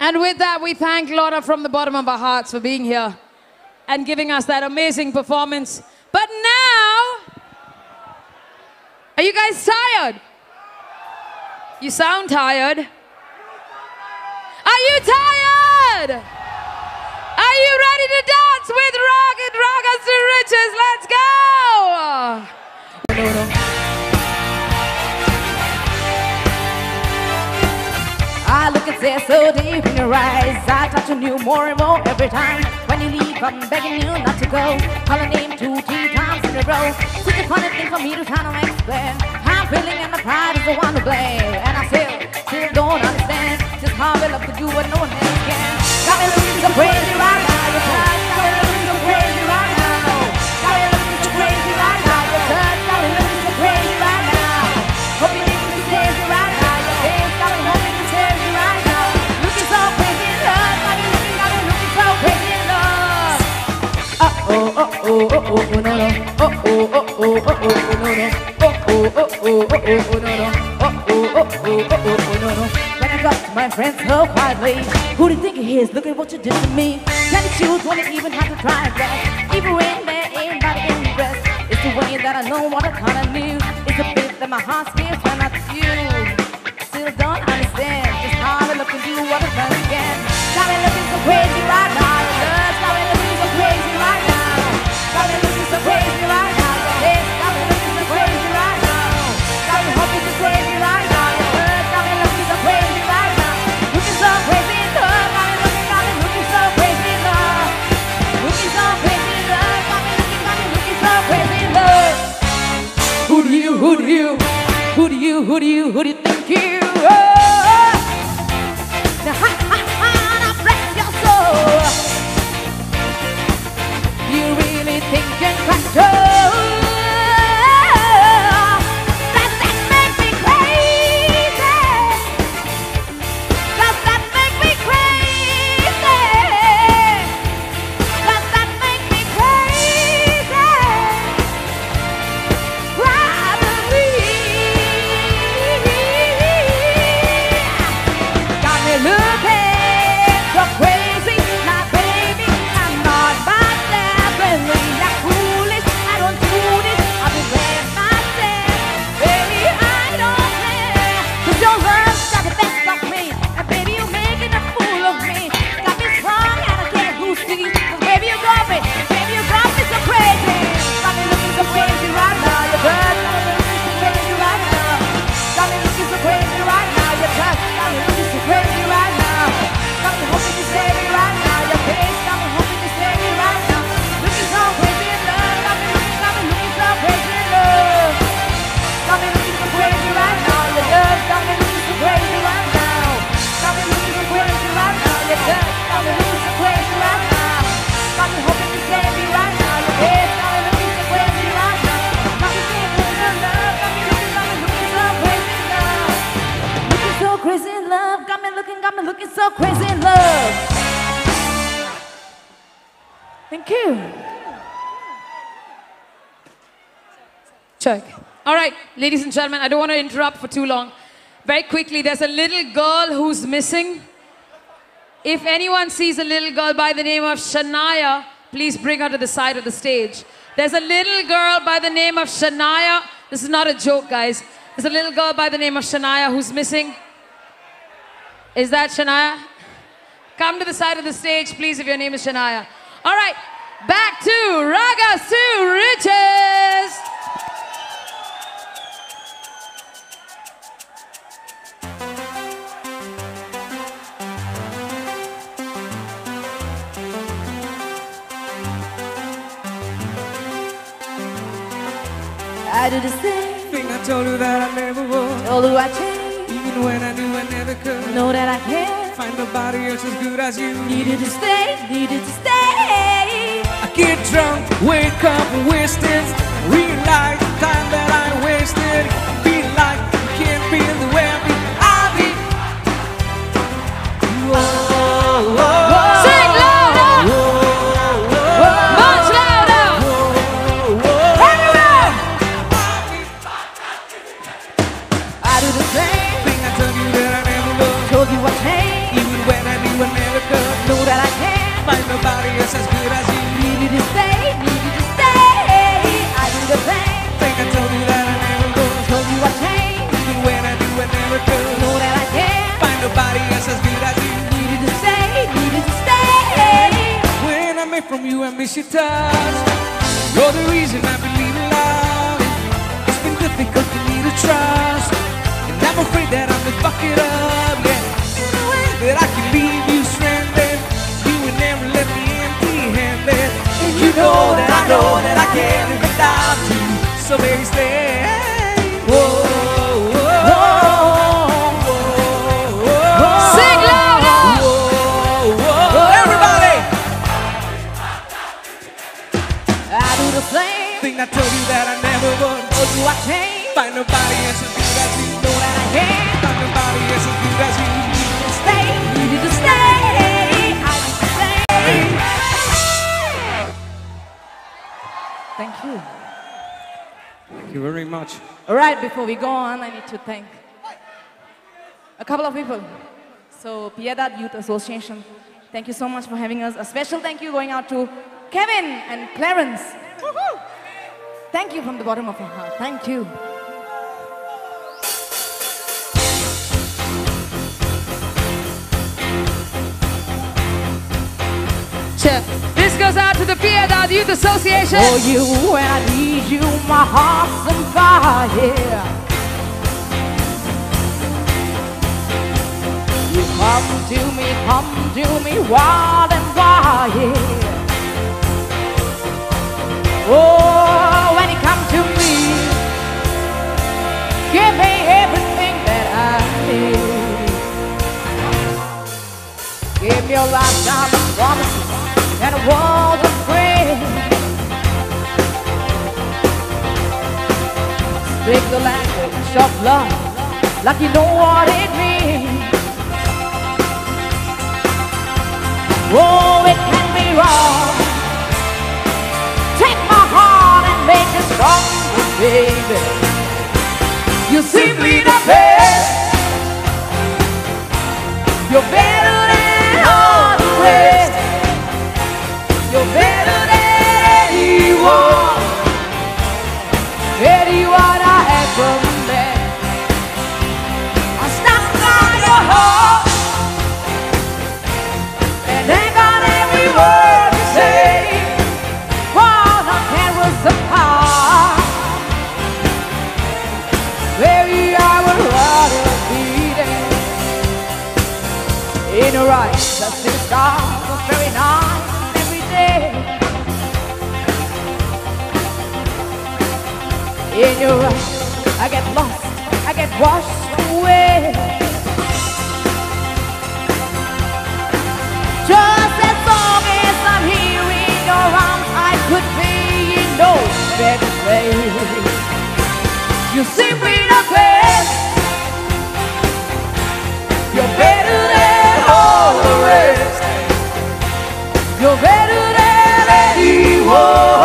And with that, we thank Lorna from the bottom of our hearts for being here and giving us that amazing performance. But now, are you guys tired? You sound tired. Are you tired? Are you ready to dance with Rocket Ragas to Riches? Let's go! I look and stare so in your eyes. I touch on you more and more every time. When you leave, I'm begging you not to go. Call a name two, three times in a row. Such a funny thing for me to try to explain. I'm feeling and my pride is the one to blame. And I still, still don't understand just how I love to do what no one else can. Got me looking so crazy right oh, oh, oh, oh no no. Oh, uh oh, uh oh, oh no no. Oh, uh oh, uh oh, oh no no. Oh, uh oh, uh oh, oh no no. When I got my friends so quietly, who do you think he? Look at what you did to me. You choose when you even have to try and? Even when there ain't nobody in the dress. It's the way that I know what I kinda knew. It's a bit that my heart still cannot you. Still don't understand just how I look and do what I've done again. Got looking so crazy who do you, who do you, think you are? Now, ha, ha, ha, now bless your soul. You really think you can control? You. Check. All right, ladies and gentlemen, I don't want to interrupt for too long. Very quickly, there's a little girl who's missing. If anyone sees a little girl by the name of Shania, please bring her to the side of the stage. There's a little girl by the name of Shania. This is not a joke, guys. There's a little girl by the name of Shania who's missing. Is that Shania? Come to the side of the stage, please, if your name is Shania. All right, back to Ragas to Riches. I do the same. thing I told you that I never would. Told you I changed. Even when I knew I never could. Know that I can't. Find nobody else as good as you. Needed to stay, needed to stay. Get drunk, wake up wasted. Realize the time that I wasted. From you, I miss your touch. You're the reason I believe in love. It's been difficult for me to trust, and I'm afraid that I'm gonna fuck it up. Yeah, no way that I can leave you stranded. You would never let me empty-handed, and you know that I know that I can't live without you. So baby, stay. Would. Do I change? Find nobody else as good as you. Know that I can't. Find nobody else as good as you. Stay. You need to stay. I need to stay. Thank you. Thank you very much. All right, before we go on, I need to thank a couple of people. So, Piedade Youth Association, thank you so much for having us. A special thank you going out to Kevin and Clarence. Woohoo! Thank you from the bottom of my heart. Thank you. This goes out to the Piedade Youth Association. For you, I need you, my heart's on fire. You come to me, come to me, wild and wild. Oh, come to me, give me everything that I need. Give me your lifetime of promises and a world of praise. Speak the language of love like you know what it means. Oh, it can be wrong. Stronger, baby. You're simply the best. You're better than all the rest. You're better than anyone. Anyone I ever met. See the stars was very nice every day. In your eyes, I get lost, I get washed away. Just as long as I'm here in your arms, I could be in no better place. You're simply anyone.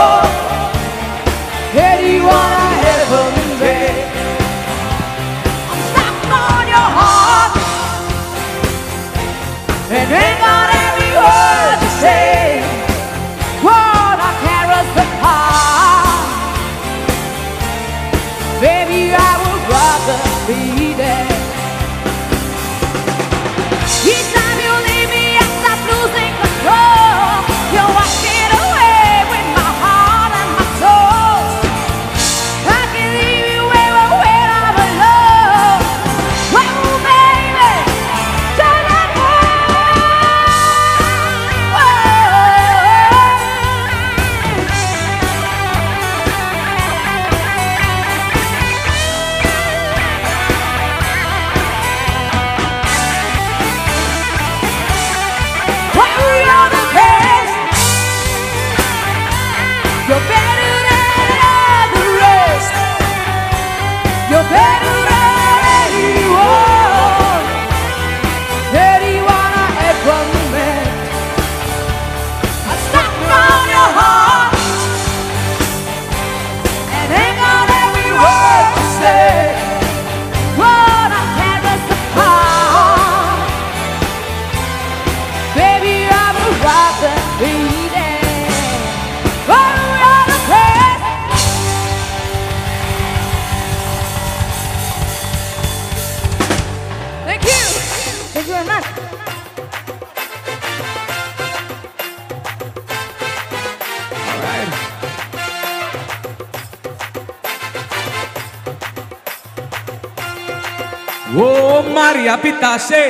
Μάρια Πιτάσε,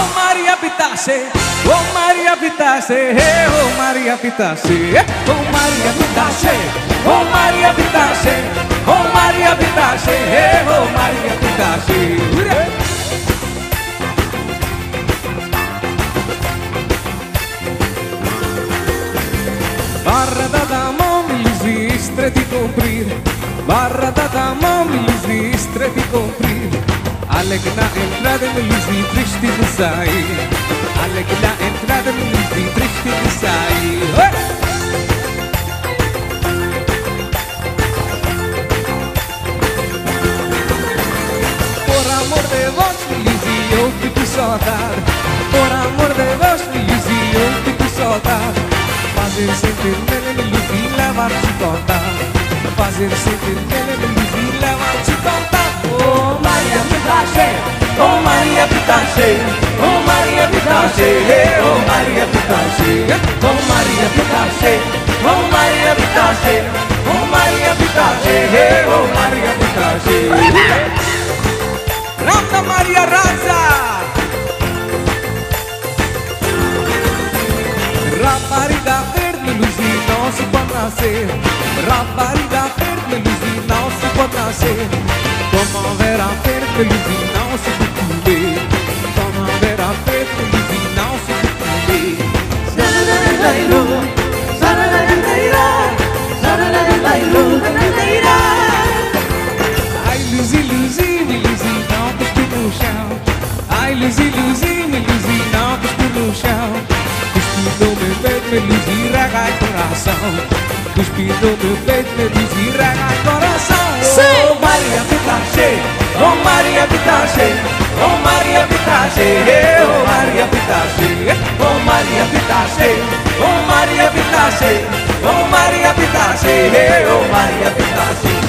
ο Μάρια Πιτάσε, ο Μάρια Πιτάσε, ο Μάρια Πιτάσε, ο Μάρια Πιτάσε, ο Μάρια Πιτάσε, ο Μάρια Πιτάσε, ο Μάρια Πιτάσε. Barra da da mamma, gli si stretti compri. Barra da da mamma, gli si stretti compri. Comprir Alegna entrada me lisi tristi de sai. Alegna entrada me lisi tristi de sai! Por amor de vos, Lizzy, eu fico saudade Por amor de vos, Lizzy, eu fico saudade Fazer sentir nele, Lizzy, levar-te contar Fazer sentir nele, Lizzy, levar-te contar Oh Maria tá cheia, oh Maria tá cheia, oh Maria tá cheia, oh Maria tá cheia, oh Maria tá cheia, oh Maria tá cheia, oh Maria tá cheia, oh Maria tá cheia. Ranta Maria Raza. Rapariga verde, luzinha, não se pode nascer. Rapariga verde, luzinha, não se pode nascer. Primavera verde luzi não se comer Primavera verde luzi não se pode comer Sararararairu, sararararaira, sararararairu, sararararaira. Ai, Luzi, Luzi, Luzi, não cuspe no chão. Ai, Luzi, Luzi, Luzi, não cuspe no chão. Cuspe meu peito, me Luzi, rega e coração. Cuspe no meu peito, me Luzi, rega e coração. Oh, Maria Pitache, tá oh Maria Pitache, tá oh Maria Pitache, tá oh Maria Pitache, oh Maria Pitache, oh Maria Pitache, oh Maria Pitache, oh Maria Pitache.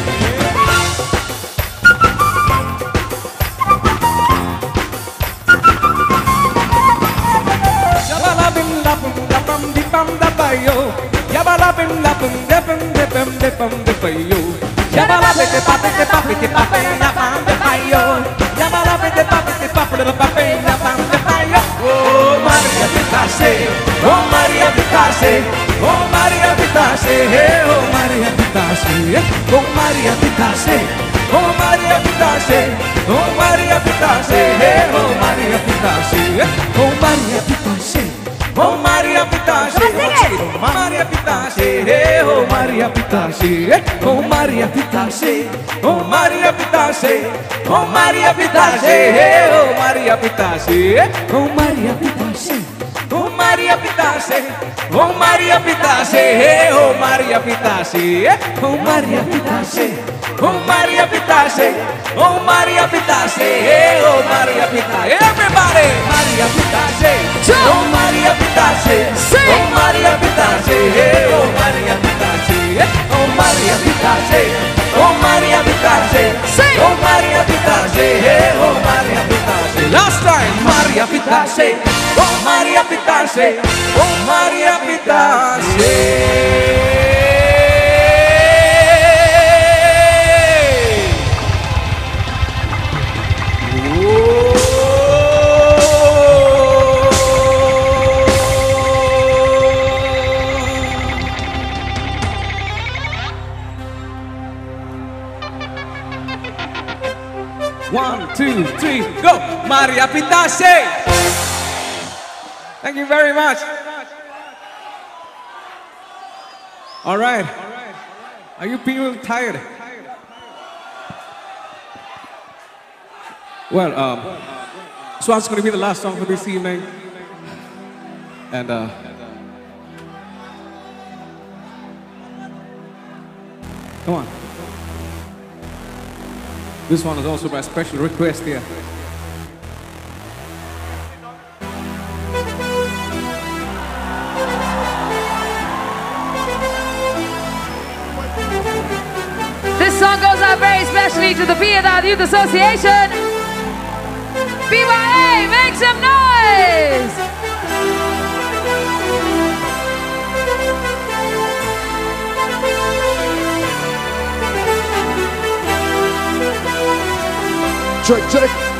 Bum, da, ba, yo. Yabba, da, bim, da, bum, da, bum, bum, bum. Yabala, pete, pa, pete, pa, pete, pa, pe, na, pam, pe, pa, yo. Yabala, pete, pa, pete, pa, pete, pa, pe, na, pam, pe, pa, yo. Oh, Maria Pitace, oh, Maria Pitace, oh, Maria Pitace, oh, Maria Pitace, oh, Maria Pitace, oh, Maria Pitace, oh, Maria Pitace, oh, Maria Pitace, oh, Maria Pitace. Ô Maria Pitache, ô Maria Pitache, ô Maria Pitache, ô Maria Pitache, ô Maria Pitache, ô Maria Pitache, ô Maria Pitache, ô Maria Pitache, ô Maria Pitache, ô Maria Pitache, ô Maria Pitache, ô Maria Pitache oh Maria Pitase, oh Maria Pitase, hey, oh Maria Pitase. Everybody, Maria Pitase, oh Maria Pitase, oh Maria Pitase, hey, oh Maria Pitase, oh Maria Pitase, oh Maria Pitase, oh Maria Pitase, hey, oh Maria Pitase. Last time, Maria Pitase, oh Maria Pitase, oh Maria Pitase. Two, three, go! Maria Pitase! Thank you very much. All right. Are you people tired? Well, um, so it's going to be the last song for this evening. And, uh, come on. This one is also by special request here. This song goes out very specially to the Piedade Youth Association. PYA, make some noise! Check, check.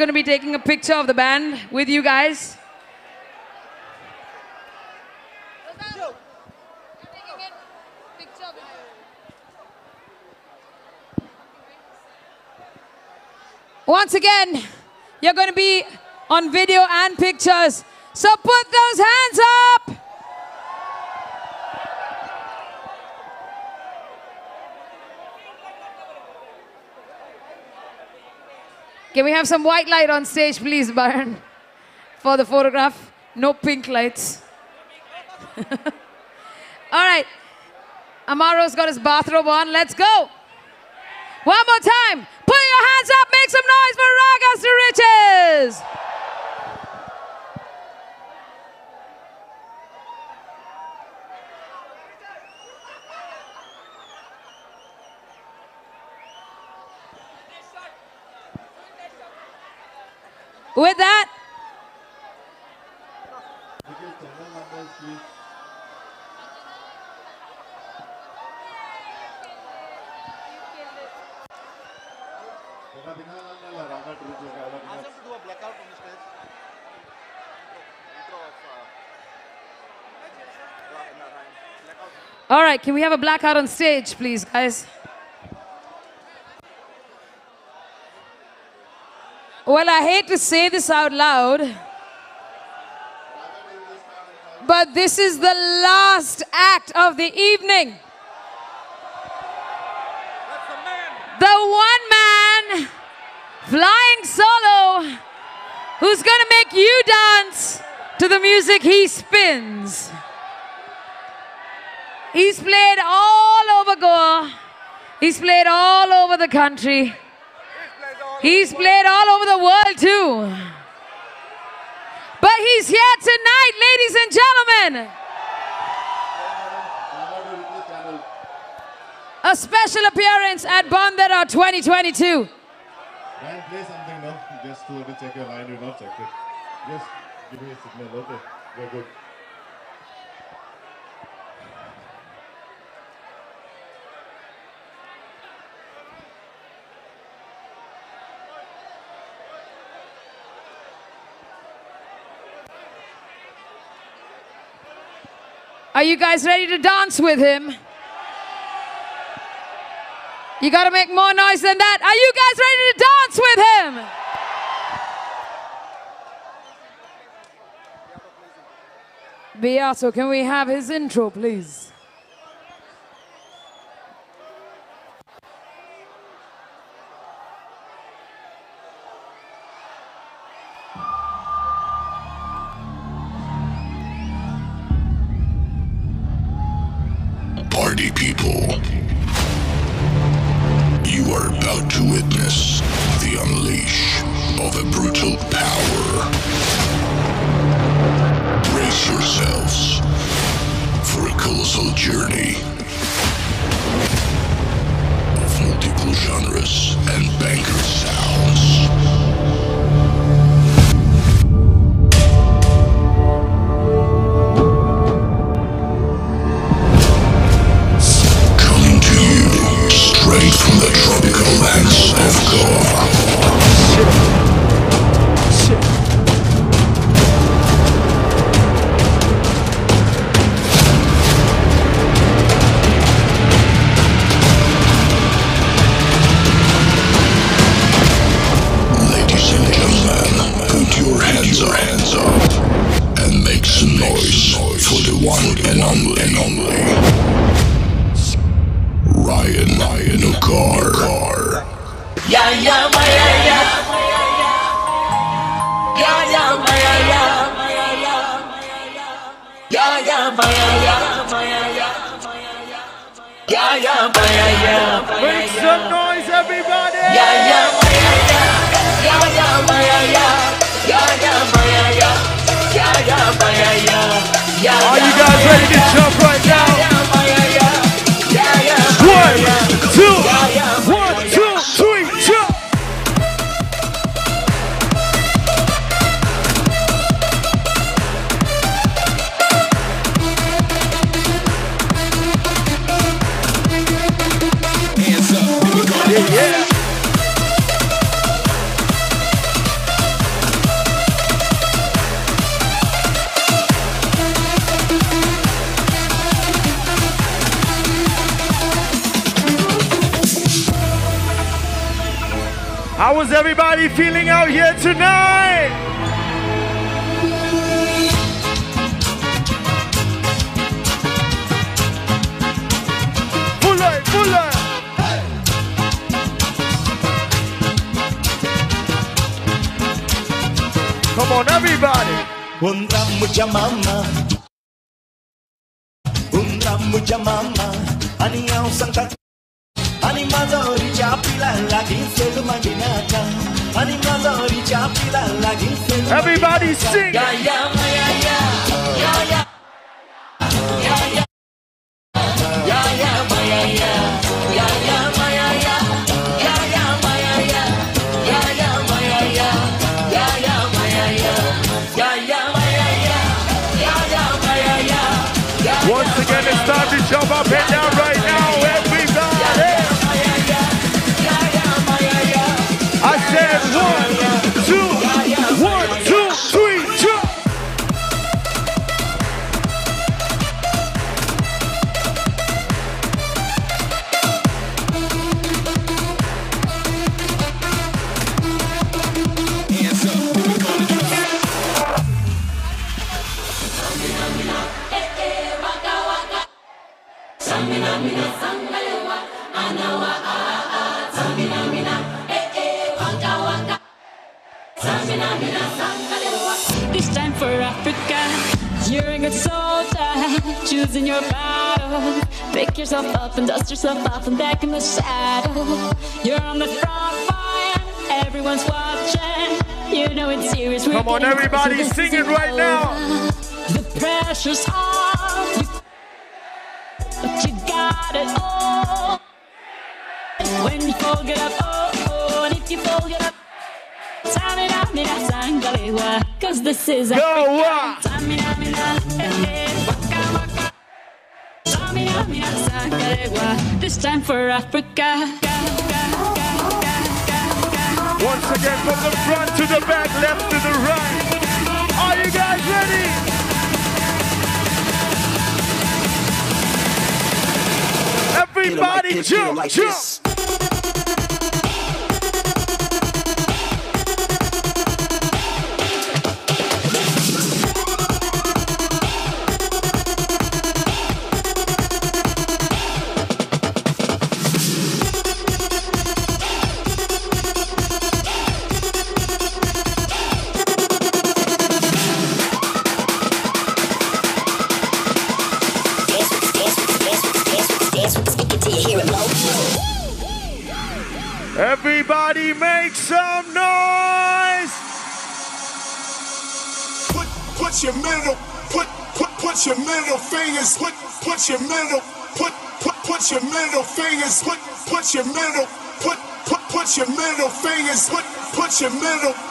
Going to be taking a picture of the band with you guys. Once again, you're going to be on video and pictures. So put those hands up. Can we have some white light on stage, please, Byron, for the photograph? No pink lights. (laughs) All right. Amaro's got his bathrobe on. Let's go. One more time. Put your hands up. Make some noise for Ragas to Riches. With that, all right, can we have a blackout on stage, please, guys? Well, I hate to say this out loud, but this is the last act of the evening. The one man flying solo who's gonna make you dance to the music he spins. He's played all over Goa. He's played all over the country. He's played all over the world too. But he's here tonight, ladies and gentlemen. A special appearance at Bonderam 2022. Can I play something now? Just to check your line, not check it. Just give me a signal, okay? We're good. Are you guys ready to dance with him? You gotta make more noise than that. Are you guys ready to dance with him? Beato, can we have his intro, please?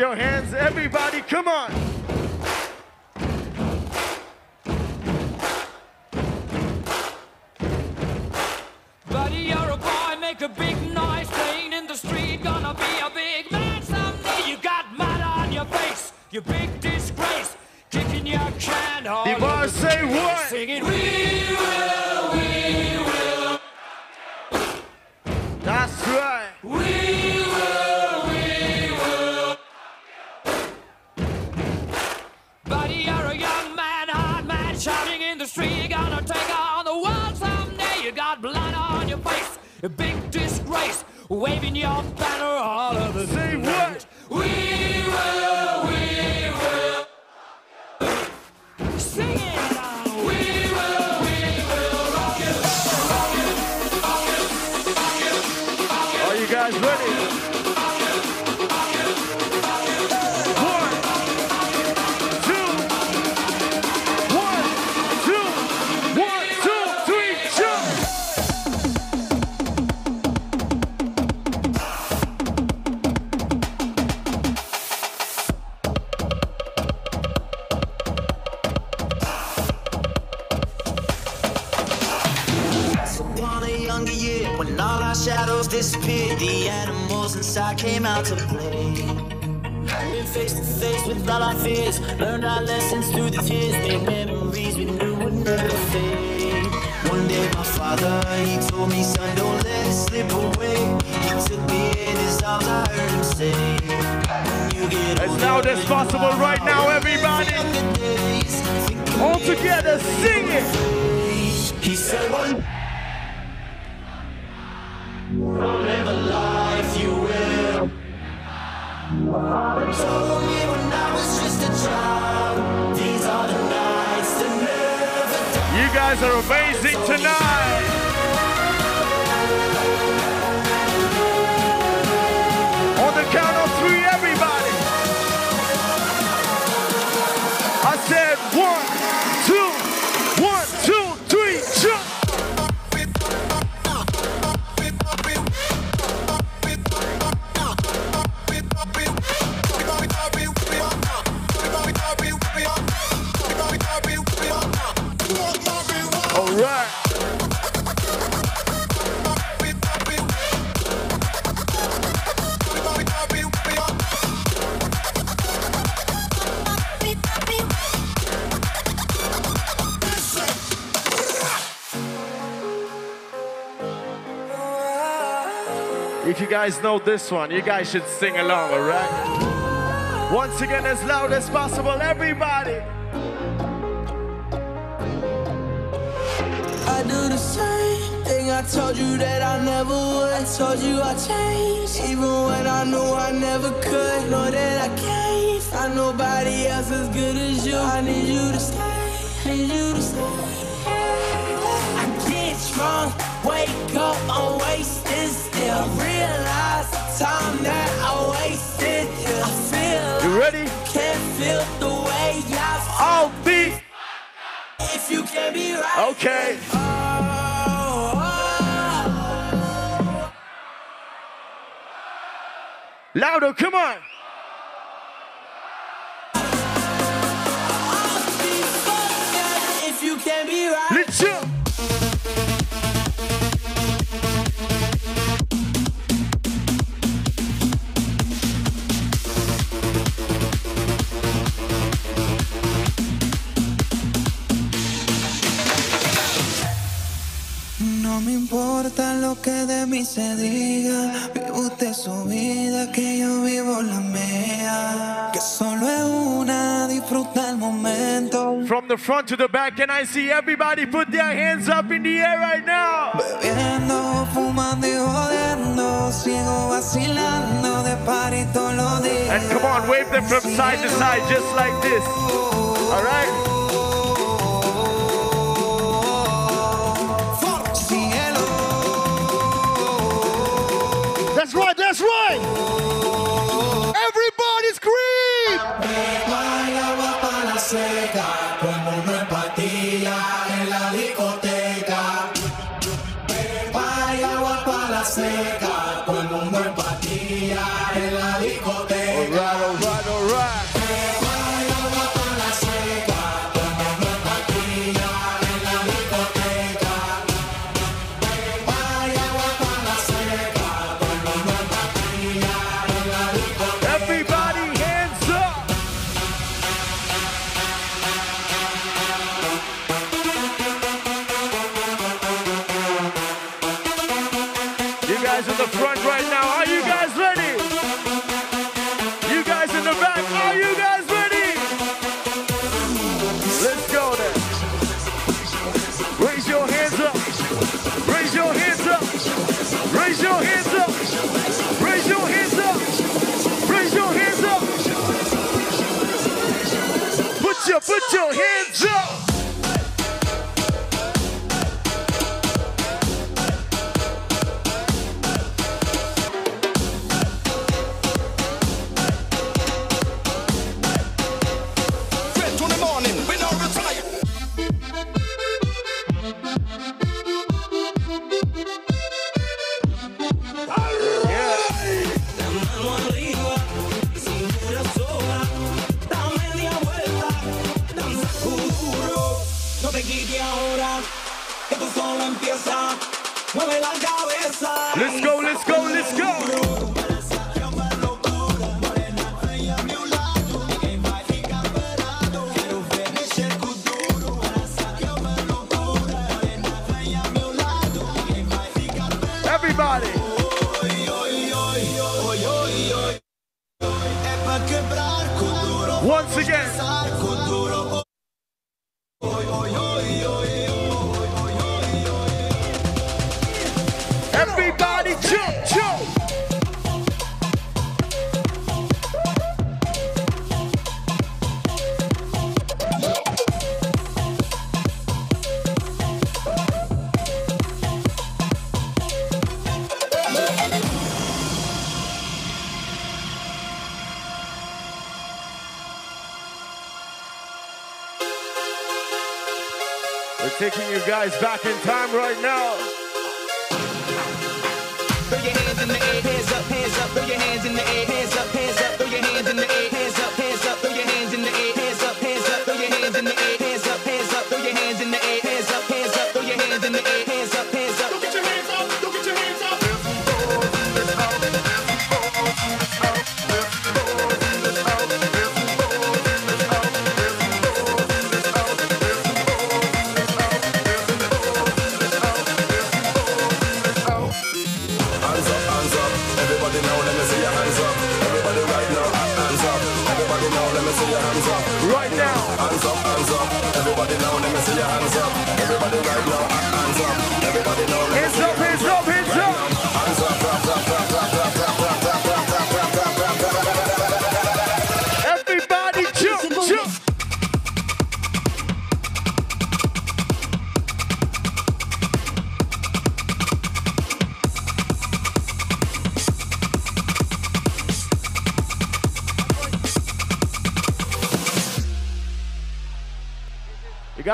Your hands, guys know this one, you guys should sing along, all right? Once again, as loud as possible, everybody. I do the same thing I told you that I never would. I told you I changed, even when I knew I never could. Know that I can't find nobody else as good as you. I need you to stay, need you to stay. I get drunk, wake up, I'm wasted still. Realize the time that I wasted. I feel You ready? can't feel the way I'll be. If you can't be right. Okay. Oh, oh, oh. Louder, come on. the front to the back. and I see everybody put their hands up in the air right now? Bebiendo, fumando y jodiendo, sigo vacilando de party todos los días. And come on, wave them from side to side just like this. All right? guys back in time right now.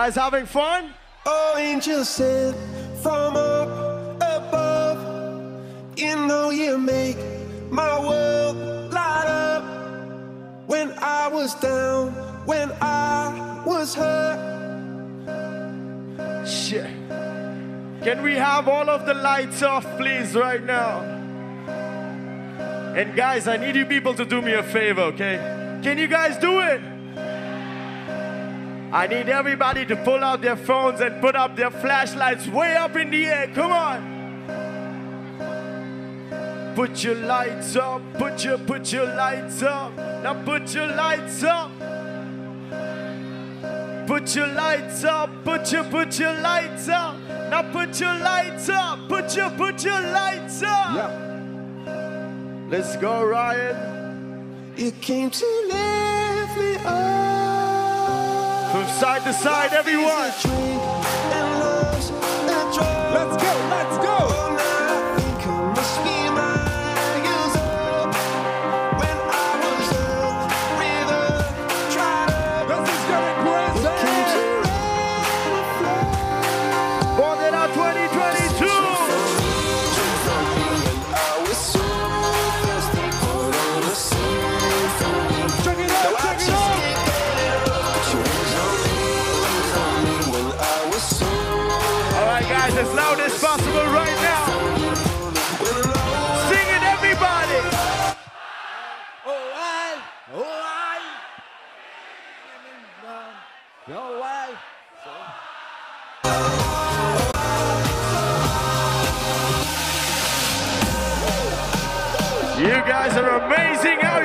guys having fun? Oh, angels sent from up above, you know you make my world light up. When I was down, when I was hurt. Shit. Can we have all of the lights off, please, right now? And guys, I need you people to do me a favor, okay? Can you guys do it? I need everybody to pull out their phones and put up their flashlights way up in the air. Come on. Put your lights up, put your put your lights up. Now put your lights up. Put your lights up, put your put your lights up. Now put your lights up, put your put your lights up. Yeah. Let's go, Ryan. It came to Side to side, everyone. guys are amazing.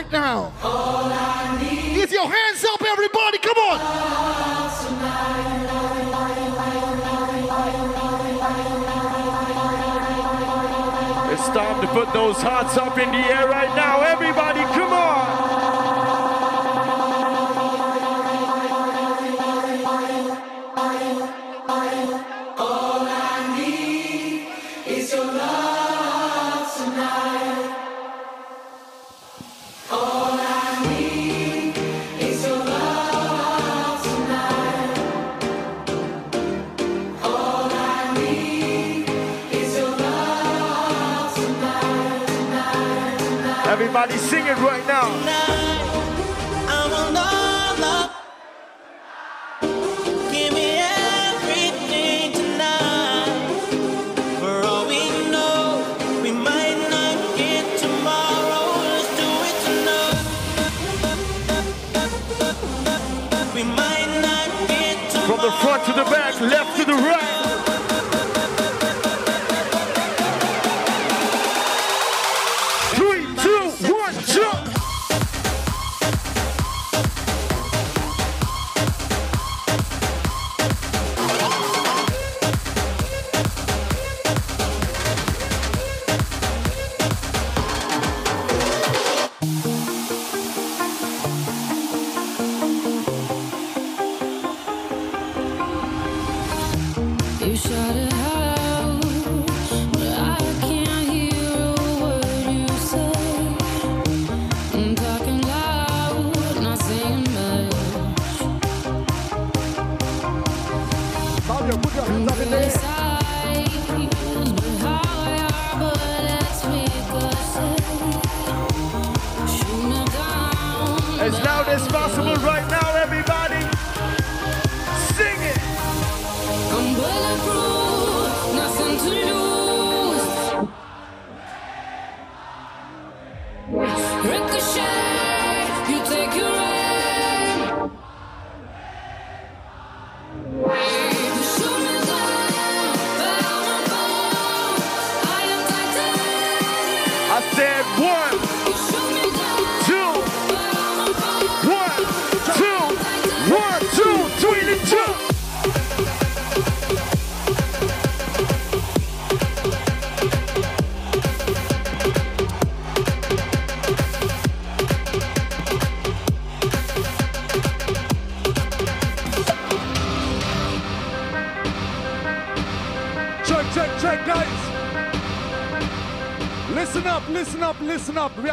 right now. Is your hands up, everybody? Come on. It's time to put those hearts up in the air right now, everybody. Everybody sing it right.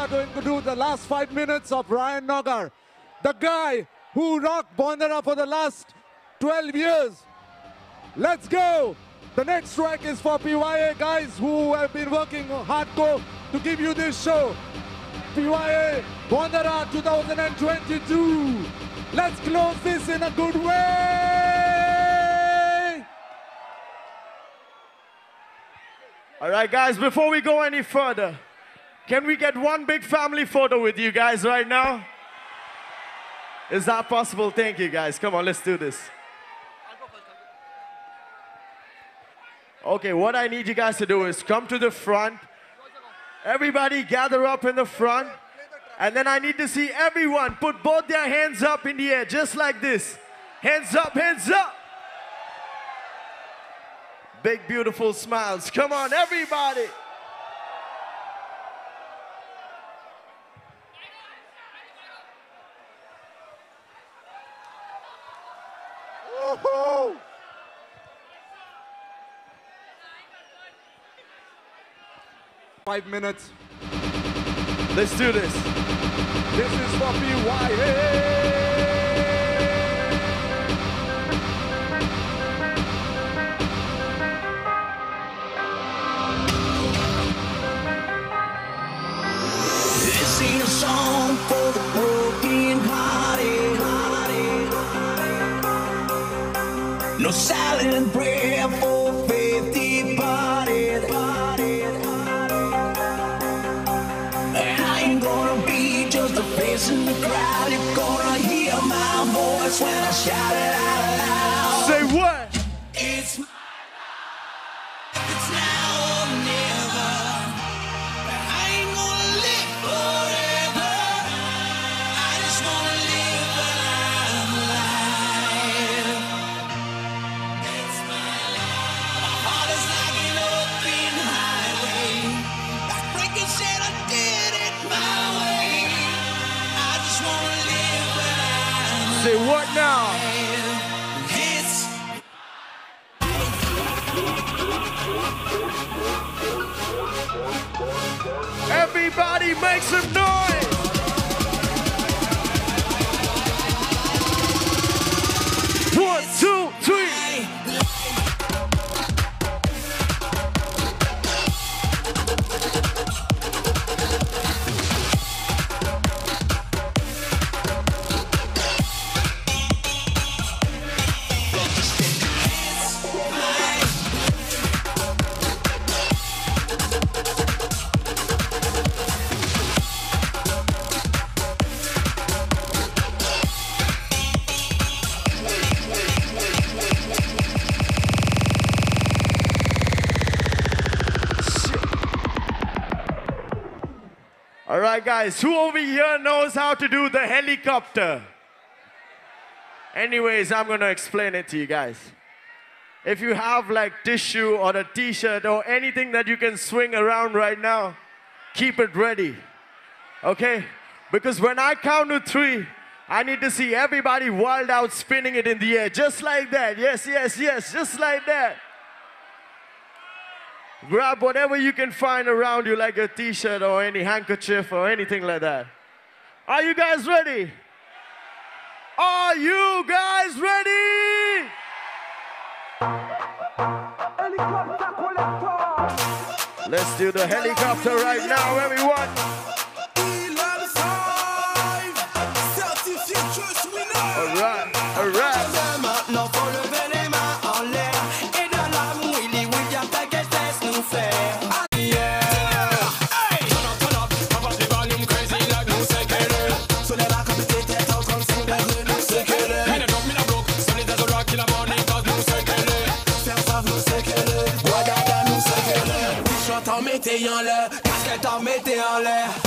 are going to do the last five minutes of Ryan Nogar, the guy who rocked Bonderam for the last 12 years. Let's go! The next track is for PYA guys who have been working hardcore to give you this show. PYA Bonderam 2022. Let's close this in a good way. All right, guys, before we go any further, can we get one big family photo with you guys right now? Is that possible? Thank you, guys. Come on, let's do this. Okay, what I need you guys to do is come to the front. Everybody gather up in the front. And then I need to see everyone put both their hands up in the air, just like this. Hands up, hands up. Big, beautiful smiles. Come on, everybody. Five minutes. Let's do this. This is for PYA. Song for the No silent and bread for faith departed. I ain't gonna be just a face in the crowd. You're gonna hear my voice when I shout it out Everybody make some noise. Guys, who over here knows how to do the helicopter? Anyways, I'm going to explain it to you guys. If you have like tissue or a t shirt or anything that you can swing around right now, keep it ready. Okay? Because when I count to three, I need to see everybody wild out spinning it in the air. Just like that. Yes, yes, yes. Just like that. Grab whatever you can find around you, like a t shirt or any handkerchief or anything like that. Are you guys ready? Are you guys ready? Let's do the helicopter right now, everyone. En l'air, casquette en mettez en l'air,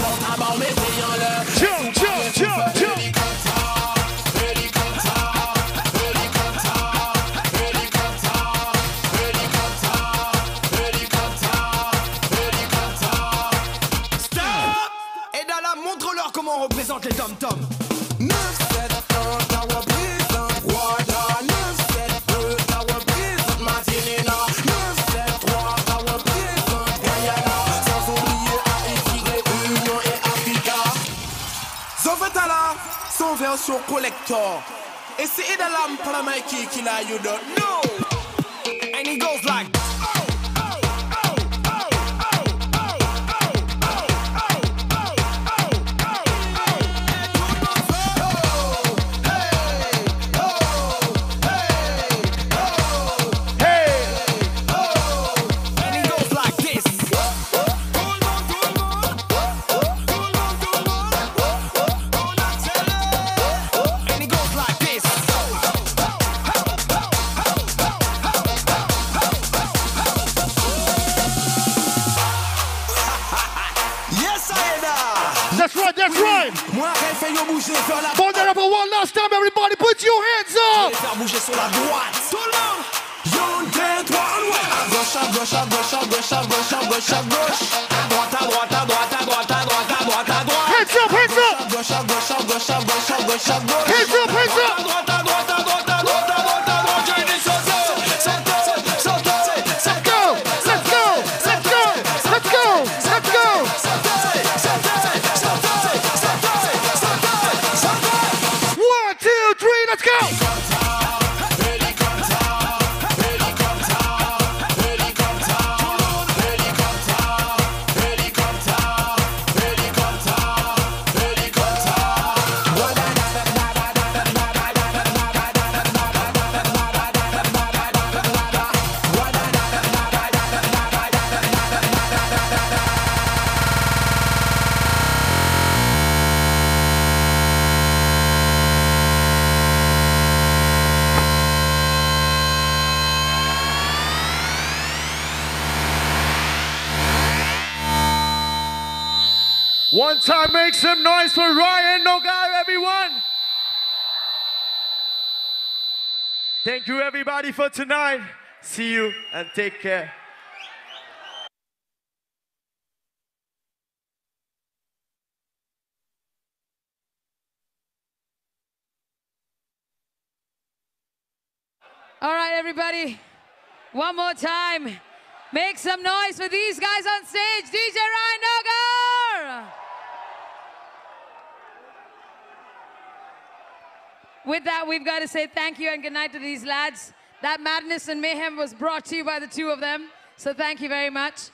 son version collector c'est Idalam Palamaki qui l'a you don't know. And it goes like Hold that up for one last time, everybody. Put your hands up. Gauche, à gauche, à gauche, à gauche, à gauche, à gauche, à gauche. À droite, à droite, à droite, à droite, à droite, à droite, à droite. Hands up, hands up. À gauche, à gauche, à gauche, à gauche, à gauche, à gauche. Hands up, hands up. Noise for Ryan Nogar, everyone. Thank you, everybody, for tonight. See you and take care. All right, everybody. One more time. Make some noise for these guys on stage. DJ Ryan Nagar. With that, we've got to say thank you and good night to these lads. That madness and mayhem was brought to you by the two of them. So thank you very much.